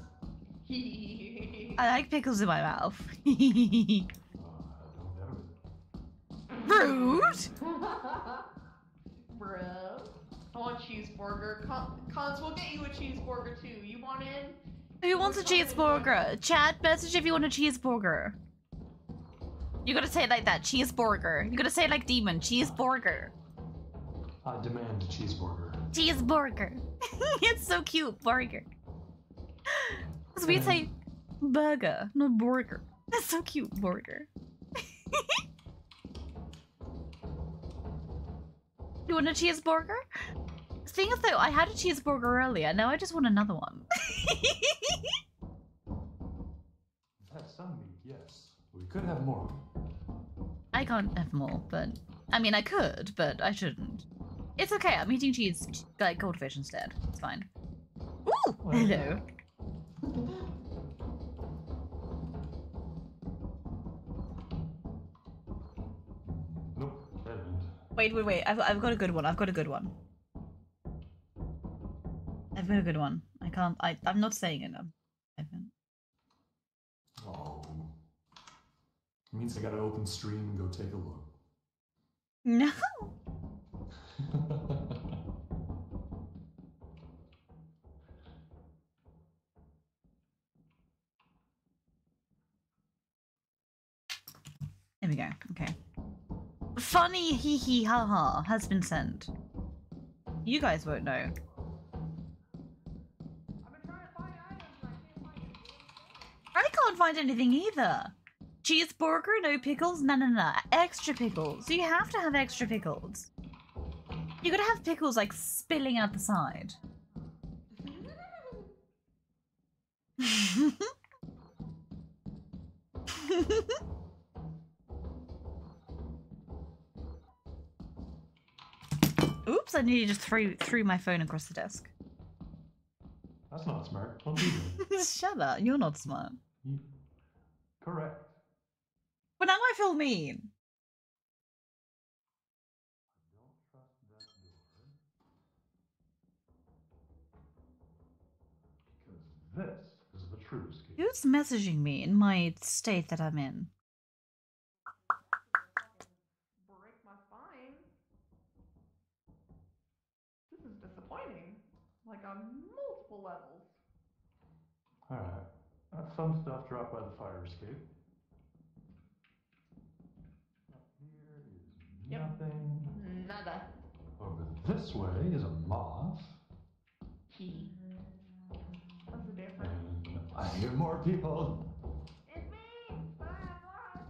I like pickles in my mouth. Rude. Bro. I want cheeseburger. Con- Cons, we'll get you a cheeseburger too. You want in? Who wants a cheeseburger? Chat message if you want a cheeseburger. You gotta say it like that. Cheeseburger. You gotta say it like demon. Cheeseburger. I demand a cheeseburger. Cheeseburger. it's so cute. Burger. Because we say burger, not burger. That's so cute. Burger. you want a cheeseburger? Thing is, though, I had a cheeseburger earlier. Now I just want another one. That's something, yes. We could have more. I can't have more, but I mean, I could, but I shouldn't. It's okay. I'm eating cheese, like goldfish instead. It's fine. Ooh, hello. Nope. Wait, wait, wait. I've, I've got a good one. I've got a good one. I've got a good one. I can't. I, I'm not saying it. I'm, I haven't. Oh. means I gotta open stream and go take a look. No. There we go. Okay. Funny hee hee ha ha has been sent. You guys won't know. I can't find anything either. Cheeseburger, no pickles, no, no, no. Extra pickles. You have to have extra pickles. You gotta have pickles like spilling out the side. Oops, I nearly just threw threw my phone across the desk. That's not smart. Don't do that. Shut up, you're not smart. Correct. But now I feel mean. This is the true escape. Who's messaging me in my state that I'm in? Break my spine. This is disappointing. Like on multiple levels. Alright. That's some stuff dropped by the fire escape. Up here is nothing. Nada. Over this way is a moth. He. I hear more people. It's me! Bye, I'm lost.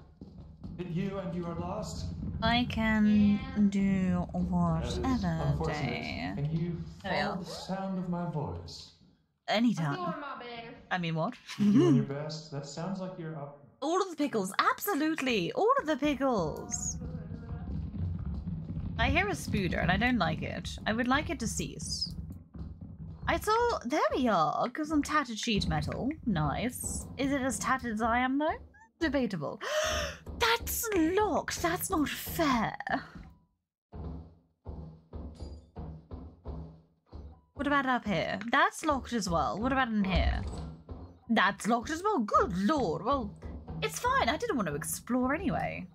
Hit you and you are lost. I can do whatever day. And you There follow the sound of my voice. Anytime. Doing. I mean, what? You're doing your best. That sounds like you're up. All of the pickles, absolutely. All of the pickles. I hear a spooder and I don't like it. I would like it to cease. I saw. There we are. Got some tattered sheet metal. Nice. Is it as tattered as I am, though? Debatable. That's locked. That's not fair. What about up here? That's locked as well. What about in here? That's locked as well. Good lord. Well, it's fine. I didn't want to explore anyway.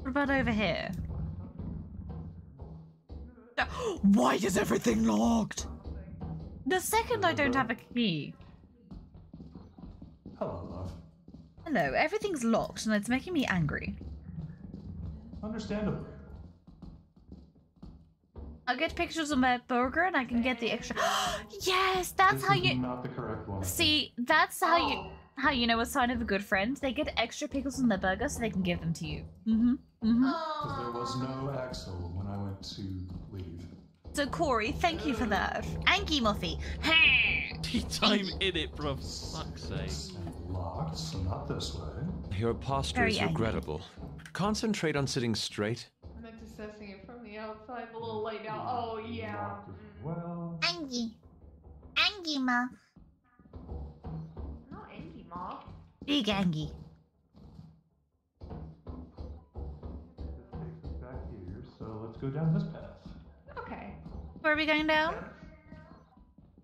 What about over here? Why is everything locked? The second I don't have a key. Hello, love. Hello, everything's locked and it's making me angry. Understandable. I'll get pictures of my burger and I can get the extra. yes, that's this how is you. Not the correct one. See, that's how you how you know a sign of a good friend. They get extra pickles on their burger so they can give them to you. Mm-hmm. Mm-hmm. Because there was no Axel when I went to leave. So Corey, thank you for that. Anki Muffy. Tea time in it, bro. Fuck's sake. Locked, so not this way. Your posture Very is angry. regrettable. Concentrate on sitting straight. I'm not assessing it from the outside, a little late now. Oh, yeah. Well, Angie. Angie Muff. Not Angie Moth. Big Angie. Let's go down this path. Okay. Where are we going down?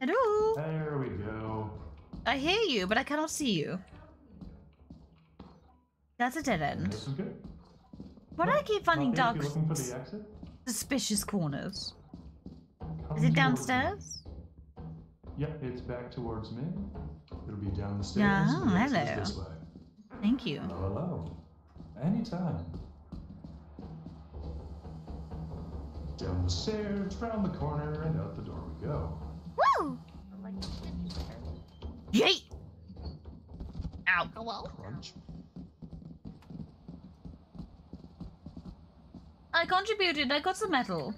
Hello. There we go. I hear you, but I cannot see you. That's a dead end. This is good. Why do I keep finding dark, looking for the exit. suspicious corners? Come Is it downstairs? Yep, it's back towards me. It'll be down the stairs. Yeah, and the exit is hello. This way. Thank you. Hello, hello. Anytime. Down the stairs, round the corner, and out the door we go. Woo! Yay! Ow. Oh, Hello? Crunch. I contributed. I got some metal.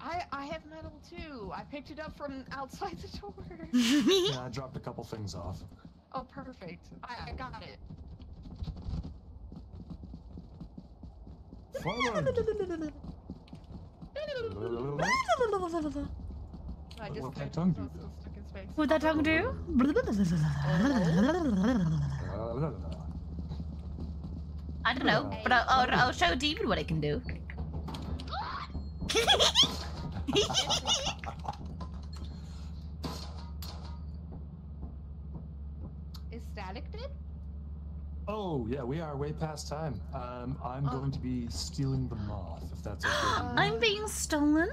I I have metal too. I picked it up from outside the door. yeah, I dropped a couple things off. Oh, perfect. I, I got it. Forward. I just What's typed that tongue do, it's still stuck in space. What that tongue do? I don't know, but I'll, I'll, I'll show Demon what it can do. Is Static dead? Oh, yeah, we are way past time. Um, I'm Oh. going to be stealing the moth, if that's okay. I'm being stolen?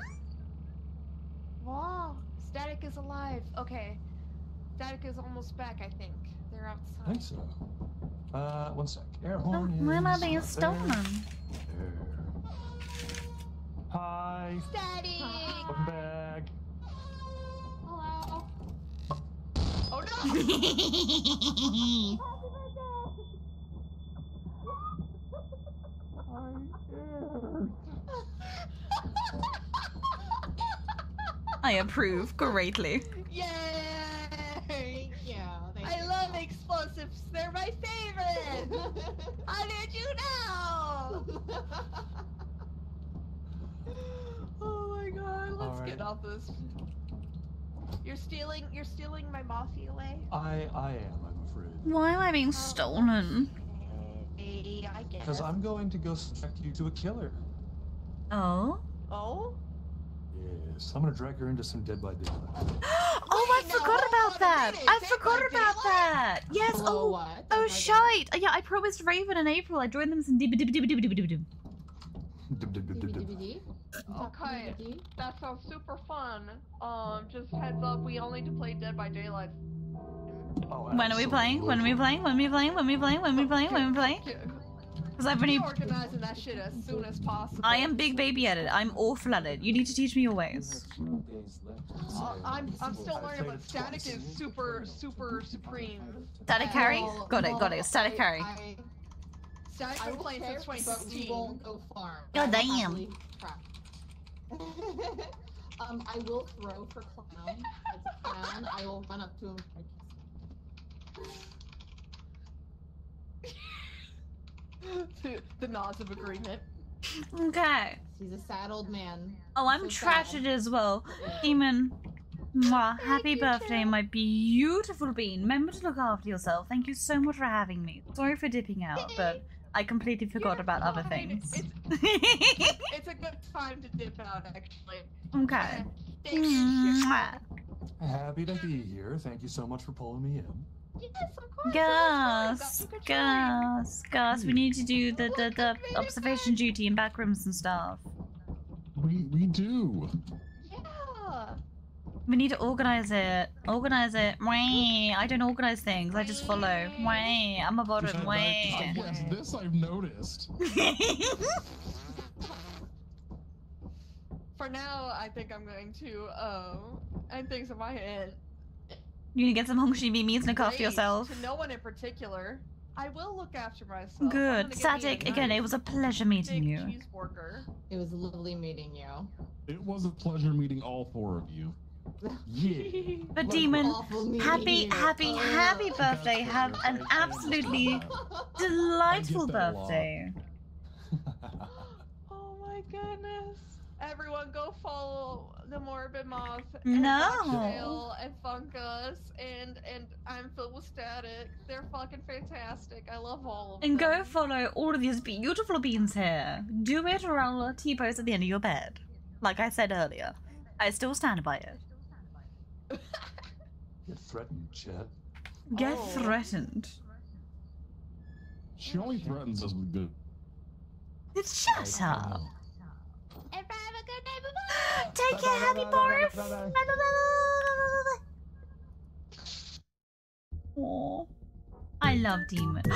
Wow. Static is alive. Okay. Static is almost back, I think. They're outside. I outside. think so. Uh, one sec. Air horn Why am I is being stolen? there. Hi. Static! Welcome back. Hello. Oh I approve greatly. Yay! Thank you. I you. love explosives. They're my favorite. How did you know? Oh my god! Let's get off this. You're stealing you're stealing my mossy away? I, I am, I'm afraid. Why am I being oh. stolen? Hey, I guess. Because I'm going to go subject you to a killer. Oh? Oh? Yes, I'm going to drag her into some Dead by Daylight. Oh, I forgot about that. I forgot about that. Yes. Hello, Oh, what? oh, shite. Yeah, I promised Raven in April. I joined them some dib dib dib dib dib dib dib. Okay, that sounds super fun. Um, just heads up, we only to play Dead by Daylight. Oh, When are we playing? When are we playing? When are we playing? When are we playing? When are we playing? When are we playing? Because I've Be only. organizing that shit as soon as possible. I am big baby at it. I'm awful at it. You need to teach me your ways. Uh, I'm I'm still learning, but static is super super supreme. Static carry? Got it, got it. Static I- carry. I, Static I been playing care, since but we 2016. won't go far. God I will damn. um, I will throw for clown. As a clown, I will run up to him. the, the nods of agreement. Okay. He's a sad old man. Oh, I'm So trash as well. Demon. Mwah. Happy birthday, my beautiful bean. Remember to look after yourself. Thank you so much for having me. Sorry for dipping out, but I completely forgot about other things. It's a good time to dip out, actually. Okay. Thank you. Happy to be here. Thank you so much for pulling me in. Yes, of course. Gus, Gus, Gus, we need to do the, the, the observation duty in back rooms and stuff. We we do. Yeah. We need to organize it. Organize it. Wah. I don't organize things. I just follow. Wah. I'm a bottom. Just- Yes, this I've noticed. For now, I think I'm going to um end things in my head. You need to get some Hong Shi meats and look after Great, yourself. To no one in particular. I will look after myself. Good. get me a Static, again, it was a pleasure meeting big you. Cheeseburger. It was lovely meeting you. It was a pleasure meeting all four of you. Yeah. But Demon, Awful happy, you. happy, oh. happy birthday. Have an absolutely delightful that a lot. birthday. Oh my goodness. Everyone go follow the Morbid Moth No. and Foxtail and Fungus and and I'm filled with static. They're fucking fantastic. I love all of And them. go follow all of these beautiful beans here. Do it or I'll T-pose at the end of your bed. Like I said earlier. I still stand by it. Get threatened, Chet. Get Oh. threatened. She only threatens us with good. It's shut up. And have a good night. Bye-bye. Take care, happy barf. Bye-bye. Aw. I love Demon.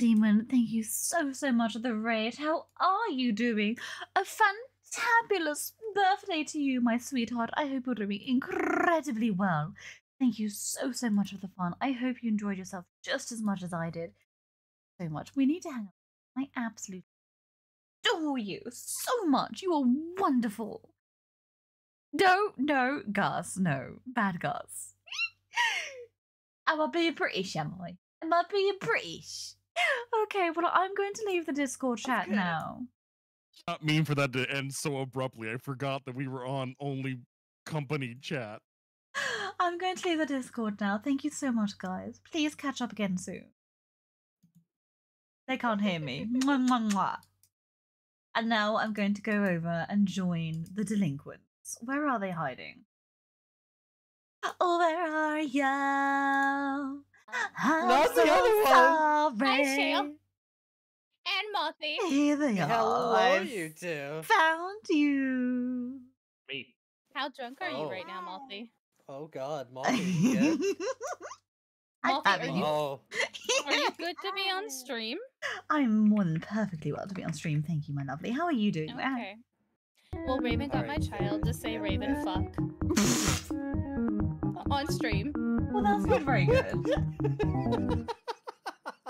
Demon, thank you so, so much for the raid. How are you doing? A fantabulous birthday to you, my sweetheart. I hope you're doing incredibly well. Thank you so, so much for the fun. I hope you enjoyed yourself just as much as I did. So much. We need to hang out. I absolutely adore you so much. You are wonderful. No, no, Gus, no. Bad Gus. Am I being British, am I? Am I being British? Okay, well, I'm going to leave the Discord chat now. Not mean for that to end so abruptly. I forgot that we were on only company chat. I'm going to leave the Discord now. Thank you so much, guys. Please catch up again soon. They can't hear me. Mwah, mwah, mwah. And now I'm going to go over and join the delinquents. Where are they hiding? Oh, where are you? I'm Not the so other one. sorry. Hi, Shale. And Mothy. Here they are. Hello, I've you two. Found you. Me. How drunk are you Oh. right now, oh. Mothy? Oh God, Molly. you good? Mothy, are you, Oh, are you good to be on stream? I'm more than perfectly well to be on stream. Thank you, my lovely. How are you doing? Okay. Well, Raven got my child to say Raven fuck on stream. Well, that's not very good.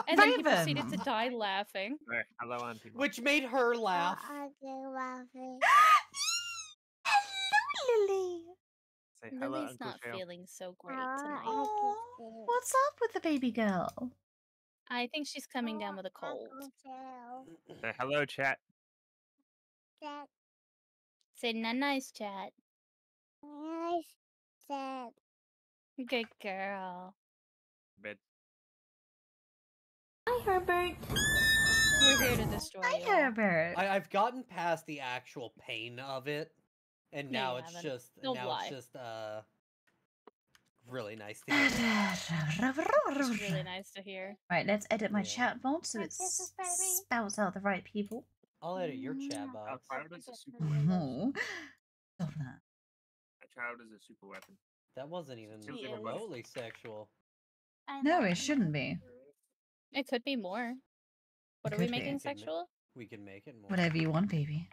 And then he Raven. proceeded to die laughing. hello, Auntie. which made her laugh. Lily. Say hello, Lily's Uncle not Shale. feeling so great tonight. Oh, what's up with the baby girl? I think she's coming down with a cold. Say hello, chat. Say na nice chat. Good girl. Bed. Hi, Herbert. We're here to destroy Hi, you. Herbert. I, I've gotten past the actual pain of it, and now you it's just Don't now lie. it's just uh really nice to hear. It's really nice to hear. Right, let's edit my chat box so it spouts out the right people. I'll edit your chat box. A child is a super weapon. Oh, stop that. A child is a super weapon. That wasn't even He is. remotely sexual. No, it shouldn't be. It could be more. What It are we could be. making We can ma- sexual? We can make it more. Whatever you want, baby.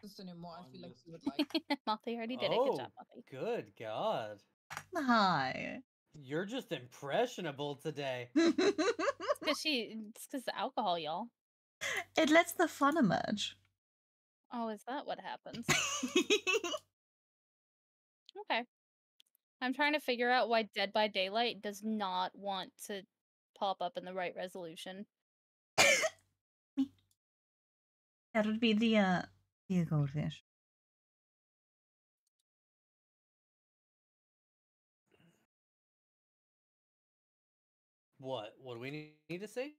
Mothy already did it. Oh, Good job, Mothy. good God. Hi. You're just impressionable today. Because she, it's because the alcohol, y'all. It lets the fun emerge. Oh, is that what happens? okay. I'm trying to figure out why Dead by Daylight does not want to pop up in the right resolution. That would be the uh the goldfish. What? What do we need- need to say?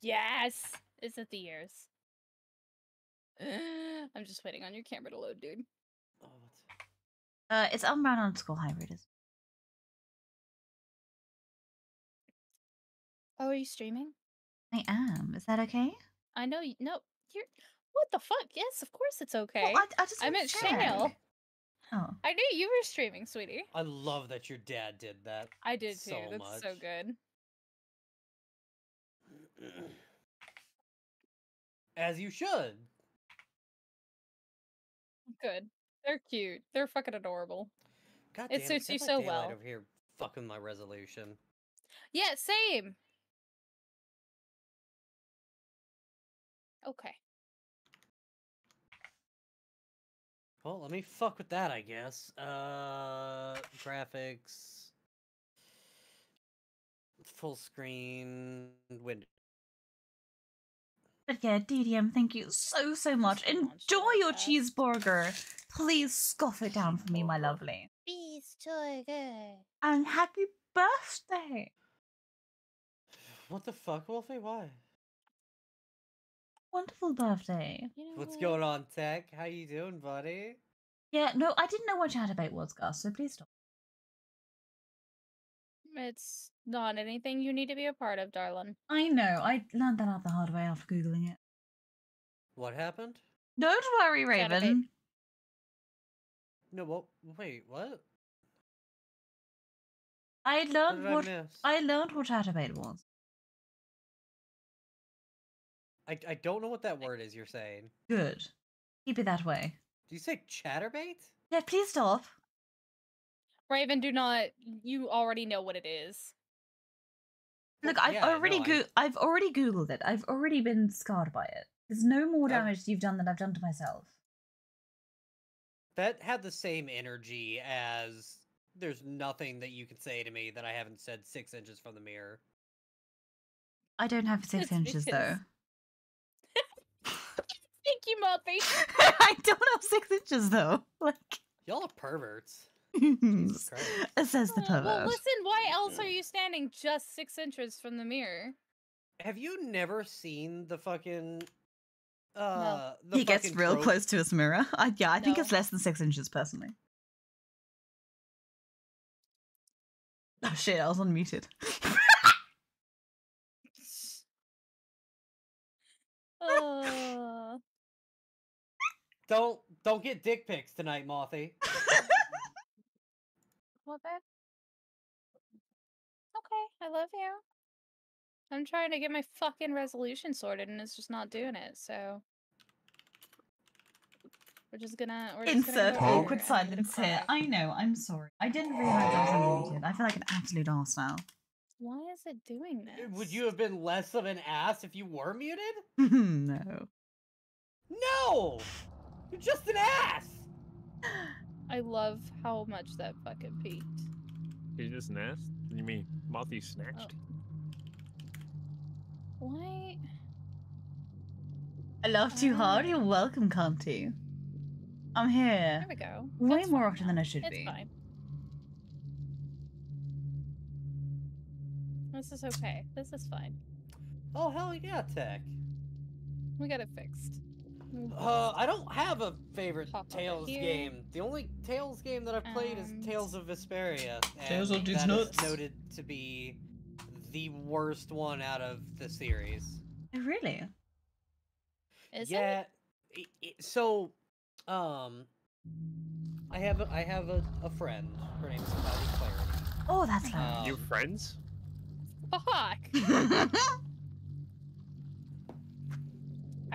Yes! Is it the ears? I'm just waiting on your camera to load, dude. What's Uh, it's unbound underscore hybrid. is- Oh, are you streaming? I am. Is that okay? I know you. No, you're. What the fuck? Yes, of course it's okay. I, I just I meant to check. Shale. Oh. I knew you were streaming, sweetie. I love that your dad did that. I did too. so That's so good. As you should. Good. They're cute. They're fucking adorable. God It suits you so well. Over here, fucking my resolution. Yeah, same. Okay. Well, let me fuck with that, I guess. Uh, graphics, full screen, window. But yeah, DDM, thank you so so much. Enjoy your cheeseburger. Please scoff it down for me, my lovely. Beast Tiger. And happy birthday. What the fuck, Wolfie? Why? Wonderful birthday. What's going on, Tech? How you doing, buddy? Yeah, no, I didn't know what Chaturbate was, Gus, so please stop. It's not anything you need to be a part of, darling. I know, I learned that out the hard way after Googling it. What happened? Don't worry, Chaturbate- Raven. No, well, wait, what? I learned did I what miss? I learned what Chaturbate was. I, I don't know what that word is you're saying. Good. Keep it that way. Do you say Chaturbate? Yeah, please stop. Raven, do not. You already know what it is. Look, I've Yeah, already no, I- I've already googled it. I've already been scarred by it. There's no more I've- damage you've done than I've done to myself. That had the same energy as there's nothing that you can say to me that I haven't said six inches from the mirror. I don't have six It's inches because- though. Thank you, Muppy. I don't have six inches though. Like Y'all are perverts. Jesus It says the Oh, pervert. well, listen. Why else are you standing just six inches from the mirror? Have you never seen the fucking uh the he gets real trope- close to his mirror. I, yeah, I think it's less than six inches personally. Oh shit, I was unmuted. Uh, Don't don't get dick pics tonight, Mothy. what babe? Okay, I love you. I'm trying to get my fucking resolution sorted, and it's just not doing it. So we're just gonna we're just gonna Insert go oh. awkward it. Silence here. I know, I'm sorry. I didn't realize I was unmuted. I feel like an absolute arse now. Why is it doing this? Would you have been less of an ass if you were muted? no. No! You're just an ass! I love how much that fucking peaked. He's just an ass? You mean Mothy snatched? Oh. Why? I laughed too hard. You're um, welcome, Canty. I'm here. There we go. Way That's more fine often than. I should it's be. fine. This is okay. This is fine. Oh hell yeah, Tech. We got it fixed. Move Uh, I don't have a favorite Pop over Tales game. The only Tales game that I've played And- is Tales of Vesperia. Tales and of Dudes that is Nuts. noted to be the worst one out of the series. Oh, really? Is yeah. i- i- so, um, I have a, I have a, a friend. Her name is Cloudy Clarity. Oh, that's right. you Um, friends? Fuck!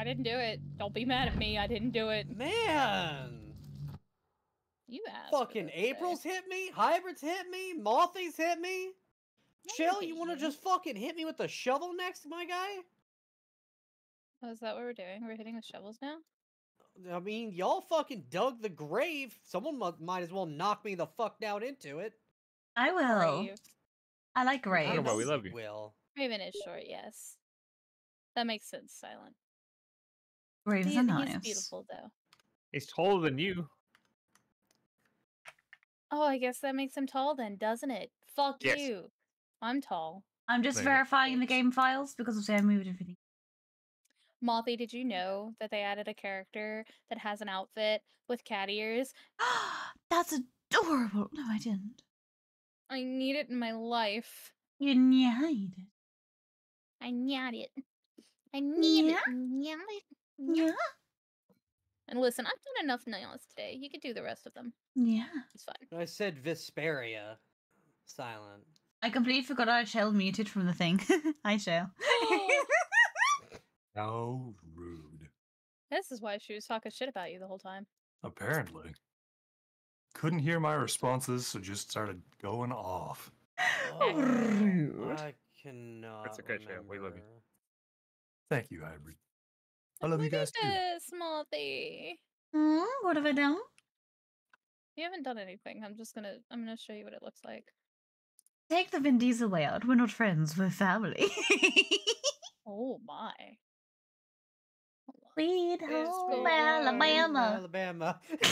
I didn't do it. Don't be mad at me. I didn't do it. Man! You asked. Fucking this today. April's hit me, Hybrids hit me, Mothy's hit me. Chill, you want to just fucking hit me with the shovel next, my guy? Oh, is that what we're doing? We're hitting with shovels now? I mean, y'all fucking dug the grave. Someone mu- might as well knock me the fuck down into it. I will. Grave. I like I don't graves. know, we love you. Will. Raven is short, yes. That makes sense, Silent. Graves He- are He's beautiful, though. He's taller than you. Oh, I guess that makes him tall then, doesn't it? Fuck Yes. you. I'm tall. I'm just There. verifying the game files because obviously I moved everything. Mothy, did you know that they added a character that has an outfit with cat ears? That's adorable. No, I didn't. I need it in my life. You need it. I need it. I need Yeah? it. Need it. Yeah. And listen, I've done enough nails today. You could do the rest of them. Yeah. It's fine. I said Vesperia. Silent. I completely forgot I shell muted from the thing. I shell. How oh. rude. This is why she was talking shit about you the whole time. Apparently. Couldn't hear my responses, so just started going off. Rude. I cannot. That's okay, champ. We love you. Thank you, Hybrid. I love you Look at guys too. this, Mothy. Hmm, what have I done? You haven't done anything. I'm just gonna I'm gonna show you what it looks like. Take the Vin Diesel way out. We're not friends, we're family. Oh my. Sweet It's home Alabama. Alabama.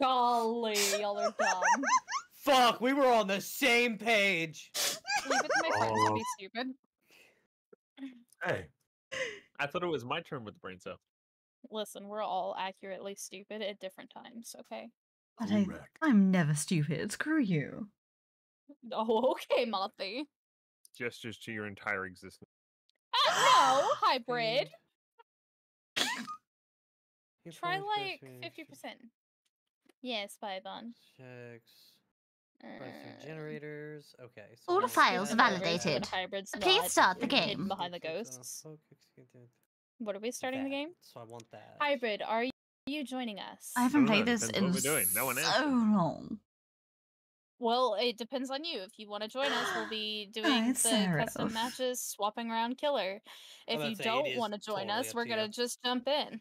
Golly, y'all are dumb. Fuck, we were on the same page. Leave it to my friends to be stupid. Hey, I thought it was my turn with the brain cell. Listen, we're all accurately stupid at different times, okay? But I, I'm never stupid. Screw you. Oh, okay, Mothy. Gestures to your entire existence. Ah, no, hybrid. Try like fifty percent. Yes, Python. Checks. Price Uh, generators. Okay. So All the files validated. Hybrids Please start the game. behind the ghosts. What are we starting the game? So I want that. Hybrid, are you joining us? I haven't played this in what we're doing. No one so answered. long. Well, it depends on you. If you want to join us, we'll be doing it's the Sarah. custom matches, swapping around killer. If about you to say, it don't is want to join totally us, we're gonna you. just jump in.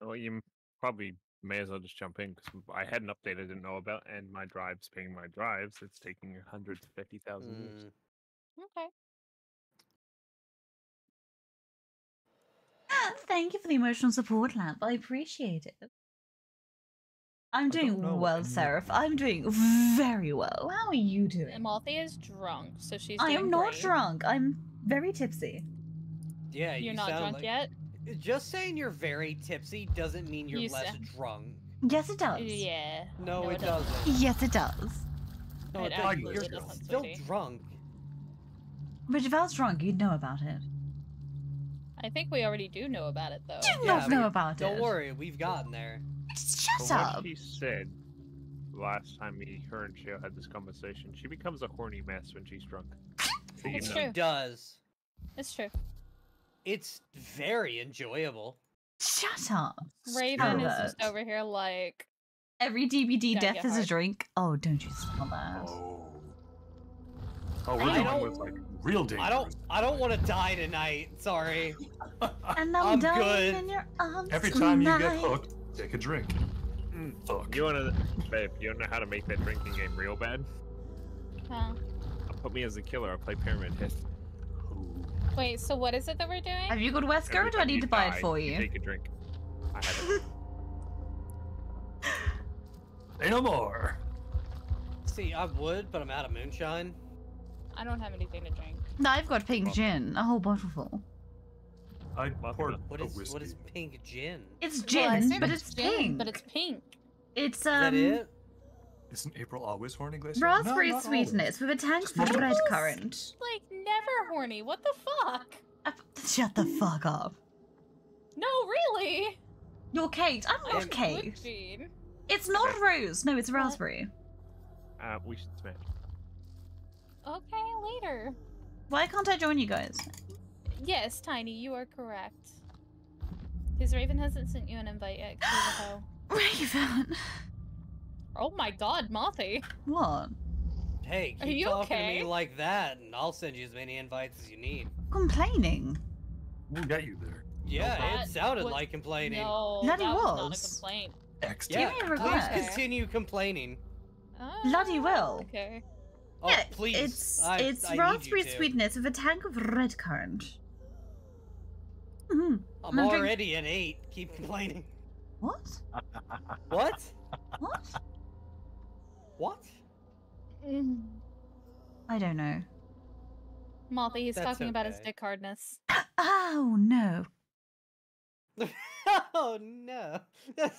Well, you probably may as well just jump in because I had an update I didn't know about, and my drives paying my drives. It's taking 150,000 years. Mm. Okay. Thank you for the emotional support, Lamp. I appreciate it. I'm doing well, Seraph. I'm doing very well. How are you doing? Malthy is drunk, so she's. I am not great. drunk. I'm very tipsy. Yeah, You're you not sound drunk like- yet. Just saying you're very tipsy doesn't mean you're You less sound- drunk. Yes, it does. Yeah. No, it doesn't. doesn't. Yes, it does. No, It it doesn't. You're doesn't, still sweetie. drunk. But if I was drunk, you'd know about it. I think we already do know about it, though. Do not know about Don't it. worry, we've gotten there. Shut From up. what she said last time me, her and Sheo had this conversation, she becomes a horny mess when she's drunk. So you It's know. true. It does. It's true. It's very enjoyable. Shut up. Raven is Pervert. just over here like. Every DBD Gotta death get is a drink. Oh, don't you smell that? Oh, we're I going don't- with like real danger. I don't. I don't want to die tonight. Sorry. And I'm, I'm dying good. in your arms Every time you get hooked, take a drink. Mm. Fuck. You wanna, babe? You don't know how to make that drinking game real bad? Huh. Put me as the killer. I'll play Pyramid Head. Wait, so what is it that we're doing? Have you got Wesker or do I need to buy it for you? Take a drink. I have it. Say no more. See, I would, but I'm out of moonshine. I don't have anything to drink. No, I've got pink gin, a whole bottle full. I poured What a is whiskey. what is pink gin? It's gin, assume but it's it's gin, pink. but it's pink. It's Is um that it? Isn't April always horny, Glacier? raspberry no, not sweetness with a tank of Always. red currant. Like never horny. What the fuck? Shut the fuck up. No, really. You're Kate. I'm I not am Kate. glitching. It's not rose. No, it's raspberry. Uh, we should smash. Okay, later. Why can't I join you guys? Yes, Tiny, you are correct. His Raven hasn't sent you an invite yet. 'cause he's a hoe. Raven. Oh my god, Mothy. What? Hey, Are keep you talking to me like that, and I'll send you as many invites as you need. Complaining. We'll get you there. Yeah, That it sounded was- like complaining. No, Bloody that was. not a complaint. Next Yeah, Give me please request. continue complaining. Bloody Ah, will. Okay. Oh, yeah, please. It's I, it's I raspberry to. sweetness with a tank of red currant. Mhm. I'm I'm drink- already an eight. Keep complaining. What? What? What? What? Mm. I don't know. Mothy, he's That's talking about his dick hardness. Oh no. oh no. Have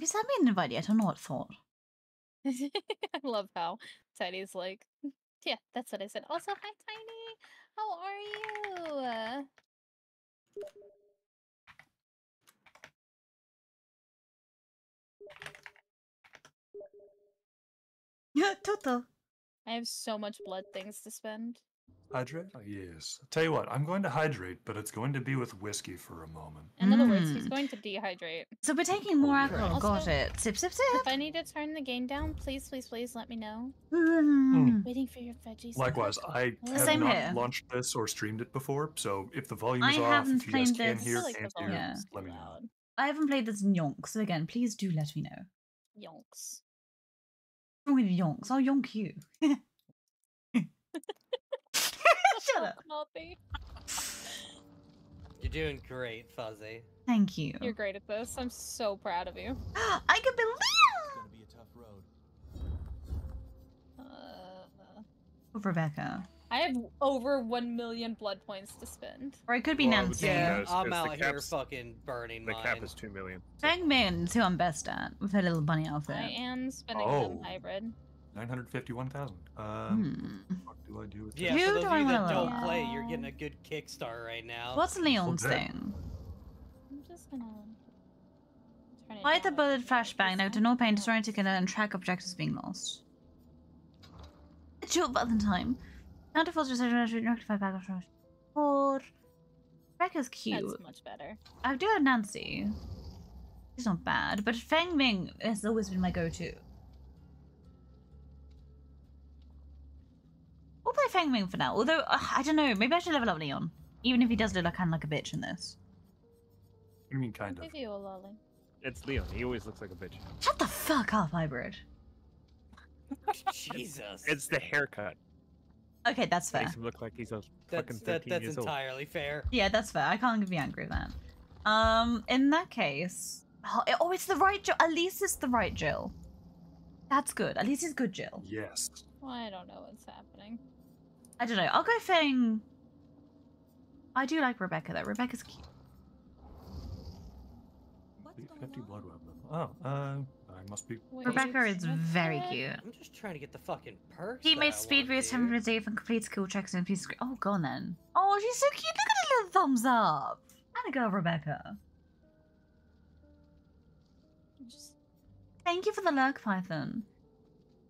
you sent me an invite yet or not, Thought? I love how Tiny's like, yeah, that's what I said. Also, hi, Tiny. How are you? Yeah, Toto. I have so much blood things to spend. Hydrate? Oh, yes. Tell you what, I'm going to hydrate, but it's going to be with whiskey for a moment. In other words, he's Mm. going to dehydrate. So we're taking more alcohol. Also, Got it. Sip, sip, sip. If I need to turn the game down, please, please, please let me know. Mm. Waiting for your veggies. Likewise. I have Same not here. launched this or streamed it before, so if the volume I is off, if you guys played can this- hear, like can't hear, volume's just let me know. I haven't played this in yonk, so again, please do let me know. Yonks. What's wrong with yonks? I'll yonk you. Shut up. Mothy. You're doing great, Fuzzy. Thank you. You're great at this. I'm so proud of you. I can believe Uh, Rebecca. I have over one million blood points to spend. Or it could be Well, I would Nancy. say Yeah, yes, I'm 'cause the out here caps- fucking burning The mine. cap is two million. Bangman's who I'm best at with her little bunny outfit. I am spending Oh. them hybrid. 951,000. Um, Hmm. what do I do with Yeah, Who for those do of I you that wanna don't play, you're getting a good kickstart right now. What's Leon's Okay. thing? I'm just gonna turn it Light the bullet flashbang now to no pain, destroying together and track objectives being lost. It's your button time. Counter false research rectify back of trash. Or Rebecca's cute. That's much better. I do have Nancy. She's not bad, but Feng Min has always been my go-to. We'll play Feng Min for now. Although uh, I don't know, maybe I should level up Leon, even if he does look like kind of like a bitch in this. I mean, kind of. Give you a lolly. It's Leon. He always looks like a bitch. Shut the fuck up, hybrid. Jesus. It's the haircut. Okay, that's fair. Makes him look like he's a That's fucking that, 13 that's years old. entirely fair. Yeah, that's fair. I can't be angry with that. Um, in that case, oh, oh, it's the right Jill. At least it's the right Jill. That's good. At least it's good Jill. Yes. Well, I don't know what's happening. I don't know. I'll go Feng. I do like Rebecca though. Rebecca's cute. 50 blood web. Oh, uh, I must be. Rebecca is very cute. I'm just trying to get the fucking perks. He made speed want, boost dude. 100 and complete skill checks and piece. Oh, go on then. Oh, she's so cute. Look at her little thumbs up. And a girl, Rebecca. Just... Thank you for the lurk, Python.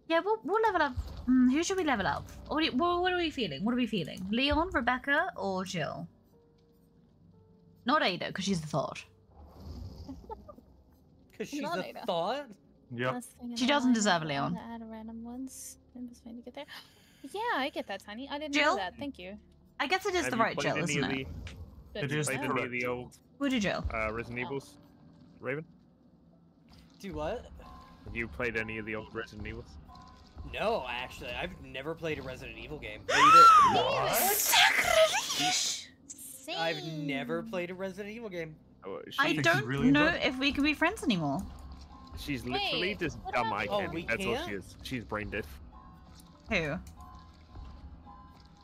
Yeah, we'll, we'll level up. Mm, who should we level up? What, do you- what, what are we feeling? What are we feeling? Leon, Rebecca, or Jill? Not Ada, because she's the thought. Because she's Not a Ada. thought. Yep. She doesn't I deserve know Leon. how to Add random ones. I'm just trying to get there. Yeah, I get that, Tiny. I didn't Jill? know that. Thank you. I guess it is Have the right Jill, isn't it? Good It to is know. Played any of the old Who did Jill? uh, Resident Evils? Raven? Do what? Have you played any of the old Resident Evils? No, actually, I've never played a Resident Evil game. what? I've never played a Resident Evil game. Oh, I don't know if we can be friends anymore. She's literally Wait, just what dumb about- eye Oh, candy. we That's all can't? she is. She's brain dead. Who?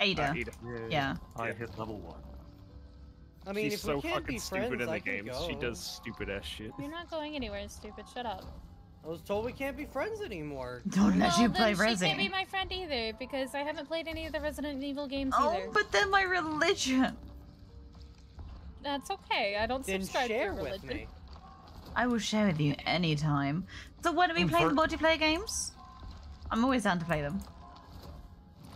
Ada. Uh, Ada. Yeah. I hit level one. I mean, She's if we so can't fucking be stupid friends, in the I can games. She does stupid ass shit. You're not going anywhere, stupid. Shut up. I was told we can't be friends anymore. Don't let well, you play then she can't be Resi. my friend either because I haven't played any of the Resident Evil games Oh, either. but they're my religion. That's okay. I don't Then subscribe share to your with religion. me. I will share with you anytime. So when are we Um, playing for- multiplayer games? I'm always down to play them.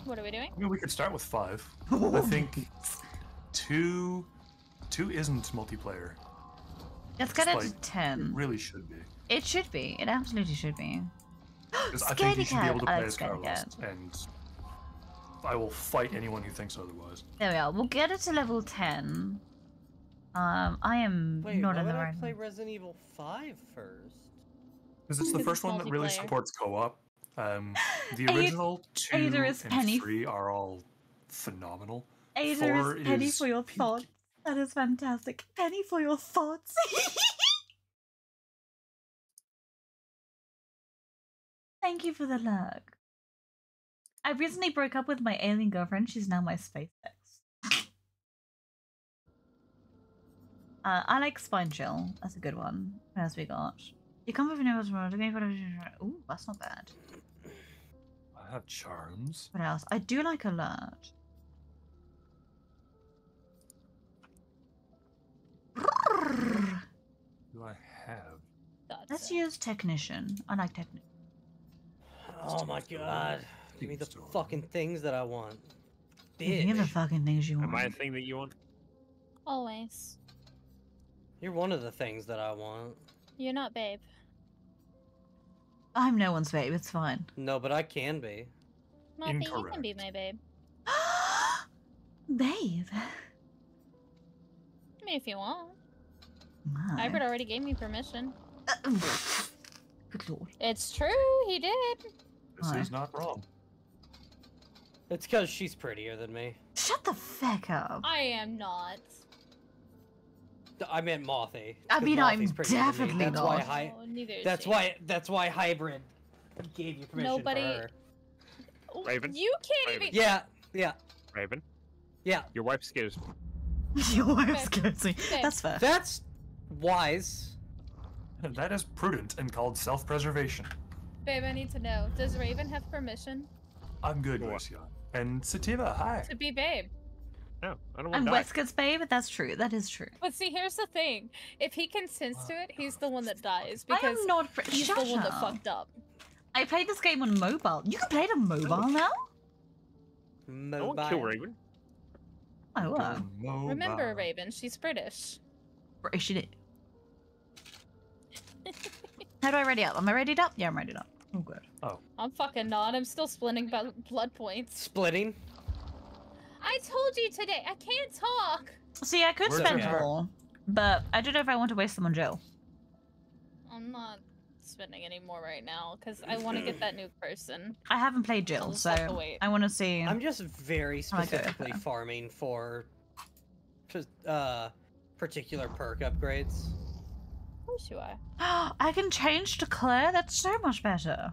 What are we doing? I mean, we could start with five. I think two, two isn't multiplayer. Let's get it to Despite It ten. really should be. It should be. It absolutely should be. Because I think you should be able to play like as Scaredy Carlos, cat. and I will fight anyone who thinks otherwise. There we are. We'll get it to level ten. Um, I am Wait, not why in the would I right. play Resident Evil 5 first? Because it's the first it's one that really supports co-op. Um, the Ada- original two Ada is and Penny. three are all phenomenal. Ada Four is penny is for your peak. thoughts. That is fantastic. Penny for your thoughts. Thank you for the lurk. I recently broke up with my alien girlfriend. She's now my space ex. Uh, I like Spine Chill. That's a good one. What else we got? You come with an Ooh, that's not bad. I have charms. What else? I do like Alert. Do I have? Let's use Technician. I like Technician. Oh my god. Give me the fucking things that I want. Give me the fucking things you want. Am I a thing that you want? Always. You're one of the things that I want. You're not babe. I'm no one's babe. It's fine. No, but I can be. Not that you can be my babe. Babe. I mean, if you want. My. Hybrid already gave me permission. Uh, good lord. It's true, he did. This is not wrong. It's because she's prettier than me. Shut the fuck up. I am not. I meant Mothy. Eh? I 'cause mean, I'm Mothy's prettier definitely that's Why not. hy- Oh, neither that's she. why. That's why hybrid gave you permission Nobody- for her. Raven? You can't Raven. even. Yeah. Yeah. Raven? Yeah. Your wife scares me. Your wife scares me. That's fair. That's wise. That is prudent and called self-preservation. Babe, I need to know. Does Raven have permission I'm good, Lucian. And Sativa, hi. to be babe? No, I don't I'm Wescott's babe. That's true. That is true. But see, here's the thing. If he consents to it, he's the one that dies I because am not. Fr- he's Shut the one that fucked up. I played this game on mobile. You can play it on mobile now. I won't kill Raven. Oh, wow. Remember, Raven, she's British. British it. How do I ready up? Am I ready up? Yeah, I'm ready up. Oh, good. Oh. I'm fucking not. I'm still splitting bu- blood points. Splitting. I told you today. I can't talk. See, I could Where's spend Jar? more, but I don't know if I want to waste them on Jill. I'm not spending any more right now because I want to get that new person. I haven't played Jill, so wait. I want to see. I'm just very I got it. specifically farming for uh, particular perk upgrades. Of course you are. I can change to Claire. That's so much better.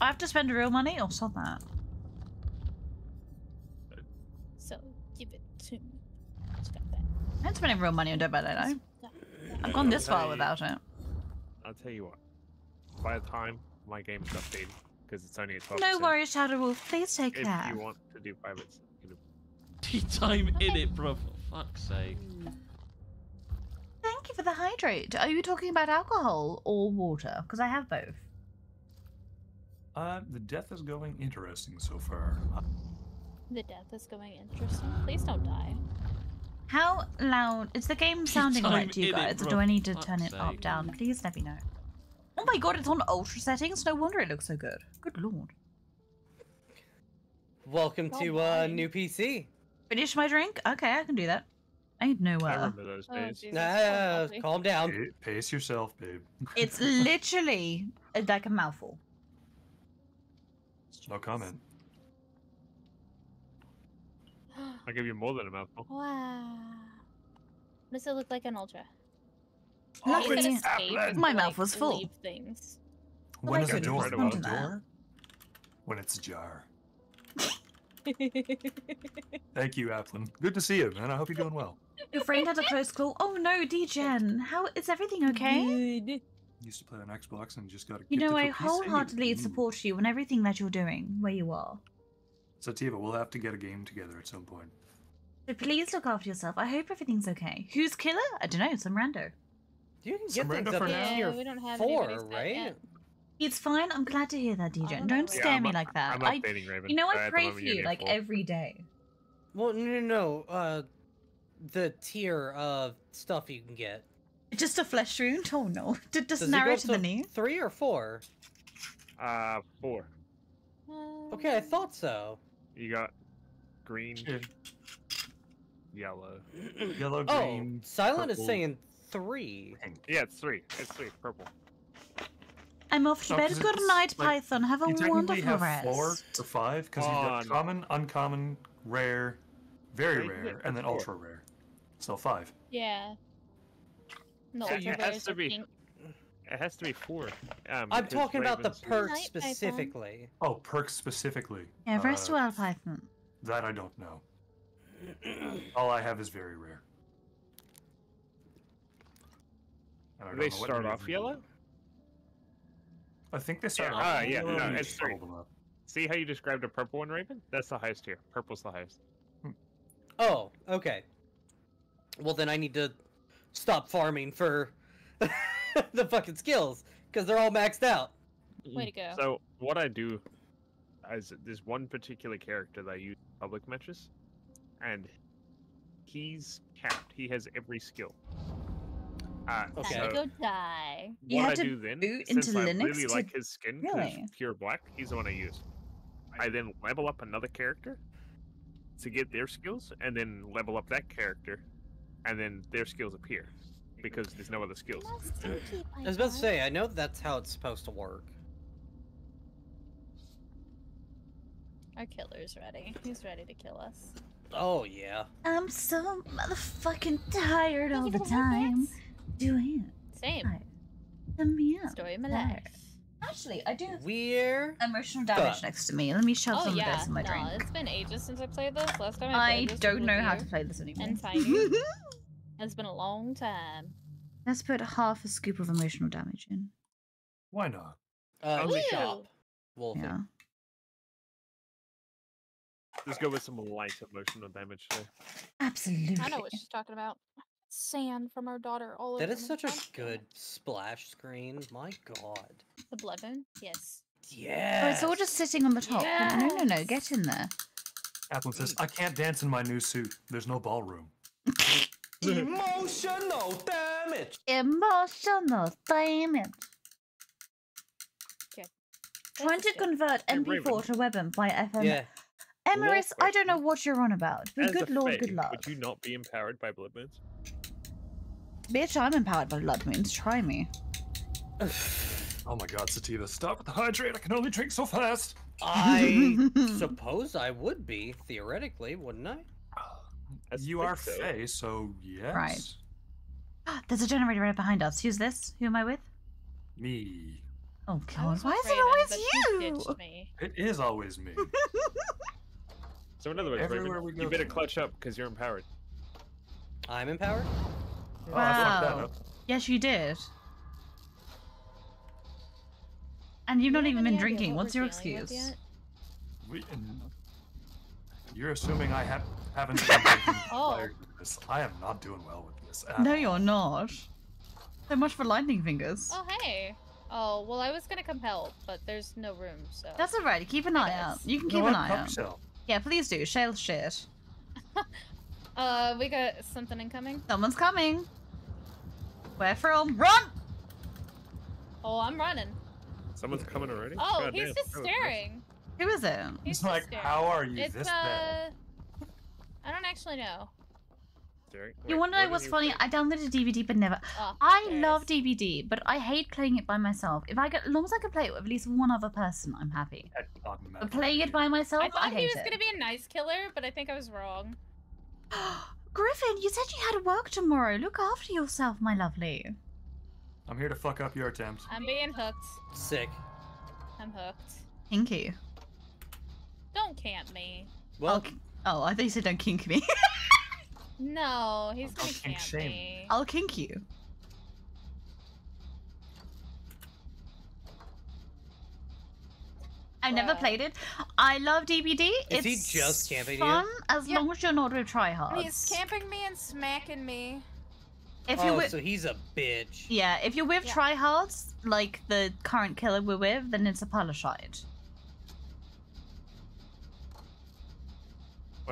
I have to spend real money or sell that. So give it to me. I'm spending real money on Dead by Daylight. I've gone this far Hey. without it. I'll tell you what. By the time my game is updated, because it's only a 12%. No worries, Shadow Wolf. Please take If care. you want to do privates, you know, Tea time in it, bro. For fuck's sake. Thank you for the hydrate. Are you talking about alcohol or water? Because I have both. Uh, the death is going interesting so far. The death is going interesting. Please don't die. How loud is the game sounding right to you in it, guys? or do I need to turn it up, sake. down? Please let me know. Oh my god, it's on ultra settings. No wonder it looks so good. Good lord. Welcome to uh, new PC. Finish my drink? Okay, I can do that. I ain't no I uh, remember those Oh, days. Nah, calm down. Pa- Pace yourself, babe. It's literally uh, like a mouthful. No comment. I'll give you more than a mouthful. Wow. What does it look like an ultra? Look You at said it. escape My to, mouth was full. leave things. Well, When I is a could door? respond to A that. door? When it's ajar. Thank you, Applin. Good to see you, man. I hope you're doing well. Your friend had a close call. Oh no, DGen. How is everything okay? Good. Used to play on Xbox and just got a You know, I gifted for PC. wholeheartedly mm. support you in everything that you're doing, where you are. Sativa, we'll have to get a game together at some point. So please look after yourself. I hope everything's okay. Who's killer? I don't know. Some rando. You can Some get things random up for to now. tier Yeah, we don't have four, right? yet. It's fine. I'm glad to hear that, DGen. Don't Yeah, scare I'm me up- like that. I'm I, updating Raven. you know, I at pray for you're you near like four. every day. Well, no, no, no. Uh, the tier of stuff you can get. Just a flesh wound? Oh no. Just Does it go to the knee? Three or four? Uh, four. Okay, I thought so. You got green, yellow. Yellow, Oh, green. Silent is saying three. Yeah, it's three. It's three. Purple. I'm off to No, bed. 'cause Good night, like, Python. Have a you technically wonderful have rest. four to five because you've Oh, got no. common, uncommon, rare, very Yeah, rare, and then four. ultra rare. So five. Yeah. No, So ultra it has to be- pink. It has to be four. Um, I'm because talking about the Raven's- perks Night, Python. specifically. Oh, perks specifically. Yeah, rest Uh, well, Python. That I don't know. All I have is very rare. And I Do don't they know start off yellow? do. I think they start Yeah, off ah, yeah, no, it's three. See how you described a purple one, Raven? That's the highest tier. Purple's the highest. Oh, okay. Well, then I need to stop farming for the fucking skills because they're all maxed out. Way to go. So what I do is there's one particular character that I use in public matches, and he's capped. He has every skill. Uh, Okay. Time to so go die. You what had I to do then, boot since into I Linux really to- like his skin because Really? it's pure black, he's the one I use. I then level up another character to get their skills, and then level up that character, and then their skills appear because there's no other skills. I was about to say, I know that's how it's supposed to work. Our killer's ready. He's ready to kill us. Oh yeah. I'm so motherfucking tired all the time. Doing Same. me up. Story of my there. life. Actually, I do have We're emotional damage Fuck. next to me. Let me shove Oh some yeah, of this in my no, drink. it's been ages since I played this. Last time I I played this don't know how to play this anymore. And Tiny. it's been a long time. Let's put half a scoop of emotional damage in. Why not? uh, in the Ew. shop. Wolfie. Yeah. Let's go with some light emotional damage today. Absolutely. I know what she's talking about. Sand from our daughter all That over is my such a good splash screen. My god. The blood moon? Yes. Yeah. Oh, it's all just sitting on the top. No, no, no. Get in there. Applin says, I can't dance in my new suit. There's no ballroom. Emotional damage. damage. Emotional damage. Okay. Trying to convert MP4 to weapon by FM. Yeah. Emirates, I don't know what you're on about, but As good lord, Fae, good luck. Would you not be empowered by blood moons? Bitch, I'm empowered by blood moons. Try me. Oh my god, Sativa, stop with the hydrate. I can only drink so fast. I suppose I would be, theoretically, wouldn't I? You are Fae, so yes. Right. There's a generator right behind us. Who's this? Who am I with? Me. Oh god, why with is it always you? he ditched me. It is always me. So in other words, Raven, Everywhere we you better clutch up because you're empowered. I'm empowered? Oh, I fucked that Wow. up. Yes, you did. And you've not even been drinking. What's your excuse? We, you're assuming I have, haven't been Oh. this. I am not doing well with this. at No, all. you're not. So much for lightning fingers. Oh hey. Oh well, I was gonna come help, but there's no room, so. That's alright. Keep an eye out. You can keep what? an eye out. yourself. Yeah, please do. Shale shit. Uh, we got something incoming. Someone's coming. Where from? Run! Oh, I'm running. Someone's coming already. Oh, God he's damn, just staring. Who is it? He's It's like, staring. how are you It's this uh, bad? I don't actually know. Staring. You Wait, wanna know what what's funny? say? I downloaded DBD but never. Oh, I there it love. DBD, but I hate playing it by myself. If I get, as long as I can play it with at least one other person, I'm happy. But playing it by myself, I I, thought he was it. gonna be a nice killer, but I think I was wrong. Griffin, you said you had work tomorrow. Look after yourself, my lovely. I'm here to fuck up your attempt. I'm being hooked. Sick. I'm hooked. Kinky. Don't camp me. Well, Oh, I thought you said don't kink me. No, he's gonna kink shame. me. I'll kink you. I've never played it. I love DBD. Is he it's just camping you? fun as Yeah. long as you're not with tryhards. He's camping me and smacking me. If oh, you're oh, so he's a bitch. yeah, if you're with Yeah. tryhards, like the current killer we're with, then it's a Palashite.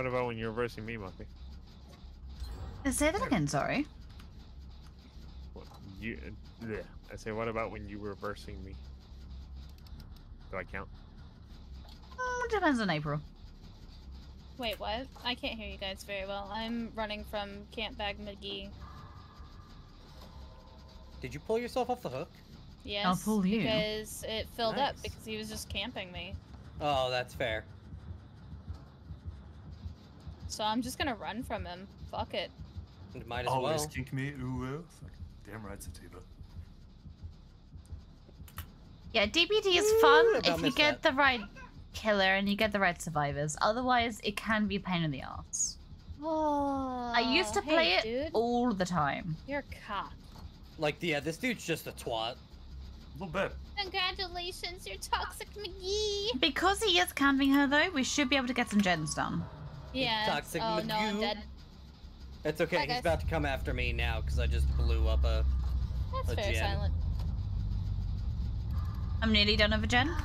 What about when you're versing me, Muffy? Uh, Say that again, sorry. What, you, yeah. I say, what about when you were versing me? Do I count? Mm, depends on April. Wait, what? I can't hear you guys very well. I'm running from Camp Bag McGee. Did you pull yourself off the hook? Yes, pull you. because it filled up because he was just camping me. Oh, that's fair. So I'm just gonna run from him. Fuck it. Might as Always well. kink me, ooh, ooh. Fuck, Damn right, Sativa. Yeah, DBD is fun about if you missed get the right killer and you get the right survivors. Otherwise, it can be a pain in the ass. Oh, I used to hey, play it dude. all the time. You're a cop. Like, yeah, this dude's just a twat. A little bit. Congratulations, you're toxic McGee. Because he is camping her, though, we should be able to get some gens done. Yeah. toxic oh no, I'm dead. It's okay. Bye, He's guys. about to come after me now because I just blew up a. That's A fair, gen. silent. I'm nearly done with a gen.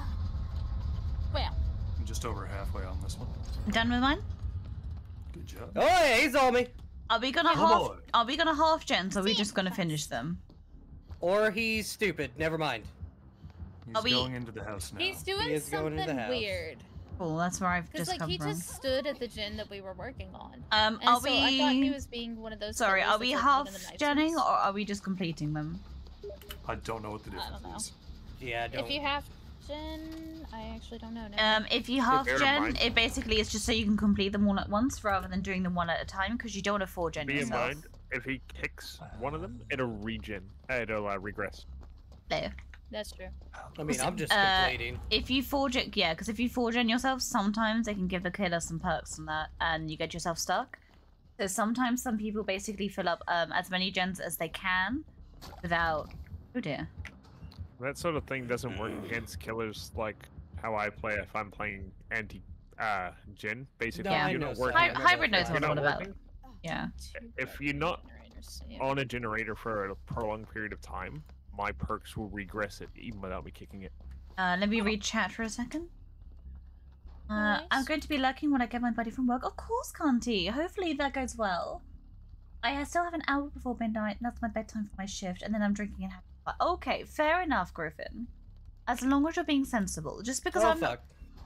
Well, I'm just over halfway on this one. Done with mine. Good job. Oh, yeah, he's on me. Are we gonna Oh, half? boy. Are we gonna half gens? Or are we just gonna finish them? Or he's stupid. Never mind. He's Are we- going into the house now. he's doing is going into something the house. weird. Cool. That's where I've Because just like come he from. just stood at the gym that we were working on. Um, And are so I thought he was being one of those. Sorry, are we that's, like, one half of genning or are we just completing them? I don't know what the I difference don't know. is. Yeah, don't. If you have gen, I actually don't know. now. Um, if you half bear gen, it basically is just so you can complete them all at once rather than doing them one at a time because you don't want to four gen Be in mind, if he kicks one of them, it'll regen. It'll uh, regress. There. That's true. I mean, I'm just Uh, completing. If you forge it, yeah, because if you forge in yourself, sometimes they can give the killer some perks and that, and you get yourself stuck. So sometimes some people basically fill up um, as many gens as they can without. Oh dear. That sort of thing doesn't work against killers like how I play if I'm playing anti uh gen. Basically, No, I you're not some. working. Hy- Hybrid knows You're what I'm not about. working. Yeah. If you're not on a generator for a prolonged period of time, my perks will regress it even without me kicking it. Uh, let me read chat for a second. Uh, I'm going to be lurking when I get my buddy from work. Of course, Canty. Hopefully that goes well. I still have an hour before midnight, and that's my bedtime for my shift, and then I'm drinking and having fun. Okay, fair enough, Griffin. As long as you're being sensible. Just because Oh, I'm fuck. not,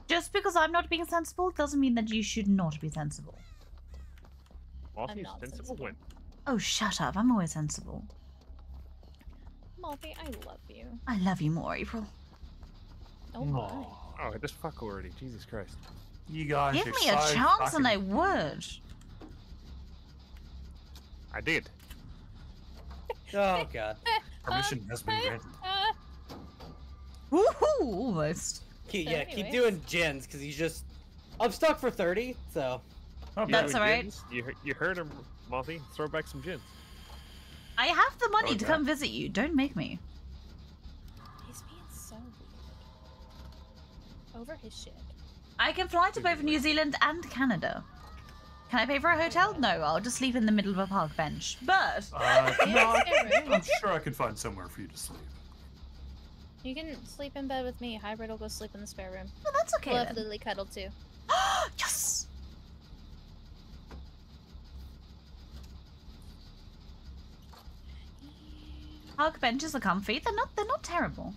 just because I'm not being sensible doesn't mean that you should not be sensible. Malthy's not sensible when Oh, shut up! I'm always sensible. Malty, I love you. I love you more, April. Oh my. Oh, just fuck already. Jesus Christ. You guys Give me a chance, and I would. I did. Oh god. Permission has been granted. Woohoo! Almost. Keep, So yeah, keep doing gens because he's just. I'm stuck for 30, so. You That's alright. You, you heard him, Malthy. Throw back some gins. I have the money to Okay. come visit you. Don't make me. he's being so weird. Over his shit. I can fly to both New Zealand and Canada. Can I pay for a hotel? No, I'll just sleep in the middle of a park bench. But Uh, no, I- spare room. I'm sure I could find somewhere for you to sleep. You can sleep in bed with me. Hybrid will go sleep in the spare room. Oh, that's okay We'll have. Lily cuddle too. yes. Park benches are comfy. They're not. They're not terrible.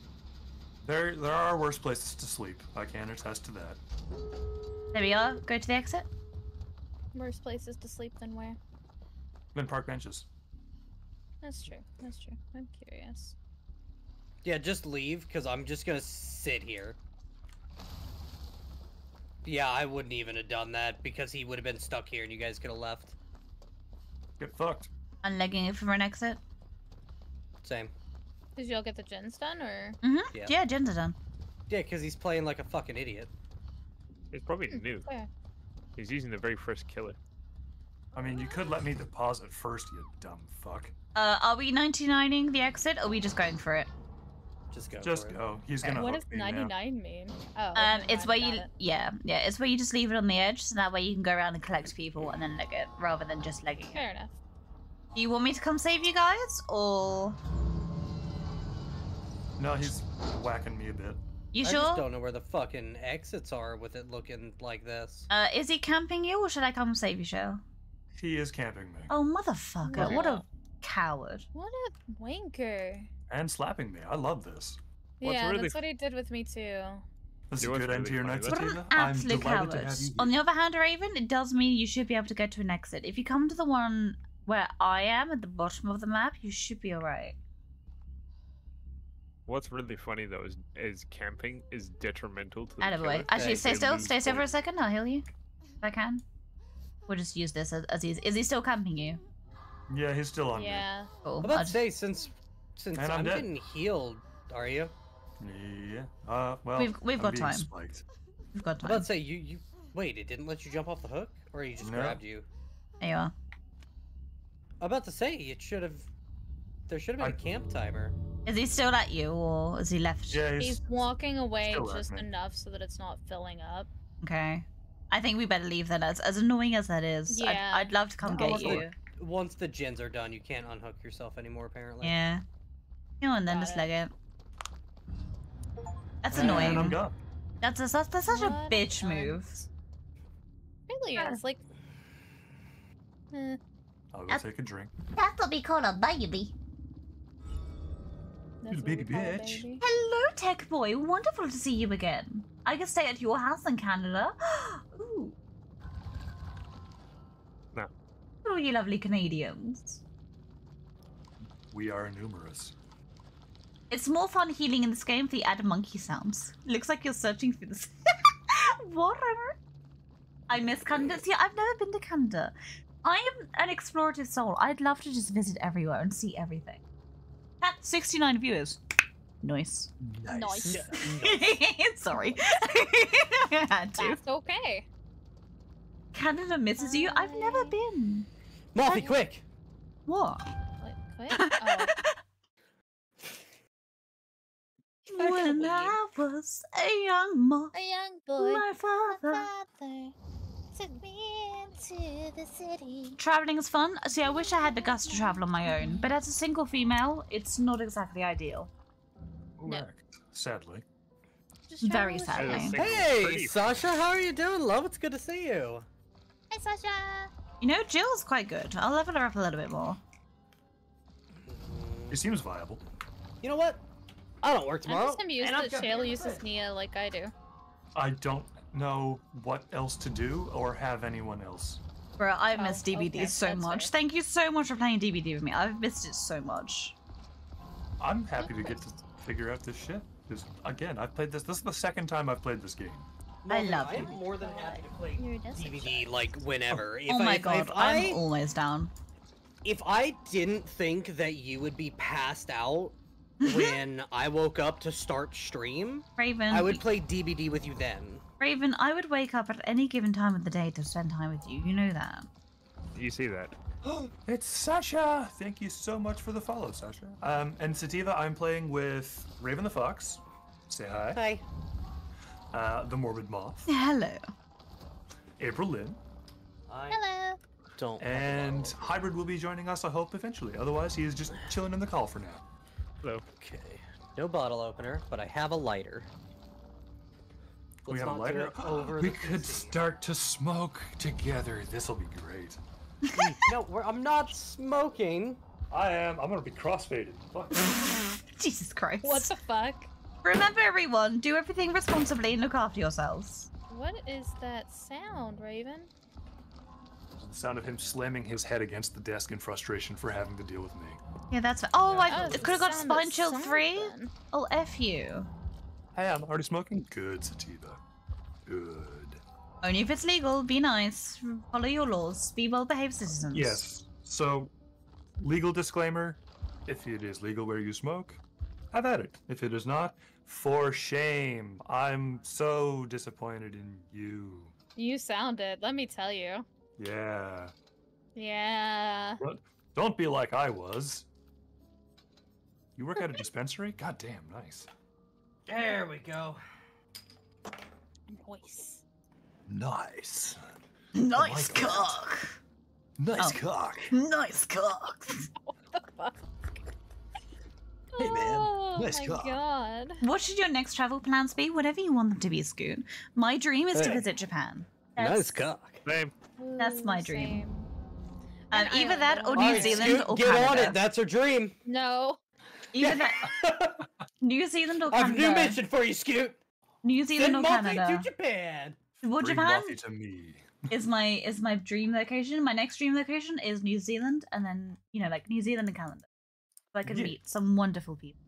There, there are worse places to sleep. I can attest to that. There we are. Go to the exit. Worse places to sleep than where? Than park benches. That's true. That's true. I'm curious. Yeah, just leave because I'm just gonna sit here. Yeah, I wouldn't even have done that because he would have been stuck here and you guys could have left. Get fucked. Unlegging it from an exit. Same. Did y'all get the gens done or? Mm-hmm. Yeah. Yeah, Jen's are done. Yeah, because he's playing like a fucking idiot. He's probably new. Fair. He's using the very first killer. I mean, you could let me deposit first, you dumb fuck. Uh, are we 99ing the exit, or are we just going for it? Just go. Just go. He's gonna What does me now. 99 mean? Oh. Um, it's mind, where you, it. yeah, yeah, it's where you just leave it on the edge, so that way you can go around and collect people and then leg it, rather than just legging it. Fair enough. Do you want me to come save you guys, or No, he's whacking me a bit. you I sure? just don't know where the fucking exits are with it looking like this. Uh, is he camping you, or should I come save you, Shell? He is camping me Oh, motherfucker! What a coward! What a wanker. and slapping me. I love this. What's yeah, really that's what he did with me too. This is You a good end to your funny? night, What What an absolute delighted coward. you On the other hand, Raven, it does mean you should be able to go to an exit. If you come to the one where I am at the bottom of the map, you should be alright. What's really funny though is, is camping is detrimental to the Attaboy. killer. Actually, stay They still. Stay still for a second. I'll heal you. If I can. We'll just use this as, as he's. Is he still camping you? Yeah, he's still on me. Yeah. Cool. I'm I'll about to just- say since since And I'm I'm, getting healed, are you? Yeah. Uh, well, We've- we've I'm got time. Spiked. We've got I'm time. about to say you you wait. It didn't let you jump off the hook, or he just No. grabbed you. There you are. I'm about to say it should have. There should have been a camp timer. Is he still at you, or is he left? Yeah, He's walking away just enough so that it's not filling up. Okay. I think we better leave then. As as annoying as that is, Yeah. I'd, I'd love to come Oh, get so you. Once the gens are done, you can't unhook yourself anymore. Apparently. Yeah. You know, and then Got just it. leg it. That's And annoying. I'm gone. That's a, that's, that's such a bitch a move. Really is like. Eh. I'll go That's- take a drink. That's what we call a baby. That's what baby we bitch. baby. Hello, Tech Boy. Wonderful to see you again. I can stay at your house in Canada. Ooh. No. Oh, you lovely Canadians. We are numerous. It's more fun healing in this game if they add monkey sounds. Looks like you're searching for this. Whatever. I miss Canada. See, I've never been to Canada. I am an explorative soul. I'd love to just visit everywhere and see everything. That's 69 viewers. Nice. Nice. Sorry. I had to. That's okay. Canada misses you? I've never been. Moffy, quick! What? Quick. Oh. When I was a young boy, A young boy. my father. father took me into the city. Traveling is fun. See, I wish I had the guts to travel on my own, but as a single female, it's not exactly ideal. Correct. Sadly. Very sadly. Hey, Sasha, how are you doing, love? It's good to see you. Hey, Sasha. You know, Jill's quite good. I'll level her up a little bit more. It seems viable. You know what? I don't work tomorrow. I'm tomorrow. just amused and I'm that gonna- Shale uses Nea like I do. I don't know what else to do or have anyone else. Bro, I've Oh, missed DBD okay, so that's much. fair. Thank you so much for playing DBD with me. I've missed it so much. I'm happy to get to figure out this shit. Because again, I've played this. This is the second time I've played this game. I Morgan, love I am it. more than happy to play DBD like whenever. If oh I, my if- god, if I'm always down. if I didn't think that you would be passed out when I woke up to start stream, Raven, I would play DBD with you then. Raven, I would wake up at any given time of the day to spend time with you. You know that. You see that? It's Sasha! Thank you so much for the follow, Sasha. Um, and Sativa, I'm playing with Raven the Fox. Say hi. Hi. Uh, the Morbid Moth. Hello. April Lynn. Hello. Don't. And Hybrid will be joining us, I hope, eventually. Otherwise, he is just chilling in the call for now. Hello. Okay. No bottle opener, but I have a lighter. We Let's have a lighter. over we the could start to smoke together. This'll be great. no, we're, I'm not smoking. I am. I'm gonna be crossfaded. Fuck. Jesus Christ. What the fuck? Remember, everyone, do everything responsibly and look after yourselves. What is that sound, Raven? the sound of him slamming his head against the desk in frustration for having to deal with me. Yeah, that's. fi- Oh, I Oh, could have got sound Spine Chill 3. something. Oh, F you. Hey, I'm already smoking. Good, Sativa. Good. Only if it's legal, be nice, follow your laws, be well behaved citizens. Yes. So, legal disclaimer: if it is legal where you smoke, have at it. If it is not, for shame. I'm so disappointed in you. You sounded, let me tell you. Yeah. Yeah. What? Don't be like I was. You work at a dispensary? God damn, nice. There we go. Nice. Nice. Nice cock. Nice Oh. cock. Nice cock. Hey man, Oh nice my cock. god. What should your next travel plans be? Whatever you want them to be, Scoot. My dream is to visit Japan. Nice cock. Same. That's my dream. same. Um, And I either that or New Alright, Zealand Scoot, or get Canada. on it. That's her dream. No. Either that. New Zealand or Canada. I've a Canada. new mission for you, Scoot. New Zealand Send or Muffy Canada. to Japan. Well, Bring Japan to me. is my is my dream location. My next dream location is New Zealand, and then you know, like New Zealand and Canada, so I can Yeah. meet some wonderful people.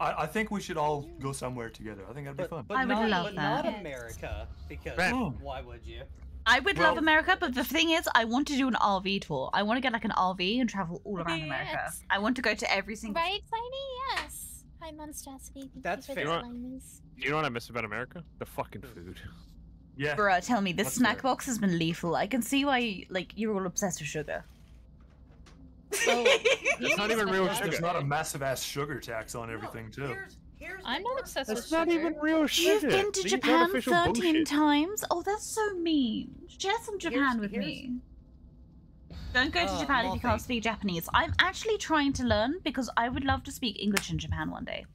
I, I think we should all go somewhere together. I think that'd be fun. But I would not, love but that. not America, because Right. why would you? I would love America, but the thing is, I want to do an RV tour. I want to get like an RV and travel all around America. I want to go to every single. Right, Tiny? Yes. Hi, Monstrosity. Thank That's you fair. the You know what? You know what I miss about America? The fucking food. Yeah. Bruh, tell me, this That's snack fair. box has been lethal. I can see why, like, you're all obsessed with sugar. It's not even real There's, there's not a massive ass sugar tax on everything too. I'm not obsessed That's with not even real You've been to These Japan 13 bullshit. times? Oh, that's so mean. Share some Japan Here's- with here's- me. Don't go to Uh, Japan if you can't speak Japanese. I'm actually trying to learn because I would love to speak English in Japan one day.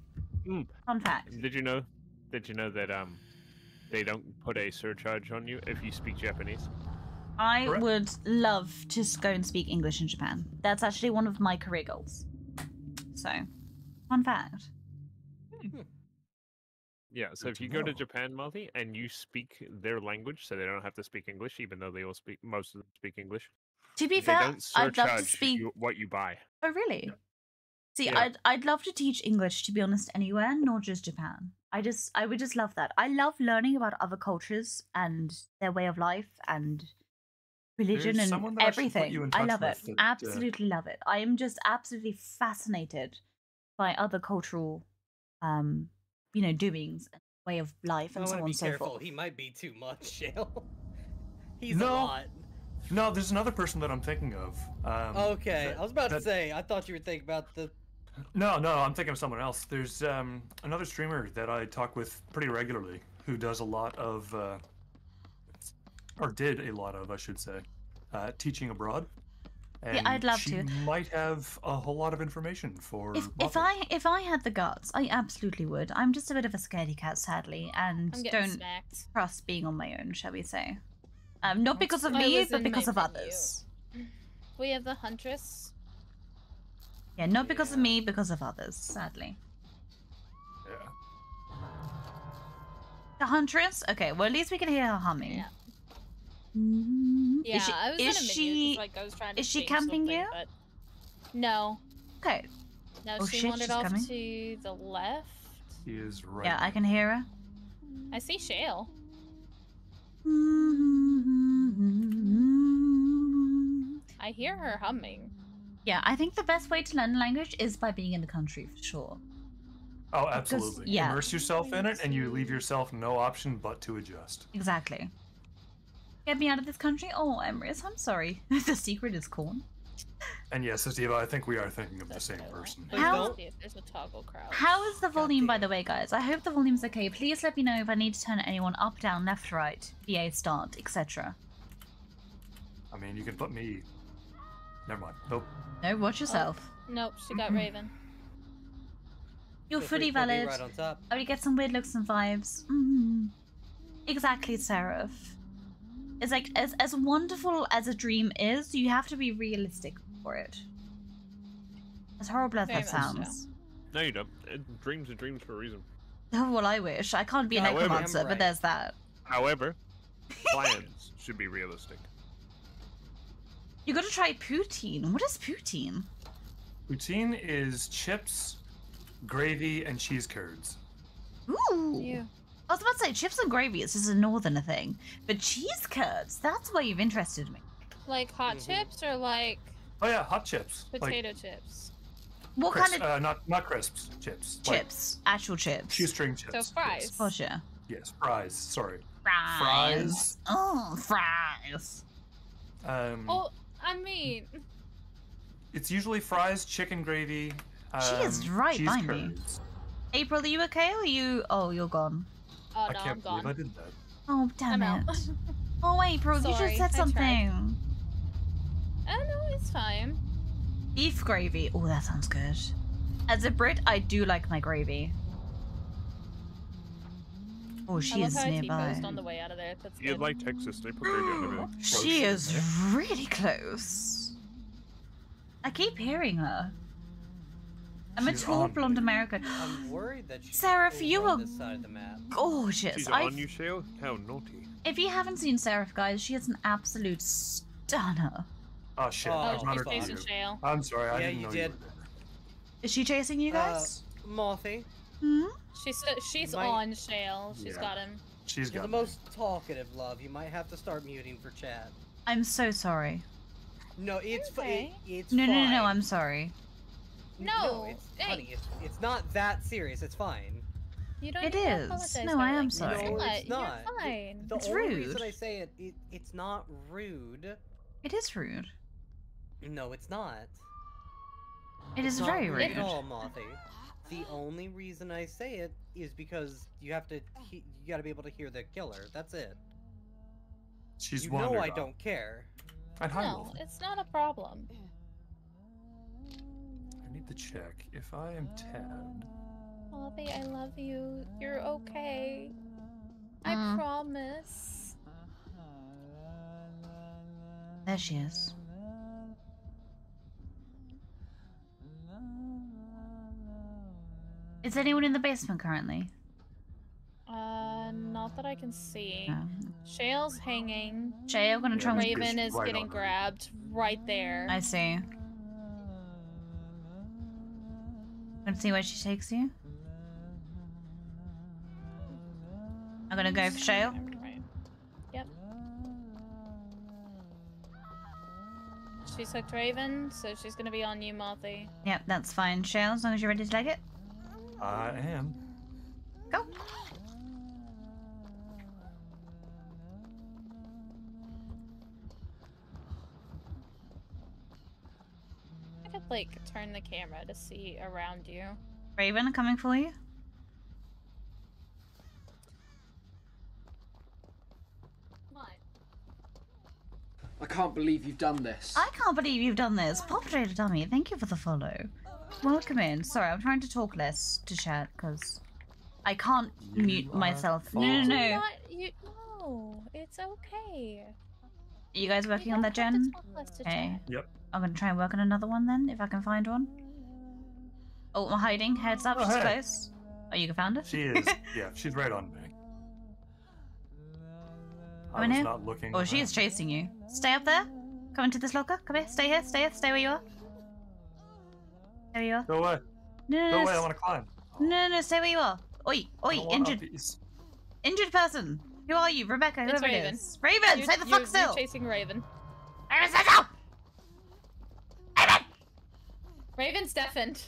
Mm. Fun fact. Did you know? Did you know that um, they don't put a surcharge on you if you speak Japanese? I Correct. would love to s- go and speak English in Japan. That's actually one of my career goals. So, fun fact. Yeah. So Good if to you go to. Japan, Multi, and you speak their language, so they don't have to speak English, even though they all speak most of them speak English. To be fair, I'd love to speak. you, what you buy. Oh, really? See, Yeah. I'd I'd love to teach English to be honest anywhere, not just Japan. I just I would just love that. I love learning about other cultures and their way of life and religion and someone that I should put everything. I love it. with that, uh, absolutely love it. I am just absolutely fascinated by other cultural um you know doings and way of life I and so on and be so careful. forth. He might be too much, Shale. He's No. a lot. No, there's another person that I'm thinking of. Um, Okay, that- I was about to say. I thought you were thinking about the. No, no, I'm thinking of someone else. There's um, another streamer that I talk with pretty regularly who does a lot of, uh, or did a lot of, I should say, uh, teaching abroad. Yeah, I'd love she to. might have a whole lot of information for. If, if I if I had the guts, I absolutely would. I'm just a bit of a scaredy cat, sadly, and don't smacked. trust being on my own, shall we say? Um, not because of me, but because of menu. others. We have the Huntress. Yeah, not because of me, because of others, sadly. Yeah. The Huntress? Okay, well, at least we can hear her humming. Yeah. Yeah, is she, I was is gonna mute 'cause, she, like I was trying to is she camping something, you? But... No. Okay. No, Oh, she shit, wandered she's off coming. to the left. He is right. Yeah, I can hear her. I see Shale. Mm-hmm. I hear her humming. Yeah, I think the best way to learn a language is by being in the country for sure. Oh, Because- absolutely. yeah. Immerse yourself in it, and you leave yourself no option but to adjust. Exactly. Get me out of this country? Oh, Emrys, I'm sorry. the secret is corn. And yes, Sativa, I think we are thinking of the same person. How- there's a toggle crowd. How is the volume, by the way, guys? I hope the volume's okay. Please let me know if I need to turn anyone up, down, left, right, VA start, etc. I mean, you can put me. Never mind. Nope. No, watch yourself. Nope, she got Raven. You're Feel fully to put me valid. right on top. I would get some weird looks and vibes. Mm. Exactly, Seraph. It's like as as wonderful as a dream is, you have to be realistic for it. As horrible as Very that much so. sounds. No, you don't. Uh, Dreams are dreams for a reason. Oh, well, I wish. I can't be a However- necromancer, but there's that. However, plans should be realistic. You gotta try poutine. What is poutine? Poutine is chips, gravy, and cheese curds. Ooh. I was about to say chips and gravy is just a northerner thing, but cheese curds, that's where you've interested me. Like hot chips or like Oh yeah, hot chips. Like potato chips? What crisp- kind of Uh, not not crisps. Chips. Like chips? Actual chips. shoestring chips. So fries. Gotcha. Yes, fries. Sorry. Fries. Fries. Oh, fries. Um, Oh, I mean, it's usually fries, chicken gravy. Um, She is right cheese by me. curds. April, are you okay or you? Oh, you're gone. Oh I no, I'm can't gone. believe I did that. Oh, damn I'm it. out. Oh, April, you Sorry, just said I tried. something. Oh no, it's fine. Beef gravy. Oh, that sounds good. As a Brit, I do like my gravy. Oh, she love is how I nearby. On the way out of there. That's You'd good. like Texas, they put gravy. She is really close. I keep hearing her. I'm a tall on blonde American. I'm worried that she's Seraph, you are this side of the map. gorgeous. She's I on you, Shale? How naughty. If you haven't seen Seraph, guys, she is an absolute stunner. Oh shit! Oh, I was not chasing you. Shale. I'm sorry. I Yeah, didn't you know did. you. were there. Is she chasing you guys? Uh, Mothy. hmm? She's she's Might- on Shale. She's Yeah. got him. She's You're got the most talkative, love. You might have to start muting for chat. I'm so sorry. No, it's fi- Okay. it, it's No, no, no, no. I'm sorry. No, it's hey. honey. It's it's not that serious. It's fine. You don't It need to apologize No, I am like sorry. No, it's not. You're fine. The It's only rude. reason I say it, it, it's not rude. It is rude. No, it's not. It It's not very rude rude. at all, Mothy. The only reason I say it is because you have to. You got to be able to hear the killer. That's it. She's you know I off. don't care. And hi, No, Wolf. it's not a problem. I need to check if I am tabbed. Bobby, I love you. You're okay. I Mm. promise. There she is. Is anyone in the basement currently? Uh, not that I can see. No. Shale's hanging. Shay, I'm gonna try and Raven is right getting grabbed right there. I see. Let's see where she takes you. I'm gonna go for Shale. Yep. She's hooked Raven, so she's gonna be on you, Marthy. Yep, that's fine. Shale, as long as you're ready to leg it. I am. Go. Like turn the camera to see around you. Raven, coming for you. I can't believe you've done this. I can't believe you've done this. Potato Dummy, thank you for the follow. Welcome in. Sorry, I'm trying to talk less to chat because I can't You mute are myself. No, no, fine. no. Not you. No, it's okay. Are you guys working on that, Jen? Let's Okay. Yep. I'm gonna try and work on another one then, if I can find one. Oh, I'm hiding. Heads up, Oh, she's hey. close. Oh, you can found her? She is. yeah, she's right on me. I Come in was here. not looking. Oh, she is chasing you. Stay up there. Come into this locker. Come here. Stay here. Stay here. Stay where you are. There you are. Go away. No, no, Go no. away. I want to climb. No, no, no. Stay where you are. Oi, oi, injured, injured person. Who are you, Rebecca? It's Whoever it Raven. is. Raven, You're- stay the you're- fuck you're chasing Raven. Raven, stay still. Raven's deafened.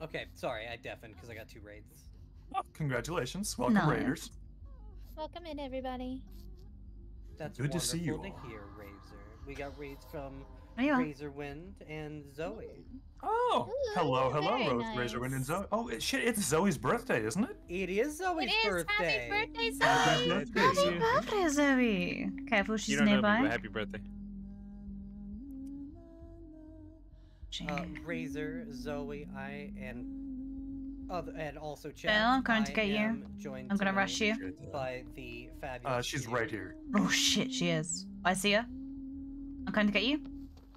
Okay, sorry, I deafened because I got two raids. Oh, congratulations. Welcome, Nice. Raiders. Welcome in, everybody. That's Good to see you wonderful to hear, Razor. We got raids from There you are. Razorwind and Zoe. Oh, hello, hello, very Rose, nice. Razorwind, and Zoe. Oh, it- shit, it's Zoe's birthday, isn't it? It is Zoe's It is. birthday. Happy birthday, Happy Zoe! birthday, Happy birthday, Zoe. Careful, she's you don't know me, nearby. but happy birthday. Uh, Razor, Zoe, I, and other, and also chat. Bill, I'm going to get you. I'm gonna rush you. By the fabulous. Uh, she's right here. Oh shit, she is. I see her. I'm going to get you.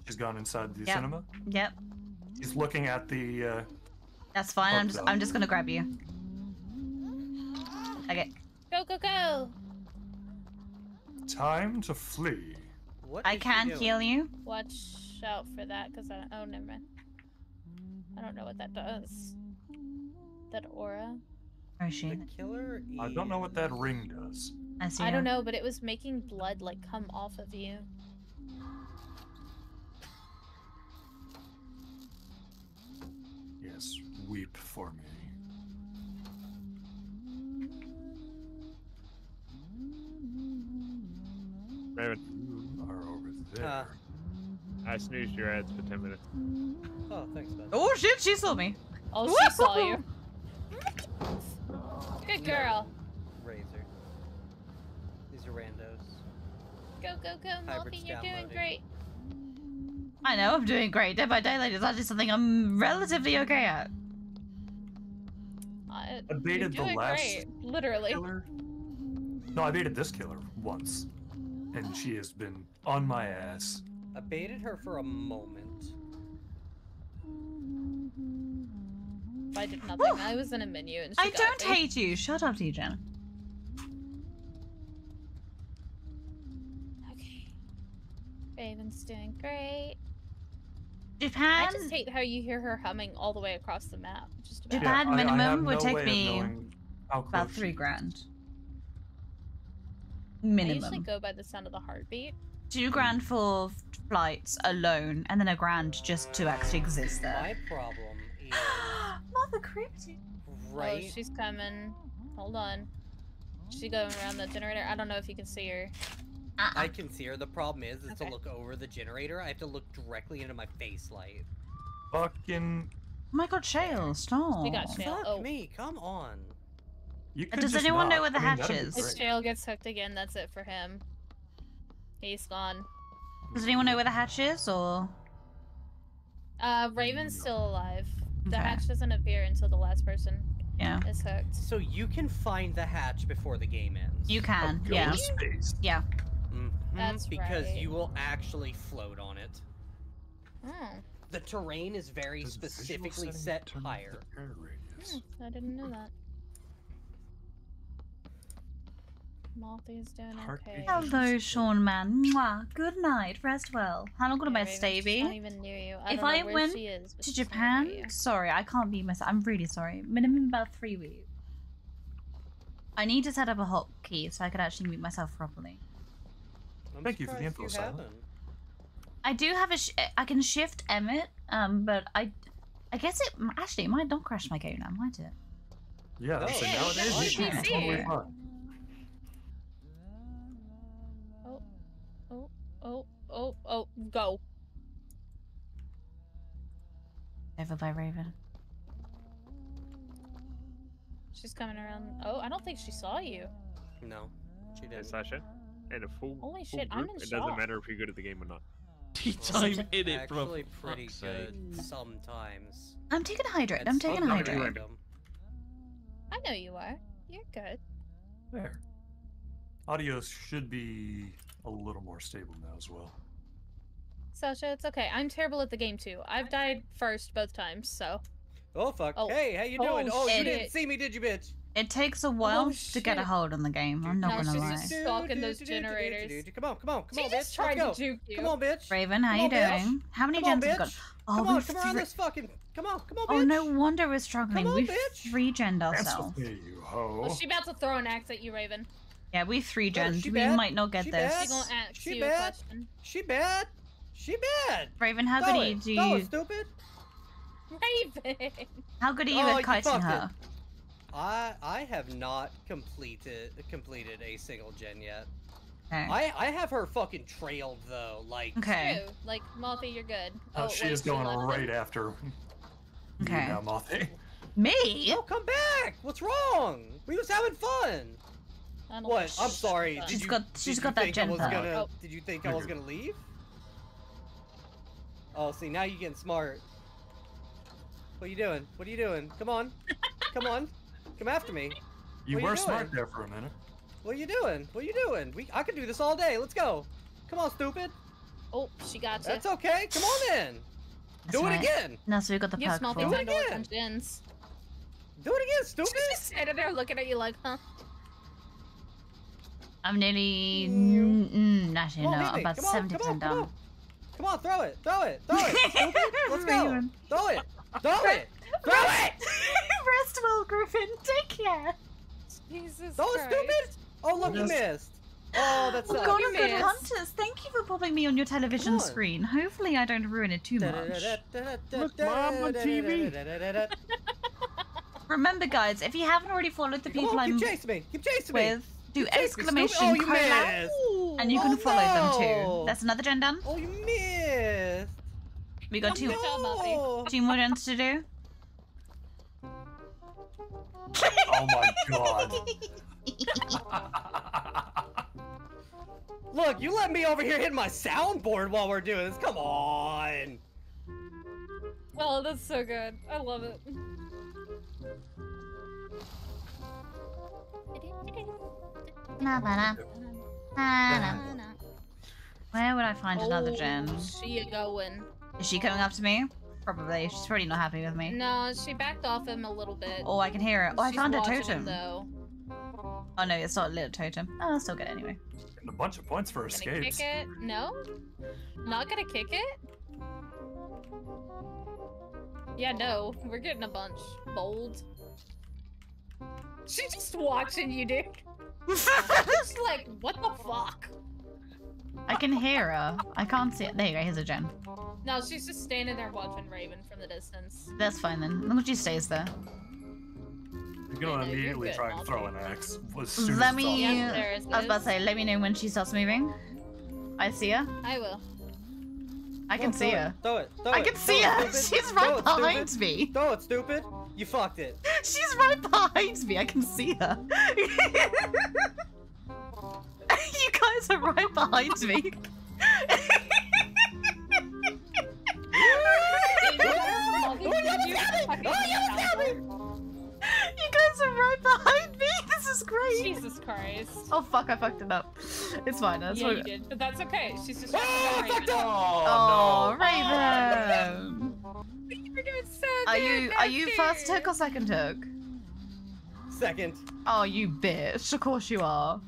She's gone inside the Yep. cinema. Yep, She's looking at the. Uh, that's fine. I'm just, Okay. I'm just gonna grab you. Okay. Go, go, go! time to flee. What I is she can doing? heal you. Watch out for that, because I. Oh, never mind. I don't know what that does. That aura. Where is she? The killer. I don't know what that ring does. I see I don't know, but it was making blood like come off of you. Yes, weep for me. Raven, You are over there. Uh, I snoozed your ads for 10 minutes. oh, thanks, bud. Oh shit, she saw me. Oh, she saw you. Good girl. Razor. These are randos. Go, go, go, Hybrid's Morphe, you're doing great. I know, I'm doing great. Day by day, is actually something I'm relatively okay at. Uh, I baited the last great. Literally. killer. No, I baited this killer once, and she has been on my ass. I baited her for a moment. I did nothing. I was in a menu and she I got don't me. hate you. Shut up, T-Jen. Okay. Raven's doing great. Japan. I just hate how you hear her humming all the way across the map. Just about. Japan I- I minimum would no take me about three she- grand. I usually go by the sound of the heartbeat. Two grand for flights alone, and then a grand just to actually exist there. My problem is Mother cryptic. Oh, right. Oh, she's coming. Hold on. She's going around the generator. I don't know if you can see her. I can see her. The problem is, is Okay. to look over the generator. I have to look directly into my face light. Fucking. Oh my god, Shale, stop. We got Shale. Fuck Oh, me, come on. You Uh, could Does just anyone know where the I mean, hatch is? if great. Shale gets hooked again, that's it for him. He's gone. Does anyone know where the hatch is, or Uh, Raven's still alive. The Okay. hatch doesn't appear until the last person yeah? is hooked. So you can find the hatch before the game ends. You can, yeah, space. yeah. Mhm, That's because right. you will actually float on it. Hmm. The terrain is very Does specifically set higher. air? Hmm, I didn't know that. Malthy's doing Heartbeat. okay. Hello, Sean man. Mwah. Good night. Rest well. How long will Yeah, my Raven's stay just Not be? even near you. I If don't know I where went she is, To she's not near Japan? Sorry, I can't be myself. I'm really sorry. Minimum about three weeks. I need to set up a hotkey so I could actually mute myself properly. I'm Thank you for the info, you Silent. I do have a. Sh- I can shift Emmett, um, but I, I guess it actually it might not crash my game now, might it? Yeah, Oh, so now you it is. can You can totally fine. Oh, oh, oh, oh, oh, go. Over by Raven. She's coming around. Oh, I don't think she saw you. No, she didn't. Sasha, and a full, Holy full shit, I'm in it doesn't shock. matter if you're good at the game or not. Hmm. Tea time in it, bro. Actually, pretty fuck's good sake. sometimes. I'm taking a hydrate. I'm taking a not hydrate. random. I know you are. You're good. There. Audio should be a little more stable now as well. Sasha, it's okay. I'm terrible at the game too. I've died first both times, so. Oh fuck. Oh. Hey, how you Oh, doing? Oh, oh you didn't see me, did you, bitch? It takes a oh, while Oh, to get a hold on the game. I'm not No, gonna she's lie. just stalking those generators. Come on, come on, come She on, bitch. tried Let's to go. juke you. Come on, bitch. Raven, how Come you on, bitch. doing? How many Come on, gens have we got? Oh, come on, come around three- this fucking. Come on, come on, bitch. Oh, no wonder we're struggling. Come on, We've bitch. three gened ourselves. you ho. Well, she about to throw an axe at you, Raven. Yeah, we three Oh, gened. she We bad? might not get She this. bad? She gonna ask She you bad? a question. She bad. She bad. Raven, how Throw good are you? Do you? stupid. Raven. How good are you Oh, at you kiting her? I I have not completed completed a single gen yet. Okay. I I have her fucking trailed though. Like Okay. True. Like, Mothy, you're good. Oh, she wait, is going left. right after. Okay. You now, Mothy. Me? Oh, come back! What's wrong? We was having fun. What? I'm she's sorry. done. Did She's you, got- did she's you got that think I gen was gonna? Oh. Did you think I was gonna leave? Oh, see, now you're getting smart. What are you doing? What are you doing? Come on, come on, come after me. You What were you smart there for a minute. What are you doing? What are you doing? We I could do this all day. Let's go. Come on, stupid. Oh, she got you. That's okay. Come on in. That's do right. it again. No, so we got the Give perk Mothy for. time to work again. on gens. Do it again, stupid. She's just standing there looking at you like, huh? I'm nearly. Mm, mm, actually, Come no, on, hit I'm about Come on, seventy come on, percent come done. on. Come on, throw it, throw it, throw it. Let's go. Throw it, throw it, throw it. Rest well, Griffin. Take care. Jesus Throw it, Christ. stupid. Oh, look, you missed. Oh, that's Oh sucks. God, You I'm good missed. hunters. Thank you for popping me on your television on. screen. Hopefully, I don't ruin it too much. Look, Mom, on TV. Remember, guys, if you haven't already followed the oh, Come people on, I'm keep chasing me. Keep chasing me. with, do Keep chasing me, exclamation. Oh, you collab, and you can Oh, follow them too. That's another gen done. Oh, you missed. We got oh, two, Good job, Mothy. No. two more gens to do. Oh my god. Look, you let me over here hit my soundboard while we're doing this. Come on. Oh, that's so good. I love it. Na, na, na. Na, na. Where would I find another Oh, gen? She going. Is she coming up to me? Probably. She's probably not happy with me. No, she backed off him a little bit. Oh, I can hear it. Oh, I found a totem. him, though. Oh no, it's not a little totem. Oh, I'll still good anyway. Getting a bunch of points for Gonna escapes. kick it? No? Not gonna kick it? Yeah, no. We're getting a bunch. Bold. She's just watching you, dude. Just like, what the fuck? I can hear her. I can't see it. There you go. Here's a gen. No, she's just standing there watching Raven from the distance. That's fine then. As long as she stays there. You're gonna Yeah, no, immediately try and throw an axe as soon Let it's me. off. Yeah, I was about to say, let me know when she starts moving. I see her. I will. I can Throw see it, her. Throw it. Throw I can throw see her. stupid. She's right it, stupid. behind me. Throw it, stupid. You fucked it. She's right behind me. I can see her. you guys are right behind me. You guys are right behind me. This is great. Jesus Christ. Oh fuck! I fucked it up. It's fine. That's yeah, what. you did, but that's okay. She's just. Oh, fucked up. Oh, oh Raven. You're doing so Are you are you Matthew. first hook or second hook? Second. Oh, you bitch! Of course you are.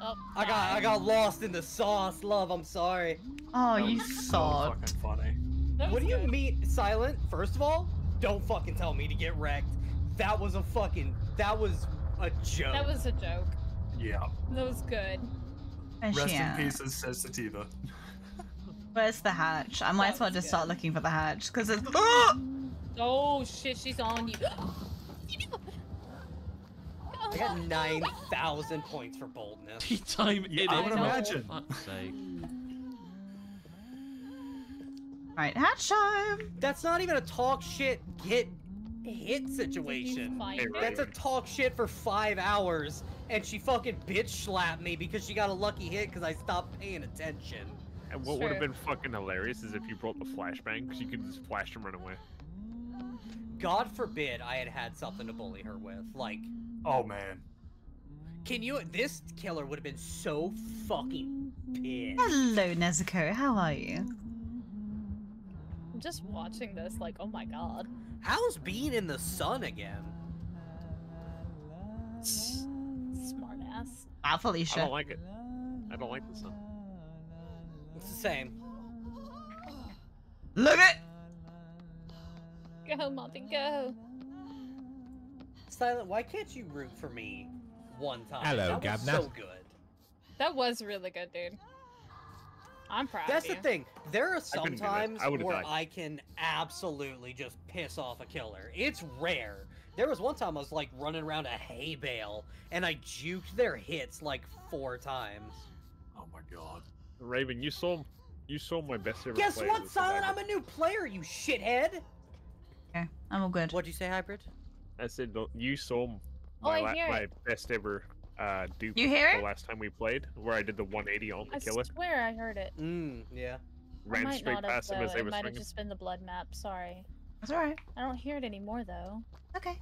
Oh, I got I got um, lost in the sauce, love. I'm sorry. Oh, That you was so fucking funny. What was do you good. mean, Silent? First of all, don't fucking tell me to get wrecked. That was a fucking. That was a joke. That was a joke. Yeah. That was good. Where's Rest in pieces, says Sativa. Where's the hatch? I might as well just start looking for the hatch because it's. Oh shit, she's on you. I got nine thousand points for boldness. Tea time in I it. would for imagine. fuck's sake. Right, hatch time. That's not even a talk shit get hit situation. find Hey, it? That's a talk shit for five hours, and she fucking bitch slapped me because she got a lucky hit because I stopped paying attention. And what would have been fucking hilarious is if you brought the flashbang, because you could just flash and run away. God forbid I had had something to bully her with, like Oh man. Can you? This killer would have been so fucking pissed. Hello, Nezuko. How are you? I'm just watching this, like, oh my god. How's being in the sun again? Smart ass. Ah, I don't like it. I don't like the sun. It's the same. Look it. Go, Monty, go. Silent, why can't you root for me one time? Hello, that was Gabna. so good. That was really good, dude. I'm proud That's of you. the thing. There are I couldn't do that. sometimes I would've where died. I can absolutely just piss off a killer. It's rare. There was one time I was like running around a hay bale and I juked their hits like four times. Oh my god. Raven, you saw you saw my best ever. Guess what, Silent? Survivor. I'm a new player, you shithead. Okay, I'm all good. What'd you say, Hybrid? I said you saw Oh, my, I la- my best ever uh, dupe You hear the it? last time we played, where I did the 180 on the I killer, swear I heard it. Mm, yeah. I ran might straight not have, past him though. as they It were might have just been the blood map. Sorry. That's alright. I don't hear it anymore, though. Okay.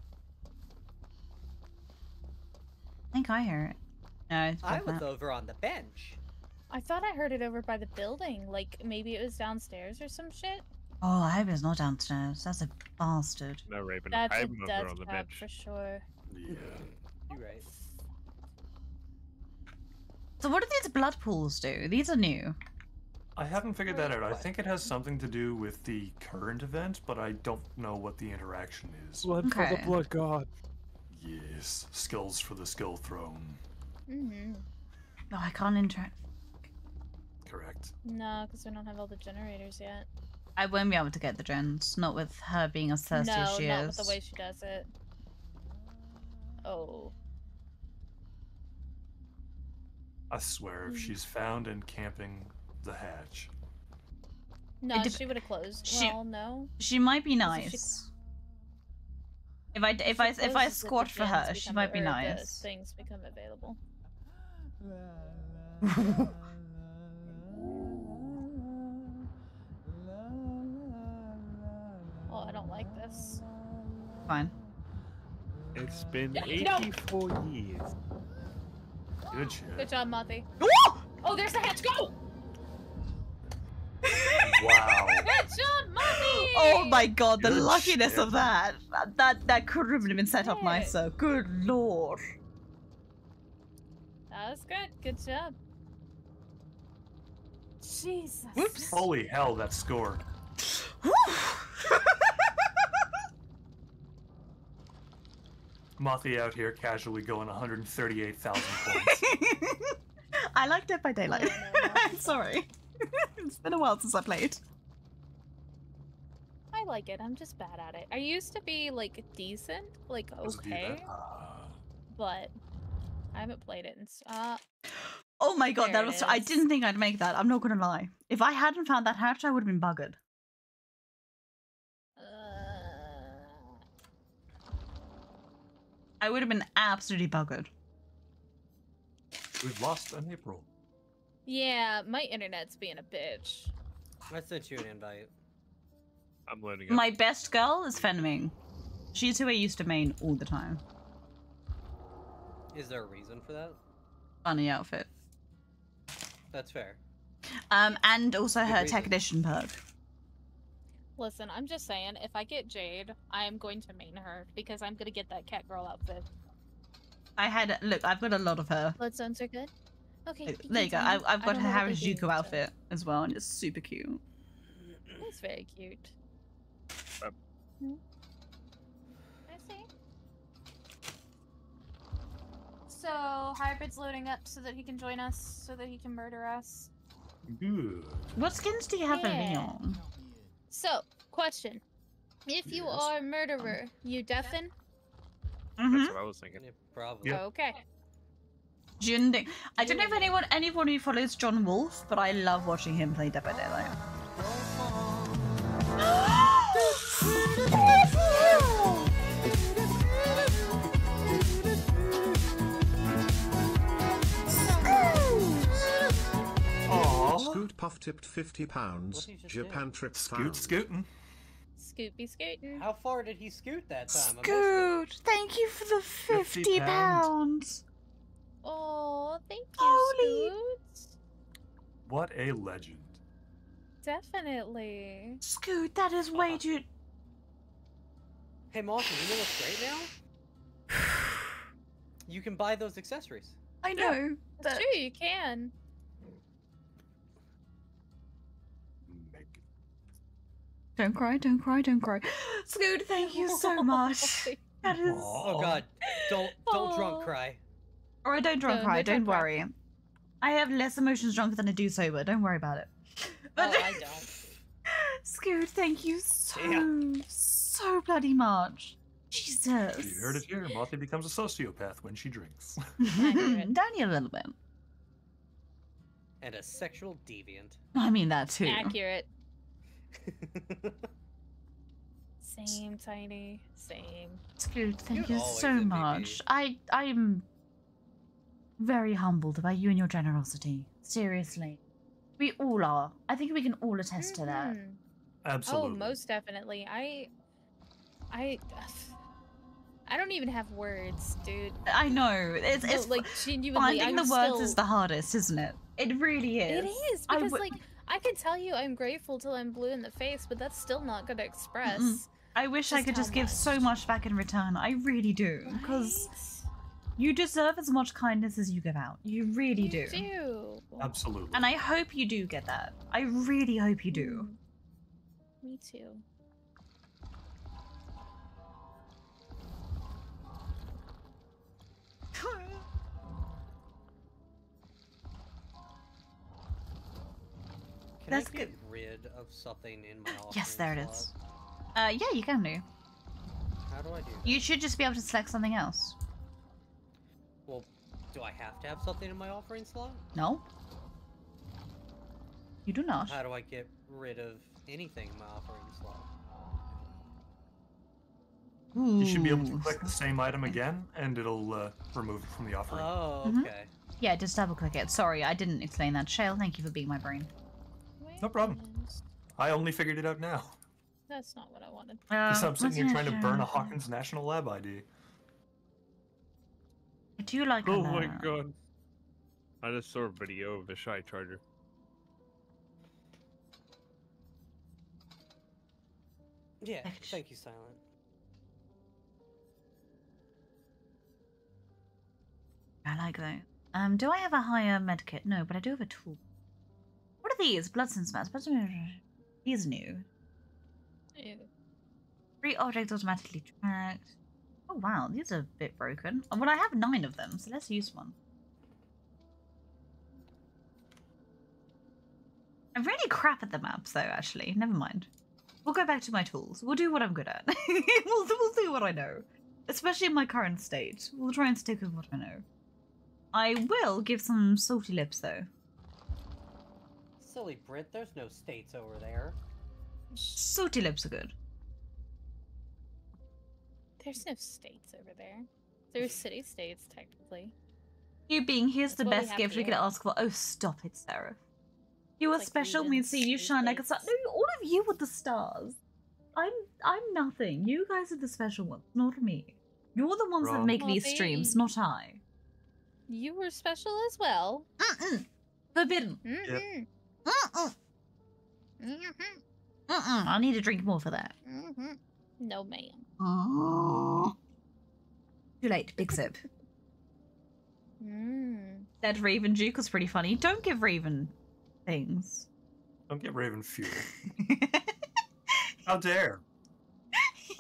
I think I hear it. No, it's I was map. over on the bench. I thought I heard it over by the building. Like, maybe it was downstairs or some shit. Oh, I hope it's not downstairs. That's a bastard. No, Raven, That's I a have him over death on the trap bench. for sure. Yeah. You're right. So what do these blood pools do? These are new. I haven't figured that out. I think it has something to do with the current event, but I don't know what the interaction is. Blood for the blood god. Yes, skills for the skill throne. Mm-hmm. Oh, I can't interact. Correct. No, because we don't have all the generators yet. I won't be able to get the gens. Not with her being as thirsty no, as she not is. with the way she does it. Oh. I swear, if hmm. she's found and camping the hatch. No, dep- she would have closed. she- well, no. She might be 'Cause if she- nice. If I if I if I closes it, the squat for her, she might be or the nice. things become available. I don't like this. Fine. It's been No! 84 years. Good shit. Good job, Mati. Oh, there's the hatch. Go! Wow. Good job, Mati! Oh my god, the Good luckiness shit. of that. That that, that could have been set up nicer. Good lord. That was good. Good job. Jesus. Whoops. Holy hell, that scored. Mothi out here casually going 138,000 points. I like Dead by Daylight. I'm sorry. it's been a while since I played. I like it. I'm just bad at it. I used to be like decent, like Let's do that. okay, but I haven't played it in. s- Uh, Oh my god, There that was I didn't think I'd make that. I'm not gonna lie. If I hadn't found that hatch, I would have been buggered. I would have been absolutely buggered. We've lost an April. yeah, my internet's being a bitch. I sent you an invite. I'm loading up. My best girl is Feng Min. She's who I used to main all the time. Is there a reason for that? Funny outfit. That's fair. Um, and also Good her reason. technician perk. Listen, I'm just saying, if I get Jade, I am going to main her because I'm gonna get that cat girl outfit. I had look. I've got a lot of her. Blood zones are good. Okay. There you go. I, I've got don't her know what Harajuku do, so- outfit as well, and it's super cute. It's very cute. Um, Hmm. I see. So hybrid's loading up so that he can join us, so that he can murder us. Good. What skins do you have Yeah. in Leon? So, question: If you Yes. are a murderer, you deafen? Mm-hmm. That's what I was thinking. Probably. Okay. Junding. I don't know if anyone anyone who follows John Wolfe, but I love watching him play Dead by Daylight. Scoot Puff tipped 50 pounds. What'd Japan trip Scoot found. scooting. Scoot be scooting. How far did he scoot that time? I missed it. Scoot, thank you for the 50, 50 pounds. Oh, thank you, Holy- Scoot. What a legend. Definitely. Scoot, that is uh-huh. way too. Hey, Marshall, you know what's great now? You can buy those accessories. I know. That's true, you can. Don't cry, don't cry, don't cry. Scoot, thank you so much. That is. Oh God! Don't don't drunk oh. cry. Or I don't drunk No, cry, no don't drunk cry. worry. I have less emotions drunk than I do sober. Don't worry about it. Oh, I don't. Scoot, thank you so, Damn. so bloody much. Jesus. You heard it here. Mothie becomes a sociopath when she drinks. Down you a little bit. And a sexual deviant. I mean that too. Accurate. Same, Tiny. Same. Scoot, thank You're you so much. I I'm very humbled by you and your generosity. Seriously. We all are. I think we can all attest to that. Mhm. Absolutely. Oh, most definitely. I, I, I don't even have words, dude. I know. It's, No, it's like genuinely. finding I'm the words still... is the hardest, isn't it? It really is. It is I because would- like I can tell you I'm grateful till I'm blue in the face, but that's still not gonna express. Mm-mm. I wish I could how just give so much back in return. I really do. Because you deserve as much kindness as you give out. You really do. do. Absolutely. And I hope you do get that. I really hope you do. Mm. Me too. That's I get rid of something in my offering Yes, there it slot? is. Uh, yeah, you can do. How do I do? You should just be able to select something else. Well, do I have to have something in my offering slot? No? You do not. How do I get rid of anything in my offering slot? You should be able to Ooh. click the same item again, and it'll uh, remove it from the offering. Oh, Mhm. okay. Yeah, just double click it. Sorry, I didn't explain that. Shale, thank you for being my brain. No problem. I only figured it out now. That's not what I wanted. Because Uh, I'm sitting here what's trying to burn a? Hawkins National Lab ID. I do like Oh my lot. god. I just saw a video of the Shy Charger. Yeah, thank you, Silent. I like those. Um, do I have a higher medkit? No, but I do have a tool. What are these? Bloodstone mats. These are new. Ew. Three objects automatically tracked. Oh wow, these are a bit broken. Oh, Well, I have nine of them, so let's use one. I'm really crap at the maps, though. Actually, never mind. We'll go back to my tools. We'll do what I'm good at. we'll, we'll do what I know, especially in my current state. We'll try and stick with what I know. I will give some salty lips, though. Silly Brit, there's no states over there. Sooty lips are good. There's no states over there. There's city states technically. You being here's the That's what we best have gift we could ask for. Oh, stop it, Seraph. You are like special. We see you shine like a star. No, all of you are the stars. I'm I'm nothing. You guys are the special ones, not me. You're the ones that make Well, these they- streams, not I. You were special as well. Mm-mm. Forbidden. Mm-mm. Mm-mm. Mm-hmm. Mm-mm. I need to drink more for that. Mm-hmm. No, ma'am. Too late. Big sip. Mm. That Raven Duke was pretty funny. Don't give Raven things. Don't get Raven fuel. How dare!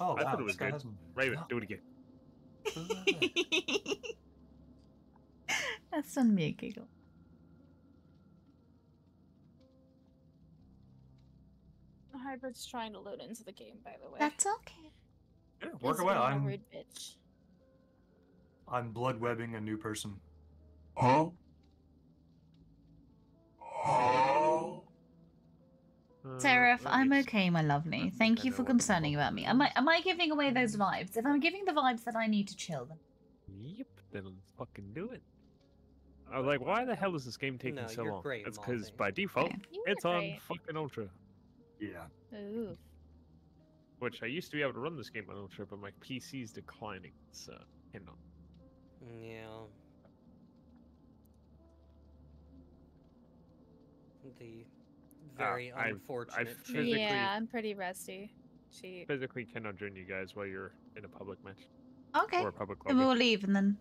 Oh, I wow, thought it was good. has- Raven, do it again. That's done me a giggle. Hybrid's trying to load into the game, by the way. That's okay. Yeah, work away. being a I'm rude bitch. I'm blood webbing a new person. Huh? Uh, Seraph, I'm okay, my lovely. Thank you for concerning about me. Am I am I giving away those vibes? If I'm giving the vibes that I need to chill, then Yep, then let's fucking do it. I was like, why the hell is this game taking No, so you're long? great, It's because by default, You it's are on great. fucking ultra. Yeah. Ooh. which I used to be able to run this game on Ultra, but my PC's declining, so cannot. Yeah. The very Uh, I've- unfortunate I've physically- Yeah, I'm pretty rusty. She. Physically cannot join you guys while you're in a public match. Okay. Or a public Then lobby. we'll leave and then.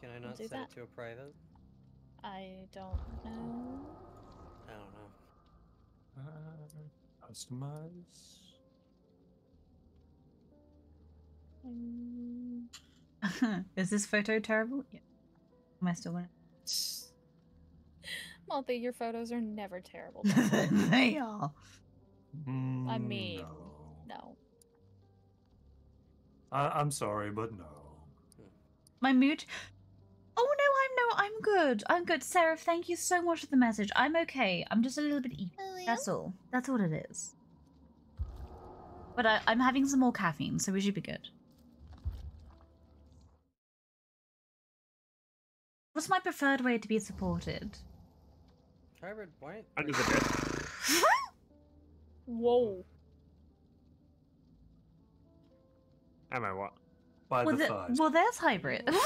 Can I not do set that. it to a private? I don't know. I don't know. Uh, customize. Is this photo terrible? Yeah. Am I still winning? Maltha, your photos are never terrible. they are. I Mm, mean, no. no. I, I'm sorry, but no. My mood. Oh no, I'm no, I'm good. I'm good. Seraph, thank you so much for the message. I'm okay. I'm just a little bit oh, eating. That's all. That's all it is. But I, I'm having some more caffeine, so we should be good. What's my preferred way to be supported? Hybrid, why? Under the desk. Whoa. Am I what? By well, the the- well, there's hybrid.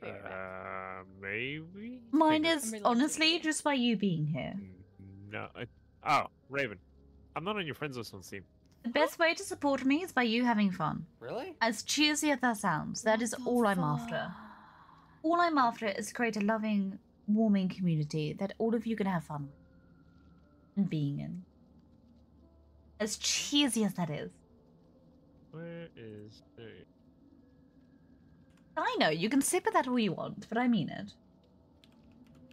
Going offline? Uh, maybe. Mine is honestly just by you being here. No. I- Oh, Raven. I'm not on your friends list on Steam. The best way to support me is by you having fun. Really? As cheesy as that sounds, that is all I'm after. All I'm after is to create a loving, warming community that all of you can have fun with and being in. As cheesy as that is. Where is the... I know, you can sip at that all you want, but I mean it.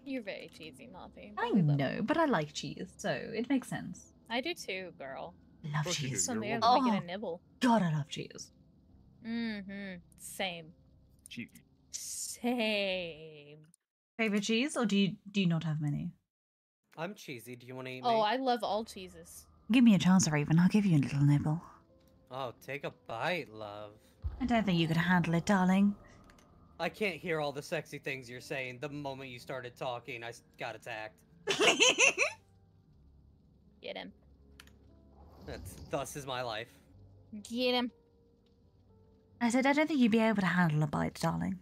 You're very cheesy, Maltha. I know, but I like cheese, so it makes sense. I do too, girl. I love cheese. Someday I'm Oh, gonna get a nibble. God, I love cheese. Mm-hmm. Same. Cheese. Same. Favorite cheese, or do you do you not have many? I'm cheesy. Do you want to eat Oh, me? I love all cheeses. Give me a chance, Raven. I'll give you a little nibble. Oh, take a bite, love. I don't think you could handle it, darling. I can't hear all the sexy things you're saying. The moment you started talking, I got attacked. Get him. That's thus is my life. Get him. I said I don't think you'd be able to handle a bite, darling.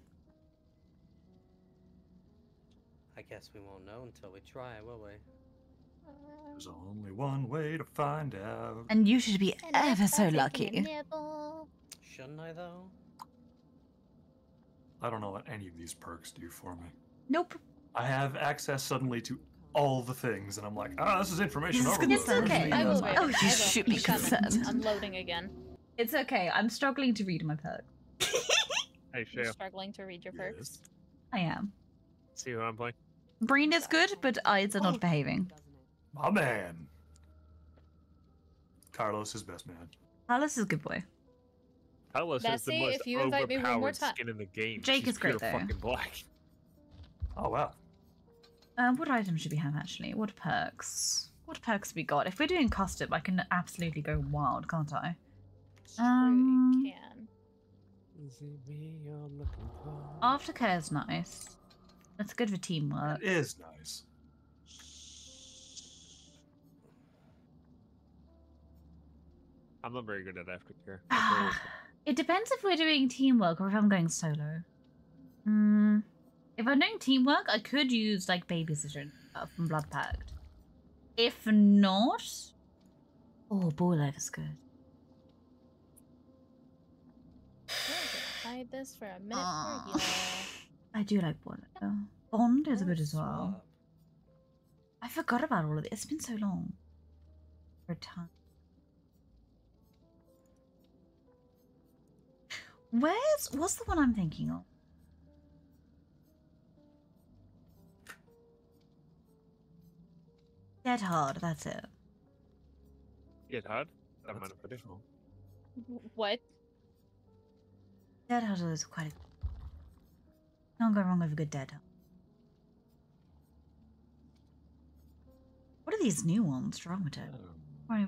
I guess we won't know until we try, will we? There's only one way to find out. And you should be ever so lucky. Shouldn't I though? I don't know what any of these perks do for me. Nope. I have access suddenly to all the things, and I'm like, ah, this is information This is overload. It's okay. I will Oh, wait. you I should be concerned. I'm loading again. It's okay. I'm struggling to read my perk. Hey, You're struggling to read your perks. I am. See who I'm playing? Brain is good, but eyes are not behaving. My man. Carlos is best man. Carlos is a good boy. Carlos has the most if you invite me one more time- skin in the game. Jake She's is great, pure though. fucking black. Oh wow. Um, what items should we have actually? What perks? What perks have we got? If we're doing custom, I can absolutely go wild, can't I? Um, Can. aftercare is nice. That's good for teamwork. It is nice. I'm not very good at aftercare. It depends if we're doing teamwork or if I'm going solo. Hmm. If I'm doing teamwork, I could use like babysitter uh, from Blood Pact. If not, oh, boy, life is good. Hide this for a minute Ah. I do like ball life. Bond is a good as well. I forgot about all of it. It's been so long. For a time. Where's what's the one I'm thinking of? Dead hard. That's it. Dead hard. That might have been different. What? Dead hard is quite. A... Can't go wrong with a good dead hard. What are these new ones? What's wrong with it? Morning,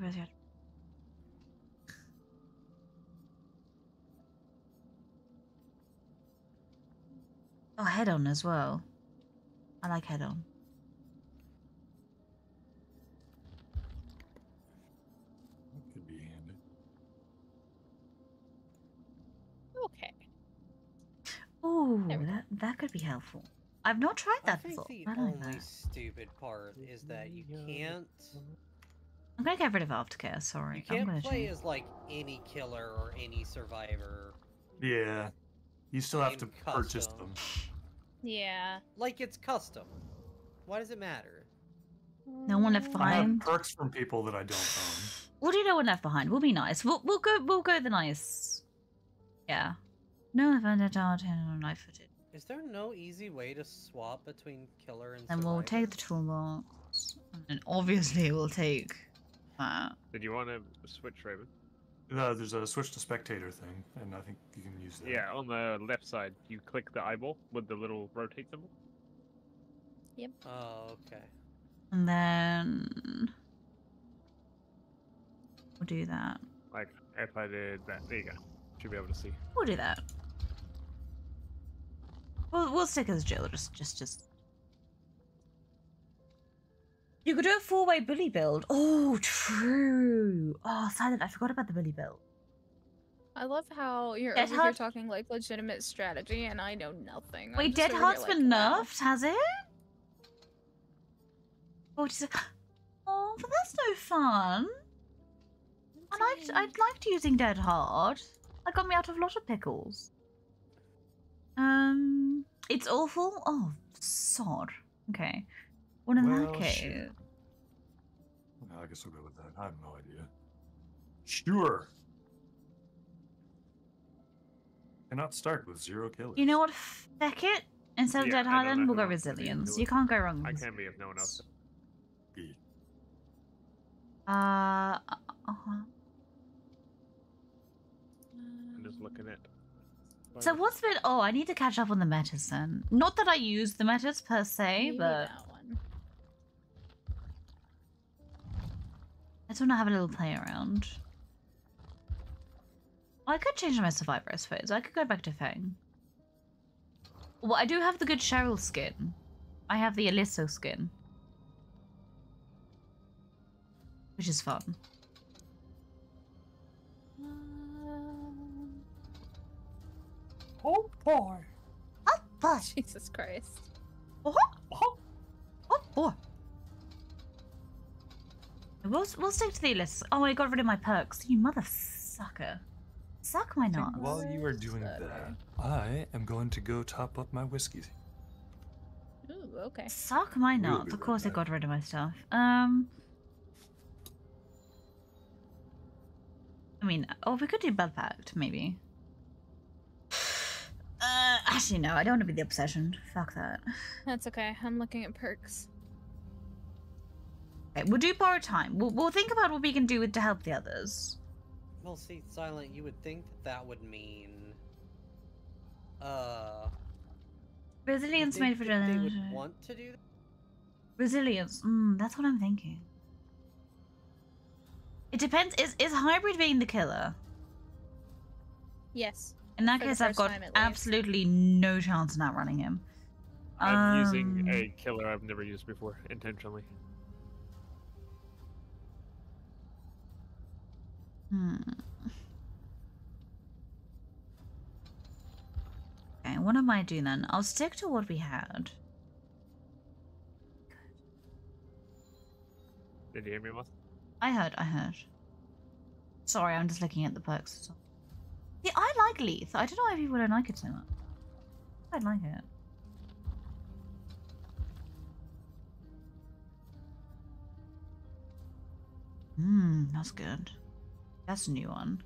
Oh, head on as well. I like head on. That could be handy. Okay. Oh, that that could be helpful. I've not tried that I before. I don't only like stupid part is that you can't. I'm gonna get rid of aftercare. Sorry. You can't play change. as like any killer or any survivor. Yeah. You still have to in purchase them. Yeah. Like it's custom. Why does it matter? No one left I have perks from people that I don't own. We'll do no one left behind. We'll be nice. We'll we'll go we'll go the nice. Yeah. No offended dart and knife footed. Is there no easy way to swap between killer and And we'll take the toolbox. And obviously we'll take that. Did you want to switch, Raven? Uh, there's a switch to spectator thing, and I think you can use that. Yeah, on the left side, you click the eyeball with the little rotate symbol. Yep. Oh, okay. And then we'll do that. Like, if I did that, there you go. Should be able to see. We'll do that. We'll we'll stick as Jill. Just just just. You could do a four-way bully build. Oh, true. Oh, silent. I forgot about the bully build. I love how you're Dead over here talking like legitimate strategy, and I know nothing. Wait, Dead Hard's been like, wow. nerfed, has it? Oh, just oh, but that's no fun. I liked I liked using Dead Hard. That got me out of a lot of pickles. Um, it's awful. Oh, sod. Okay. Well, in Well, that case, shit. Well, I guess we'll go with that. I have no idea. Sure. Cannot start with zero killers. you know what? Feck it. Instead of Yeah, Dead I Hard, then we'll go who else would be able to Resilience. You can't go wrong with I Resilience. can be if no one else. Uh, uh-huh. I'm just looking at. So what's been? Oh, I need to catch up on the metas then. Not that I use the metas per se, but that I just want to have a little play around. I could change my survivor, I suppose. I could go back to Feng. Well, I do have the good Cheryl skin. I have the Alysso skin. Which is fun. Oh boy. Oh boy. Jesus Christ. Oh, oh, oh boy. We'll, we'll stick to the Alysso. Oh, I got rid of my perks. You mother sucker. Suck my nuts. While you are doing that, I am going to go top up my whiskey. Ooh, okay. Suck my We'll nuts. be Of right course I got rid of my stuff. Um. I mean, oh, we could do Blood Pact, maybe. Uh, actually, no, I don't want to be the obsession. Fuck that. That's okay. I'm looking at perks. Okay, we'll do borrow time. We'll, we'll think about what we can do with to help the others. Well, see, Silent, you would think that that would mean. Uh. Resilience made for that They would want to do that? Resilience. Mm, that's what I'm thinking. It depends. Is is hybrid being the killer? Yes. In that For case, I've got time, at least. absolutely no chance in outrunning him. I'm using Um, a killer I've never used before intentionally. Hmm. Okay, what am I doing then? I'll stick to what we had. Did you hear me, Moth? I heard, I heard. Sorry, I'm just looking at the perks. Yeah, I like Lithe. I don't know why people don't like it so much. I like it. Hmm, that's good. That's a new one.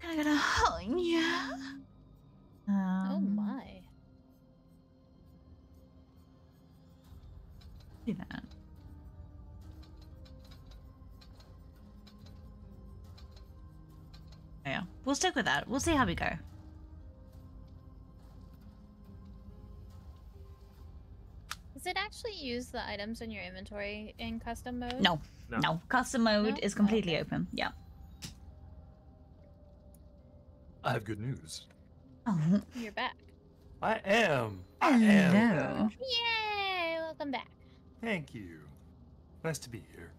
Can I get a hug? Yeah. oh Um, my. Do that. Yeah, we'll stick with that. We'll see how we go. Does it actually use the items in your inventory in custom mode? No, no. Custom mode No? is completely open. Yeah. I have good news. Oh, You're back. I am. I am. hello. Yay! Welcome back. Thank you. Nice to be here.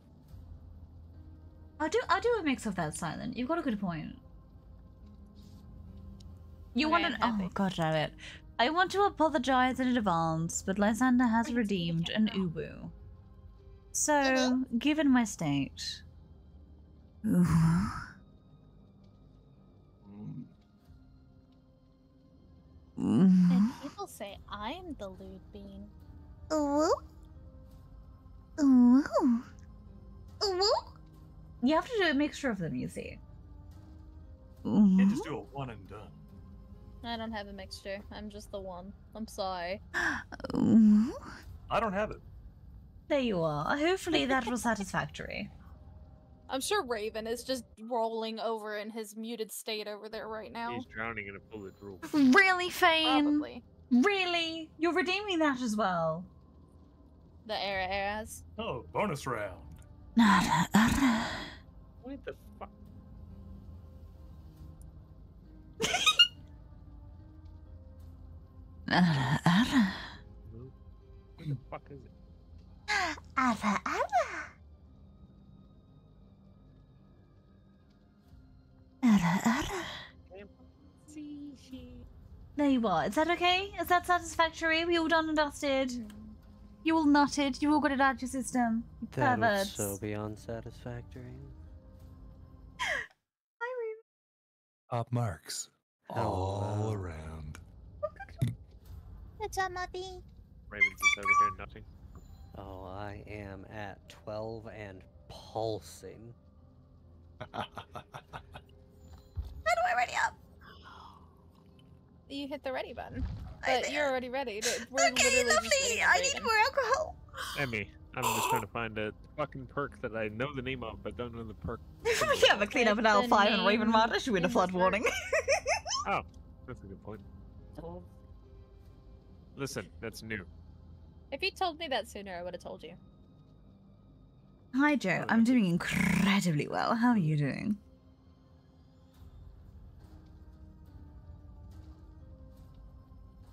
I do. I do a mix of that silent. You've got a good point. You Okay, want I'm to? Oh god damn it! I want to apologize in advance, but Lysander has redeemed an Ubu. So, uh-huh. given my state, And people say I'm the lewd bean. Ooh. Ooh. Ooh. You have to do a mixture of them, you see. You can't just do a one and done. I don't have a mixture. I'm just the one. I'm sorry. I don't have it. There you are. Hopefully that was satisfactory. I'm sure Raven is just rolling over in his muted state over there right now. He's drowning in a pool of rule. Really, Fane? Probably. Really? You're redeeming that as well? The era eras. Oh, bonus round. What the fuck? What the fuck is it? Ara, ara. Ara, ara. There you are. Is that okay? Is that satisfactory? We all done and dusted? Mm. You all nutted? You all got it out your system? You That perverts. so beyond satisfactory. Top marks oh, all around. Good job, Muppy. Ravens is over here nutting. Oh, I am at 12 and pulsing. How do I ready up? You hit the ready button. But you're already ready. to- We're Okay, lovely. just waiting on I need more alcohol. Emmy, I'm just trying to find a fucking perk that I know the name of, but don't know the perk. yeah, but clean up an L5 and Raven name Mart issue in a the flood warning. Oh, that's a good point. Listen, that's new. If you told me that sooner, I would have told you. Hi, Joe. Oh, I'm doing incredibly well. How are you doing?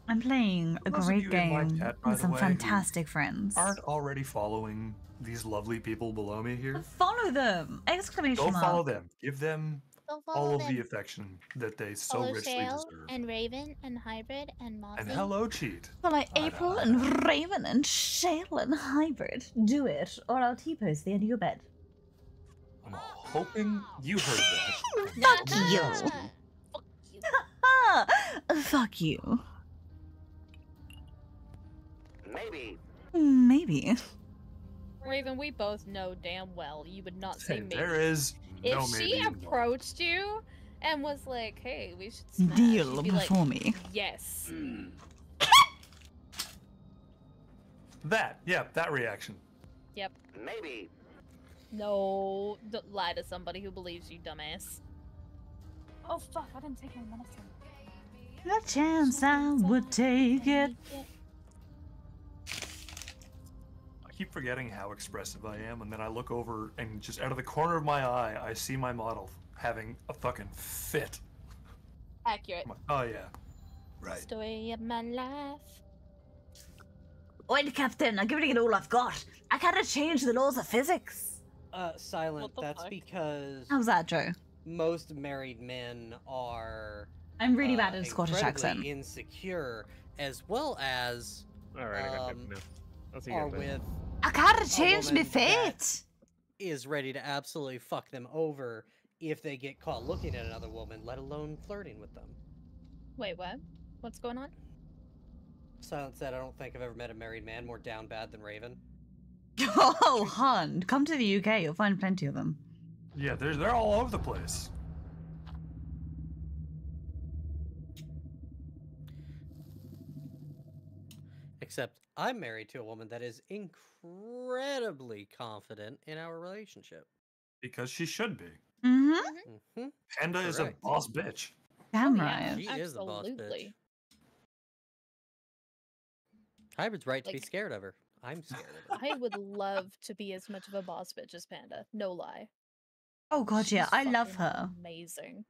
I'm playing a Those great you in my game chat, with some way, fantastic friends. Aren't already following these lovely people below me here? Follow them! Exclamation Go mark. follow them. Give them Go all of them. the affection that they so Follow richly Shale deserve. and Raven and Hybrid and Mossy. And hello, cheat. Follow April and Raven and Shale and Hybrid. Do it, or I'll T-post the end of your bed. I'm hoping you heard that. Fuck you! Fuck you. Fuck you. Maybe. Maybe. Raven, we both know damn well you would not say Hey, maybe. there is if no she approached you and was like, "Hey, we should smash," Deal you'd like, before me. Yes. Hmm. That, yeah, that reaction. Yep. Maybe. No, don't lie to somebody who believes you, dumbass. Oh fuck! I didn't take any medicine. The chance I would take it. Keep forgetting how expressive I am, and then I look over and just out of the corner of my eye, I see my model having a fucking fit. Accurate. I'm like, oh yeah. Right. Story of my life. Wait, Captain, I'm giving it all I've got. I gotta change the laws of physics. Uh, silent. That's fuck? because How's that, Joe? most married men are. I'm really uh, bad at a Scottish incredibly accent. Insecure, as well as Alright, I got um, that now. I'll see you are guys later. with I gotta change my woman that fate. is ready to absolutely fuck them over if they get caught looking at another woman, let alone flirting with them. Wait, what? What's going on? Silent said, I don't think I've ever met a married man more down bad than Raven. Oh, hun, come to the UK. You'll find plenty of them. Yeah, they're, they're all over the place. I'm married to a woman that is incredibly confident in our relationship. Because she should be. Mm-hmm. hmm Panda is a boss bitch. Damn Oh, right. She is the boss bitch. Absolutely. Hybrid's right to be scared of her. I'm scared of her. I would love to be as much of a boss bitch as Panda. No lie. Oh god, yeah, I love her. Amazing.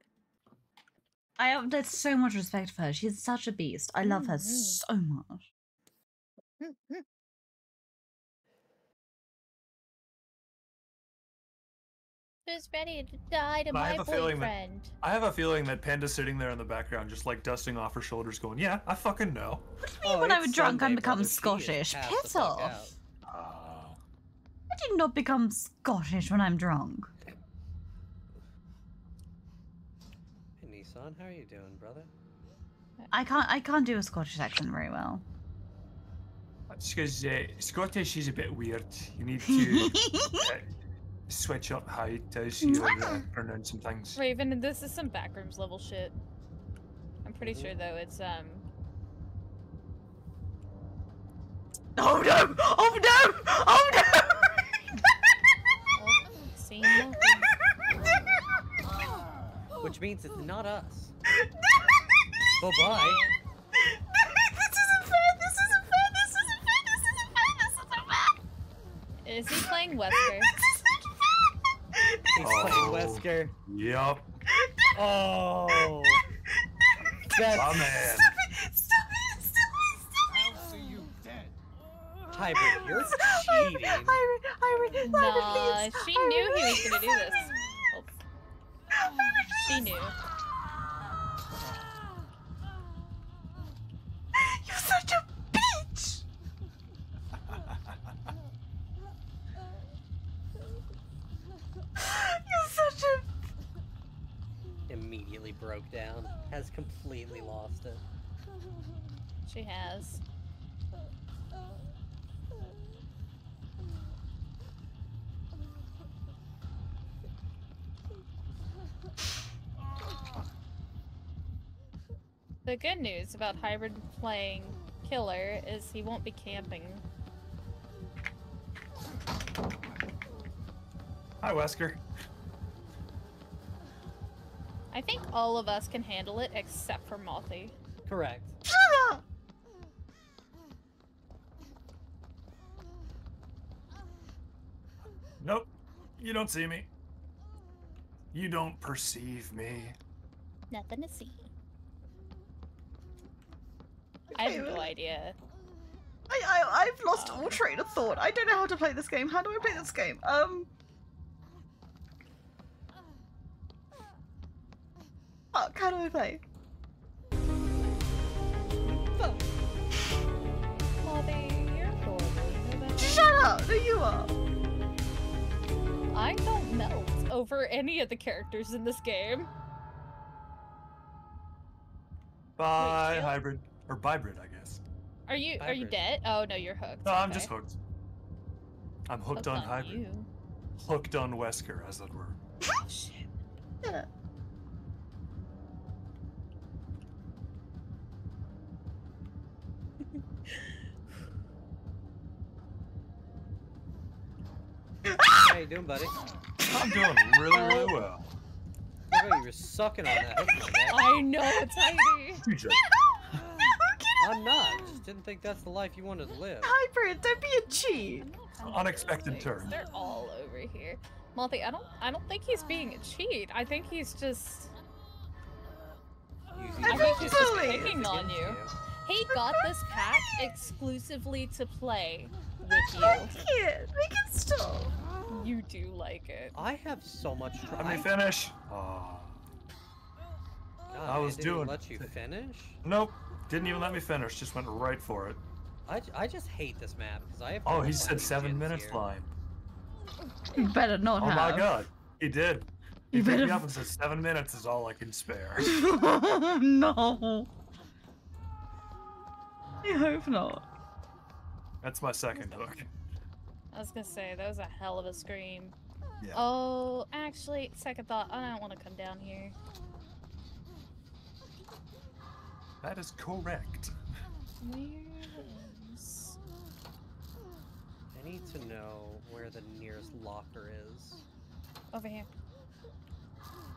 I have so much respect for her. She's such a beast. I love her Mhm. so much. Mm-hmm. Who's ready to die to But I my have a feeling that- boyfriend? I have a feeling that Panda's sitting there in the background, just like dusting off her shoulders, going, "Yeah, I fucking know." Me, oh, when I'm drunk, I become Scottish. Piss off. Ah. I did not become Scottish when I'm drunk. Hey, Nissan, how are you doing, brother? I can't. I can't do a Scottish accent very well. It's because uh, Scottish is a bit weird. You need to uh, switch up how it does your uh, pronouncing things. Raven, this is some backrooms level shit. I'm pretty sure though it's um. Oh no! Oh no! Oh no! See nothing. Which means it's not us. bye bye. Is he playing Wesker? He's playing oh. Wesker. Yup. Oh. That's My man. Stop it! Stop it! Stop I'll see you dead. Hybrid, you're it! cheating. Iron, Iron, Iron, Nah, please. she knew he was gonna do this. Oh. She knew. It. She has. The good news about Hybrid playing Killer is he won't be camping. Hi, Wesker. I think all of us can handle it except for Mothy. Correct. Nope. You don't see me. You don't perceive me. Nothing to see. I have no idea. I, I, I've lost all train of thought. I don't know how to play this game. How do I play this game? Um. Fuck, how do I play? Mothy, you're adorable. You know that? Shut up! No, you are. I don't melt over any of the characters in this game. Bye, Wait, hybrid or hybrid, I guess. Are you are you dead? Oh no, you're hooked. No, I'm just hooked. I'm hooked, Hooked on, on hybrid. you. Hooked on Wesker, as it were. Shit. How you doing, buddy? I'm doing really, really oh. well. Look how you were sucking on that hook, my guy. I know, Tiny. TJ. I'm not. Just didn't think that's the life you wanted to live. Hybrid, don't be a cheat. Unexpected turn. They're all over here. Multi, I don't I don't think he's being a cheat. I think he's just Using I think he's just picking on against you. He got this pack exclusively to play with you. Kid, we can stop. You do like it. I have so much trouble. Let me try. finish. Oh. God, I man, was didn't doing- let you finish. Nope. Didn't even let me finish. Just went right for it. I, I just hate this map because I have. Oh, he said seven minutes here. line. You better not Oh have. my god. He did. He You picked me better- up and said seven minutes is all I can spare. no. I hope not. That's my second hook. I was gonna say that was a hell of a scream. Yeah. Oh, actually, second thought, I don't want to come down here. That is correct. Where is? I need to know where the nearest locker is. Over here,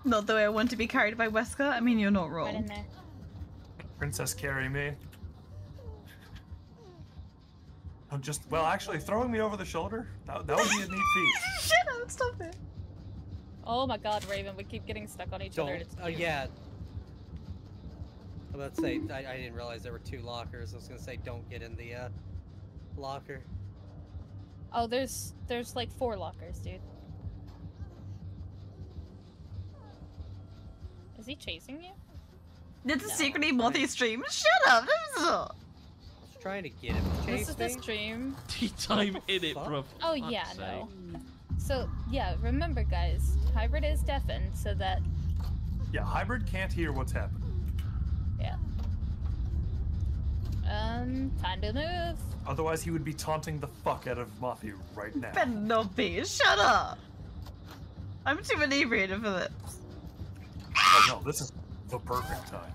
Not the way I want to be carried by Wesker. I mean, you're not right in wrong. there. Princess carry me. Oh, just well, actually, throwing me over the shoulder that, that would be a neat feat. Shut up! Stop it. Oh my God, Raven, we keep getting stuck on each other. Don't. and It's Oh cute. yeah. I was about to say I, I didn't realize there were two lockers. I was gonna say don't get in the uh, locker. Oh, there's there's like four lockers, dude. Is he chasing you? This is secretly multi stream. Shut up. This is I was trying to get him to This chase is the me. stream. Tea time in it, bro. Oh yeah, no. So yeah, remember guys, hybrid is deafened, so that Yeah, hybrid can't hear what's happening. yeah. Um, time to move. Otherwise, he would be taunting the fuck out of Mothy right now. better not be. Shut up. I'm too inebriated for this. Oh no, this is the perfect time.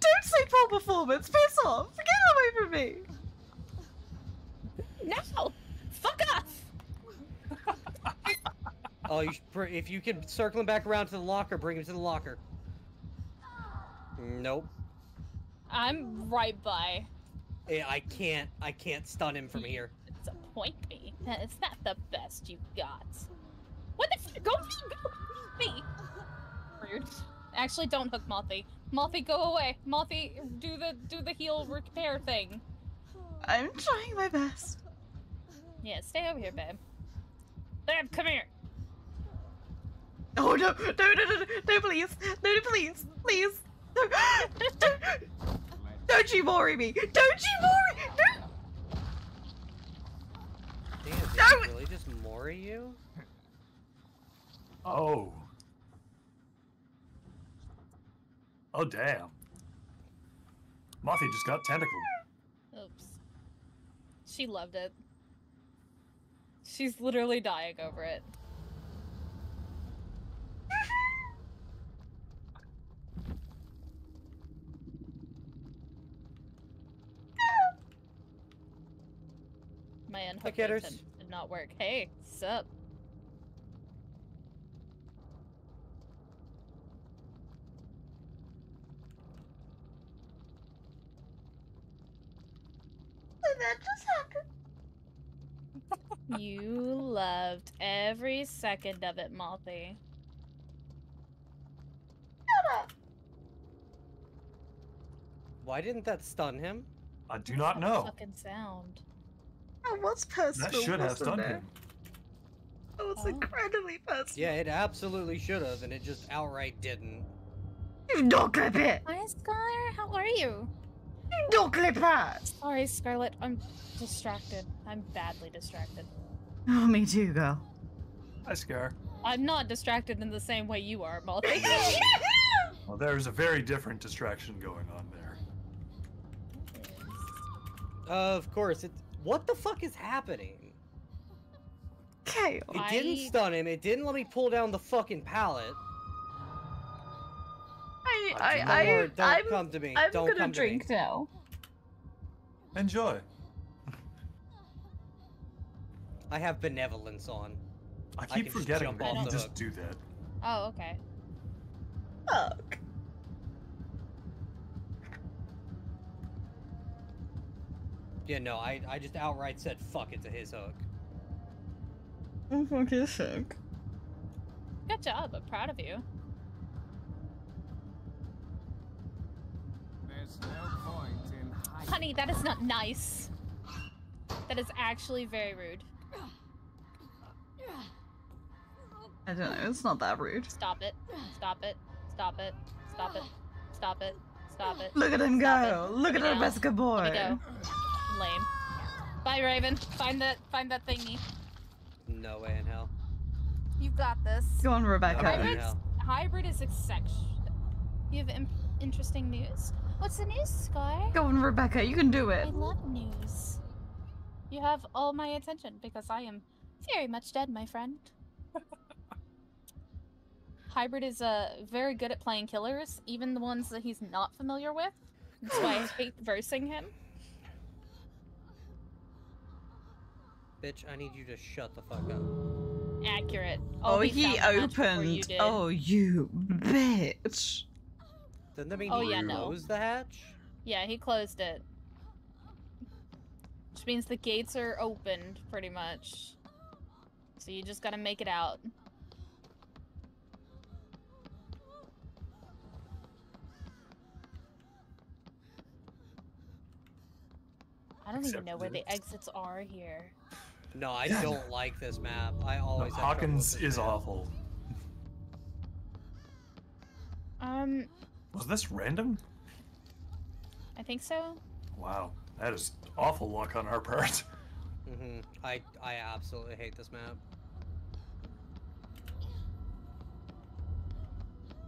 Don't say poor performance. Piss off. Get away from me. No! Fuck off! Oh, you should, if you can circle him back around to the locker, bring him to the locker. Nope. I'm right by. Eh, I can't. I can't stun him from here. Disappoint me. It's not the best you got. What the f- Go me! Go me! Rude. Actually, don't hook Mothy. Mothy, go away. Mothy, do the do the heal repair thing. I'm trying my best. Yeah, stay over here, babe. Babe, come here. Oh no! No! No! No! No! No! Please! No! no, Please! Please! No! Don't, don't you worry me! Don't you worry! No! Damn, did No! he really just mori you? Oh. Oh damn. Mothy just got tentacled. Oops. She loved it. She's literally dying over it. My unhook did not work. Hey, sup? That just happened. You loved every second of it, Malthy. Why didn't that stun him? I do not know. Fucking sound. That was personal. That should have stunned it? him. That was incredibly personal. Yeah, it absolutely should have, and it just outright didn't. You don't clip it! Hi, Scar. How are you? You don't clip that! Sorry, Scarlet. I'm distracted. I'm badly distracted. Oh, me too, girl. Hi, Scar. I'm not distracted in the same way you are, Malthy. Well, there's a very different distraction going on there. Of course, it. What the fuck is happening? Chaos. It didn't I- stun him. It didn't let me pull down the fucking pallet. I, Uh, I, Lord, I, don't I'm, come to me. I'm Don't gonna come to me. drink now. Enjoy. I have benevolence on. I I keep can just forgetting jump that off you the just hook. do that. oh, okay. Fuck. Yeah, no, I, I just outright said fuck it to his hook. Oh, fuck is sick. Good job. I'm proud of you. No point in hiding. Honey, that is not nice. That is actually very rude. I don't know, it's not that rude. Stop it. Stop it. Stop it. Stop it. Stop it. Stop it. Look at him Stop go! it. Look at Let him, me Jessica. Let me boy! go. Lame. Bye, Raven. Find that. Find that thingy. No way in hell. You've got this. Go on, Rebecca. Okay. Hybrid. hell. Hybrid is exception. You have im- interesting news. What's the news, Sky? Go on, Rebecca, you can do it. I it. love news. You have all my attention because I am very much dead, my friend. Hybrid is uh, very good at playing killers, even the ones that he's not familiar with. That's why I hate versing him. Bitch, I need you to shut the fuck up. Accurate. Oh, we he found the you opened. Oh, you bitch. Doesn't that mean Oh, he yeah, no. the hatch? Yeah, he closed it. Which means the gates are opened, pretty much. So you just gotta make it out. I don't even know where the exits are here. No, I don't like this map. I always have Hawkins is map. awful. Um, Was this random? I think so. Wow, that is awful luck on our part. Mm-hmm. I I absolutely hate this map.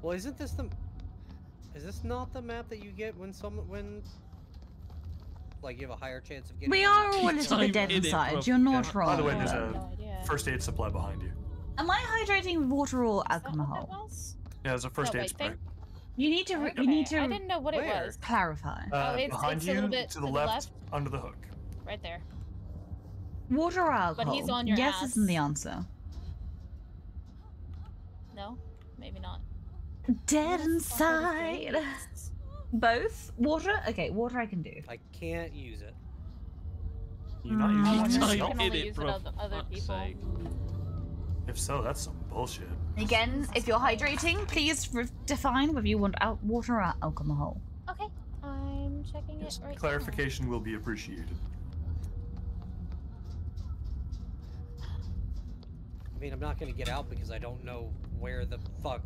Well, isn't this the? Is this not the map that you get when some when? Like you have a higher chance of getting. We are all a little bit dead inside. You're not wrong. By the way, there's but- a first aid supply behind you. Am I hydrating water or alcohol? Yeah, there's a first Oh, aid wait, spray. Thank- You need to. Okay, You need to. I didn't know what it was. Clarify. Uh, Oh, it's- behind it's a little bit to the left, under the hook. Right there. Water or But alcohol? he's on your yes ass. isn't the answer. No, maybe not. Dead inside. Both water. Okay, water I can do. I can't use it. You're not Mm. using You can only use it on other people. If so, that's some bullshit. Again, if you're hydrating, please re- define whether you want out water or alcohol. Okay, I'm checking it right Clarification will be appreciated. I mean, I'm not gonna get out because I don't know where the fuck.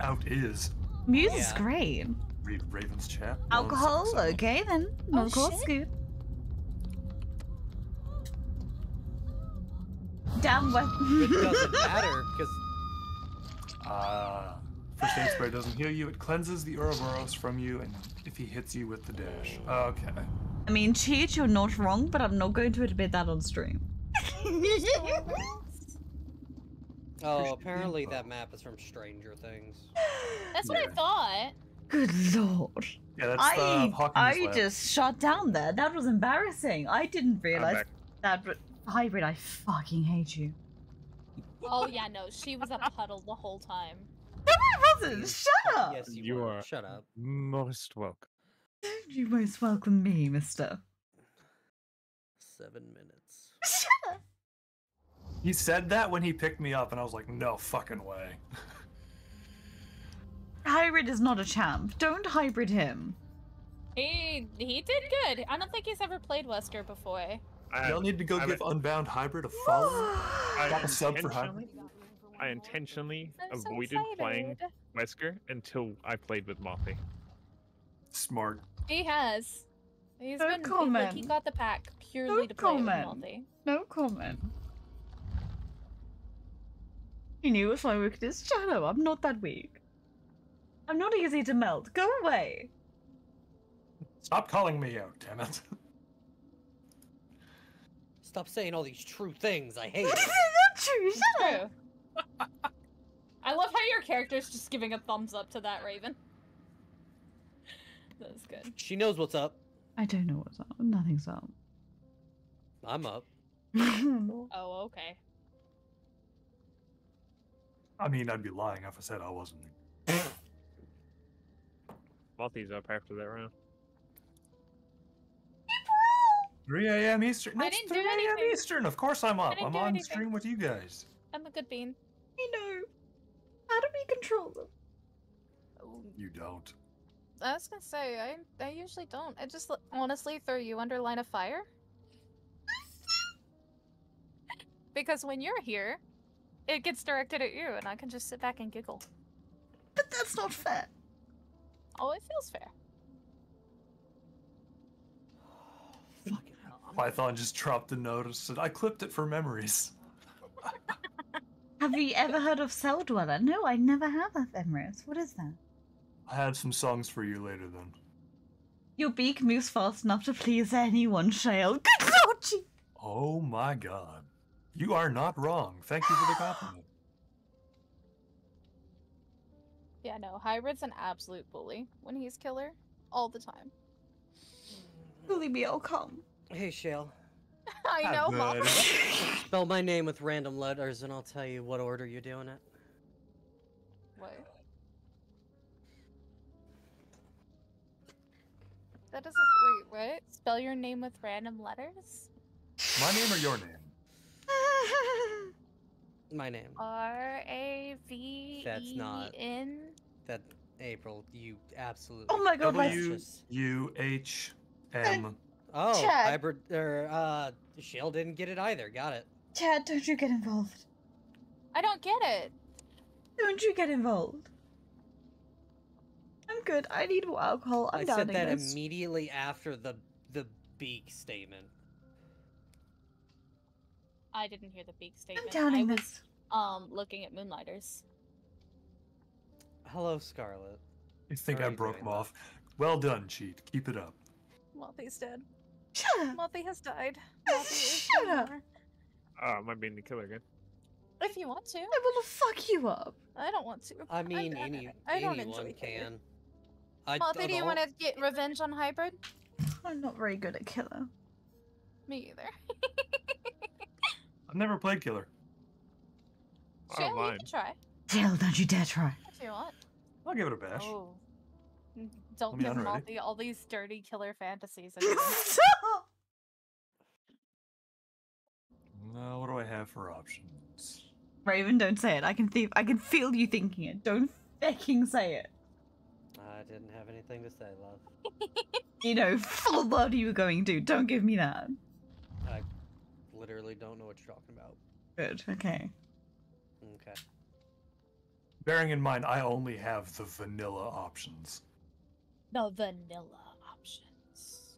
Out is. Music's Yeah. great. Read Raven's chat. Alcohol, okay then. Oh, Alcohol's good. Damn what? It doesn't matter because Ah. First aid spray doesn't heal you, it cleanses the Uroboros from you, and if he hits you with the dash. Okay. I mean, cheat, you're not wrong, but I'm not going to admit that on stream. oh, apparently that map is from Stranger Things. That's what I thought. Good lord. Yeah, that's I the Hawkins I lab. just shut down there. That was embarrassing. I didn't realize that. But hybrid, I fucking hate you. Oh yeah, no, she was a puddle the whole time. No, I wasn't. Shut up. Yes, you, You were. are Shut up. most welcome. You most welcome me, Mister. Seven minutes. Shut up. He said that when he picked me up, and I was like, no fucking way. Hybrid is not a champ. Don't hybrid him. He he did good. I don't think he's ever played Wesker before. I, Y'all need to go I- give Unbound Hybrid a follow. I Drop a sub for Hybrid. intentionally- I intentionally I'm so avoided playing. Wesker until I played with Moppy. Smart. He has. He's No been he- like comment. he got the pack purely No to play with comment. Multi. No comment. He knew if my weakness. Shut up. I'm not that weak. I'm not easy to melt. Go away. Stop calling me out, damn it. Stop saying all these true things. I hate That's it. not true. Shut up. True. I love how your character's just giving a thumbs up to that Raven. That's good. She knows what's up. I don't know what's up. Nothing's up. I'm up. Oh, okay. I mean, I'd be lying if I said I wasn't. Moppy's up after that round. 3 a.m. Eastern. I didn't do 3 a.m. Eastern. Of course I'm up. I'm on anything. stream with you guys. I'm a good bean. I know. How do we control them? Oh. You don't. I was gonna say I I usually don't. I just honestly throw you under line of fire. because when you're here, it gets directed at you, and I can just sit back and giggle. But that's not fair. Oh, it feels fair. Python just dropped a notice. Said I clipped it for memories. Have you ever heard of Celldweller? No, I never have that, Emrys. What is that? I have some songs for you later then. Your beak moves fast enough to please anyone, Shale. Good lord, you. Oh my god. You are not wrong. Thank you for the compliment. Yeah, no, Hybrid's an absolute bully when he's killer, all the time. Believe me, I'll come. Hey, Shale. I know, Mom. Spell my name with random letters, and I'll tell you what order you're doing it. What? That doesn't. Wait, what? Spell your name with random letters? My name or your name? My name. R A V That's E not- N. That April, you absolutely. Oh my god, my W U H M. Oh, Chad. hybrid. Er, uh, Shale didn't get it either. Got it. Chad, don't you get involved. I don't get it. Don't you get involved. I'm good. I need more alcohol. I'm I said that this. immediately after the the beak statement. I didn't hear the beak statement. downing I was this. um looking at Moonlighters. Hello, Scarlet. You think How I broke doing, Moth? Well done, cheat. Keep it up. Moppy's dead. Shut up. Moppy has died. Moppy is Shut up. more. Oh, am I being the killer again? If you want to. I will fuck you up. I don't want to. I mean, I, any I don't anyone enjoy killer. can. I Moppy, do you don't- want to get revenge on Hybrid? I'm not very good at killer. Me either. I've never played killer. I Shale, don't you can try Jill, don't you dare try. if you want. I'll give it a bash. Oh. N- Don't me give unready. Moppy all these dirty killer fantasies. again. Now, what do I have for options? Raven, don't say it. I can think. I can feel you thinking it. Don't fucking say it. I didn't have anything to say, love. You know full what you were going to. Don't give me that. I literally don't know what you're talking about. Good. Okay. Okay. Bearing in mind, I only have the vanilla options. The vanilla options.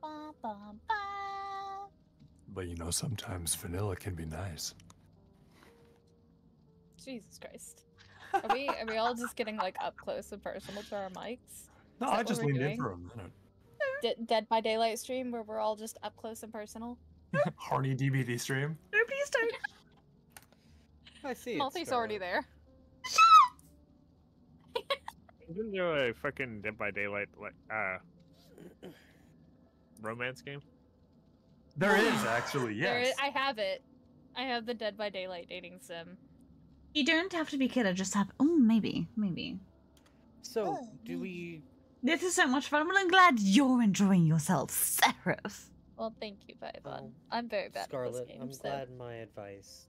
Ba, ba, ba. But you know, sometimes vanilla can be nice. Jesus Christ. Are we are we all just getting like up close and personal to our mics? No, I just we're leaned in for a minute. D- Dead by Daylight stream where we're all just up close and personal. Horny DBD stream. No, please don't. I see. it, Multi's already there. Isn't there a fucking Dead by Daylight like uh romance game? There is actually, There yes. is, I have it. I have the Dead by Daylight dating sim. You don't have to be killer. Just have. Oh, maybe, maybe. So, do we? This is so much fun. Well, I'm glad you're enjoying yourself, Seraph. Well, thank you, Python. Well, I'm very bad at this game. I'm so. glad my advice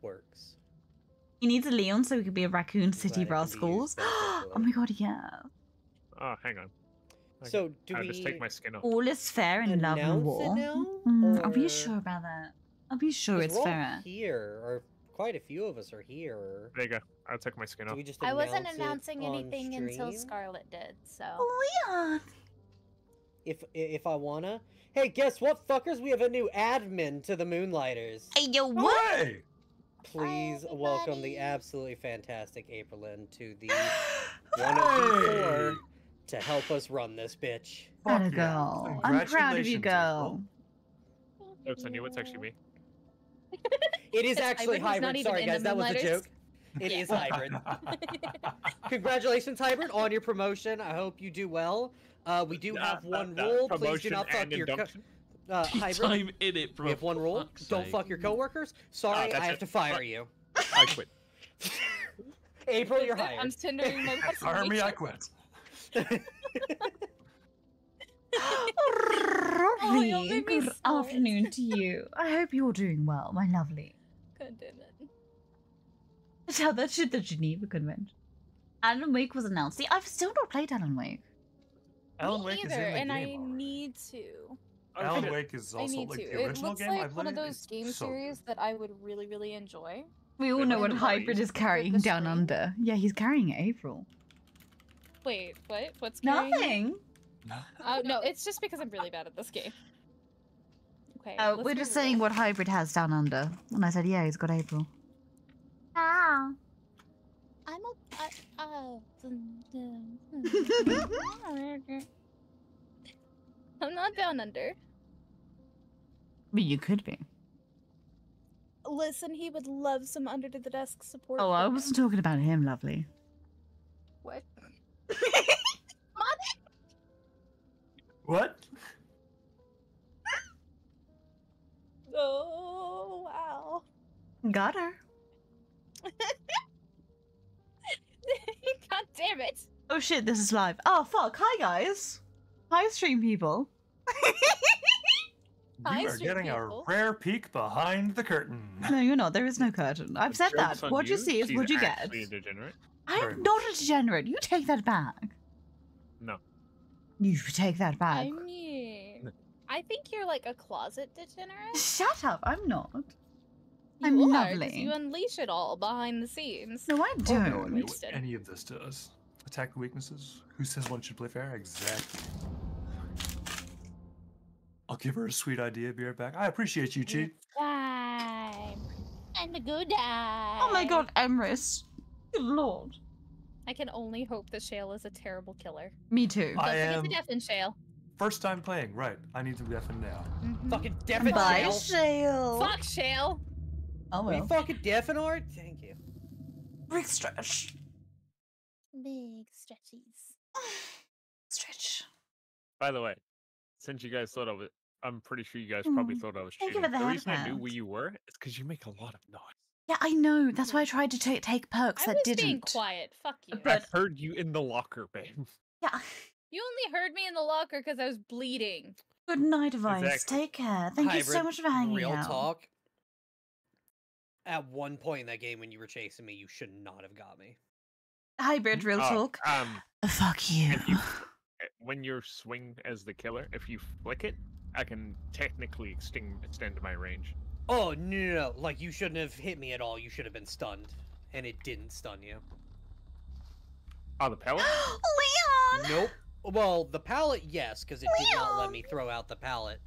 works. He needs a Leon so he could be a Raccoon City glad it can Rascals. oh my god, yeah. Oh, hang on. Okay. So, do I'll just take my skin off. All is fair in love and war. now, Mm, Are we sure about that? Are we sure it's we're all fair? here, or quite a few of us are here. There you go. I'll take my skin off. just I wasn't announcing on anything until stream? Scarlet did, so. Leon! If if I wanna. Hey, guess what, fuckers? We have a new admin to the Moonlighters. Hey, yo, what? way! Please welcome the absolutely fantastic Aprilyn to the one of the four to help us run this bitch. Atta yeah. girl. I'm proud of you, Congratulations, girl. Oops, I knew it's actually me. It is actually hybrid, he's not hybrid. even Sorry, guys, that was a Moonlighters. joke. It is hybrid. Congratulations, hybrid, on your promotion. I hope you do well. Uh, we do have one rule. Please do not fuck your co- induction? Uh, Tea hybrid. time in it, bro. We have one rule. Don't sake. fuck your coworkers. Sorry, that's I have it. to fire Fuck. you. I quit. April, you're hired. I'm tendering my Fire me, I quit. Oh, you'll make me Good afternoon to you. I hope you're doing well, my lovely. God damn it. Tell that shit the Geneva Convention. Alan Wake was announced. See, I've still not played Alan Wake. Alan Me Wake either, is in the and I already. need to. Alan shit. Wake is I also need like to. the It original looks game. like I've one of those It's game so series that I would really, really enjoy. We all know what what is it? Hybrid is carrying down stream? under. Yeah, he's carrying April. Wait, what? What's carrying me? Nothing. Oh no, it's just because I'm really bad at this game. Okay. Oh, let's we're just saying what Hybrid has down under. And I said, yeah, he's got April. Ah. I'm a. I, uh, I'm not down under. But you could be. Listen, he would love some under the desk support. Oh, I wasn't talking about him, lovely. What? What? Oh wow. Got her. God damn it. Oh shit, this is live. Oh fuck, hi guys. Hi stream people. Hi, You are getting people. a rare peek behind the curtain. No, you're not. There is no curtain. I've said that. What you see is She's what you get. actually a degenerate. I'm not a degenerate. You take that back. No. You take that back. I mean, I think you're like a closet degenerate. Shut up. I'm not. You I'm are, 'cause lovely. You unleash it all behind the scenes. No, I I have no don't. idea what any of this does. Attack and weaknesses. Who says one should play fair? Exactly. I'll give her a sweet idea. Be right back. I appreciate you, Chi. Time. And a good time. Oh my god, Emrys. Good lord. I can only hope that Shale is a terrible killer. Me too. I Don't forget am to deafen Shale. first time playing. Right. I need to deafen now. Mm-hmm. Fucking deafen Bye, Shale. Shale. Fuck Shale. Oh We well. fucking deafen art? Thank you. Big stretch. Big stretchies. Stretch. By the way, since you guys thought I was, I'm pretty sure you guys probably Mm, thought I was thank you cheating. for the the reason I knew headband. where you were is because you make a lot of noise. Yeah, I know. That's why I tried to ta- take perks I that was being didn't. quiet. Fuck you. I heard you in the locker, babe. Yeah. You only heard me in the locker because I was bleeding. Good night, Vice. Exactly. Take care. Thank you so Hybrid, much for hanging out. Real out. talk. At one point in that game when you were chasing me, you should not have got me. Hybrid, real Oh, talk. Um, Fuck you. if you, when you swing as the killer, if you flick it, I can technically extend extend my range. Oh no, no, no! Like you shouldn't have hit me at all. You should have been stunned, and it didn't stun you. Oh, the pellet? Leon! Nope. Well, the pallet, yes, because it did not let me throw out the pallet.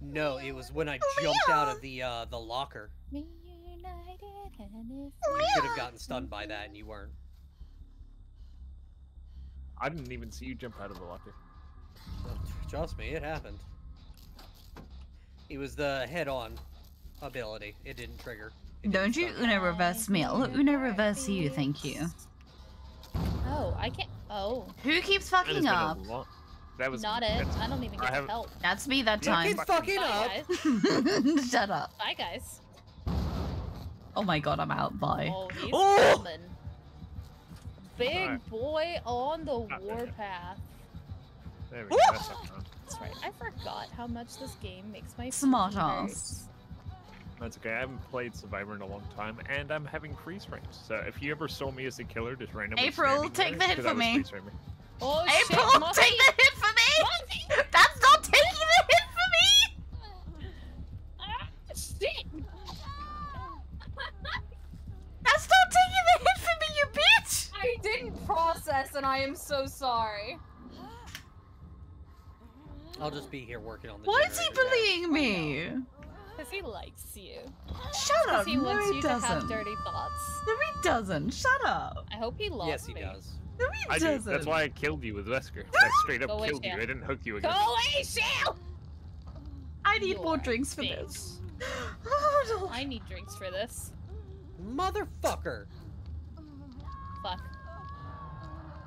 No, it was when I jumped out of the uh, the locker. Me united and if You should have gotten stunned by that, and you weren't. I didn't even see you jump out of the locker. Trust me, it happened. It was the head-on ability. It didn't trigger. It didn't Don't you stun Uno reverse me? I'll Uno reverse you, thank you. Oh, I can't. Oh, Who keeps fucking been up? That was not it. I don't even get have- help. That's me that Yeah, time. Keep fucking Bye, up. Shut up. Bye, guys. Oh my god, I'm out. Bye. Oh, he's Oh! coming. Big Alright. boy on the there warpath. There we go. That's. That's right. I forgot how much this game makes my Smart ass. That's okay. I haven't played Survivor in a long time, and I'm having freeze frames. So if you ever saw me as a killer, just randomly April, take there, the hit I for me. Oh April, shit! Take the hit for me! That's not taking the hit for me! Ah, shit! That's not taking the hit for me, you bitch! I didn't process, and I am so sorry. I'll just be here working on the. Why is he bullying me? Because he likes you. Shut up, Because he no wants he you to have dirty thoughts. No he doesn't, shut up. I hope he loves Yes, he me. does. No he I doesn't. That's why I killed you with Wesker. I straight up Go away, killed you. I didn't hook you again. Go again. away, Shale! I need more You're drinks for bitch. this. Oh, no. I need drinks for this. Motherfucker! Fuck.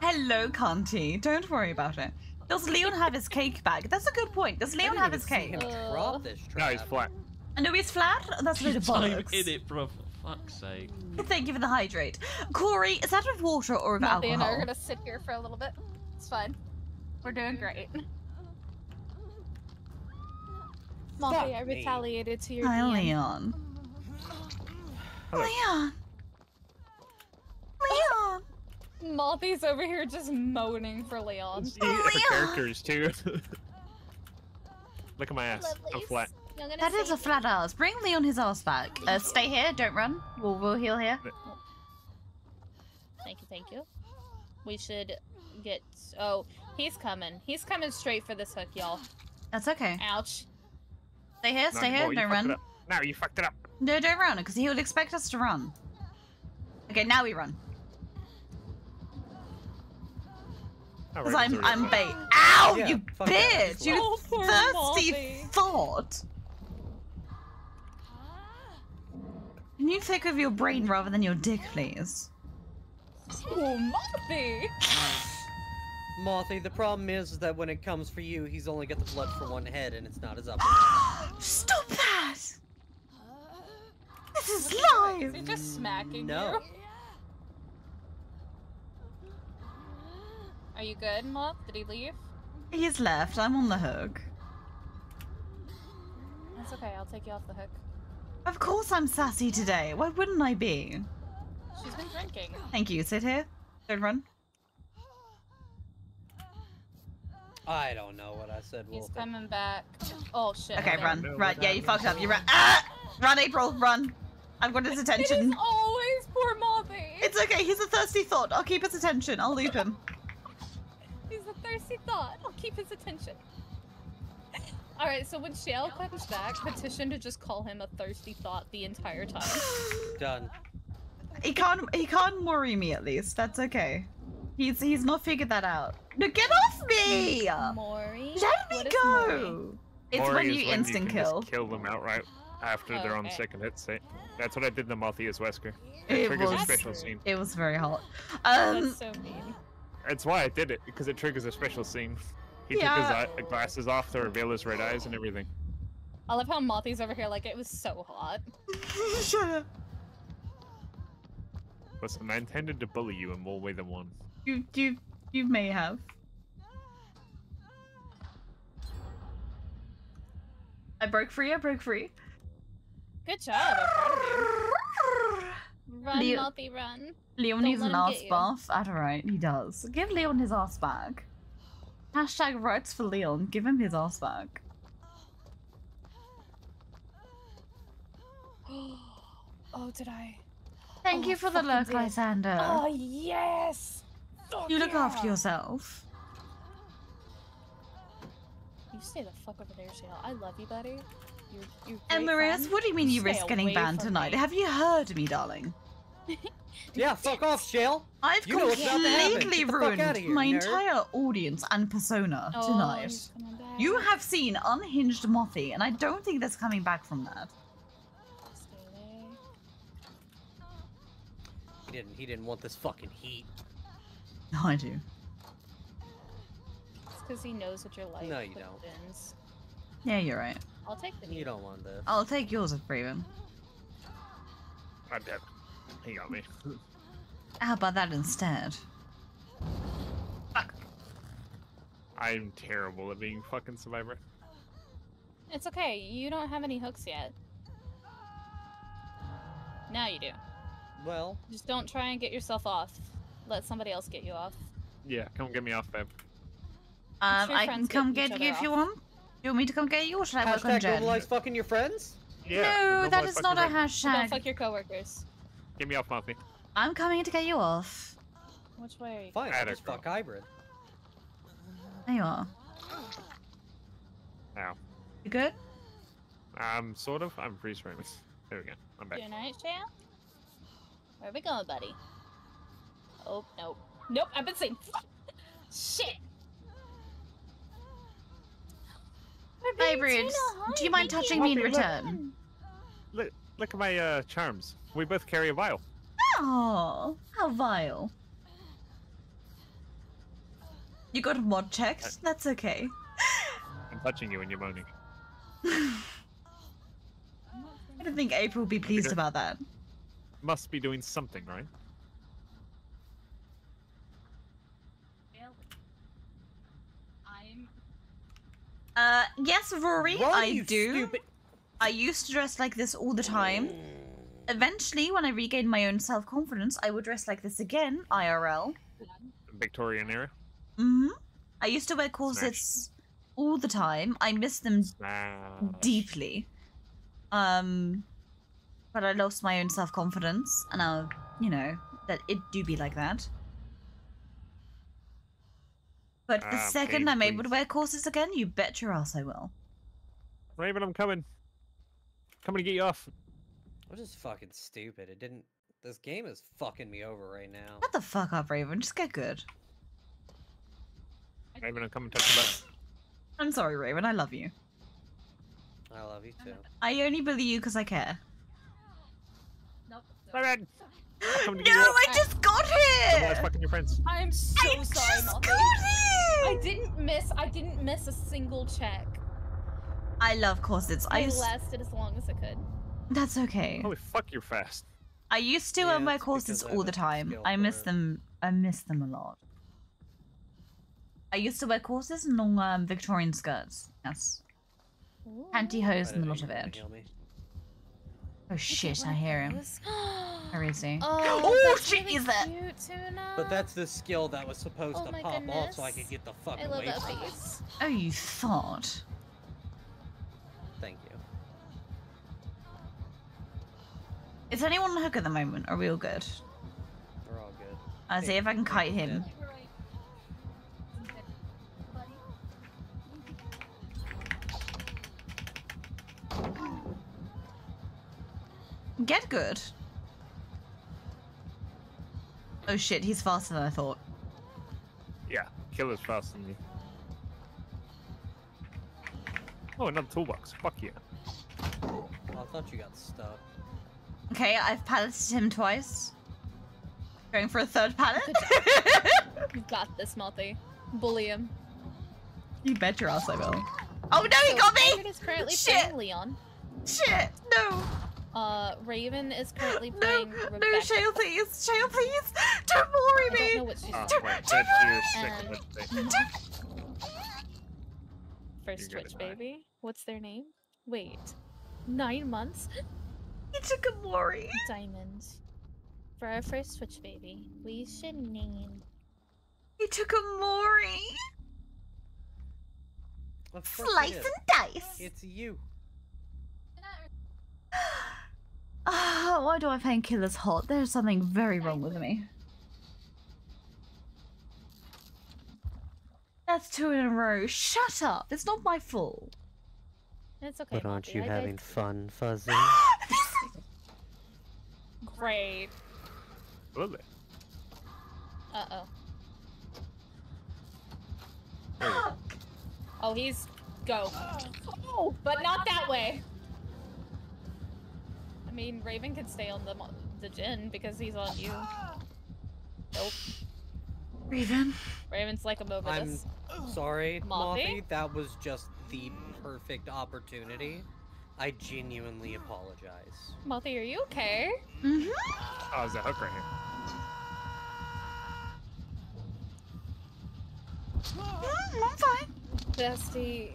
Hello, Conti. Don't worry about it. Does Leon have his cake back? That's a good point. Does Leon have his cake? him Uh, drop this No, he's flat. No, he's flat? That's a bit of Time bollocks. in it, bro. For fuck's sake. Thank you for the hydrate. Corey, is that of water or of Monty and I are alcohol? gonna sit here for a little bit. It's fine. We're doing great. Monty, Fuck I retaliated to your Hi, DM. Leon. Hello. Leon. Leon. Malthy's over here just moaning for Leon. See, the characters too. Look at my ass. I'm flat. You're gonna That is a flat ass. Bring Leon his ass back. Uh, stay here. Don't run. We'll, we'll heal here. Thank you, thank you. We should get. Oh, he's coming. He's coming straight for this hook, y'all. That's okay. Ouch. Stay here. No, Stay here. well, Don't fucked run. up. No, you fucked it up. No, don't run, because he would expect us to run. Okay, now we run. Because Raven's I'm I'm bait. Ow, Yeah, you bitch! You Oh, thirsty Molly. thought. Can you think of your brain rather than your dick, please? Oh, Malthy! Mothy, the problem is that when it comes for you, he's only got the blood for one head, and it's not as upper. Stop that! This is Is live. he just smacking No. you? Are you good, Moth? Did he leave? He's left. I'm on the hook. That's okay, I'll take you off the hook. Of course I'm sassy today. Why wouldn't I be? She's been drinking. Thank you. Sit here. Don't run. I don't know what I said. He's Wolf. coming back. Oh shit. Okay, okay. run. know Run. Yeah, you happened. fucked up. You ran. Ah! Run, April. Run. I've got his attention. It is attention. always poor Malthy. It's okay. He's a thirsty thought. I'll keep his attention. I'll loop him. He's a thirsty thought. I'll keep his attention. Alright, so when Shale comes back, petition to just call him a thirsty thought the entire time. Done. He can't. He can't worry me. At least that's okay. He's he's not figured that out. No, get off me! Mori? Let me What is go. It's Mori when is you instant can just kill. kill them outright after they're on the Okay. second hit state. That's what I did in the Malthias Wesker. It, It was. a special scene. It was very hot. Um, That's so mean. That's why I did it because it triggers a special scene. He Yeah. took his eye- uh, glasses off to reveal his red eyes and everything. I love how Mothy's over here like it was so hot. Shut up. Listen, I intended to bully you in more way than one. You you you may have. I broke free. I broke free. Good job, I'm proud of you. Run, Leo- Mothy, run. Leon needs an ass you. buff. Alright, he does. Give Leon his ass back. Hashtag rights for Leon. Give him his ass back. oh, did I? Thank Oh, you for the look. Lysander. Oh, yes! Fuck you look after yourself. You stay the fuck over there, Shale. I love you, buddy. You're, you're And Marius, what do you mean you Stay risk getting banned tonight? me. Have you heard me, darling? Yeah, fuck off, Shale. I've You know what's about to happen. completely Get the fuck ruined here, my nerd. entire audience and persona Oh, tonight. he's coming back. You have seen unhinged Mothy, and I don't think that's coming back from that. He didn't. He didn't want this fucking heat. No, I do. It's because he knows what you're like. No, you don't. Bins. Yeah, you're right. I'll take the You don't want this. I'll take yours, Raven. I did. He got me. How about that instead? I'm terrible at being fucking survivor. It's okay. You don't have any hooks yet. Now you do. Well, Just don't try and get yourself off. Let somebody else get you off. Yeah, come get me off, babe. Um, I can come get get you other if you want. You want me to come get you, or should I work on hashtag Jen? normalize fucking your friends. Yeah. no, that normalize is fucking not a red. Don't fuck your coworkers. Get me off, Muffy. I'm coming to get you off. Which way are you? Fine, Atta I'll just fuck hybrid. There you are. Ow. You good? I'm um, sort of. I'm freeze framing. There we go. I'm back. Good night, Shale. Where are we going, buddy? Oh, nope. Nope, I've been saying. Shit! Hey, Rude. Do you mind touching me in return? Look, look at my uh, charms. We both carry a vial. Oh, how vile. You got mod Uh, checked? That's okay. I'm touching you when you're moaning. I don't think April will be pleased about that. Must be doing something, right? Uh, yes, Rory, Run, I do. stupid- I used to dress like this all the time. Eventually, when I regained my own self confidence, I would dress like this again, IRL. Victorian era. hmm I used to wear corsets all the time. I miss them Smash. deeply. Um, but I lost my own self confidence, and I'll, you know that it do be like that. But the Ah, second babe, I'm able to wear corsets again, you bet your ass I will. Raven, I'm coming. Coming to get you off. Which is fucking stupid. It didn't. This game is fucking me over right now. Shut the fuck up, Raven. Just get good. Raven, I'm coming to touch your butt. I'm sorry, Raven. I love you. I love you too. I only bully you because I care. Nope. Raven! I'm coming to No, you. I just got Normalize here. fucking your friends. I'm so I sorry, just Molly. got I didn't miss. I didn't miss a single check. I love corsets. I I lasted as long as I could. That's okay. Holy fuck, you're fast. I used to Yeah, um, wear it's corsets all the time. I miss them. I miss them a lot. I used to wear corsets and long um, Victorian skirts. Yes. Pantyhose and a lot of it. Oh shit! I hear him. Where is he? Oh, Oh, that's shit, really is that- cute, Tuna. But that's the skill that was supposed Oh to my pop off so I could get the fuck I love away that from it. Oh, you thought. Is anyone on hook at the moment? Are we all good? We're all good. I'll see if I can kite him. Get good. Oh shit, he's faster than I thought. Yeah, killer's faster than you. Oh, another toolbox. Fuck yeah. Oh, I thought you got stuck. Okay, I've palleted him twice. Going for a third pallet? You got this, Malty. Bully him. you bet your ass I will. Oh no, he So, got me! Is currently Shit! playing Leon. Shit, no! Uh, Raven is currently playing no, Rebecca. Shale, please! Shale, please! Don't worry I don't me! know what she's Oh, Don't- wait, don't worry- your second And- mistake. First Twitch baby. What's their name? Wait. Nine months? He took a Mori. Diamond. For our first Switch baby, we should name. He took a Mori! Slice and dice! It's you. Oh, why do I find killers hot? There's something very wrong with me. That's two in a row. Shut up! It's not my fault. It's okay. But aren't Malty, you I did having fun, Fuzzy? Great. Absolutely. Uh oh. Oh, he's go. Oh, but not that way. I mean, Raven can stay on the mo- the gin because he's on you. Nope. Raven. Raven's like I'm over I'm this. sorry, Mouthy? Mouthy. That was just the perfect opportunity. I genuinely apologize. Mouthy, are you okay? Mm-hmm. Oh, there's a hook right here. Mm, I'm fine. Bestie,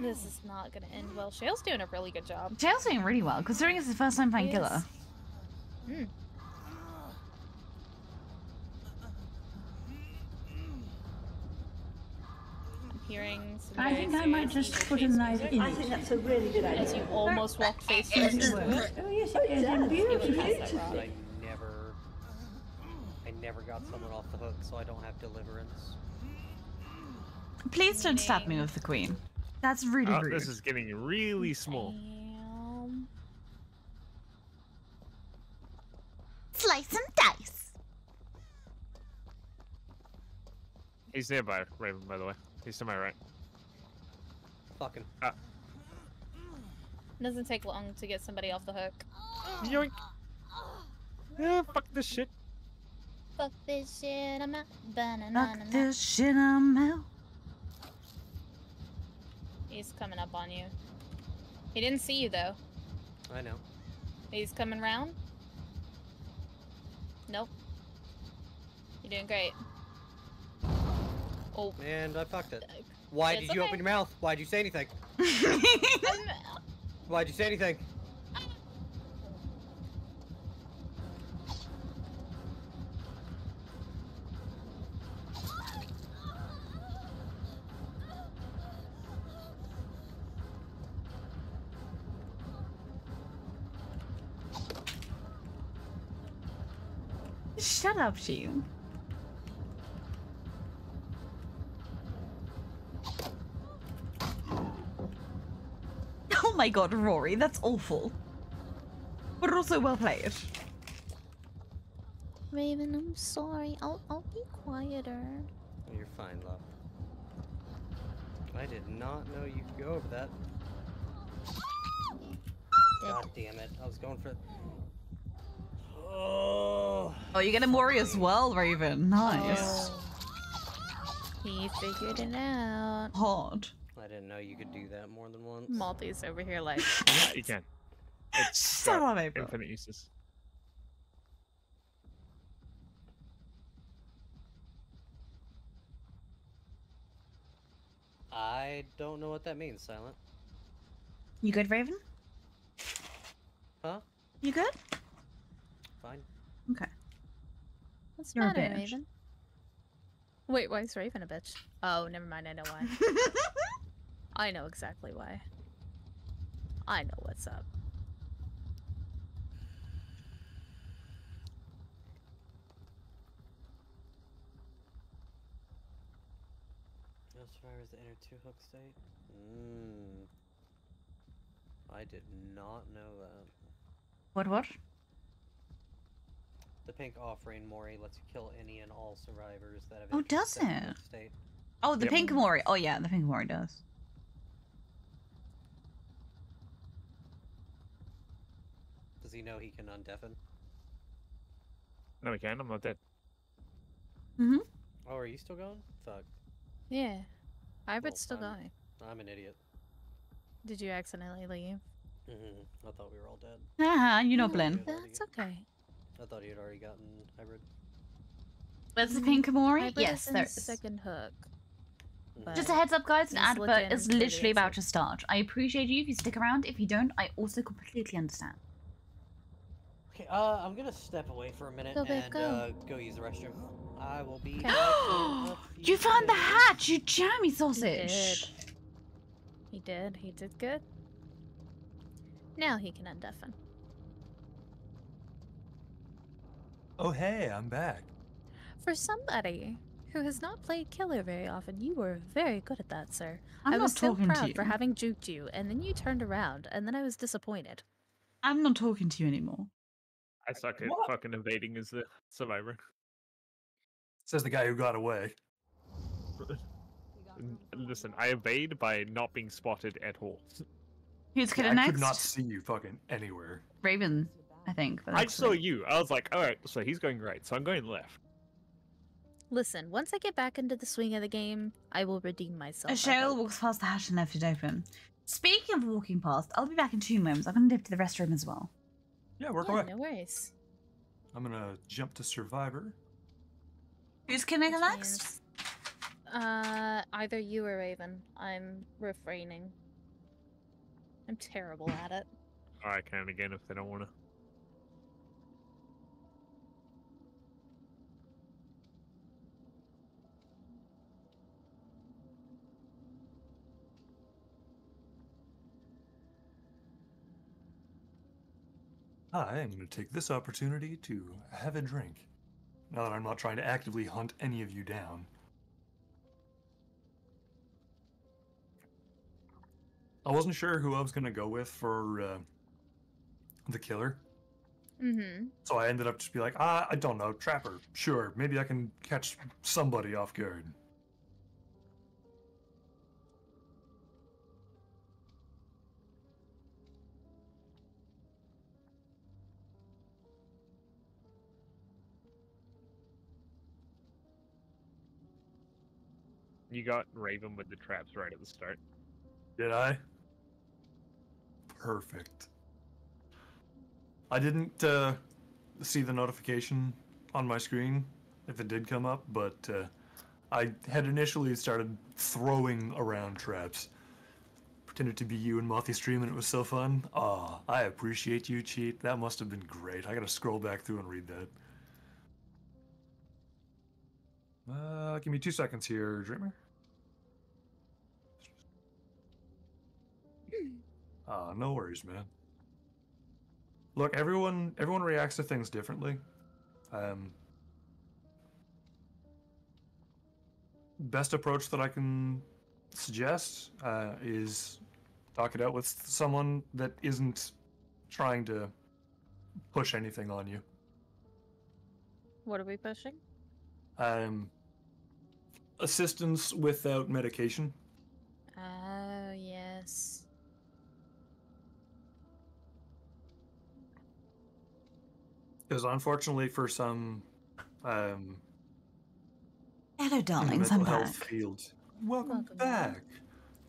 this is not gonna end well. Shale's doing a really good job. Shale's doing really well, considering it's the first time playing He killer. is. I'm hearing some I think I might just put a face knife in I think that's a really good idea. As idea. you almost walked face first into it. Oh, yes, it is. And beautiful. I never, I never got someone off the hook, so I don't have deliverance. Please don't stab me with the queen. That's really Oh, rude. this is getting really small. Um, Slice and dice. He's nearby, Raven, by the way. He's to my right. Fucking. Ah. doesn't take long to get somebody off the hook. Yoink. Yeah, fuck this shit. Fuck this shit, I'm out. Fuck this shit, I'm out. He's coming up on you. He didn't see you though. I know. He's coming round. Nope. You're doing great. Oh. And I fucked it. Why It's did you okay. open your mouth? Why did you say anything? Why did you say anything? Shut up, Sheen. My god, Rory, that's awful. But also well played. Raven, I'm sorry. I'll I'll be quieter. You're fine, love. I did not know you could go over that. God damn it. I was going for. Oh. Oh, you get a Mori as well, Raven. Nice. He figured it out. Hard. I didn't know you could do that more than once. Malty's over here like. Yeah, you can. It's Shut got up, April. infinite uses. I don't know what that means, Silent. You good, Raven? Huh? You good? Fine. Okay. What's You're a matter, bitch. Raven? Wait, why is Raven a bitch? Oh, never mind. I know why. I know exactly why. I know what's up. No survivors the enter two hook state? Mmm. I did not know that. What, what? The pink offering Mori lets you kill any and all survivors that have. Oh, does it? State. Oh, the yep. pink Mori. Oh, yeah, the pink Mori does. He know he can undeafen? No, we can. I'm not dead. Mm-hmm. Oh, are you still going? Fuck. Yeah. Hybrid's Well, still I'm- going. I'm an idiot. Did you accidentally leave? hmm I thought we were all dead. Haha, you know, I thought Blinn. he had already That's okay. I thought he had already gotten hybrid. There's the pink Mori. Yes, is in there is. second hook. Just a heads up, guys. An advert is literally about to start. I appreciate you if you stick around. If you don't, I also completely understand. Okay, uh, I'm gonna step away for a minute Go, babe, and go. Uh, go use the restroom. I will be. Okay. back you found the hatch, you jammy sausage. He sausage. did. He did. He did good. Now he can undeafen. Oh hey, I'm back. For somebody who has not played killer very often, you were very good at that, sir. I'm I not was so talking to proud for having juked you, and then you turned around, and then I was disappointed. I'm not talking to you anymore. I suck at fucking evading as the survivor. Says the guy who got away. Listen, I evade by not being spotted at all. Who's I killing I could not see you fucking anywhere. Raven, I think. But I saw it. you. I was like, all right, so he's going right, so I'm going left. Listen, once I get back into the swing of the game, I will redeem myself. I Shale hope. walks past the hatch and left it open. Speaking of walking past, I'll be back in two moments. I'm gonna dip to the restroom as well. Yeah, work Yeah, away. no worries. I'm gonna jump to Survivor. Who's killing Which next? Uh, either you or Raven. I'm refraining. I'm terrible at it. Or I can again if they don't want to. I am going to take this opportunity to have a drink. Now that I'm not trying to actively hunt any of you down. I wasn't sure who I was going to go with for uh, the killer. Mm-hmm. So I ended up just be like, ah, I don't know, Trapper. Sure, maybe I can catch somebody off guard. You got Raven with the traps right at the start. Did I? Perfect. I didn't uh, see the notification on my screen if it did come up, but uh, I had initially started throwing around traps. Pretended to be you and Mothy stream, and it was so fun. Ah, I appreciate you, cheat. That must have been great. I gotta scroll back through and read that. Uh, give me two seconds here, Dreamer. Ah, no worries, man. Look, everyone everyone reacts to things differently. Um best approach that I can suggest uh, is talk it out with someone that isn't trying to push anything on you. What are we pushing? Um, assistance without medication. Oh, yes. Because unfortunately, for some um, Hello, in darlings. I'm back. field, welcome, back.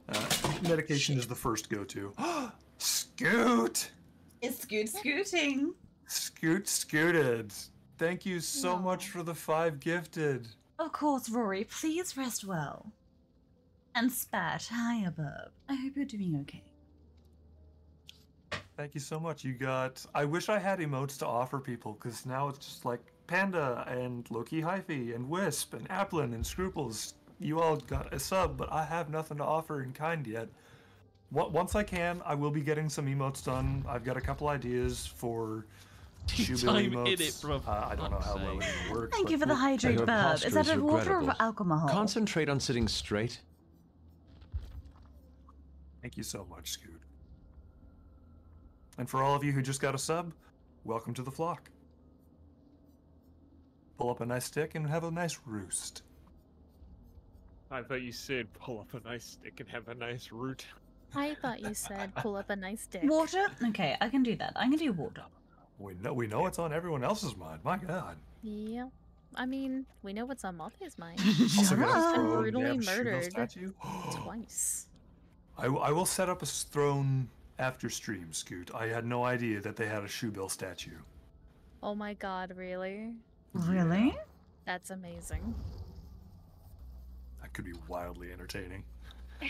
Uh, medication is the first go-to. Scoot, It's scoot scooting. scoot, scooted. Thank you so much for the five gifted. Of course, Rory. Please rest well. And Spat, hi above. I hope you're doing okay. Thank you so much. You got. I wish I had emotes to offer people because now it's just like Panda and Loki Hyphy and Wisp and Applin and Scruples. You all got a sub, but I have nothing to offer in kind yet. Once I can, I will be getting some emotes done. I've got a couple ideas for shoe bill Time emotes. in it, bro. Uh, I don't know how well it will work. Thank you for the hydrate Your burp. Is posture that is a water or alcohol? Concentrate on sitting straight. Thank you so much, Scoot. And for all of you who just got a sub, welcome to the flock. Pull up a nice stick and have a nice roost. I thought you said pull up a nice stick and have a nice root. I thought you said pull up a nice dick. Water? Okay, I can do that. I can do water. We know we know it's on everyone else's mind. My God. Yeah. I mean, we know what's on Maltha's mind. Also She's gonna been brutally damn murdered statue? twice. I, w- I will set up a throne after stream, Scoot. I had no idea that they had a Shoebill statue. Oh my god, really? Really? That's amazing. That could be wildly entertaining.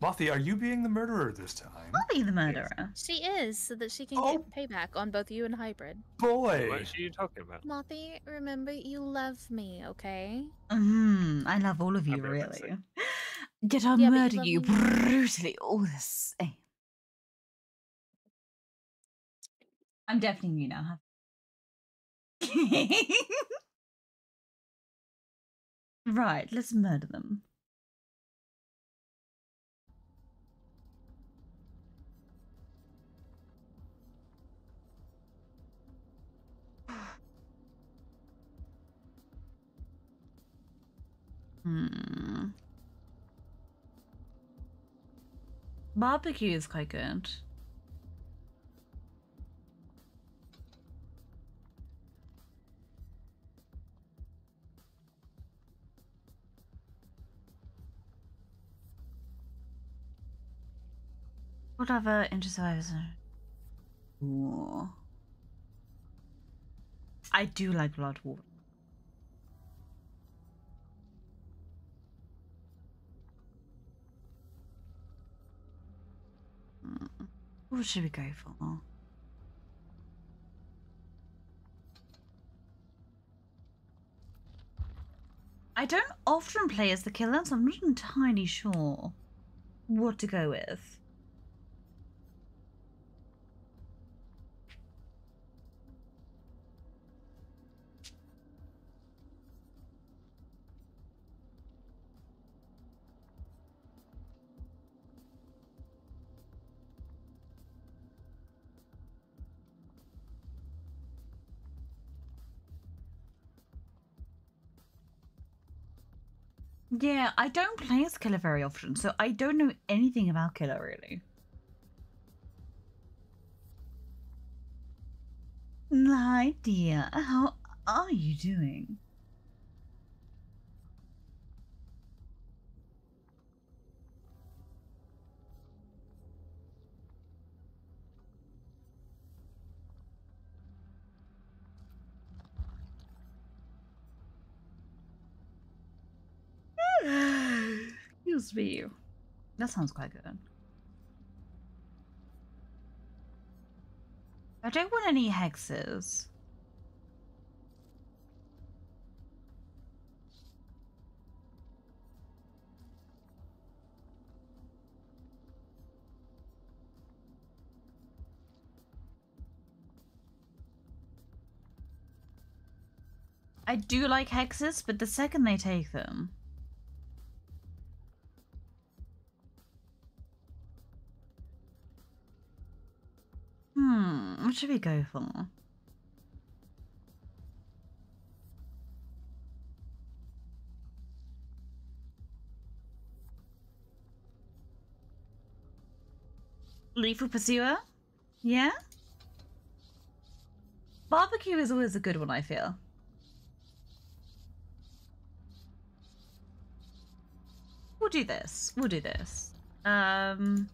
Mothy, are you being the murderer this time? I'll be the murderer. She is, so that she can Oh. get payback on both you and Hybrid. Boy! What are you talking about? Mothy, remember you love me, okay? Hmm, I love all of you, bet that's really. Yet I'll Yeah, murder you me. brutally all the same. I'm deafening you now. Right, let's murder them. Hmm. Barbecue is quite good. What other are- Ooh. I do like Blood War. What should we go for? I don't often play as the killer, so I'm not entirely sure what to go with. Yeah, I don't play as Killer very often, so I don't know anything about Killer really. Hi, dear. How are you doing? Excuse me. That sounds quite good. I don't want any hexes. I do like hexes, but the second they take them. Should we go for? Lethal Pursuer? Yeah? Barbecue is always a good one, I feel. We'll do this. We'll do this. Um.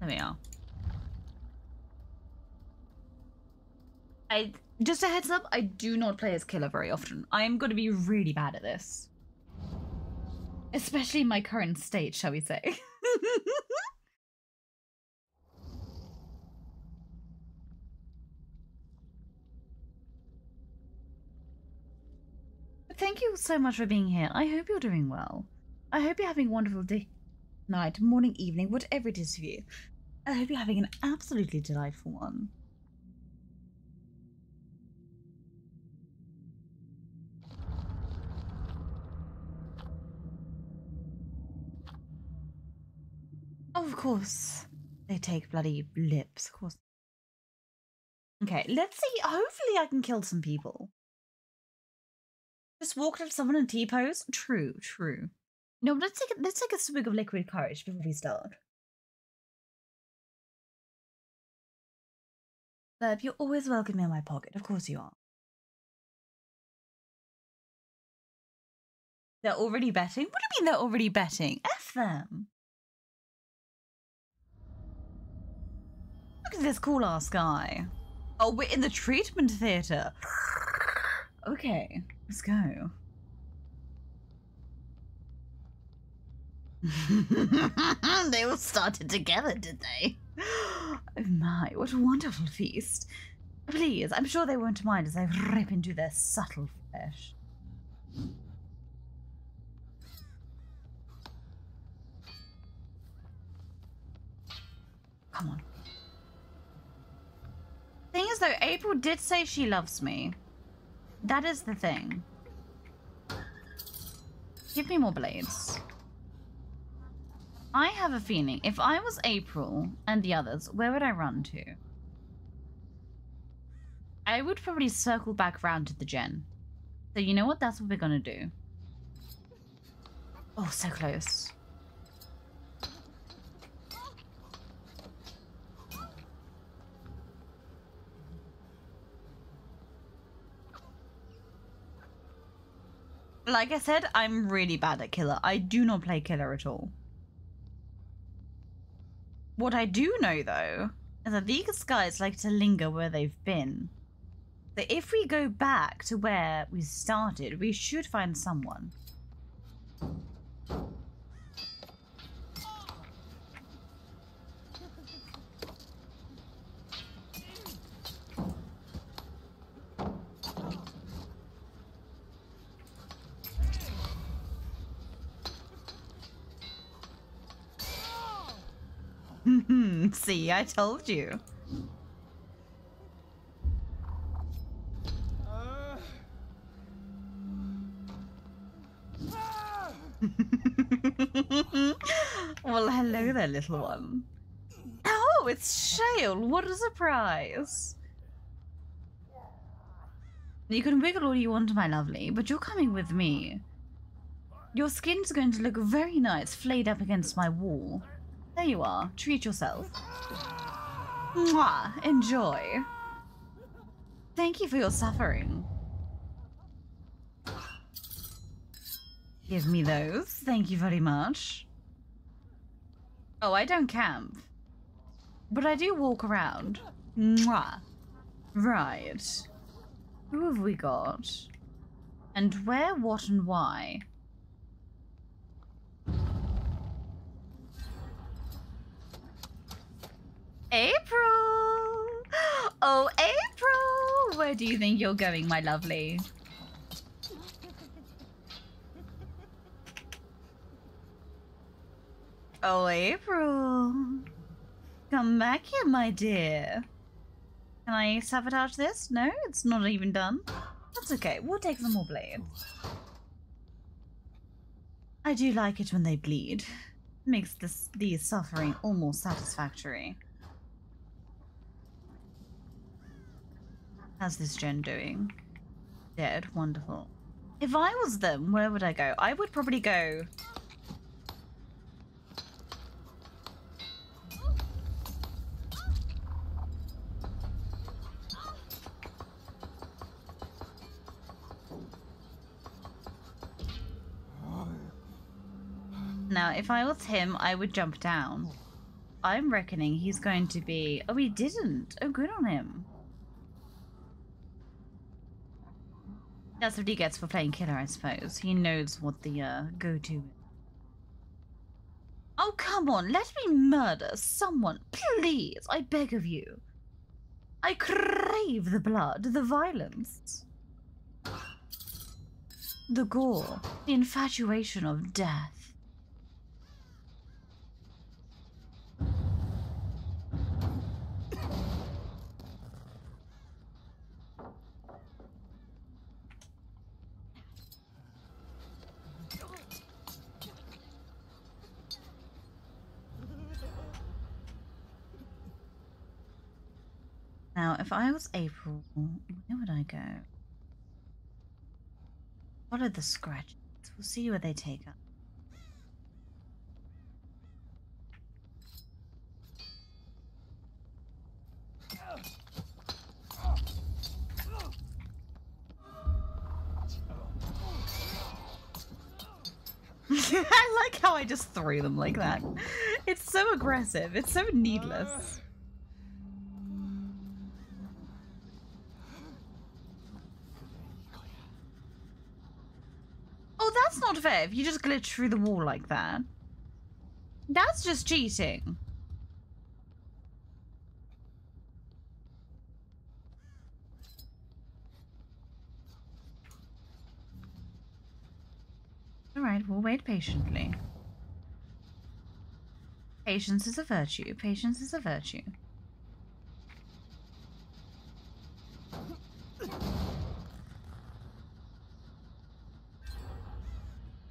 There we are. I just a heads up, I do not play as killer very often. I am going to be really bad at this. Especially in my current state, shall we say. Thank you so much for being here. I hope you're doing well. I hope you're having a wonderful day, night, morning, evening, whatever it is for you. I hope you're having an absolutely delightful one. Oh, of course. They take bloody lips, of course. Okay, let's see. Hopefully I can kill some people. Just walked up to someone and T-pose? True, true. No, let's take a, let's take a swig of liquid courage before we start. Burp, you're always welcome in my pocket. Of course you are. They're already betting? What do you mean they're already betting? F them. Look at this cool ass guy. Oh, we're in the treatment theatre. Okay, let's go. they all started together, did they? Oh my, what a wonderful feast. Please, I'm sure they won't mind as I rip into their subtle flesh. Come on. Thing is though, April did say she loves me. That is the thing. Give me more blades. I have a feeling if I was April and the others, where would I run to? I would probably circle back round to the gen. So you know what? That's what we're gonna do. Oh, so close. Like I said, I'm really bad at killer. I do not play killer at all. What I do know, though, is that these guys like to linger where they've been. So if we go back to where we started, we should find someone. See, I told you. well, hello there, little one. Oh, it's Shale. What a surprise. You can wiggle all you want, my lovely, but you're coming with me. Your skin's going to look very nice flayed up against my wall. There you are. Treat yourself. Mwah. Enjoy. Thank you for your suffering. Give me those. Thank you very much. Oh, I don't camp. But I do walk around. Mwah. Right. Who have we got? And where, what, and why? April! Oh, April! Where do you think you're going, my lovely? Oh, April. Come back here, my dear. Can I sabotage this? No, it's not even done. That's okay. We'll take some more blades. I do like it when they bleed. Makes this the suffering almost satisfactory. How's this gen doing? Dead. Wonderful. If I was them, where would I go? I would probably go... Now, if I was him, I would jump down. I'm reckoning he's going to be... Oh, he didn't. Oh, good on him. That's what he gets for playing killer, I suppose. He knows what the uh, go-to is. Oh, come on, let me murder someone, please, I beg of you. I crave the blood, the violence. The gore, the infatuation of death. Now, if I was April, where would I go? Follow the scratches. We'll see where they take us. I like how I just threw them like that. It's so aggressive. It's so needless. Not fair. If you just glitch through the wall like that. That's just cheating. Alright, we'll wait patiently. Patience is a virtue. Patience is a virtue.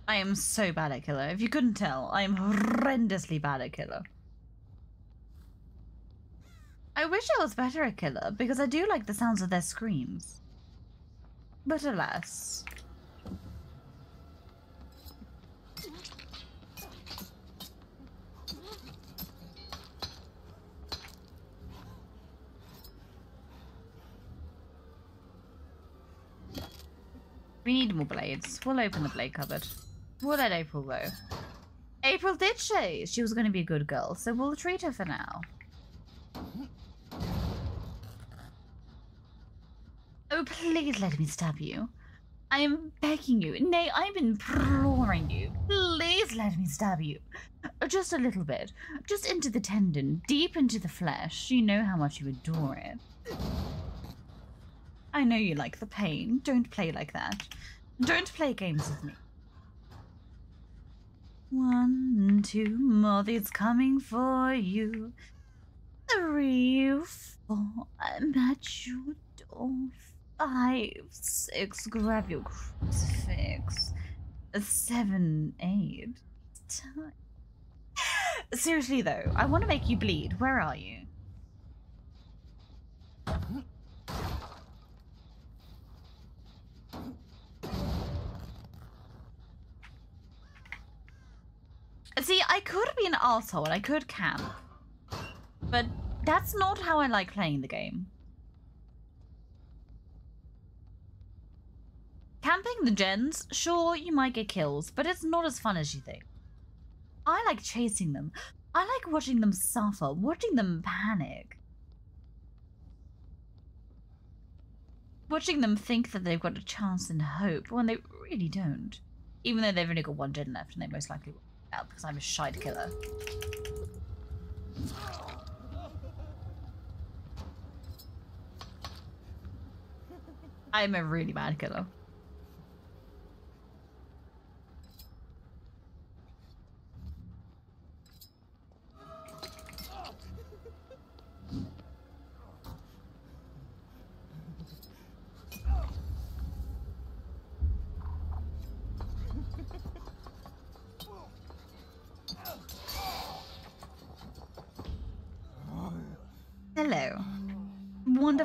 I am so bad at killer. If you couldn't tell, I am horrendously bad at killer. I wish I was better at killer because I do like the sounds of their screams. But alas. We need more blades. We'll open the blade cupboard. We'll let April go. April did say she was going to be a good girl, so we'll treat her for now. Oh, please let me stab you. I am begging you. Nay, I'm imploring you. Please let me stab you. Just a little bit. Just into the tendon, deep into the flesh. You know how much you adore it. I know you like the pain. Don't play like that. Don't play games with me. One, two, Molly's coming for you. Three, four, I'm at your door. Five, six, grab your crucifix. Seven, eight. Time. Seriously though, I want to make you bleed. Where are you? See, I could be an asshole and I could camp. But that's not how I like playing the game. Camping the gens, sure, you might get kills, but it's not as fun as you think. I like chasing them. I like watching them suffer, watching them panic. Watching them think that they've got a chance and hope when they really don't. Even though they've only got one gen left and they most likely will out because I'm a shite killer. I'm a really bad killer.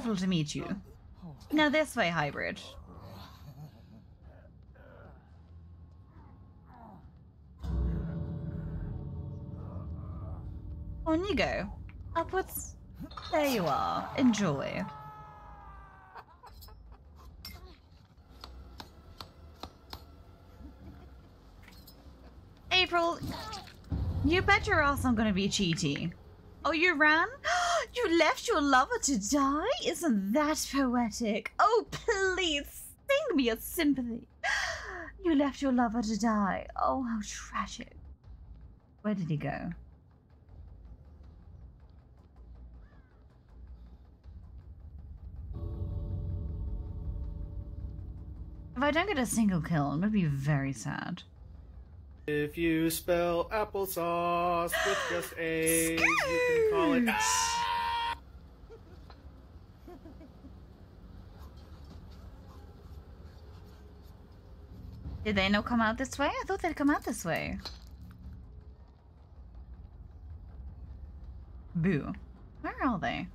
Wonderful to meet you. Now this way, hybrid. On you go. Upwards. There you are. Enjoy. April, you bet your ass I'm gonna be cheaty. Oh, you ran? You left your lover to die? Isn't that poetic? Oh, please, sing me a sympathy. You left your lover to die. Oh, how tragic. Where did he go? If I don't get a single kill, I'm gonna be very sad. If you spell applesauce with just A's, you can call it. Did they not come out this way? I thought they'd come out this way. Boo. Where are they?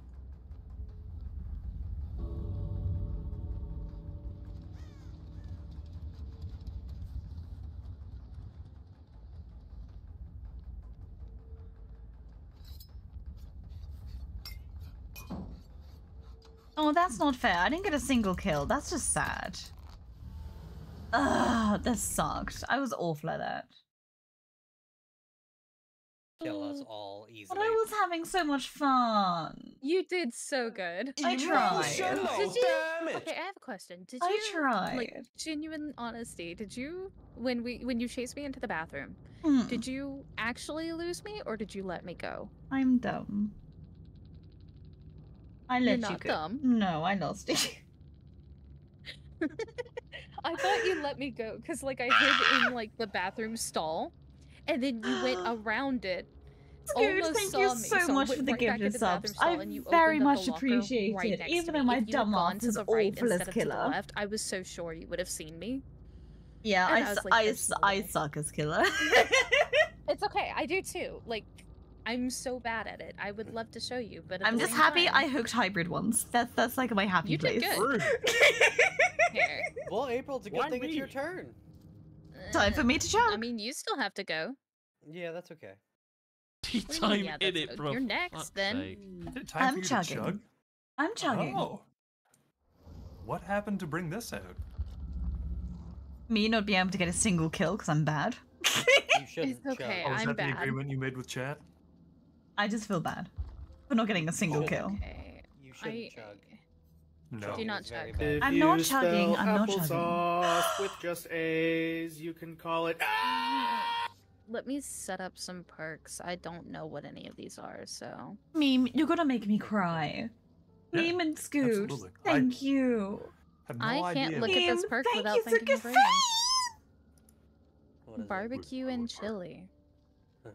Oh, that's not fair. I didn't get a single kill. That's just sad. Ugh, that sucked. I was awful at that. Kill us all easily. But I was having so much fun. You did so good. I tried. Did you? Okay, I have a question. Did I you like tried. genuine honesty? Did you when we when you chased me into the bathroom? Hmm. Did you actually lose me or did you let me go? I'm dumb. I You're let you not go. dumb. No, I lost it. I thought you let me go because like I hid in like the bathroom stall, and then you went around it. Dude, thank you me, so much for the right back gifted into the bathroom subs. I very much appreciate right it, even though my you dumb ass to is the right awful as instead of to the killer. left, I was so sure you would have seen me. Yeah, I, I like, I, "There's s- I suck as killer. It's okay, I do too. Like, I'm so bad at it. I would love to show you, but I'm just happy time- I hooked hybrid once. That's that's like my happy You did place. good. Here. Well, April, it's a good Why thing it's your me? turn. Time for me to jump. I mean, you still have to go. Yeah, that's okay. Tea What do you time mean, yeah, in it, bro. You're next, then. I'm chugging. I'm chugging. Oh. What happened to bring this out? Me not being able to get a single kill because I'm bad. You shouldn't. It's okay, oh, is I'm that bad. the agreement you made with chat? I just feel bad for not getting a single Oh. kill. You shouldn't chug. No. Do not It's chug. If I'm not chugging, I'm not chugging. applesauce with just A's, you can call it. Ah! Let me set up some perks. I don't know what any of these are, so. Meme, you're gonna make me cry. Meme and Scoot, absolutely. I- thank you. Have I can't look at this perk without thinking of good rain. Barbecue and chili.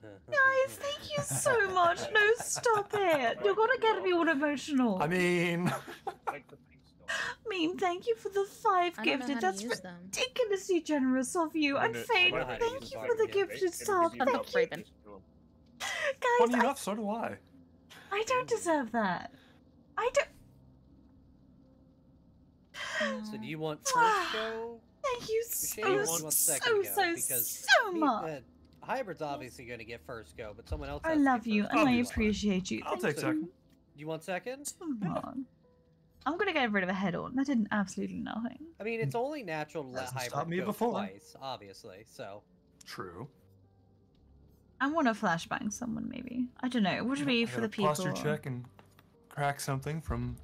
Guys, thank you so much. No, stop it. You're gonna get me all emotional. I mean, Meme, thank you for the five I gifted. That's use them. ridiculously generous of you. And Minute- Fane, thank you for the gifted sub. Shut up, Thank you. Raven. Guys, funny I, enough, so do I. I don't deserve that. I don't. So do you want first go? Thank you Shane, so, you want so, second go? so, because so much. Hybrid's obviously going to get first go, but someone else. I has to love get you and. I appreciate you. I'll Thank take you. second. You want second? Come on. I'm gonna get rid of a head on. That did absolutely nothing. I mean, it's only natural to let Hasn't hybrid stopped me go before. twice, obviously. So True. I want to flashbang someone, maybe. I don't know. What would be I for gotta the people? Posture check and crack something from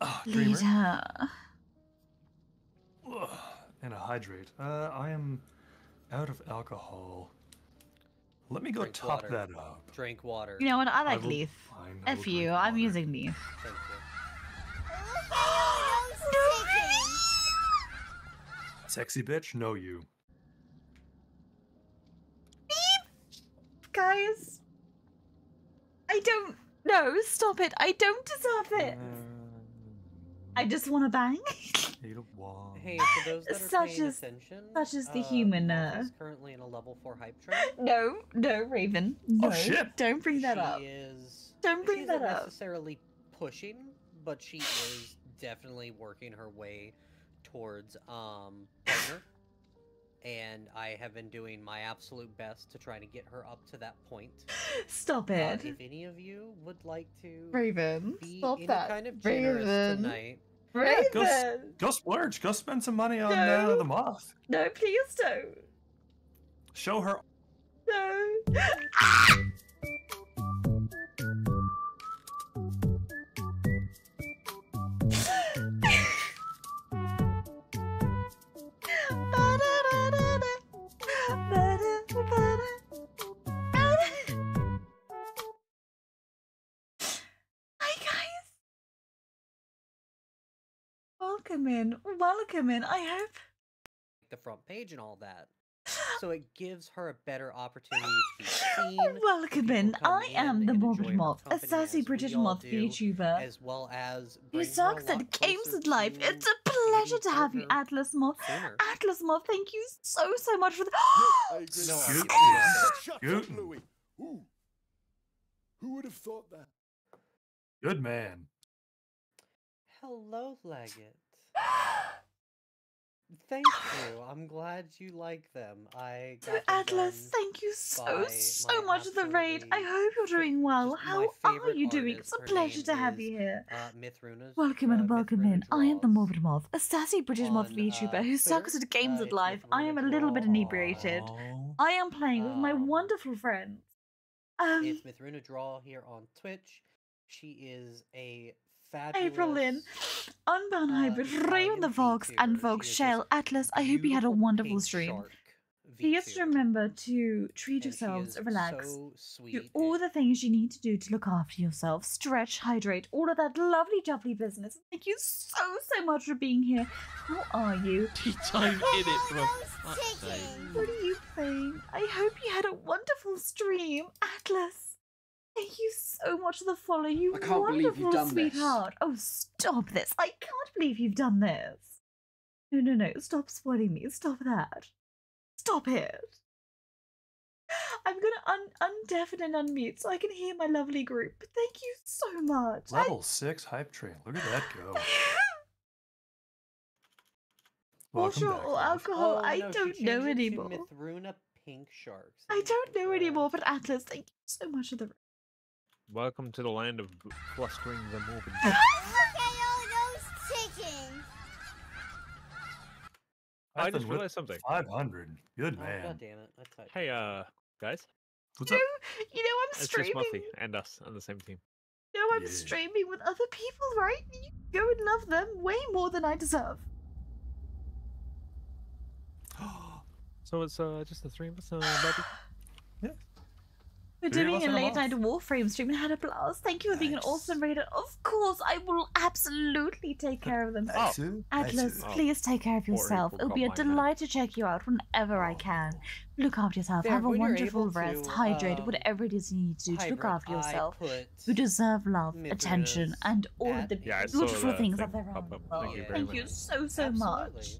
uh, Dreamer Leader. And a hydrate. Uh, I am out of alcohol. Let me go Drink top water. that up. drink water. You know what? I like will- Leaf. fine, I will F you. I'm using Leaf. Thank you. Sexy bitch, know you. Guys, I don't. No, stop it. I don't deserve it. Uh, I just want to bang. Eight of wands. Hey, for those that are Such paying is- attention, such is the uh, human, Martha's uh, currently in a level four hype train. No, no, Raven. No. shit. Don't bring that she up. is. Don't bring she that isn't up. necessarily pushing, but she is definitely working her way towards um partner. And I have been doing my absolute best to try to get her up to that point. Stop Uh, it. if any of you would like to Raven, be stop any that. kind of generous Raven. tonight, Yeah, go, s- go splurge. Go spend some money on No. uh, the moth. No, please don't. Show her. No. Welcome in. Welcome in. I hope the front page and all that. So it gives her a better opportunity to be seen. Welcome in. I am the Morbid Moth, a sassy British moth do, VTuber as well as who bring her sucks at games and life. It's a pleasure to have you, Atlas Moth. sooner. Atlas Moth, thank you so, so much for the. No, Scoot Shut is up, scooting. Louis. Who would have thought that? Good man. Hello, Leggett. Thank you. I'm glad you like them. I them Atlas, thank you so so much for the raid. I hope you're doing well. How are you doing? It's a pleasure to have you here. Uh, Mithruna's. Welcome uh, and welcome in. I am the Morbid Moth, a sassy British moth on, VTuber uh, who sucks at games Uh, at life. I am a little bit inebriated. I am playing with my wonderful friends. Um, It's Mithruna Draw here on Twitch. She is a. April Lynn, Unbound uh, Hybrid, Raven the Vox, and Vox Shell. Atlas, I hope you had a wonderful stream. Please remember to treat yourselves, relax, so do all the things you need to do to look after yourself, stretch, hydrate, all of that lovely jubbly business. Thank you so, so much for being here. How are you? Tea time in it, bro. Fuck's sake. What are you playing? I hope you had a wonderful stream, Atlas. Thank you so much for the follow, you I can't believe you've wonderful done this. sweetheart. Oh, stop this! I can't believe you've done this. No, no, no! Stop spoiling me. Stop that. Stop it. I'm gonna un undeafen and unmute so I can hear my lovely group. Thank you so much. I- Level six hype train. Look at that go. Welcome Water back. or alcohol? Oh, I no, don't know changed it to anymore. Mithruna Pink Sharks. I don't know anymore, but Atlas, thank you so much for the. Welcome to the land of flustering the morbid. Look at all those chickens. I just realized something. 500. Good Oh, man. God damn it. I typed. Hey, uh, guys. What's You up? know, you know I'm It's just streaming. Muffy and us on the same team. You know I'm Yeah. streaming with other people, right? You go and love them way more than I deserve. So it's uh just the three of us, uh, buddy. We're doing a late night Warframe stream and had a blast. Thank you for being an awesome raider. Of course, I will absolutely take care of them. I too. I Atlas, too. please take care of yourself. It'll be a got mine, man. delight to check you out whenever I can. Look after yourself. There, Have a wonderful rest. to, Hydrate. um, whatever it is you need to do to look after yourself. put You deserve love, Mithras attention, and all of the Yeah, beautiful that things thing that there are. pop in the up. world. Thank you Thank you so so much.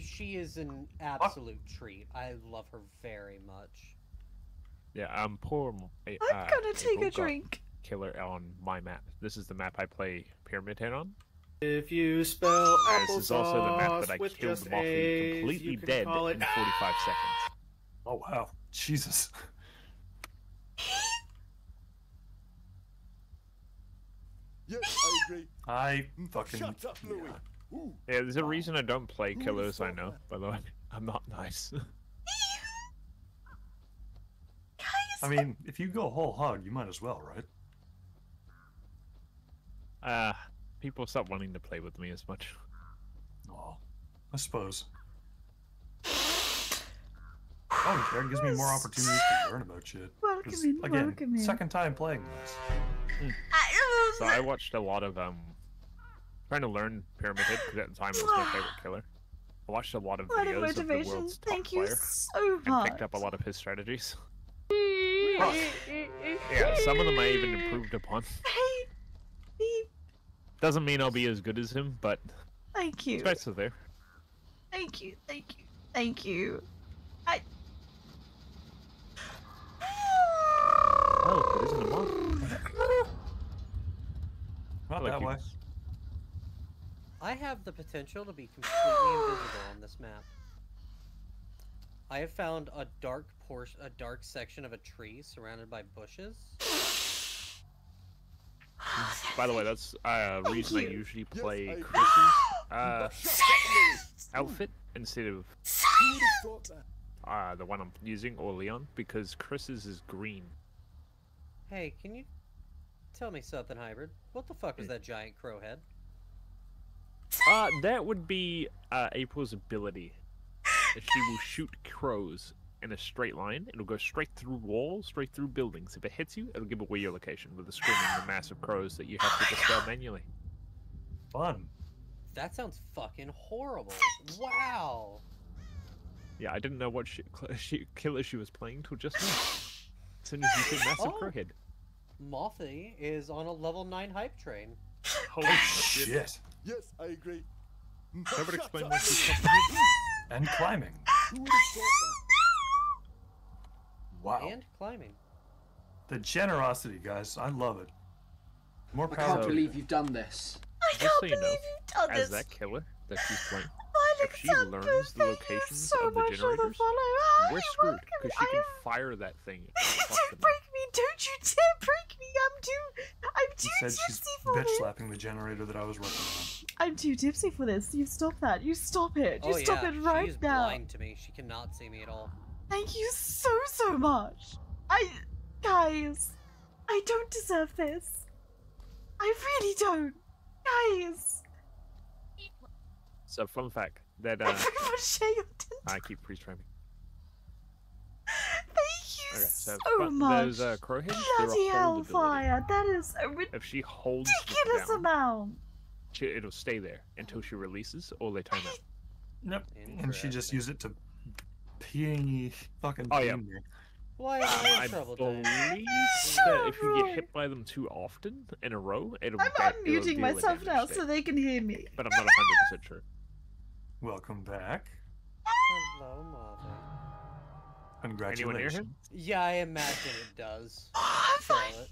She is an absolute treat. I love her very much. Yeah, I'm poor. I'm uh, gonna take a drink. Killer on my map. This is the map I play Pyramid Head on. If you spell And this is also the map that I killed just Moffy A's, completely dead it in 45 seconds. Oh wow, Jesus. Yes, I agree. I fucking. Shut up, Louis. yeah. Yeah, there's a reason I don't play killers. I know, by the way. I'm not nice. I mean, if you go whole hog, you might as well, right? uh, people stop wanting to play with me as much. Oh, I suppose. Oh, don't. It gives me more opportunities to learn about shit. Welcome in, again, welcome in. second time playing this. So I watched a lot of um, trying to learn Pyramid Head because at the time it was my favorite killer. I watched a lot of What a videos of the world's top Thank you player so and much. picked up a lot of his strategies. Yeah, some of them I even improved upon. Hey, beep. Doesn't mean I'll be as good as him, but Thank you. it's are there. Thank you. Thank you. Thank you. I. Oh, it isn't a moth. Not like that you. way. I have the potential to be completely invisible on this map. I have found a dark portion, a dark section of a tree surrounded by bushes. By the way, that's uh, a reason I you. usually play I- Chris's uh, outfit instead of Who would have thought that? uh, the one I'm using, or Leon, because Chris's is green. Hey, can you tell me something, hybrid? What the fuck was that giant crow head? Uh, that would be uh, April's ability. She will shoot crows in a straight line. It'll go straight through walls, straight through buildings. If it hits you, it'll give away your location with a screaming the massive crows that you have to dispel manually. Fun. That sounds fucking horrible. Wow. Yeah, I didn't know what she, she, killer she was playing till just now. As soon as you said massive Oh. crowhead. Mothy is on a level 9 hype train. Holy shit. Shit. Yes, I agree. That would explain up, why she's complicated. And climbing. Who would have thought Wow. And climbing. The generosity, guys. I love it. More I can't believe you. you've done this. I Just can't so you know, believe you've done As this. that killer that she's playing, My if she learns the locations so of the much for the generators, follow. Ah, we're screwed because she can fire that thing. Don't break me! Don't you dare break me! I'm too, I'm She too said she's tipsy for bitch this. slapping the generator that I was working on. I'm too tipsy for this. You stop that. You stop it. You oh stop yeah, it right she's now. blind to me. She cannot see me at all. Thank you so so much. I, guys, I don't deserve this. I really don't, guys. So, fun fact that I uh, very much share your I keep freeze framing. Thank you Okay, so so much. those uh, crow hens, Bloody hold ability. hellfire! That is a If she holds this ridiculous down, amount. she, it'll stay there until she releases or they time out. Yep. And she just used it to pee fucking Oh, yeah. beam. Why am I I trouble? believe Dave? that if you get hit by them too often in a row, it'll I'm unmuting myself now state. so they can hear me. But I'm not 100% sure. Welcome back. Hello, mother. Congratulations. Anyone near him? Yeah, I imagine it does. Oh, Charlotte.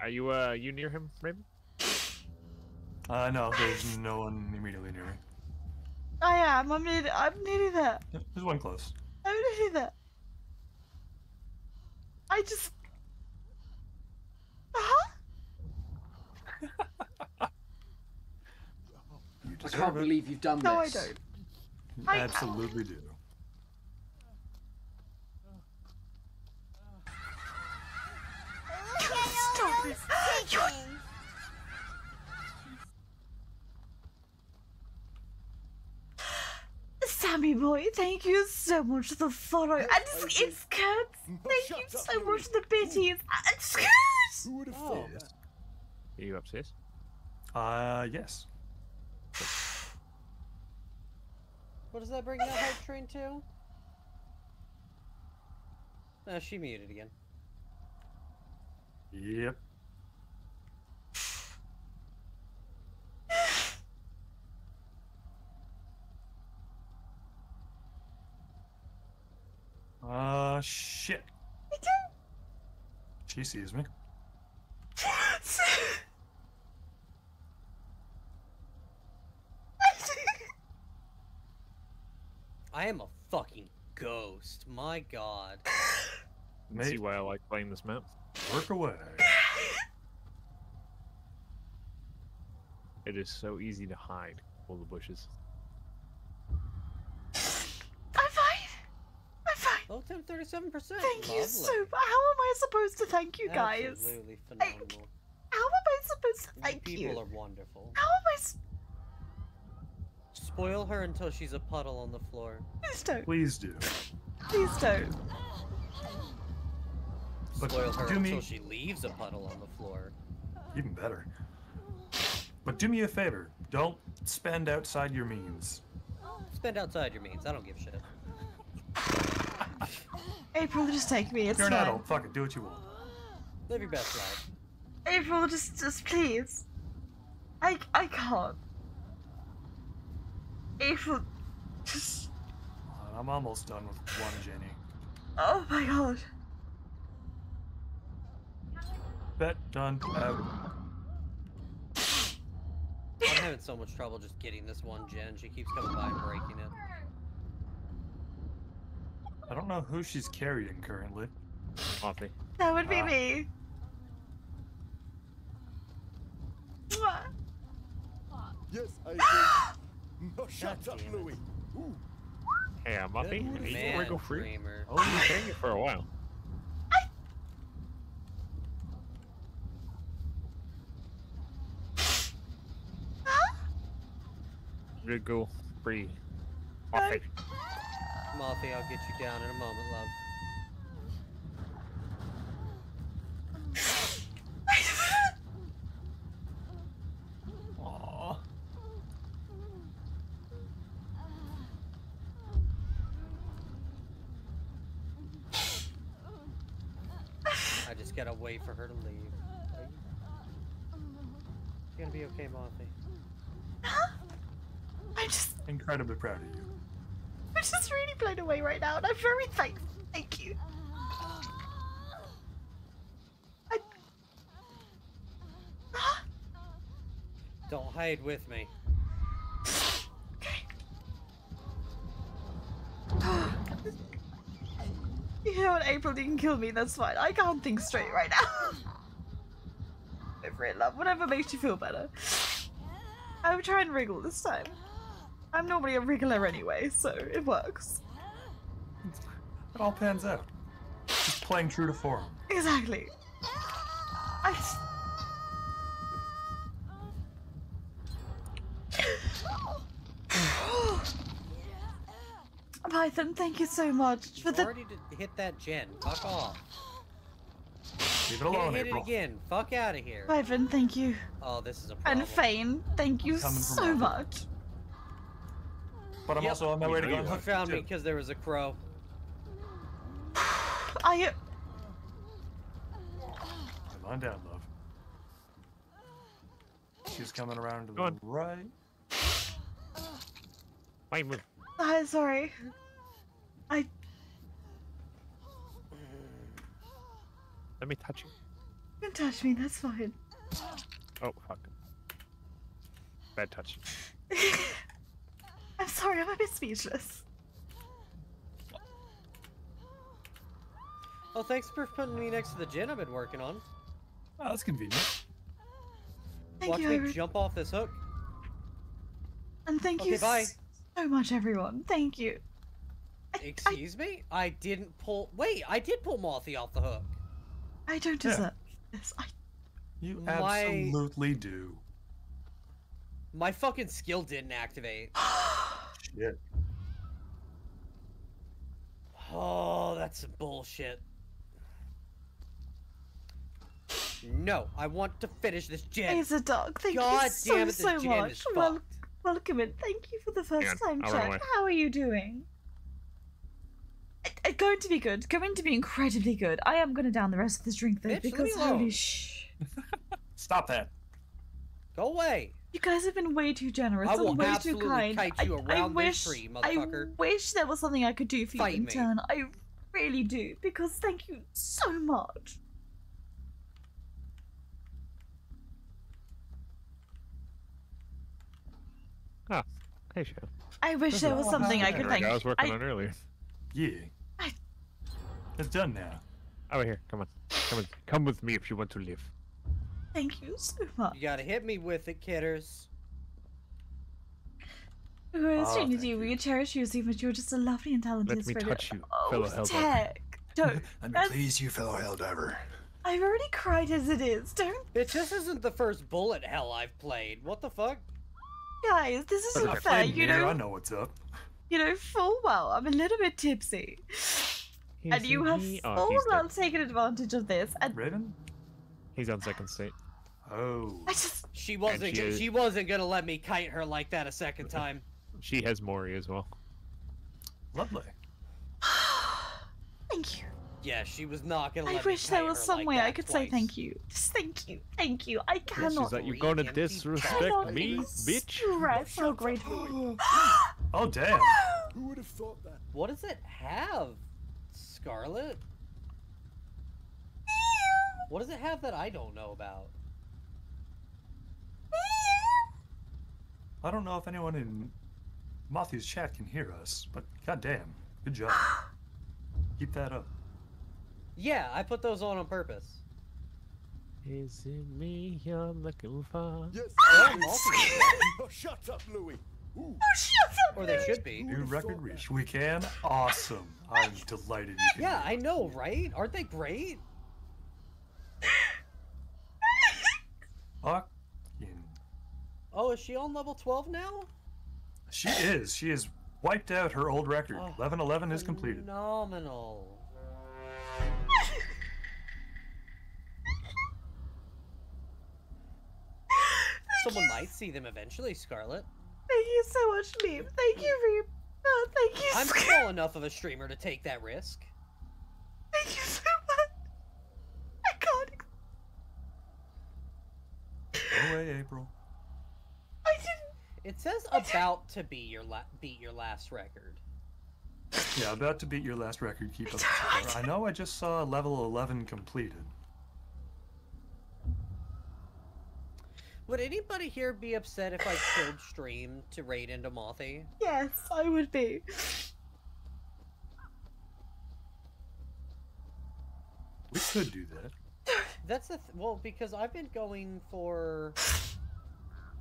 Are you uh you near him, Raven? Uh, no, there's no one immediately near me. I am. I'm nearly. I'm nearly there. Yep, There's one close. I'm nearly there. I just. Huh? I can't believe you've done this. No, I don't. You I- absolutely do. Stop it! You're- Sammy boy, thank you so much for the follow. And it's, it's Kurt. Thank you so much for the bitties. And Scoot! Who would have Oh. thought? Are you upstairs? Uh, yes. What does that bring that hype train to? Uh, she muted again. Yep. Uh, shit. She sees me. I am a fucking ghost. My god. You See why I like playing this map? Work away. It is so easy to hide all the bushes. I'm fine. I'm fine. Oh, 37%. Thank you so much. How am I supposed to thank you guys? Absolutely phenomenal. How am I supposed to thank People you? are wonderful. How am I? S- Spoil her until she's a puddle on the floor. Please don't. Please do. Please don't. But Spoil her do me- until she leaves a puddle on the floor. Even better. But do me a favor. Don't spend outside your means. Spend outside your means. I don't give a shit. April, just take me. It's You're an fine. adult. Fuck it. Do what you want. Live your best life. April, just, just please. I, I can't. April, just. I'm almost done with one Jenny. Oh my god. Bet done. Out. I'm having so much trouble just getting this one gen. She keeps coming by and breaking it. I don't know who she's carrying currently. Coffee. That would be Ah. me. Mwah. Yes, I agree. No, shut up, Louis. Ooh. Hey, I'm Muffy. would've You Man, can wiggle free. dreamer. Oh, you've been doing it for a while. Wiggle free. Muffy. Muffy, I'll get you down in a moment, love. Aww. I just gotta wait for her to leave. You... You gonna be okay, Muffy? I'm just, Incredibly proud of you. I'm just really blown away right now, and I'm very thankful. Thank you. I... Don't hide with me. Want April, you can kill me. That's fine. I can't think straight right now. It, love. Whatever makes you feel better. I will try and wriggle this time. I'm normally a wriggler anyway, so it works. It all pans out. Just playing true to form. Exactly. I. Python, thank you so much for You the. already did hit that gen. Fuck off. Leave it Hit, alone, hit it again. Fuck out of here. Python, thank you. Oh, this is a problem. And Fane, thank you so Marvel. much. But I'm Yep. also on my way to You go. found me because there was a crow. I. Uh, Come on down, love. She's coming around to the on. right. Wait, move. I'm sorry. I. Let me touch you. You can touch me, that's fine. Oh, fuck. Bad touch. I'm sorry, I'm a bit speechless. Oh, thanks for putting me next to the gen I've been working on. Oh, that's convenient. Thank Watch you, me every- jump off this hook. And thank Okay, you bye. so much, everyone. Thank you. Excuse me? I didn't pull. Wait, I did pull Marthy off the hook. I don't Yeah. deserve this. I... You My- absolutely do. My fucking skill didn't activate. Shit. Oh, that's some bullshit. No, I want to finish this gen. He's a dog. Thank God you so, damn it, so much. Well, welcome and thank you for the first on, time I'll run chat. away. How are you doing? I- I- going to be good. Going to be incredibly good. I am going to down the rest of this drink though Bitch, because me alone. holy sh! Stop that. Go away. You guys have been way too generous I will and way too kind. kite you I, I around this wish, tree, I wish there was something I could do for Fight you in me. turn. I really do because thank you so much. Ah, hey, Shadow. I wish there was something I could There we thank. go, I was working I- on earlier. Yeah. It's done now. Over here, come on. Come with, come with me if you want to live. Thank you so much. You gotta hit me with it, kidders. Who oh, is Oh, changing you? We cherish you, Steve, but you're just a lovely and talented Let me spirit. touch you, oh, fellow Helldiver. Tech. Don't. Let me That's- please you, fellow Helldiver. I've already cried as it is. Don't, Bitch, this isn't the first bullet hell I've played. What the fuck? guys. This isn't I fair. You know. I know, know what's up. you know full well. I'm a little bit tipsy, and you have he? Oh, full he's dead. well taken advantage of this. And Raven? He's on second state. Oh. I just, She wasn't. she she wasn't gonna let me kite her like that a second time. She has Mori as well. Lovely. thank you. Yeah, she was not gonna I me wish there was some like way I could say thank you. Just thank you, thank you. I Yeah, cannot. she's like, you're gonna disrespect me, bitch? express how grateful. Oh, damn. Who would have thought that? What does it have, Scarlet? What does it have that I don't know about? I don't know if anyone in Matthew's chat can hear us, but goddamn, good job. Keep that up. Yeah, I put those on on purpose. Is it me you're looking for? Yes. Oh, it Oh, shut up, Louis. Ooh. Or they should be. New record reach. We can? Awesome. I'm delighted you can Yeah, I know, right? Aren't they great? Fucking. Oh, is she on level 12 now? She is. She has wiped out her old record. Oh, 1111 is completed. Phenomenal. Someone might see them eventually, Scarlet. Thank you so much, Liam. Thank you for. Oh, thank you. I'm so- small enough of a streamer to take that risk. Thank you so much. I can't. Go away, April. I didn't. It says about to be your la- beat your last record. Yeah, about to beat your last record. Keep up the. I know I just saw level 11 completed. Would anybody here be upset if I killed stream to raid into Mothy? Yes, I would be. We could do that. That's the th- well because I've been going for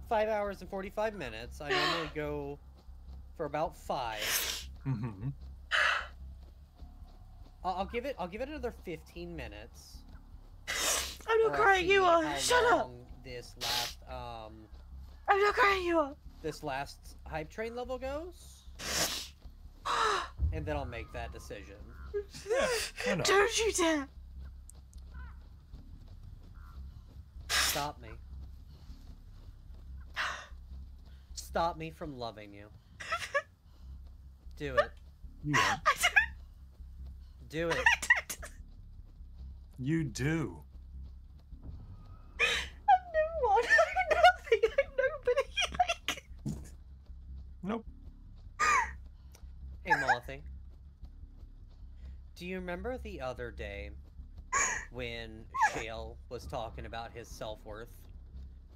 five hours and forty five minutes. I normally go for about five. Mm-hmm. I'll, I'll give it. I'll give it another fifteen minutes. I'm not crying, you are. how Shut up. Long This last um I'm not crying, you are. this last hype train level goes, and then I'll make that decision. why not? Don't you dare. Stop me. Stop me from loving you. Do it. You won't. Do it. You do. I'm no one. I'm nothing. I'm nobody. Like, Nope. Hey, Molothy. Do you remember the other day when Shale was talking about his self worth?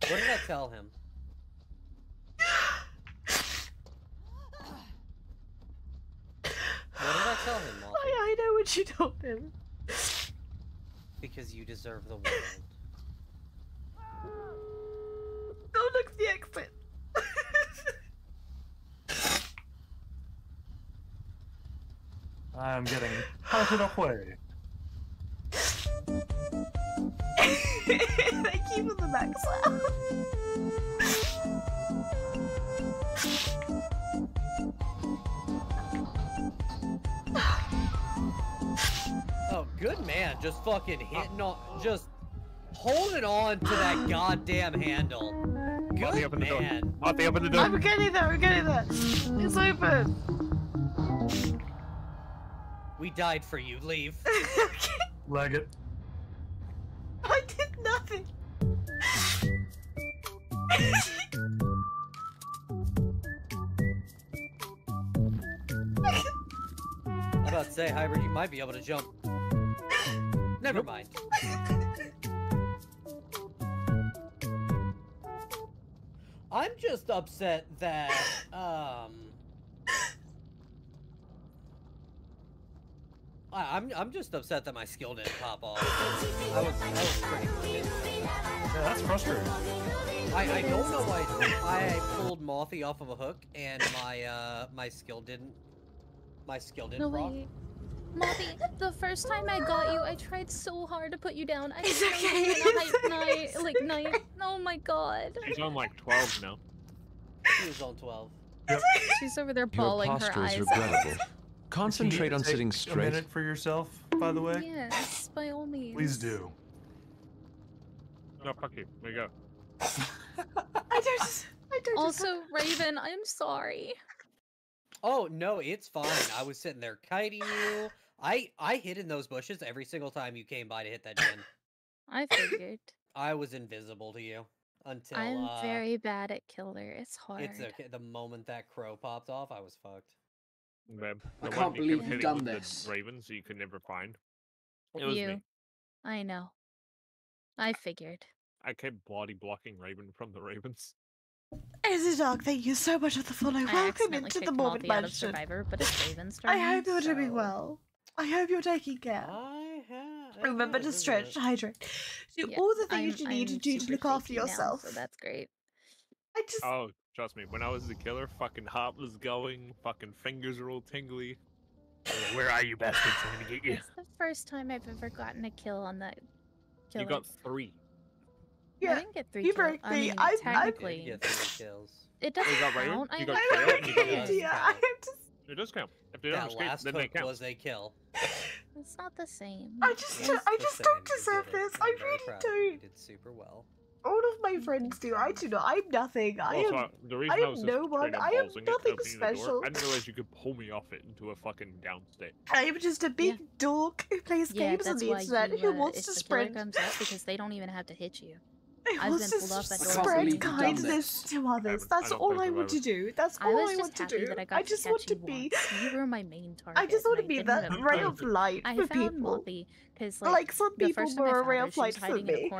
What did I tell him? What did I tell him, Molothy? I, I know what you told him. Because you deserve the world. Don't look at the exit. I'm getting hunted away. Thank you for the max Oh, good man. Just fucking hitting on. Just holding on to that goddamn handle. Marty, Good open the door. man. Marty, open the door. I'm getting there. I'm getting there. It's open. We died for you. Leave. Leg it. I did nothing. I'm about to say, Hybrid, you might be able to jump. Never mind. I'm just upset that, um... I'm, I'm just upset that my skill didn't pop off. I was, I was pretty wounded. Yeah, that's frustrating. I, I don't know why I pulled Mothy off of a hook and my uh my skill didn't my skill didn't rock. way. Molly, the first time I got you, I tried so hard to put you down. I It's okay, you were in a it's hype okay, night, like night. Oh my god. She's on like 12 now. He was on twelve. Yep. She's over there bawling her posture is eyes regrettable. out. Concentrate on Take sitting A straight. minute for yourself, by the way. Yes, by all means. Please do. No, fuck you. There you go. I don't. I don't. Also, Raven, I'm sorry. Oh no, it's fine. I was sitting there kiting you. I I hid in those bushes every single time you came by to hit that gen. I figured. I was invisible to you until I'm uh, very bad at killer. It's hard. It's okay. The moment that crow popped off, I was fucked. Web. I The can't believe you've done with the this. Ravens you could never find. It was you. me. I know. I figured. I kept body blocking Raven from the Ravens. Is it Dark? Thank you so much for the follow. I Welcome into the kicked Morbid Malthy out of Mansion. Survivor, but it's Raven's. I hope you're doing well. I hope you're taking care. I have. Remember to stretch, hydrate, do Yeah, all the things I'm- you need to I'm do to look after shaky now, yourself. so that's great. I just. Oh, trust me, when I was the killer, fucking heart was going, fucking fingers were all tingly. I was like, Where are you bastards? I'm gonna get you. It's the first time I've ever gotten a kill on that killer. You got three. Yeah, I Yeah, didn't get three you kills. broke I me. mean, I- I- technically, You get three kills. it doesn't You got Raven, count. you I got I and you have got no idea. I count. It does count. If they don't That escape, last then they hook count. was a kill. It's not the same. I just. I just don't deserve this. I'm I very really proud of you. You don't. did super well. All of my friends do. I do not. I'm nothing. I Also, am. the reason I I, am no one. I am ballsing it, nothing special. Door, I didn't realize you could pull me off it into a fucking down state. I am just a big dork who plays Yeah, games on the internet you, who uh, wants if to spread. comes up because they don't even have to hit you. Who I've wants been pulled off that door spread kindness to others. That's I all I want to do. That's all was I want to do. that I got I just catch want to be. You were my main target. I just want to be didn't that ray of light I for found people. Because like, Like some people first were a ray of light for hiding in me.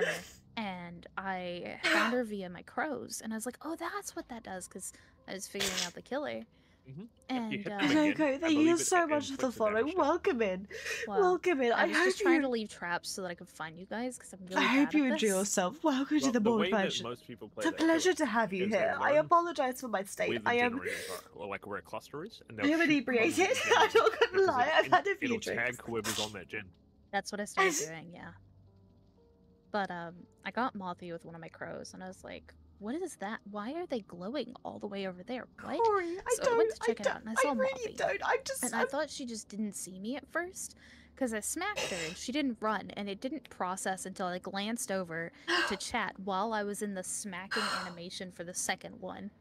A corner, and I found her via my crows, and I was like, oh, that's what that does, because I was figuring out the killer. And uh, again, Coco, I thank you so much for the inflicts a follow. Welcome in. well, Welcome in. I I, was hope just trying you. to leave traps so that I could find you guys because I'm really I hope you enjoy yourself. Welcome to Well, the the board version. most people play It's a pleasure to have you here. I apologize for my state. I am. generators are, like where a cluster is, and I they'll am inebriated. I'm not gonna lie. I've had a few It'll drinks. tag whoever's on that gen. That's what I started doing, yeah. But um, I got Mothy with one of my crows, and I was like, "What is that? Why are they glowing all the way over there? What?" Corey, I so I went don't- to check I it out, and I don't- saw I really Mothy. don't. I'm just- And I I'm- thought she just didn't see me at first, because I smacked her, and she didn't run, and it didn't process until I glanced over to chat while I was in the smacking animation for the second one.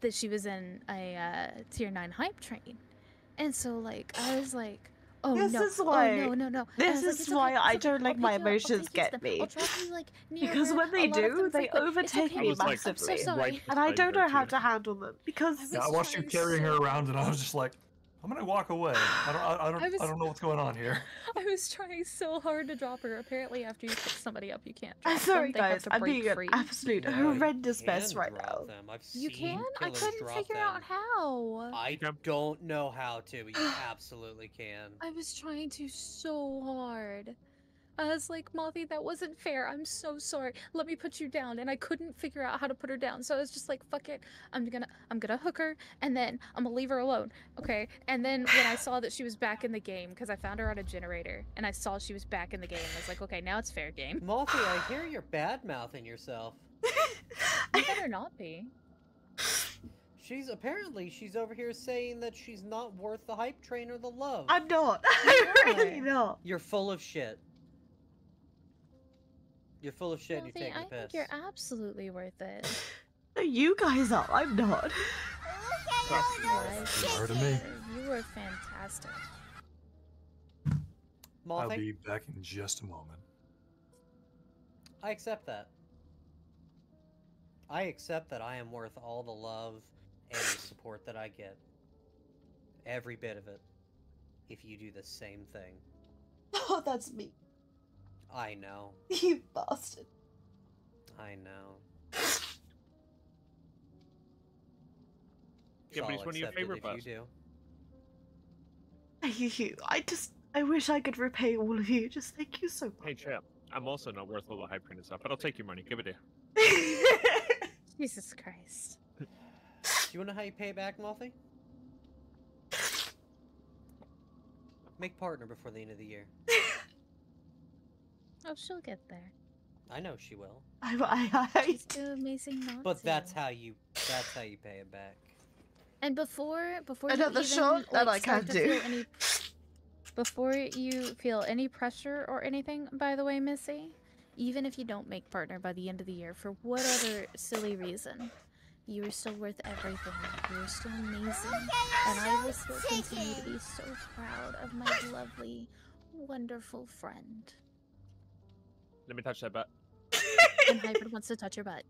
That she was in a uh, tier nine hype train, and so like I was like. Oh This no! is why- oh no! No! No! I This was like, is okay, why it's I don't I'll like my you up, I'll emotions take you to get them. me. I'll drop you, like, Because when they a lot of do, they frequent. Overtake okay. me was, like, massively, so sorry. and I don't know how to handle them because Yeah, I watched you carrying her around, and I was just like, I'm gonna walk away. I don't, I, I don't, I was- I don't know what's going on here. I was trying so hard to drop her. Apparently, after you pick somebody up, you can't drop I'm sorry, them. They have guys. to I'm being free. an absolute No, you horrendous mess right now. I've You can? I couldn't figure them. out how. I don't know how to. but You absolutely can. I was trying to so hard. I was like, Mothy, that wasn't fair. I'm so sorry. Let me put you down. And I couldn't figure out how to put her down. So I was just like, fuck it. I'm gonna I'm gonna hook her and then I'm gonna leave her alone. Okay. And then when I saw that she was back in the game, because I found her on a generator and I saw she was back in the game, I was like, okay, now it's fair game. Malthy, I hear you're bad mouthing yourself. You better not be. She's apparently she's over here saying that she's not worth the hype train or the love. I'm not. I'm really not. You're full of shit. You're full of shit. and you're taking I a think you're absolutely worth it. No, you guys are. I'm not. Sorry to me. You were fantastic. I'll Malthy, be back in just a moment. I accept that. I accept that I am worth all the love and the support that I get. Every bit of it. If you do the same thing. Oh, that's me. I know. You bastard. I know. Yeah, but So he's one of your favorite if you do. Thank you. I just. I wish I could repay all of you. Just thank you so much. Hey, chap. I'm also not worth all the hype train and stuff, but I'll take your money. Give it here. Jesus Christ. Do you want to know how you pay back, Malthy? Make partner before the end of the year. Oh, she'll get there. I know she will. I, I, I, She's too amazing not But to. that's how you that's how you pay it back. And before before Another you even, shot that I can't do. Any, before you feel any pressure or anything, by the way, Missy, even if you don't make partner by the end of the year for whatever silly reason, you are still worth everything. You are still amazing, and I will still continue to be so proud of my lovely, wonderful friend. Let me touch that butt. And Hybrid wants to touch your butt.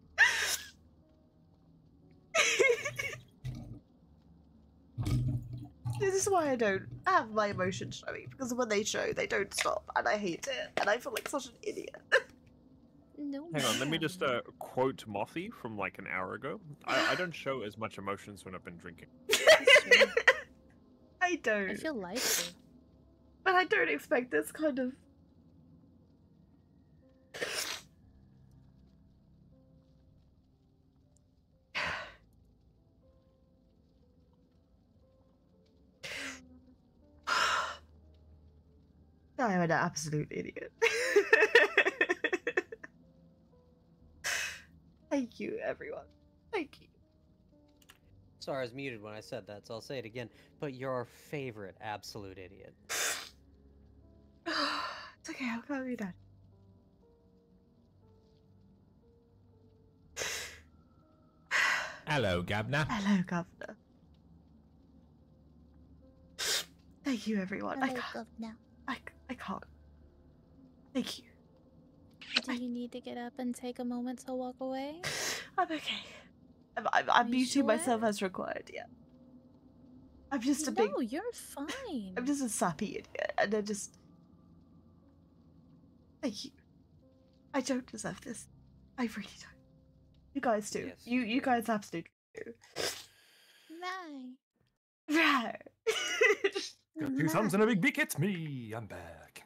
This is why I don't have my emotions showing because when they show, they don't stop, and I hate it, and I feel like such an idiot. No. Hang on, let me just uh, quote Mothy from like an hour ago. I, I don't show as much emotions when I've been drinking. I don't. I feel lively. But I don't expect this kind of. I'm an absolute idiot. Thank you, everyone. Thank you. Sorry, I was muted when I said that, so I'll say it again. But you're our favorite absolute idiot. It's okay, I'll calm you down. Hello, Gabna. Hello, Governor. Thank you, everyone. I Hello, can't. Governor. I, I can't. Thank you. Do you need to get up and take a moment to walk away? I'm okay. I'm, I'm, I'm you muting sure? myself as required, yeah. I'm just a big. No, you're fine. I'm just a sappy idiot, and I just. Thank you. I don't deserve this. I really don't. You guys do. You you guys absolutely do. Bye. Right. Got two thumbs and a big beak. It's me. I'm back.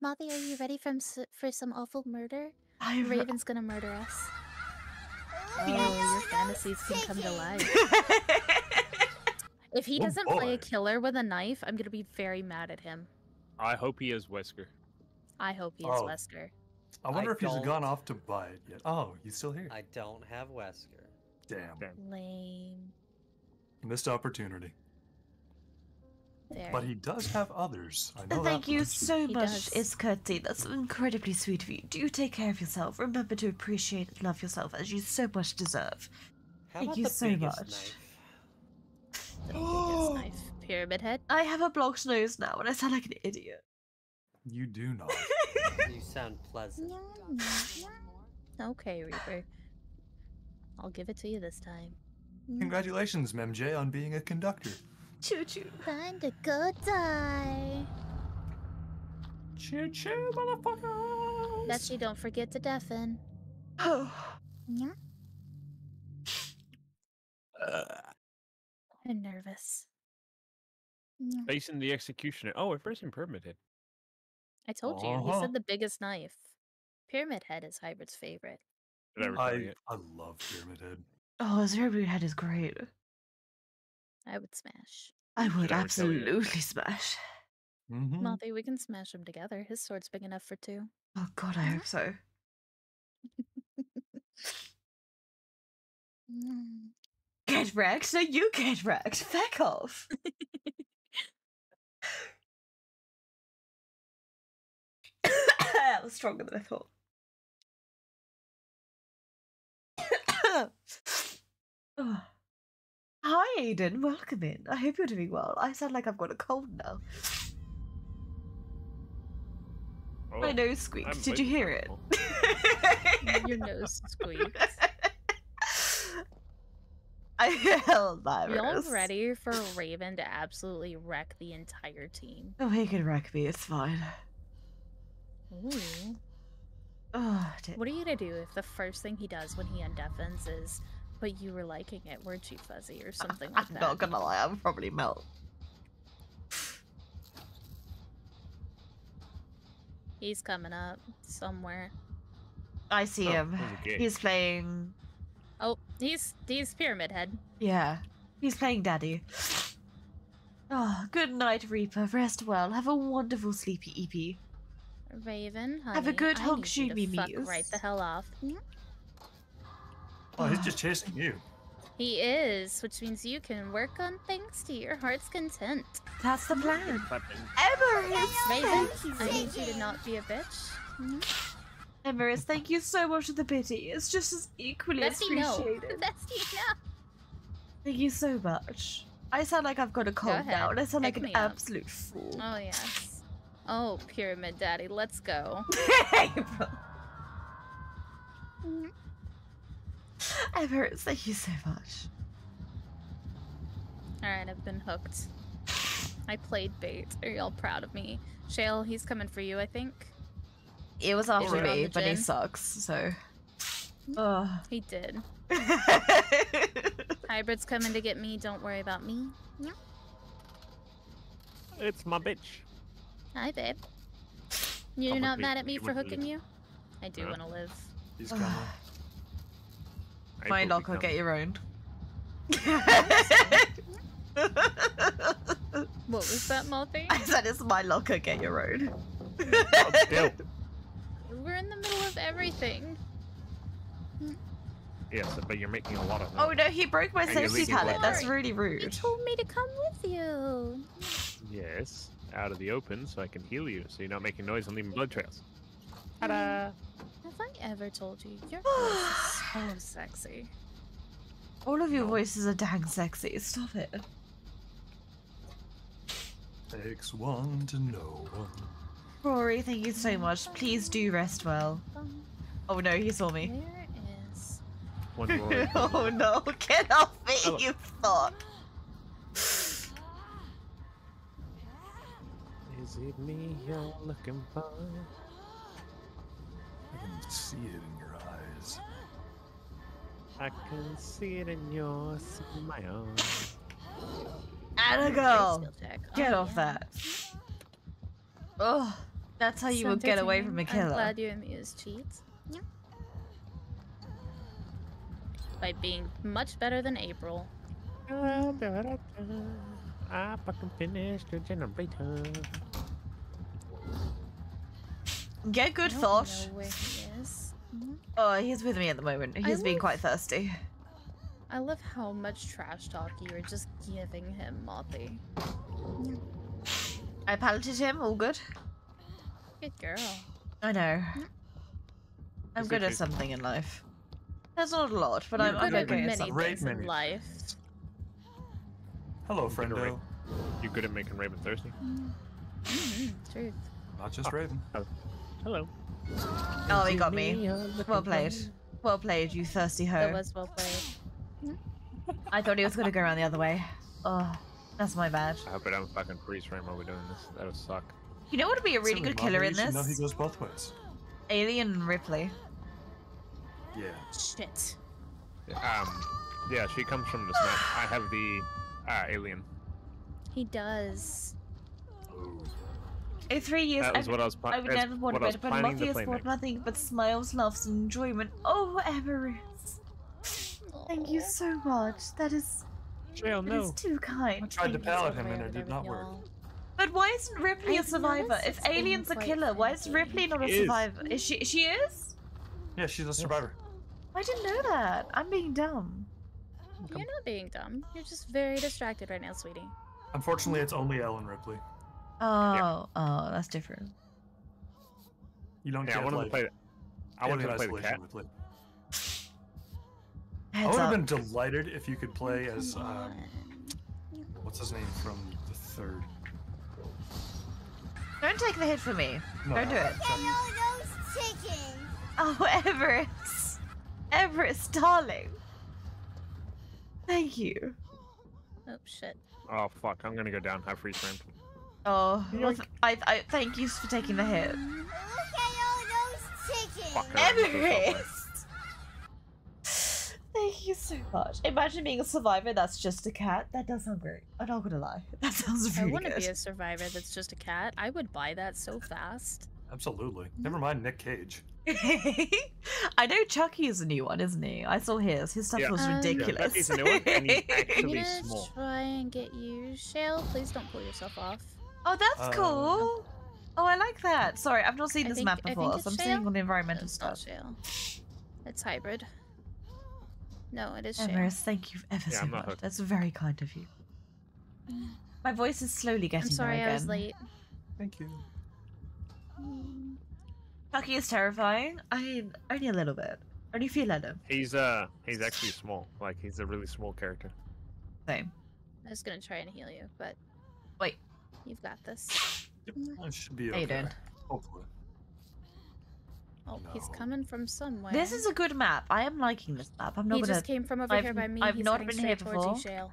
Mothy, are you ready from for some awful murder? I re- Raven's gonna murder us. Oh, your fantasies can come to life. if he Oh, doesn't play a killer with a knife, I'm gonna be very mad at him. I hope he is Wesker. I hope he is Oh. Wesker. I wonder I if he's don't- gone off to buy it yet. Oh, he's still here. I don't have Wesker. Damn. Lame. Missed opportunity. There. But he does have others. I know Thank that you much. so He much, does. It's Curtsy. That's incredibly sweet of you. Do take care of yourself. Remember to appreciate and love yourself as you so much deserve. How Thank you so much. knife? The biggest knife. Pyramid head. I have a blocked nose now and I sound like an idiot. You do not. You sound pleasant. Okay, Reaper. I'll give it to you this time. Congratulations, MJ, on being a conductor. Choo choo. Time to go die. Choo choo, motherfucker. Betsy, don't forget to deafen. Oh. Yeah. I'm nervous. Facing the executioner. Oh, we're facing Pyramid Head. I told you, he Uh-huh. said the biggest knife. Pyramid head is Hybrid's favorite. I I, love Pyramid Head. Oh, his Ruby head is great. I would smash. I would I ever tell you? absolutely smash. Mm-hmm. Mothy, we can smash them together. His sword's big enough for two. Oh god, I hope so. Get wrecked? No, you get wrecked. Feck off. that was stronger than I thought. Oh. Hi, Aiden. Welcome in. I hope you're doing well. I sound like I've got a cold now. Oh, My Oh, nose squeaked. I'm Did you hear it? Your nose squeaked. I held that. Y'all ready for Raven to absolutely wreck the entire team? Oh, he can wreck me. It's fine. Ooh. Oh. What are you gonna do if the first thing he does when he undeafens is, but you were liking it, weren't you, Fuzzy, or something like that? I'm not gonna lie. I'll probably melt. He's coming up somewhere. I see Oh, him. there's a gate. He's playing. Oh, he's he's Pyramid Head. Yeah, he's playing Daddy. Oh, good night, Reaper. Rest well. Have a wonderful sleepy EP. Raven, honey, Have a good I hug, need shoot you to me, fuck Muse. right the hell off. Oh, he's just chasing you. He is, which means you can work on things to your heart's content. That's the plan. Clapping. Emrys, Raven, thank you. I need you to not be a bitch. Mm-hmm. Emrys, thank you so much for the pity. It's just as equally Bestie, no. appreciated. Bestie, no. Thank you so much. I sound like I've got a cold ahead, now, and I sound like an up. absolute fool. Oh, yes. Oh, Pyramid Daddy, let's go. Emrys, thank you so much. Alright, I've been hooked. I played bait. Are y'all proud of me? Shale, he's coming for you, I think. It was after you're on me, the but he sucks, so. Ugh. He did. Hybrid's coming to get me. Don't worry about me. Yeah. It's my bitch. Hi, babe. You're Come with not me. mad at me You for hooking live. you? I do Yeah. want to live. He's coming. I Fine, I'll go get your own. What was that, Malthy? I said it's my locker, get your own. Still. We're in the middle of everything. Yes, but you're making a lot of Oh no, he broke my And safety leaking pallet. That's really rude. You told me to come with you. Yes, out of the open so I can heal you so you're not making noise and leaving blood trails. Ta-da! Have I ever told you your voice is so sexy? All of your voices are dang sexy. Stop it. Takes one to know one. Rory, thank you so much. Please do rest well. Oh no, he saw me. Where is? One more. oh no, get off me, Oh. you thought. Is it me you're looking for? I can see it in your eyes. I can see it in your smile. Atta Great girl. skill check. Get Oh, off yeah. that. Oh, that's how you So would get away from a entertaining. I'm killer. glad you amused cheats. Yeah. By being much better than April. I fucking finished the generator. Get good I don't thought. know where he is. Mhm. Oh, he's with me at the moment. I He's being quite thirsty. I love how much trash talk you are just giving him, Moppy. I piloted him, all good. Good girl. I know. I'm Is good it at something in life. That's not a lot, but You're I'm, I'm Good at okay at many something. Great things in life. Hello, You good friendo. You good at making Raven thirsty? Mm, truth. Not just Raven. Hello. Oh, he got me. Well played. Well played, you thirsty hoe. That hoe. was well played. I thought he was gonna go around the other way. Oh, that's my bad. I hope I don't fucking freeze frame while we're doing this. That would suck. You know what would be a really Silly good killer in Mother, you know he goes both ways. Alien Ripley. Yeah. Shit. Um, yeah, she comes from the smash. I have the uh, alien. He does. In three years, That was I, what I was pla- I would that's never want what better, but planning Muffy to has play brought next. nothing but smiles, laughs, and enjoyment. Oh, Everest. Thank you so much. That is. Jail, that is too kind. I tried to Thank you. pallet him and it did not work. But why isn't Ripley a I've survivor? If Alien's are killer, why is. Ripley not a She is. survivor? Is she? She is? Yeah, she's a survivor. I didn't know that. I'm being dumb. You're not being dumb. You're just very distracted right now, sweetie. Unfortunately, it's only Ellen Ripley. Oh, oh, that's different. You don't Yeah, I get wanted to play. I wanted to play the cat. Ripley. I Heads would have been delighted if you could play as um, what's his name from the third. Don't take the hit for me. No, Don't do no, it. those chickens. Oh, Everest. Everest, darling. Thank you. Oh shit. Oh fuck! I'm gonna go down. Have freeze frame. Oh, well, I, I thank you for taking the hit. Look at all those chickens. Fuck her. I'm so sorry. Everest. Thank you so much. Imagine being a survivor that's just a cat. That does sound great. I'm not gonna lie. That sounds really I want to be a survivor that's just a cat. I would buy that so fast. Absolutely. Never mind Nick Cage. I know Chucky is a new one, isn't he? I saw his. His stuff Yeah. was Um, Yeah, ridiculous. Chucky's a new one, and he's I'm actually gonna small. try and get you, Shale. Please don't pull yourself off. Oh, that's Um, cool. Oh, I like that. Sorry, I've not seen I this think- map before, so I'm Shale? seeing all the environmental It's stuff. Shale. It's hybrid. No, it is Shale. Thank you ever Yeah, so much. hooked. That's very kind of you. My voice is slowly getting I'm sorry there I was late. Thank you. Chucky is terrifying. I mean, only a little bit. Only if you let him. He's uh, he's actually small. Like he's a really small character. Same. I was gonna try and heal you, but Wait. You've got this. That should be okay. you doing? Hopefully. Oh, he's coming from somewhere. This is a good map. I am liking this map. I'm not he gonna. just came from over I've- here by me. I've He's not been here before. You, Shale.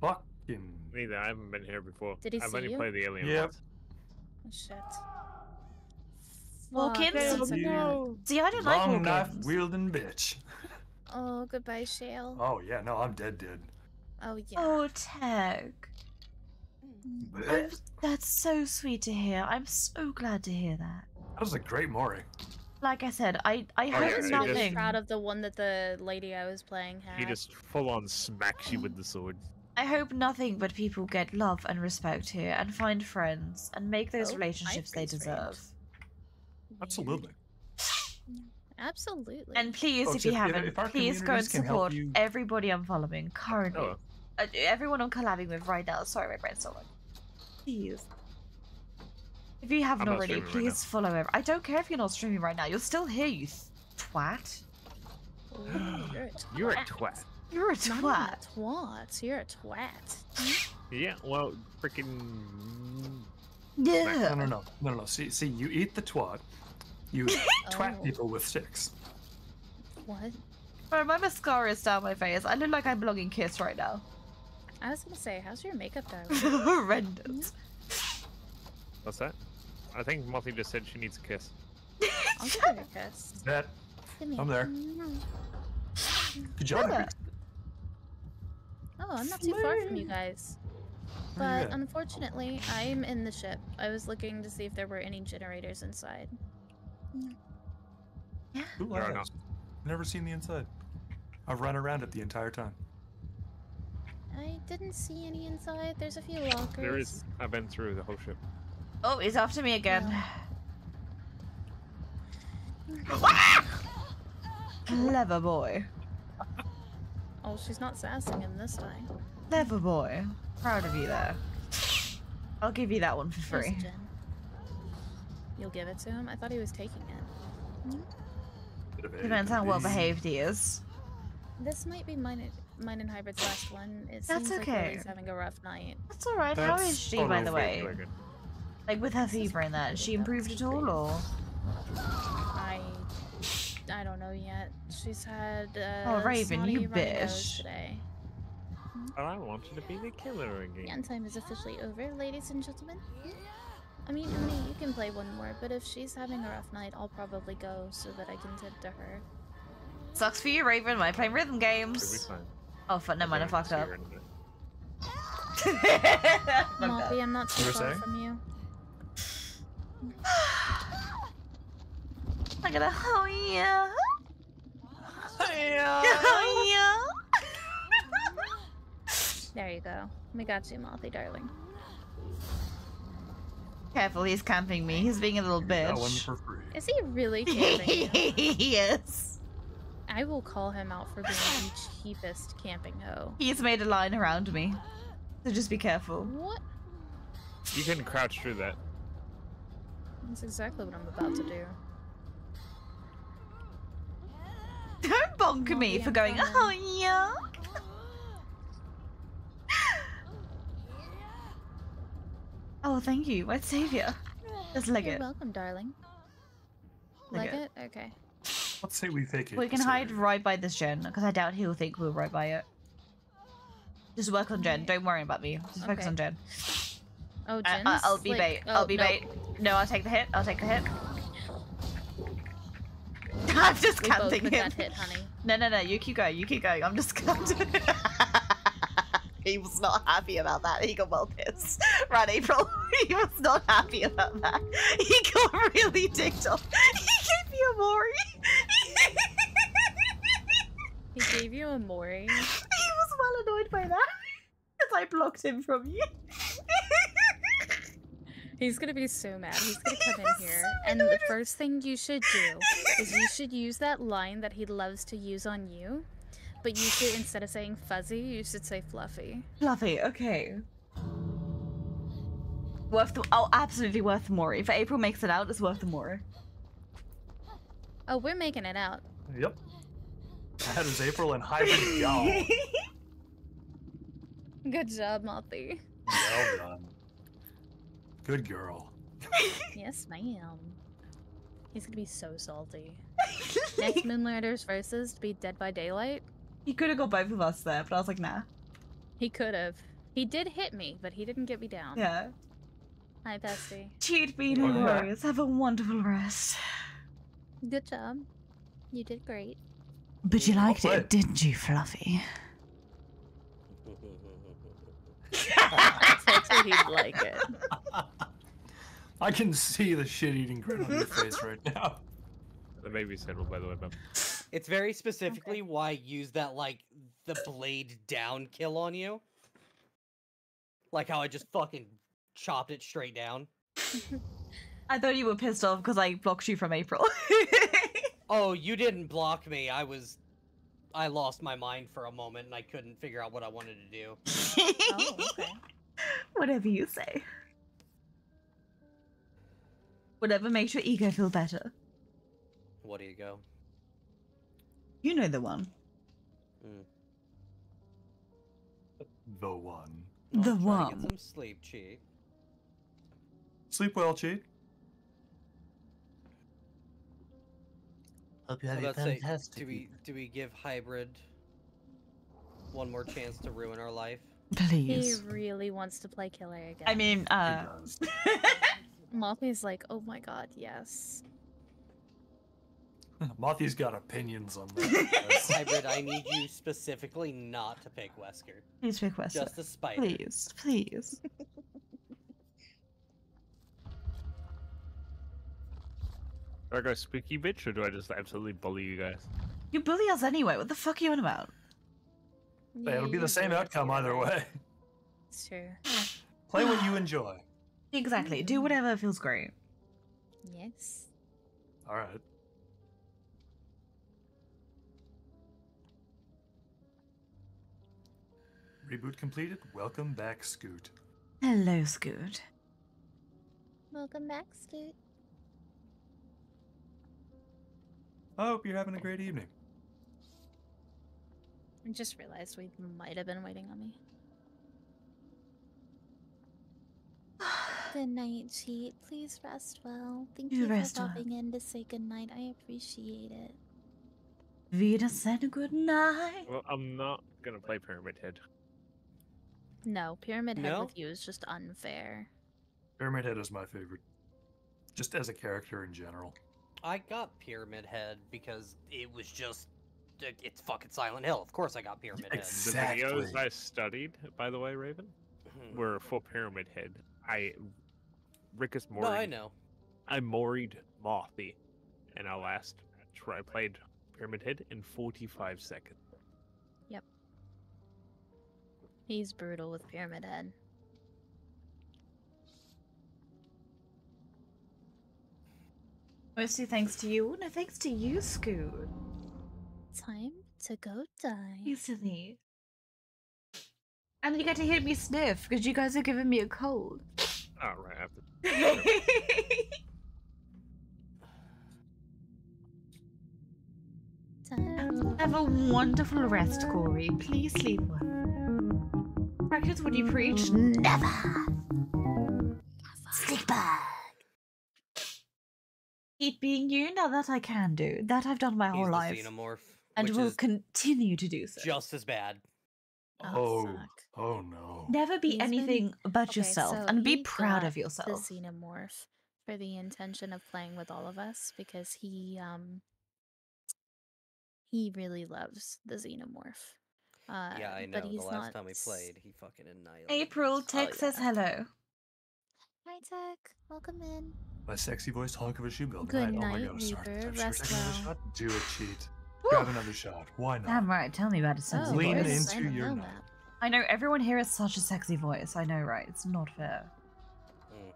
Fucking. Neither. I haven't been here before. Did he I've see only you? played the alien Yep. Oh, shit. Walk-ins? Fuck, Hell yeah. no. See, I don't like Long knife wielding bitch. Oh, goodbye, Shale. Oh yeah, no, I'm dead dead. Oh, yeah. Oh, Tag. I'm- That's so sweet to hear. I'm so glad to hear that. That was a great Mori. Like I said, I I Oh, hope yeah, he just- nothing. proud of the one that the lady I was playing had. He just full on smacks you with the sword. I hope nothing but people get love and respect here and find friends and make those Oh, relationships they freeze framed. deserve. Absolutely. Absolutely. And please, Oh, if if- you if- haven't, if please go and communities can help support you- everybody I'm following currently. Oh. Uh, everyone I'm collabing with right now. Sorry, my brain's still like. Please. If you haven't already, streaming right please follow every- I don't care if you're not streaming right now. You're still here, you twat. Ooh, you're a You're a twat. twat. You're a Not twat. a twat. You're a twat. Yeah. Well, freaking. Yeah. No, no, no, no, no. See, see, you eat the twat. You twat Oh. people with sticks. What? Bro, my mascara is down my face. I look like I'm blogging Kiss right now. I was gonna say, how's your makeup, darling? Horrendous. What's that? I think Mossy just said she needs a kiss. I'll give her a kiss. That. I'm there. Good job. Brother. Oh, I'm not too far from you guys. But yeah. unfortunately, I'm in the ship. I was looking to see if there were any generators inside. Who There are has? Never seen the inside. I've run around it the entire time. I didn't see any inside. There's a few lockers. There is. I've been through the whole ship. Oh, he's after me again. Ah! Clever boy. Oh, she's not sassing him this time. Clever boy. Proud of you there. I'll give you that one for free. gen. You'll give it to him? I thought he was taking it. Depends how well behaved he is. This might be mine, mine and Hybrid's last one. It That's seems like okay. Lily's having a rough night. That's alright. How That's is she, by the way? Like with her fever and that, she improved at all, or? I I don't know yet. She's had uh, Oh, Raven, you bitch. today. And I wanted to be the killer again. Yan time is officially over, ladies and gentlemen. I mean, honey, you can play one more, but if she's having a rough night, I'll probably go so that I can tip to her. Sucks for you, Raven. I play rhythm Should be games. Fine. Oh, fuck, never mind. I fucked See up. her in a bit. Fucked up. Moppy, I'm not too far saying? from you. I'm gonna. Oh yeah. Oh yeah. There you go. We got you, Moppy, darling. Careful, he's camping me. He's being a little bitch. Is he really camping you? yes. I will call him out for being the cheapest camping hoe. He's made a line around me. So just be careful. What? You can crouch through that. That's exactly what I'm about to do. Don't bonk me for going, oh yeah. Oh, thank you, my savior. Just leg You're it. welcome, darling. Leg Leg it. it? Okay. Let's say we fake it. We can Let's hide right by this gen, because I doubt he'll think we're right by it. Just work on gen. Don't worry about me. Just focus Okay. on gen. Oh, I- gen's I, I'll be like, bait. oh, I'll be no. bait. No, I'll take the hit. I'll take the hit. I'm just We both counting took him. that hit, honey. No, no, no. You keep going. You keep going. I'm just counting. he was not happy about that. He got well pissed. Right, April. he was not happy about that. He got really ticked off. He gave me a Mori. He gave you a Mori. he was well annoyed by that. Because I blocked him from you. He's gonna be so mad. He's gonna come in here, and the first thing you should do is you should use that line that he loves to use on you, but you should instead of saying fuzzy, you should say fluffy. Fluffy, okay. Worth the oh, absolutely worth the Mori. If April makes it out, it's worth the Mori. Oh, we're making it out. Yep. That is April and Hybrid Y'all. Good job, Moppy. Well done. Good girl. Yes, ma'am. He's gonna be so salty. Next Moonlighters versus to be Dead by Daylight. He could have got both of us there, but I was like, nah. He could have. He did hit me, but he didn't get me down. Yeah. Hi, bestie. Cheat me, no worries. Have a wonderful rest. Good job. You did great. But you liked it, didn't you, Fluffy? I told you he'd like it. I can see the shit eating grin on your face right now. The baby settled, by the way, Bob. It's very specifically why I use that like the blade down kill on you. Like how I just fucking chopped it straight down. I thought you were pissed off because I blocked you from April. Oh, you didn't block me. I was I lost my mind for a moment and I couldn't figure out what I wanted to do. Oh, okay. Whatever you say. Whatever makes your ego feel better. What do you go? You know the one. Mm. The one. The Try to one. Get some sleep, cheat. Sleep well, cheat. Hope you have Well, a let's say, fantastic. do we do we give hybrid one more chance to ruin our life? Please. He really wants to play killer again. I mean, uh, Moppy's like, oh my god, yes. Mothy's got opinions on that. Hybrid, I need you specifically not to pick Wesker. Please pick Wesker. Just a spider. Please, please. Do I go spooky bitch or do I just absolutely bully you guys? You bully us anyway. What the fuck are you on about? Hey, It'll be the same outcome either way. It's true. Play what you enjoy. Exactly. Do whatever feels great. Yes. All right. Reboot completed. Welcome back, Scoot. Hello, Scoot. Welcome back, Scoot. I hope you're having a great evening. I just realized we might have been waiting on me. Good night, cheat. Please rest well. Thank You you, rest for well. in to say good night. I appreciate it. Vida said good night. Well, I'm not gonna play Pyramid Head. No, Pyramid Head No? with you is just unfair. Pyramid Head is my favorite. Just as a character in general. I got Pyramid Head because it was just it's fucking Silent Hill. Of course I got Pyramid Head. The videos I studied, by the way, Raven, hmm. were for Pyramid Head. I Rickus No, Mori. I know. I moried Mothy, and I last try played Pyramid Head in 45 seconds. Yep. He's brutal with Pyramid Head. Mostly thanks to you. No, thanks to you, Scoot. Time to go die. You silly. And you get to hear me sniff because you guys are giving me a cold. Oh, right after. Have a wonderful rest, Corey. Please sleep well. Practice what you preach. Never. Sleep bag. Keep being you. Now that I can do. That I've done my He's whole the life. xenomorph, and will continue to do so. just as bad. Oh, oh no. Never be He's been- anything but Okay, yourself so and be proud of yourself. The xenomorph for the intention of playing with all of us because he um he really loves the xenomorph. Uh, yeah, I know. But The last not time we played, he fucking annihilated. April, us. Tech says hello. Hi, Tech. Welcome in. My sexy voice honk of a shoe build. Good oh my night, god, sorry. Reaper. Touch your Rest taking another well. shot? Do it, cheat. Grab another shot. Why not? Damn right. Tell me about a oh, sexy Oh, Lean into your night. I know everyone here has such a sexy voice. I know, right? It's not fair. Mm.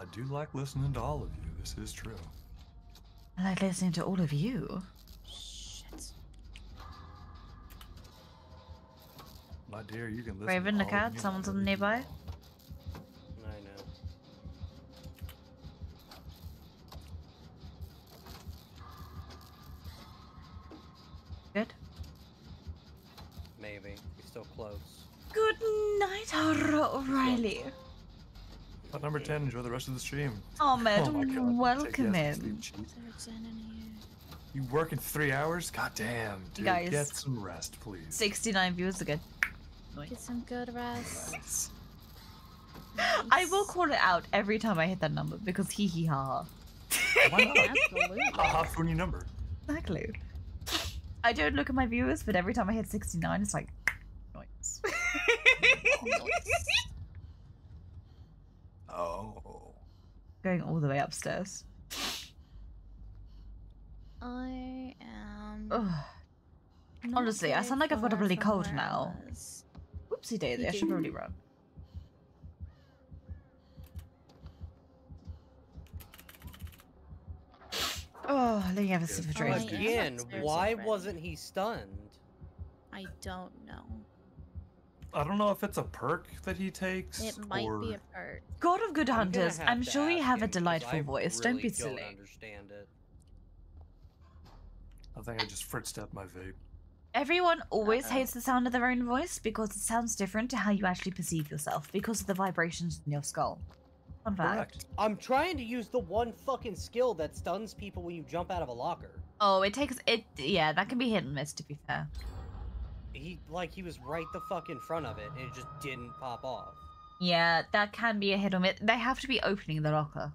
I do like listening to all of you. This is true. I like listening to all of you. Shit. My dear, you can listen. Raven, to the all of cat, me someone's whenever on you nearby. Still close. Good night, O'Reilly. But number 10, enjoy the rest of the stream. Ahmed, Oh my God, welcome in. You work in three hours? God damn, dude. Guys. Get some rest, please. 69 viewers again. Get some good rest. I will call it out every time I hit that number because hee hee ha Why not? Absolutely. Haha, for your number. Exactly. I don't look at my viewers, but every time I hit 69, it's like, noise. Oh. Going all the way upstairs. I am. Ugh. Honestly, I sound like I've got a really cold now. was. Whoopsie daisy, I should do. probably run. Oh, let me have a sip of drink. I am Again, upstairs why wasn't he stunned? I don't know. I don't know if it's a perk that he takes. It might or... be a perk. God of Good I'm Hunters, I'm sure you ask have a delightful I voice. Don't really be don't silly. understand it. I think I just fritzed up my vape. Everyone always Uh-oh. hates the sound of their own voice because it sounds different to how you actually perceive yourself because of the vibrations in your skull. Fun fact. Correct. I'm trying to use the one fucking skill that stuns people when you jump out of a locker. Oh, it takes it. Yeah, that can be hit and miss. To be fair. He like he was right the fuck in front of it and it just didn't pop off. Yeah, that can be a hit or miss. They have to be opening the locker.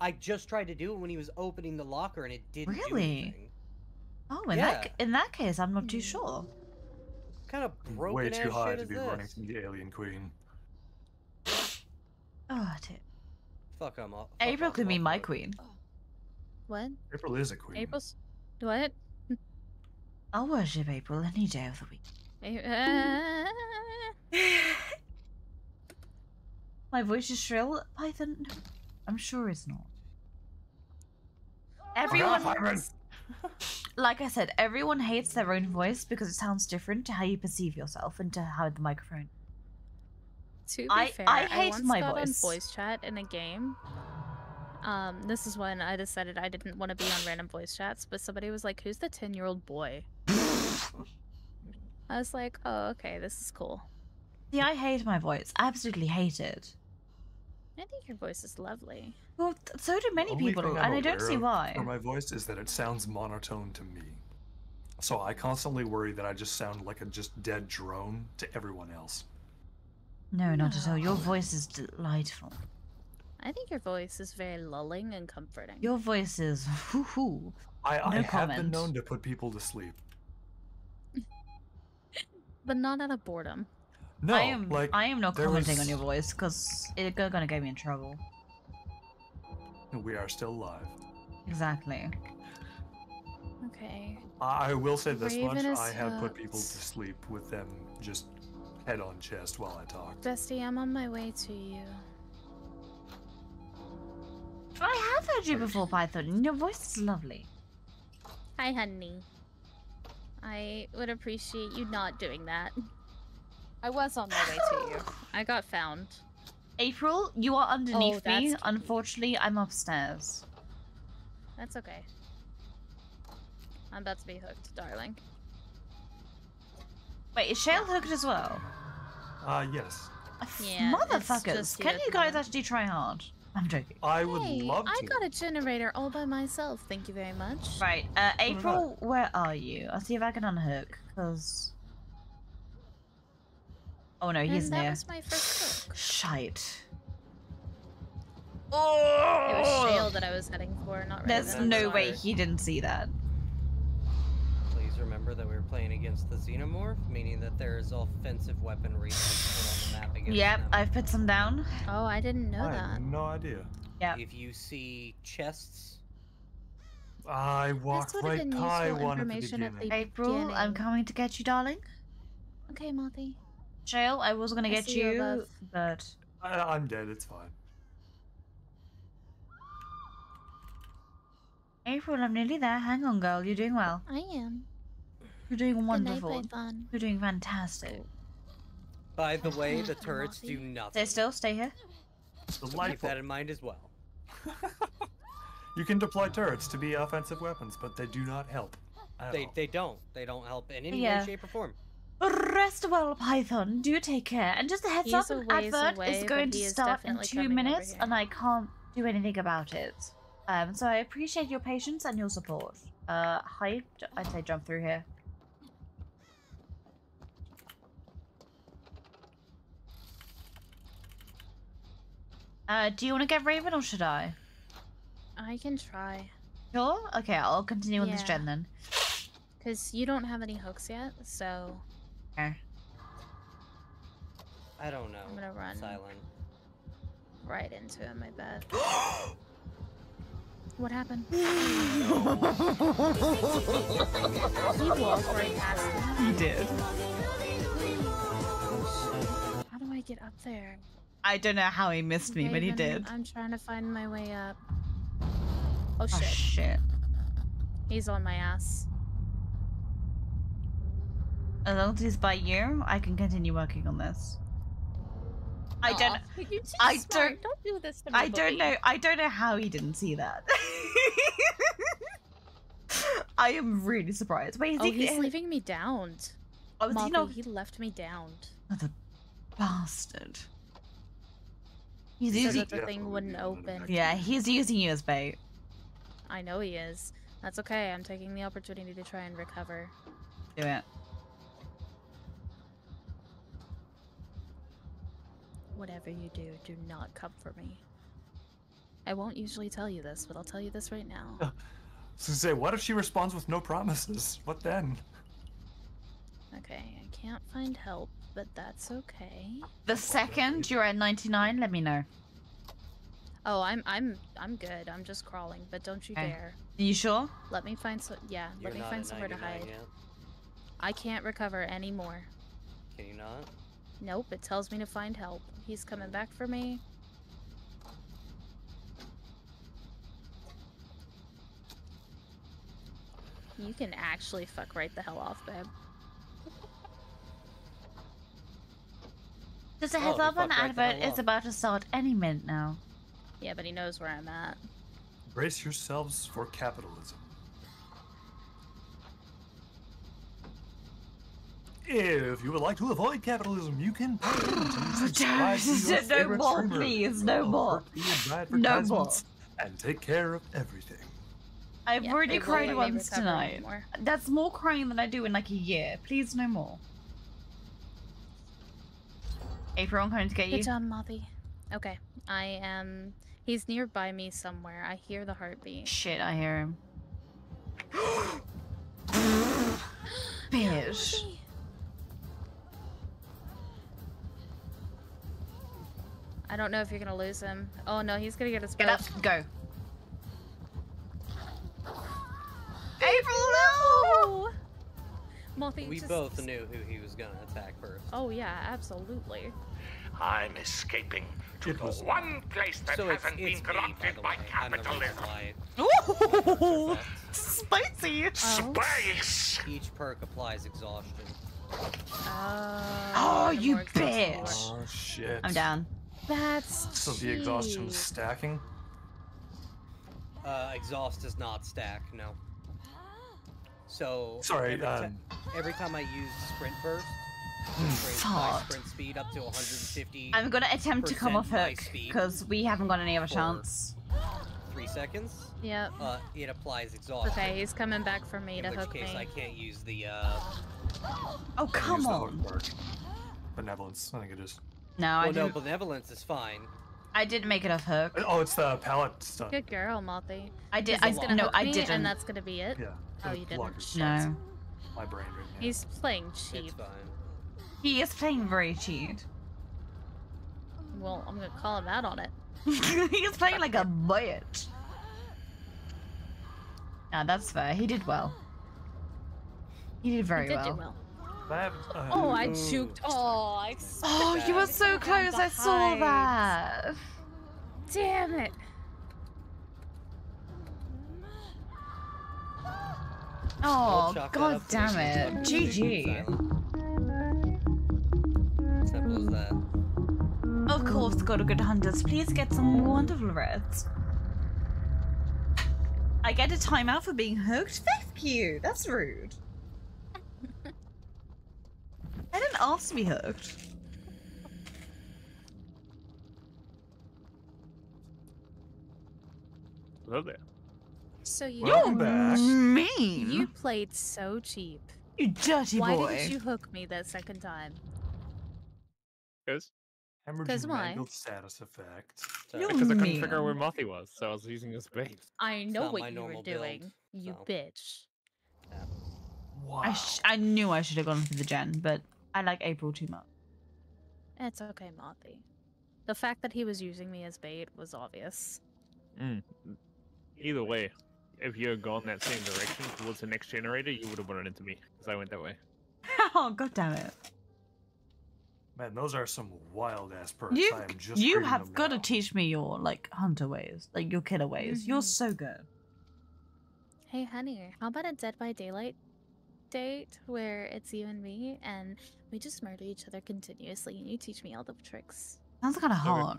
I just tried to do it when he was opening the locker and it didn't do Really? anything. Oh, in Yeah. that in that case, I'm not too hmm. sure. kind of broken Way too high to be this? running from the alien queen. Oh, dear. Fuck him up. April could be my queen. What? April is a queen. April's. What? I'll worship April any day of the week. My voice is shrill, Python. No, I'm sure it's not. Everyone, like I said, everyone hates their own voice because it sounds different to how you perceive yourself and to how the microphone. To be I- fair, I hate once my got voice. on voice chat in a game. Um, this is when I decided I didn't want to be on random voice chats, but somebody was like, "Who's the ten-year-old boy?" I was like, "Oh, okay, this is cool." See, I hate my voice. I absolutely hate it. I think your voice is lovely. Well, th- so do many people, and I'm don't see why. For my voice is that it sounds monotone to me. So I constantly worry that I just sound like a just dead drone to everyone else. No, not at all. Your voice is delightful. I think your voice is very lulling and comforting. Your voice is hoo hoo. I, No I have been known to put people to sleep. but not out of boredom. No, I am. like I am not commenting was- on your voice because it's gonna get me in trouble. We are still live. Exactly. Okay. I I will say this much: I have put uh, people to sleep with them just head on chest while I talk. Bestie, I'm on my way to you. I have heard you before, Python. and Your voice is lovely. Hi, honey. I would appreciate you not doing that. I was on my way to you. I got found. April, you are underneath Oh, me. that's- Unfortunately, I'm upstairs. That's okay. I'm about to be hooked, darling. Wait, is Shale hooked as well? Uh, yes. Yeah, Motherfuckers, can you guys actually try hard? I'm joking. I would Hey, love I got a generator all by myself. Thank you very much. Right, uh, April, where are you? I'll see if I can unhook, because... Oh no, he's and that near. was my first hook. Shite. It was Shale that I was heading for, not There's Raven. no way he didn't see that. Please remember that we were playing against the xenomorph, meaning that there is offensive weaponry that's put on the map against Yep, them. I've put some down. Oh, I didn't know I that. have no idea. Yeah. If you see chests, I walked would've right by one at the information at the- April, I'm coming to get you, darling. Okay, Mothy. Shale, I was gonna I get you you, but... I, I'm dead. It's fine. April, I'm nearly there. Hang on, girl. You're doing well. I am. You're doing wonderful. You're doing fantastic. by the way, the turrets do Stay nothing. still. Stay here. Keep that in mind as well. You can deploy turrets to be offensive weapons, but they do not help. They all. they don't. They don't help in any Yeah. way, shape, or form. Rest well, Python. Do take care. And just a heads He's up, a an advert away, is going to is start in two minutes, and I can't do anything about it. Um, so I appreciate your patience and your support. Uh, height, I'd say jump through here. Uh, do you want to get Raven or should I? I can try. Sure? Okay, I'll continue on this Yeah. gen then. Because you don't have any hooks yet, so Okay. I don't know. I'm gonna run. Silent. right into him, I bet. what happened? he walked right past me. He did. How do I get up there? I don't know how he missed me, but he did. I'm trying to find my way up. Oh Oh shit. shit. He's on my ass. As long as he's by you, I can continue working on this. I don't. Aw, you're too I smart. don't. Don't do this to me. I don't buddy. know. I don't know how he didn't see that. I am really surprised. Wait, is Oh, he? he's leaving me downed. Oh, is he not- he left me downed. Oh, what a bastard. He's He using. the thing wouldn't open. Yeah, he's using you as bait. I know he is. That's okay. I'm taking the opportunity to try and recover. Do it. Whatever you do, do not come for me. I won't usually tell you this, but I'll tell you this right now. I was gonna say, what if she responds with no promises? What then? Okay, I can't find help, but that's okay. The second you're at 99, let me know. Oh, I'm I'm I'm good. I'm just crawling, but don't you Okay. dare. You sure? Let me find so yeah, You're let me find somewhere to hide. yet? I can't recover anymore. Can you not? Nope, it tells me to find help. He's coming back for me. You can actually fuck right the hell off, babe. Just a Oh, heads you up, an right the advert hell is about to start any minute now. Yeah, but he knows where I'm at. Brace yourselves for capitalism. If you would like to avoid capitalism, you can pay to subscribe to your no more, please, no more. avert the ad- No more. and take care of everything. I've Yeah, already cried once tonight. anymore. That's more crying than I do in like a year. Please, no more. April, I'm coming to get you. Good job, Mothy. Okay, I am. He's nearby me somewhere. I hear the heartbeat. Shit, I hear him. Bitch. I don't know if you're gonna lose him. Oh no, he's gonna get us. Get up, go. April, no! Mothy, We just... both knew who he was gonna attack first. Oh yeah, absolutely. I'm escaping to It the was- one place that So hasn't it's been me, by corrupted by way. I'm the reason capitalism. why Ooh, spicy. Space! Each perk applies exhaustion. Oh, you more exhausted you are. bitch. Oh shit. I'm down. That's So the exhaustion's cheap. stacking. Uh, exhaust does not stack, no. So Sorry, every, ti- um, every time I use sprint burst, it brings my Fuck. sprint speed up to 150. I'm gonna attempt to come off my hook because we haven't got any other chance. Three seconds. Yep. Uh, it applies exhaustion. Okay, he's coming back for me In to which hook case, me. I can't use the. Uh... Oh come on. Benevolence, I think it is. No, I Well, no, didn't. benevolence is fine. I didn't make it off hook. Oh, it's the pallet stuff. Good girl, Mothy. I did. I he's gonna no, hook I me, didn't. and that's gonna be it. Yeah. Oh, you didn't. is No. My brain right now. He's playing cheap. It's fine. He is playing very cheat. Well, I'm gonna call him out on it. He's playing like a bitch. Yeah, that's fair. He did well. He did very he did well. do well. That, uh, Oh, I juked. Oh, I. Oh, you were so close. I saw that. Damn it. Oh, god damn it. GG. Simple as that. Of course, God of Good Hunters, please get some wonderful reds. I get a timeout for being hooked? Thank you. That's rude. I didn't ask to be hooked. Hello there. So you. Welcome back. Mean. You played so cheap. You dirty Why boy. didn't you hook me that second time? Because Hemorrhaging why? mangled status effect. You're because I couldn't figure out where Mothy was, so I was using his bait. I know what you were normal build, doing, you so. bitch. Wow. I, sh- I knew I should have gone for the gen, but I like April too much. It's okay, Mothy. The fact that he was using me as bait was obvious. Mm. Either way, if you had gone that same direction towards the next generator, you would have run into me because I went that way. oh, god damn it. Man, those are some wild ass perks. You, I am just you have them got to teach me your, like, hunter ways. Like, your killer ways. You're Mhm. so good. Hey, honey, how about a Dead by Daylight date where it's you and me and we just murder each other continuously and you teach me all the tricks? Sounds kind of hard.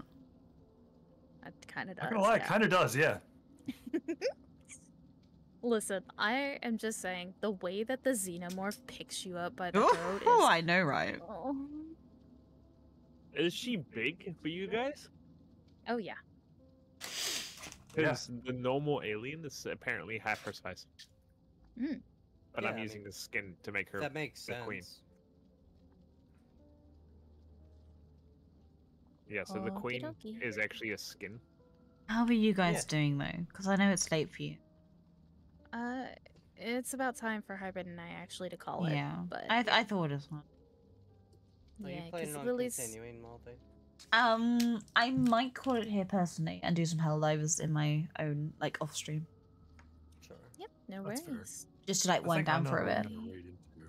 It kind of does. Not gonna lie, yeah. kind of does, yeah. Listen, I am just saying the way that the xenomorph picks you up by the Oh, throat is. I know, right? Oh, Is she big for you guys? oh yeah. Because the normal alien is apparently half her size. Mm. But Yeah, I'm I using mean, the skin to make her That makes the sense. queen. Yeah, so the queen is actually a skin. How are you guys doing though? Because I know it's late for you. Uh, it's about time for Hybrid and I actually to call it. yeah, but I th- I thought as well. Are yeah, you 'cause planning on Lily's. continuing, Malty? Um, I might call it here personally and do some Helldivers in my own like off stream, Sure. Yep, no That's fair. worries. just to like I wind down for a bit. I'm waiting to.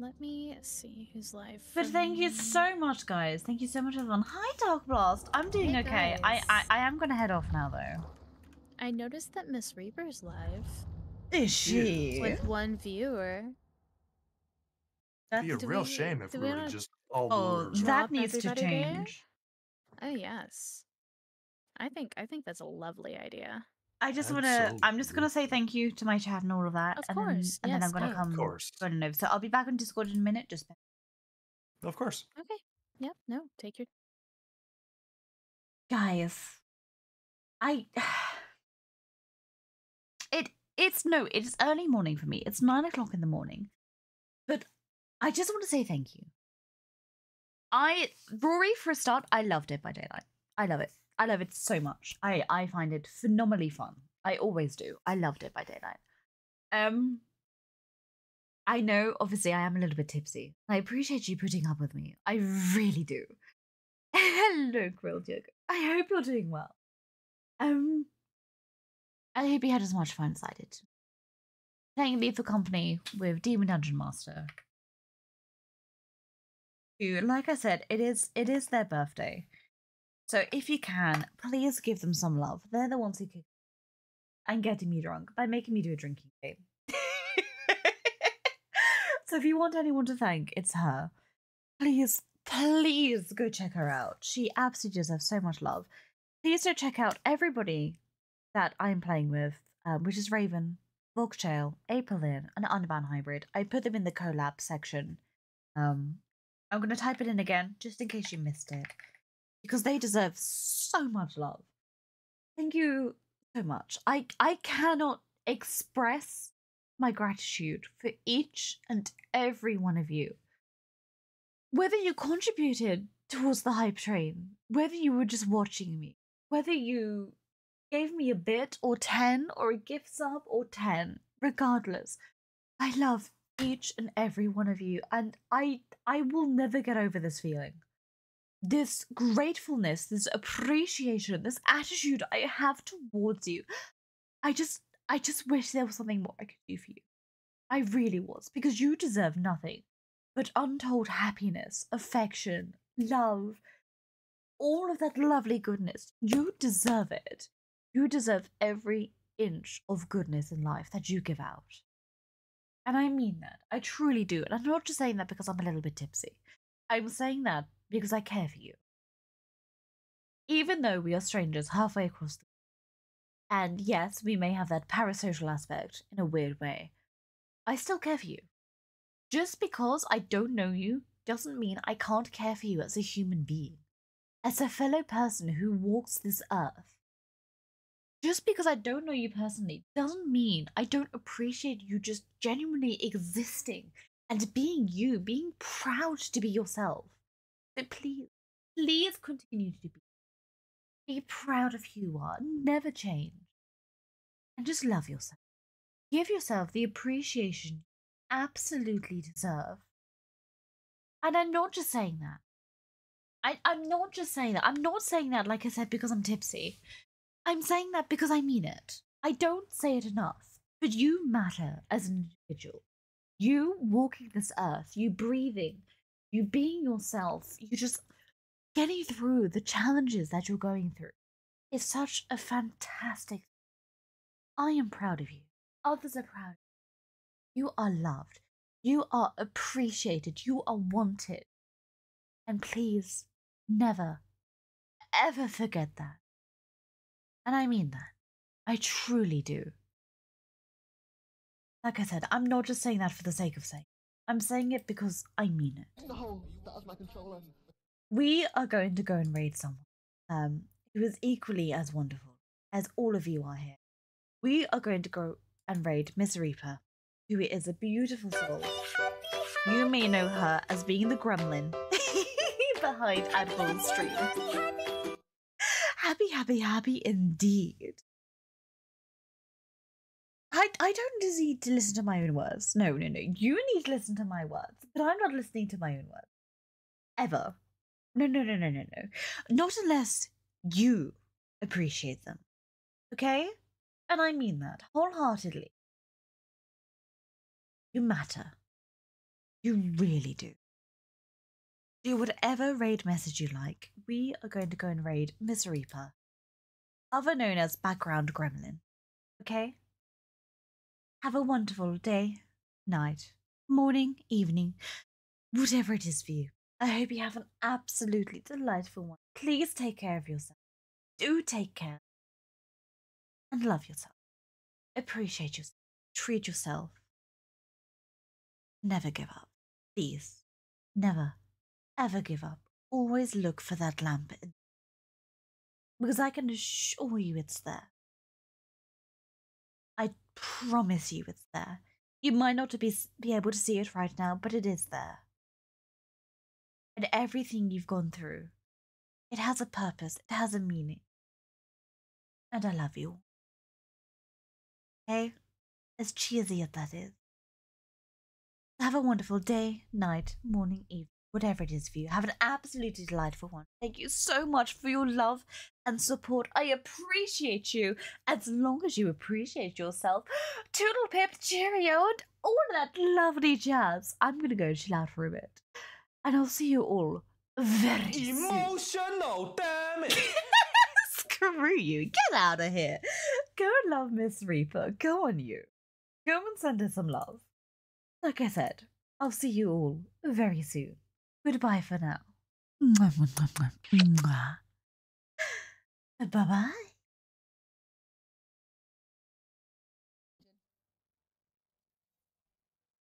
Let me see who's live. But for thank you so much, guys. Thank you so much, everyone. Hi, Dark Blast. I'm doing Hey, okay. I, I. I am gonna head off now though. I noticed that Miss Reaper's live Is she? with one viewer. That'd be a Do real we- shame if we we were to just all Oh, that needs to everybody there? change. Oh yes. I think I think that's a lovely idea. I just want to. I'm just gonna say thank you to my chat and all of that, Of and course, then and then I'm yes, gonna no. come Of course. running over. So I'll be back on Discord in a minute. Just Of course. Okay. Yep. No. Take your. guys, I. It it's no, it's early morning for me. It's nine o'clock in the morning, but I just want to say thank you. I Rory for a start. I loved it by daylight. I love it. I love it so much. I I find it phenomenally fun. I always do. I loved it by daylight. Um. I know, obviously, I am a little bit tipsy. I appreciate you putting up with me. I really do. Hello, Grilled Yogurt. I hope you're doing well. Um, I hope you had as much fun as I did. Thank you for company with Demon Dungeon Master. Who, like I said, it is it is their birthday. So if you can, please give them some love. They're the ones who kick and getting me drunk by making me do a drinking game. so if you want anyone to thank, it's her. Please, please go check her out. She absolutely deserves so much love. Please do check out everybody that I'm playing with, um, which is Raven, Volkchail, April Lynn, and Unbound Hybrid. I put them in the collab section. Um, I'm going to type it in again, just in case you missed it, because they deserve so much love. Thank you so much. I I cannot express my gratitude for each and every one of you. Whether you contributed towards the hype train, whether you were just watching me, whether you gave me a bit or 10 or a gift sub or 10, regardless, I love each and every one of you and I I will never get over this feeling. This gratefulness, this appreciation, this attitude I have towards you. I just I just wish there was something more I could do for you. I really was because you deserve nothing but untold happiness, affection, love, all of that lovely goodness. You deserve it. You deserve every inch of goodness in life that you give out. And I mean that. I truly do. And I'm not just saying that because I'm a little bit tipsy. I'm saying that because I care for you. Even though we are strangers halfway across the world. and yes, we may have that parasocial aspect in a weird way, I still care for you. Just because I don't know you doesn't mean I can't care for you as a human being, as a fellow person who walks this earth. Just because I don't know you personally doesn't mean I don't appreciate you just genuinely existing and being you, being proud to be yourself. So please, please continue to be. Be proud of who you are, never change. And just love yourself. Give yourself the appreciation you absolutely deserve. And I'm not just saying that. I, I'm not just saying that. I'm not saying that, like I said, because I'm tipsy. I'm saying that because I mean it. I don't say it enough. But you matter as an individual. You walking this earth, you breathing, you being yourself, you just getting through the challenges that you're going through is such a fantastic I am proud of you. Others are proud. You are loved. You are appreciated. You are wanted. And please never, ever forget that. And I mean that. I truly do. Like I said, I'm not just saying that for the sake of saying. it. I'm saying it because I mean it. No, that was my controller. We are going to go and raid someone um, who is equally as wonderful as all of you are here. We are going to go and raid Miss Reaper, who is a beautiful soul. You may know her as being the gremlin behind Admiral's stream. Happy, happy, happy indeed. I, I don't need to listen to my own words. No, no, no. You need to listen to my words, but I'm not listening to my own words. Ever. No, no, no, no, no, no. Not unless you appreciate them. Okay? And I mean that wholeheartedly. You matter. You really do. Do whatever raid message you like. We are going to go and raid Miss other known as Background Gremlin. Okay? Have a wonderful day, night, morning, evening, whatever it is for you. I hope you have an absolutely delightful one. Please take care of yourself. Do take care. And love yourself. Appreciate yourself. Treat yourself. Never give up. Please. Never, ever give up. Always look for that lamp. Eh, because I can assure you it's there. I promise you it's there. You might not be, be able to see it right now, but it is there. And everything you've gone through, it has a purpose, it has a meaning. And I love you. Okay? As cheesy as that is. Have a wonderful day, night, morning, evening, whatever it is for you. Have an absolutely delightful one. Thank you so much for your love and support. I appreciate you as long as you appreciate yourself. Toodle pip, cheerio, and all that lovely jazz. I'm gonna go chill out for a bit. And I'll see you all very soon. Emotional, damn it! Screw you. Get out of here. Go and love Miss Reaper. Go on you. Go and send her some love. Like I said, I'll see you all very soon. Goodbye for now. Bye bye.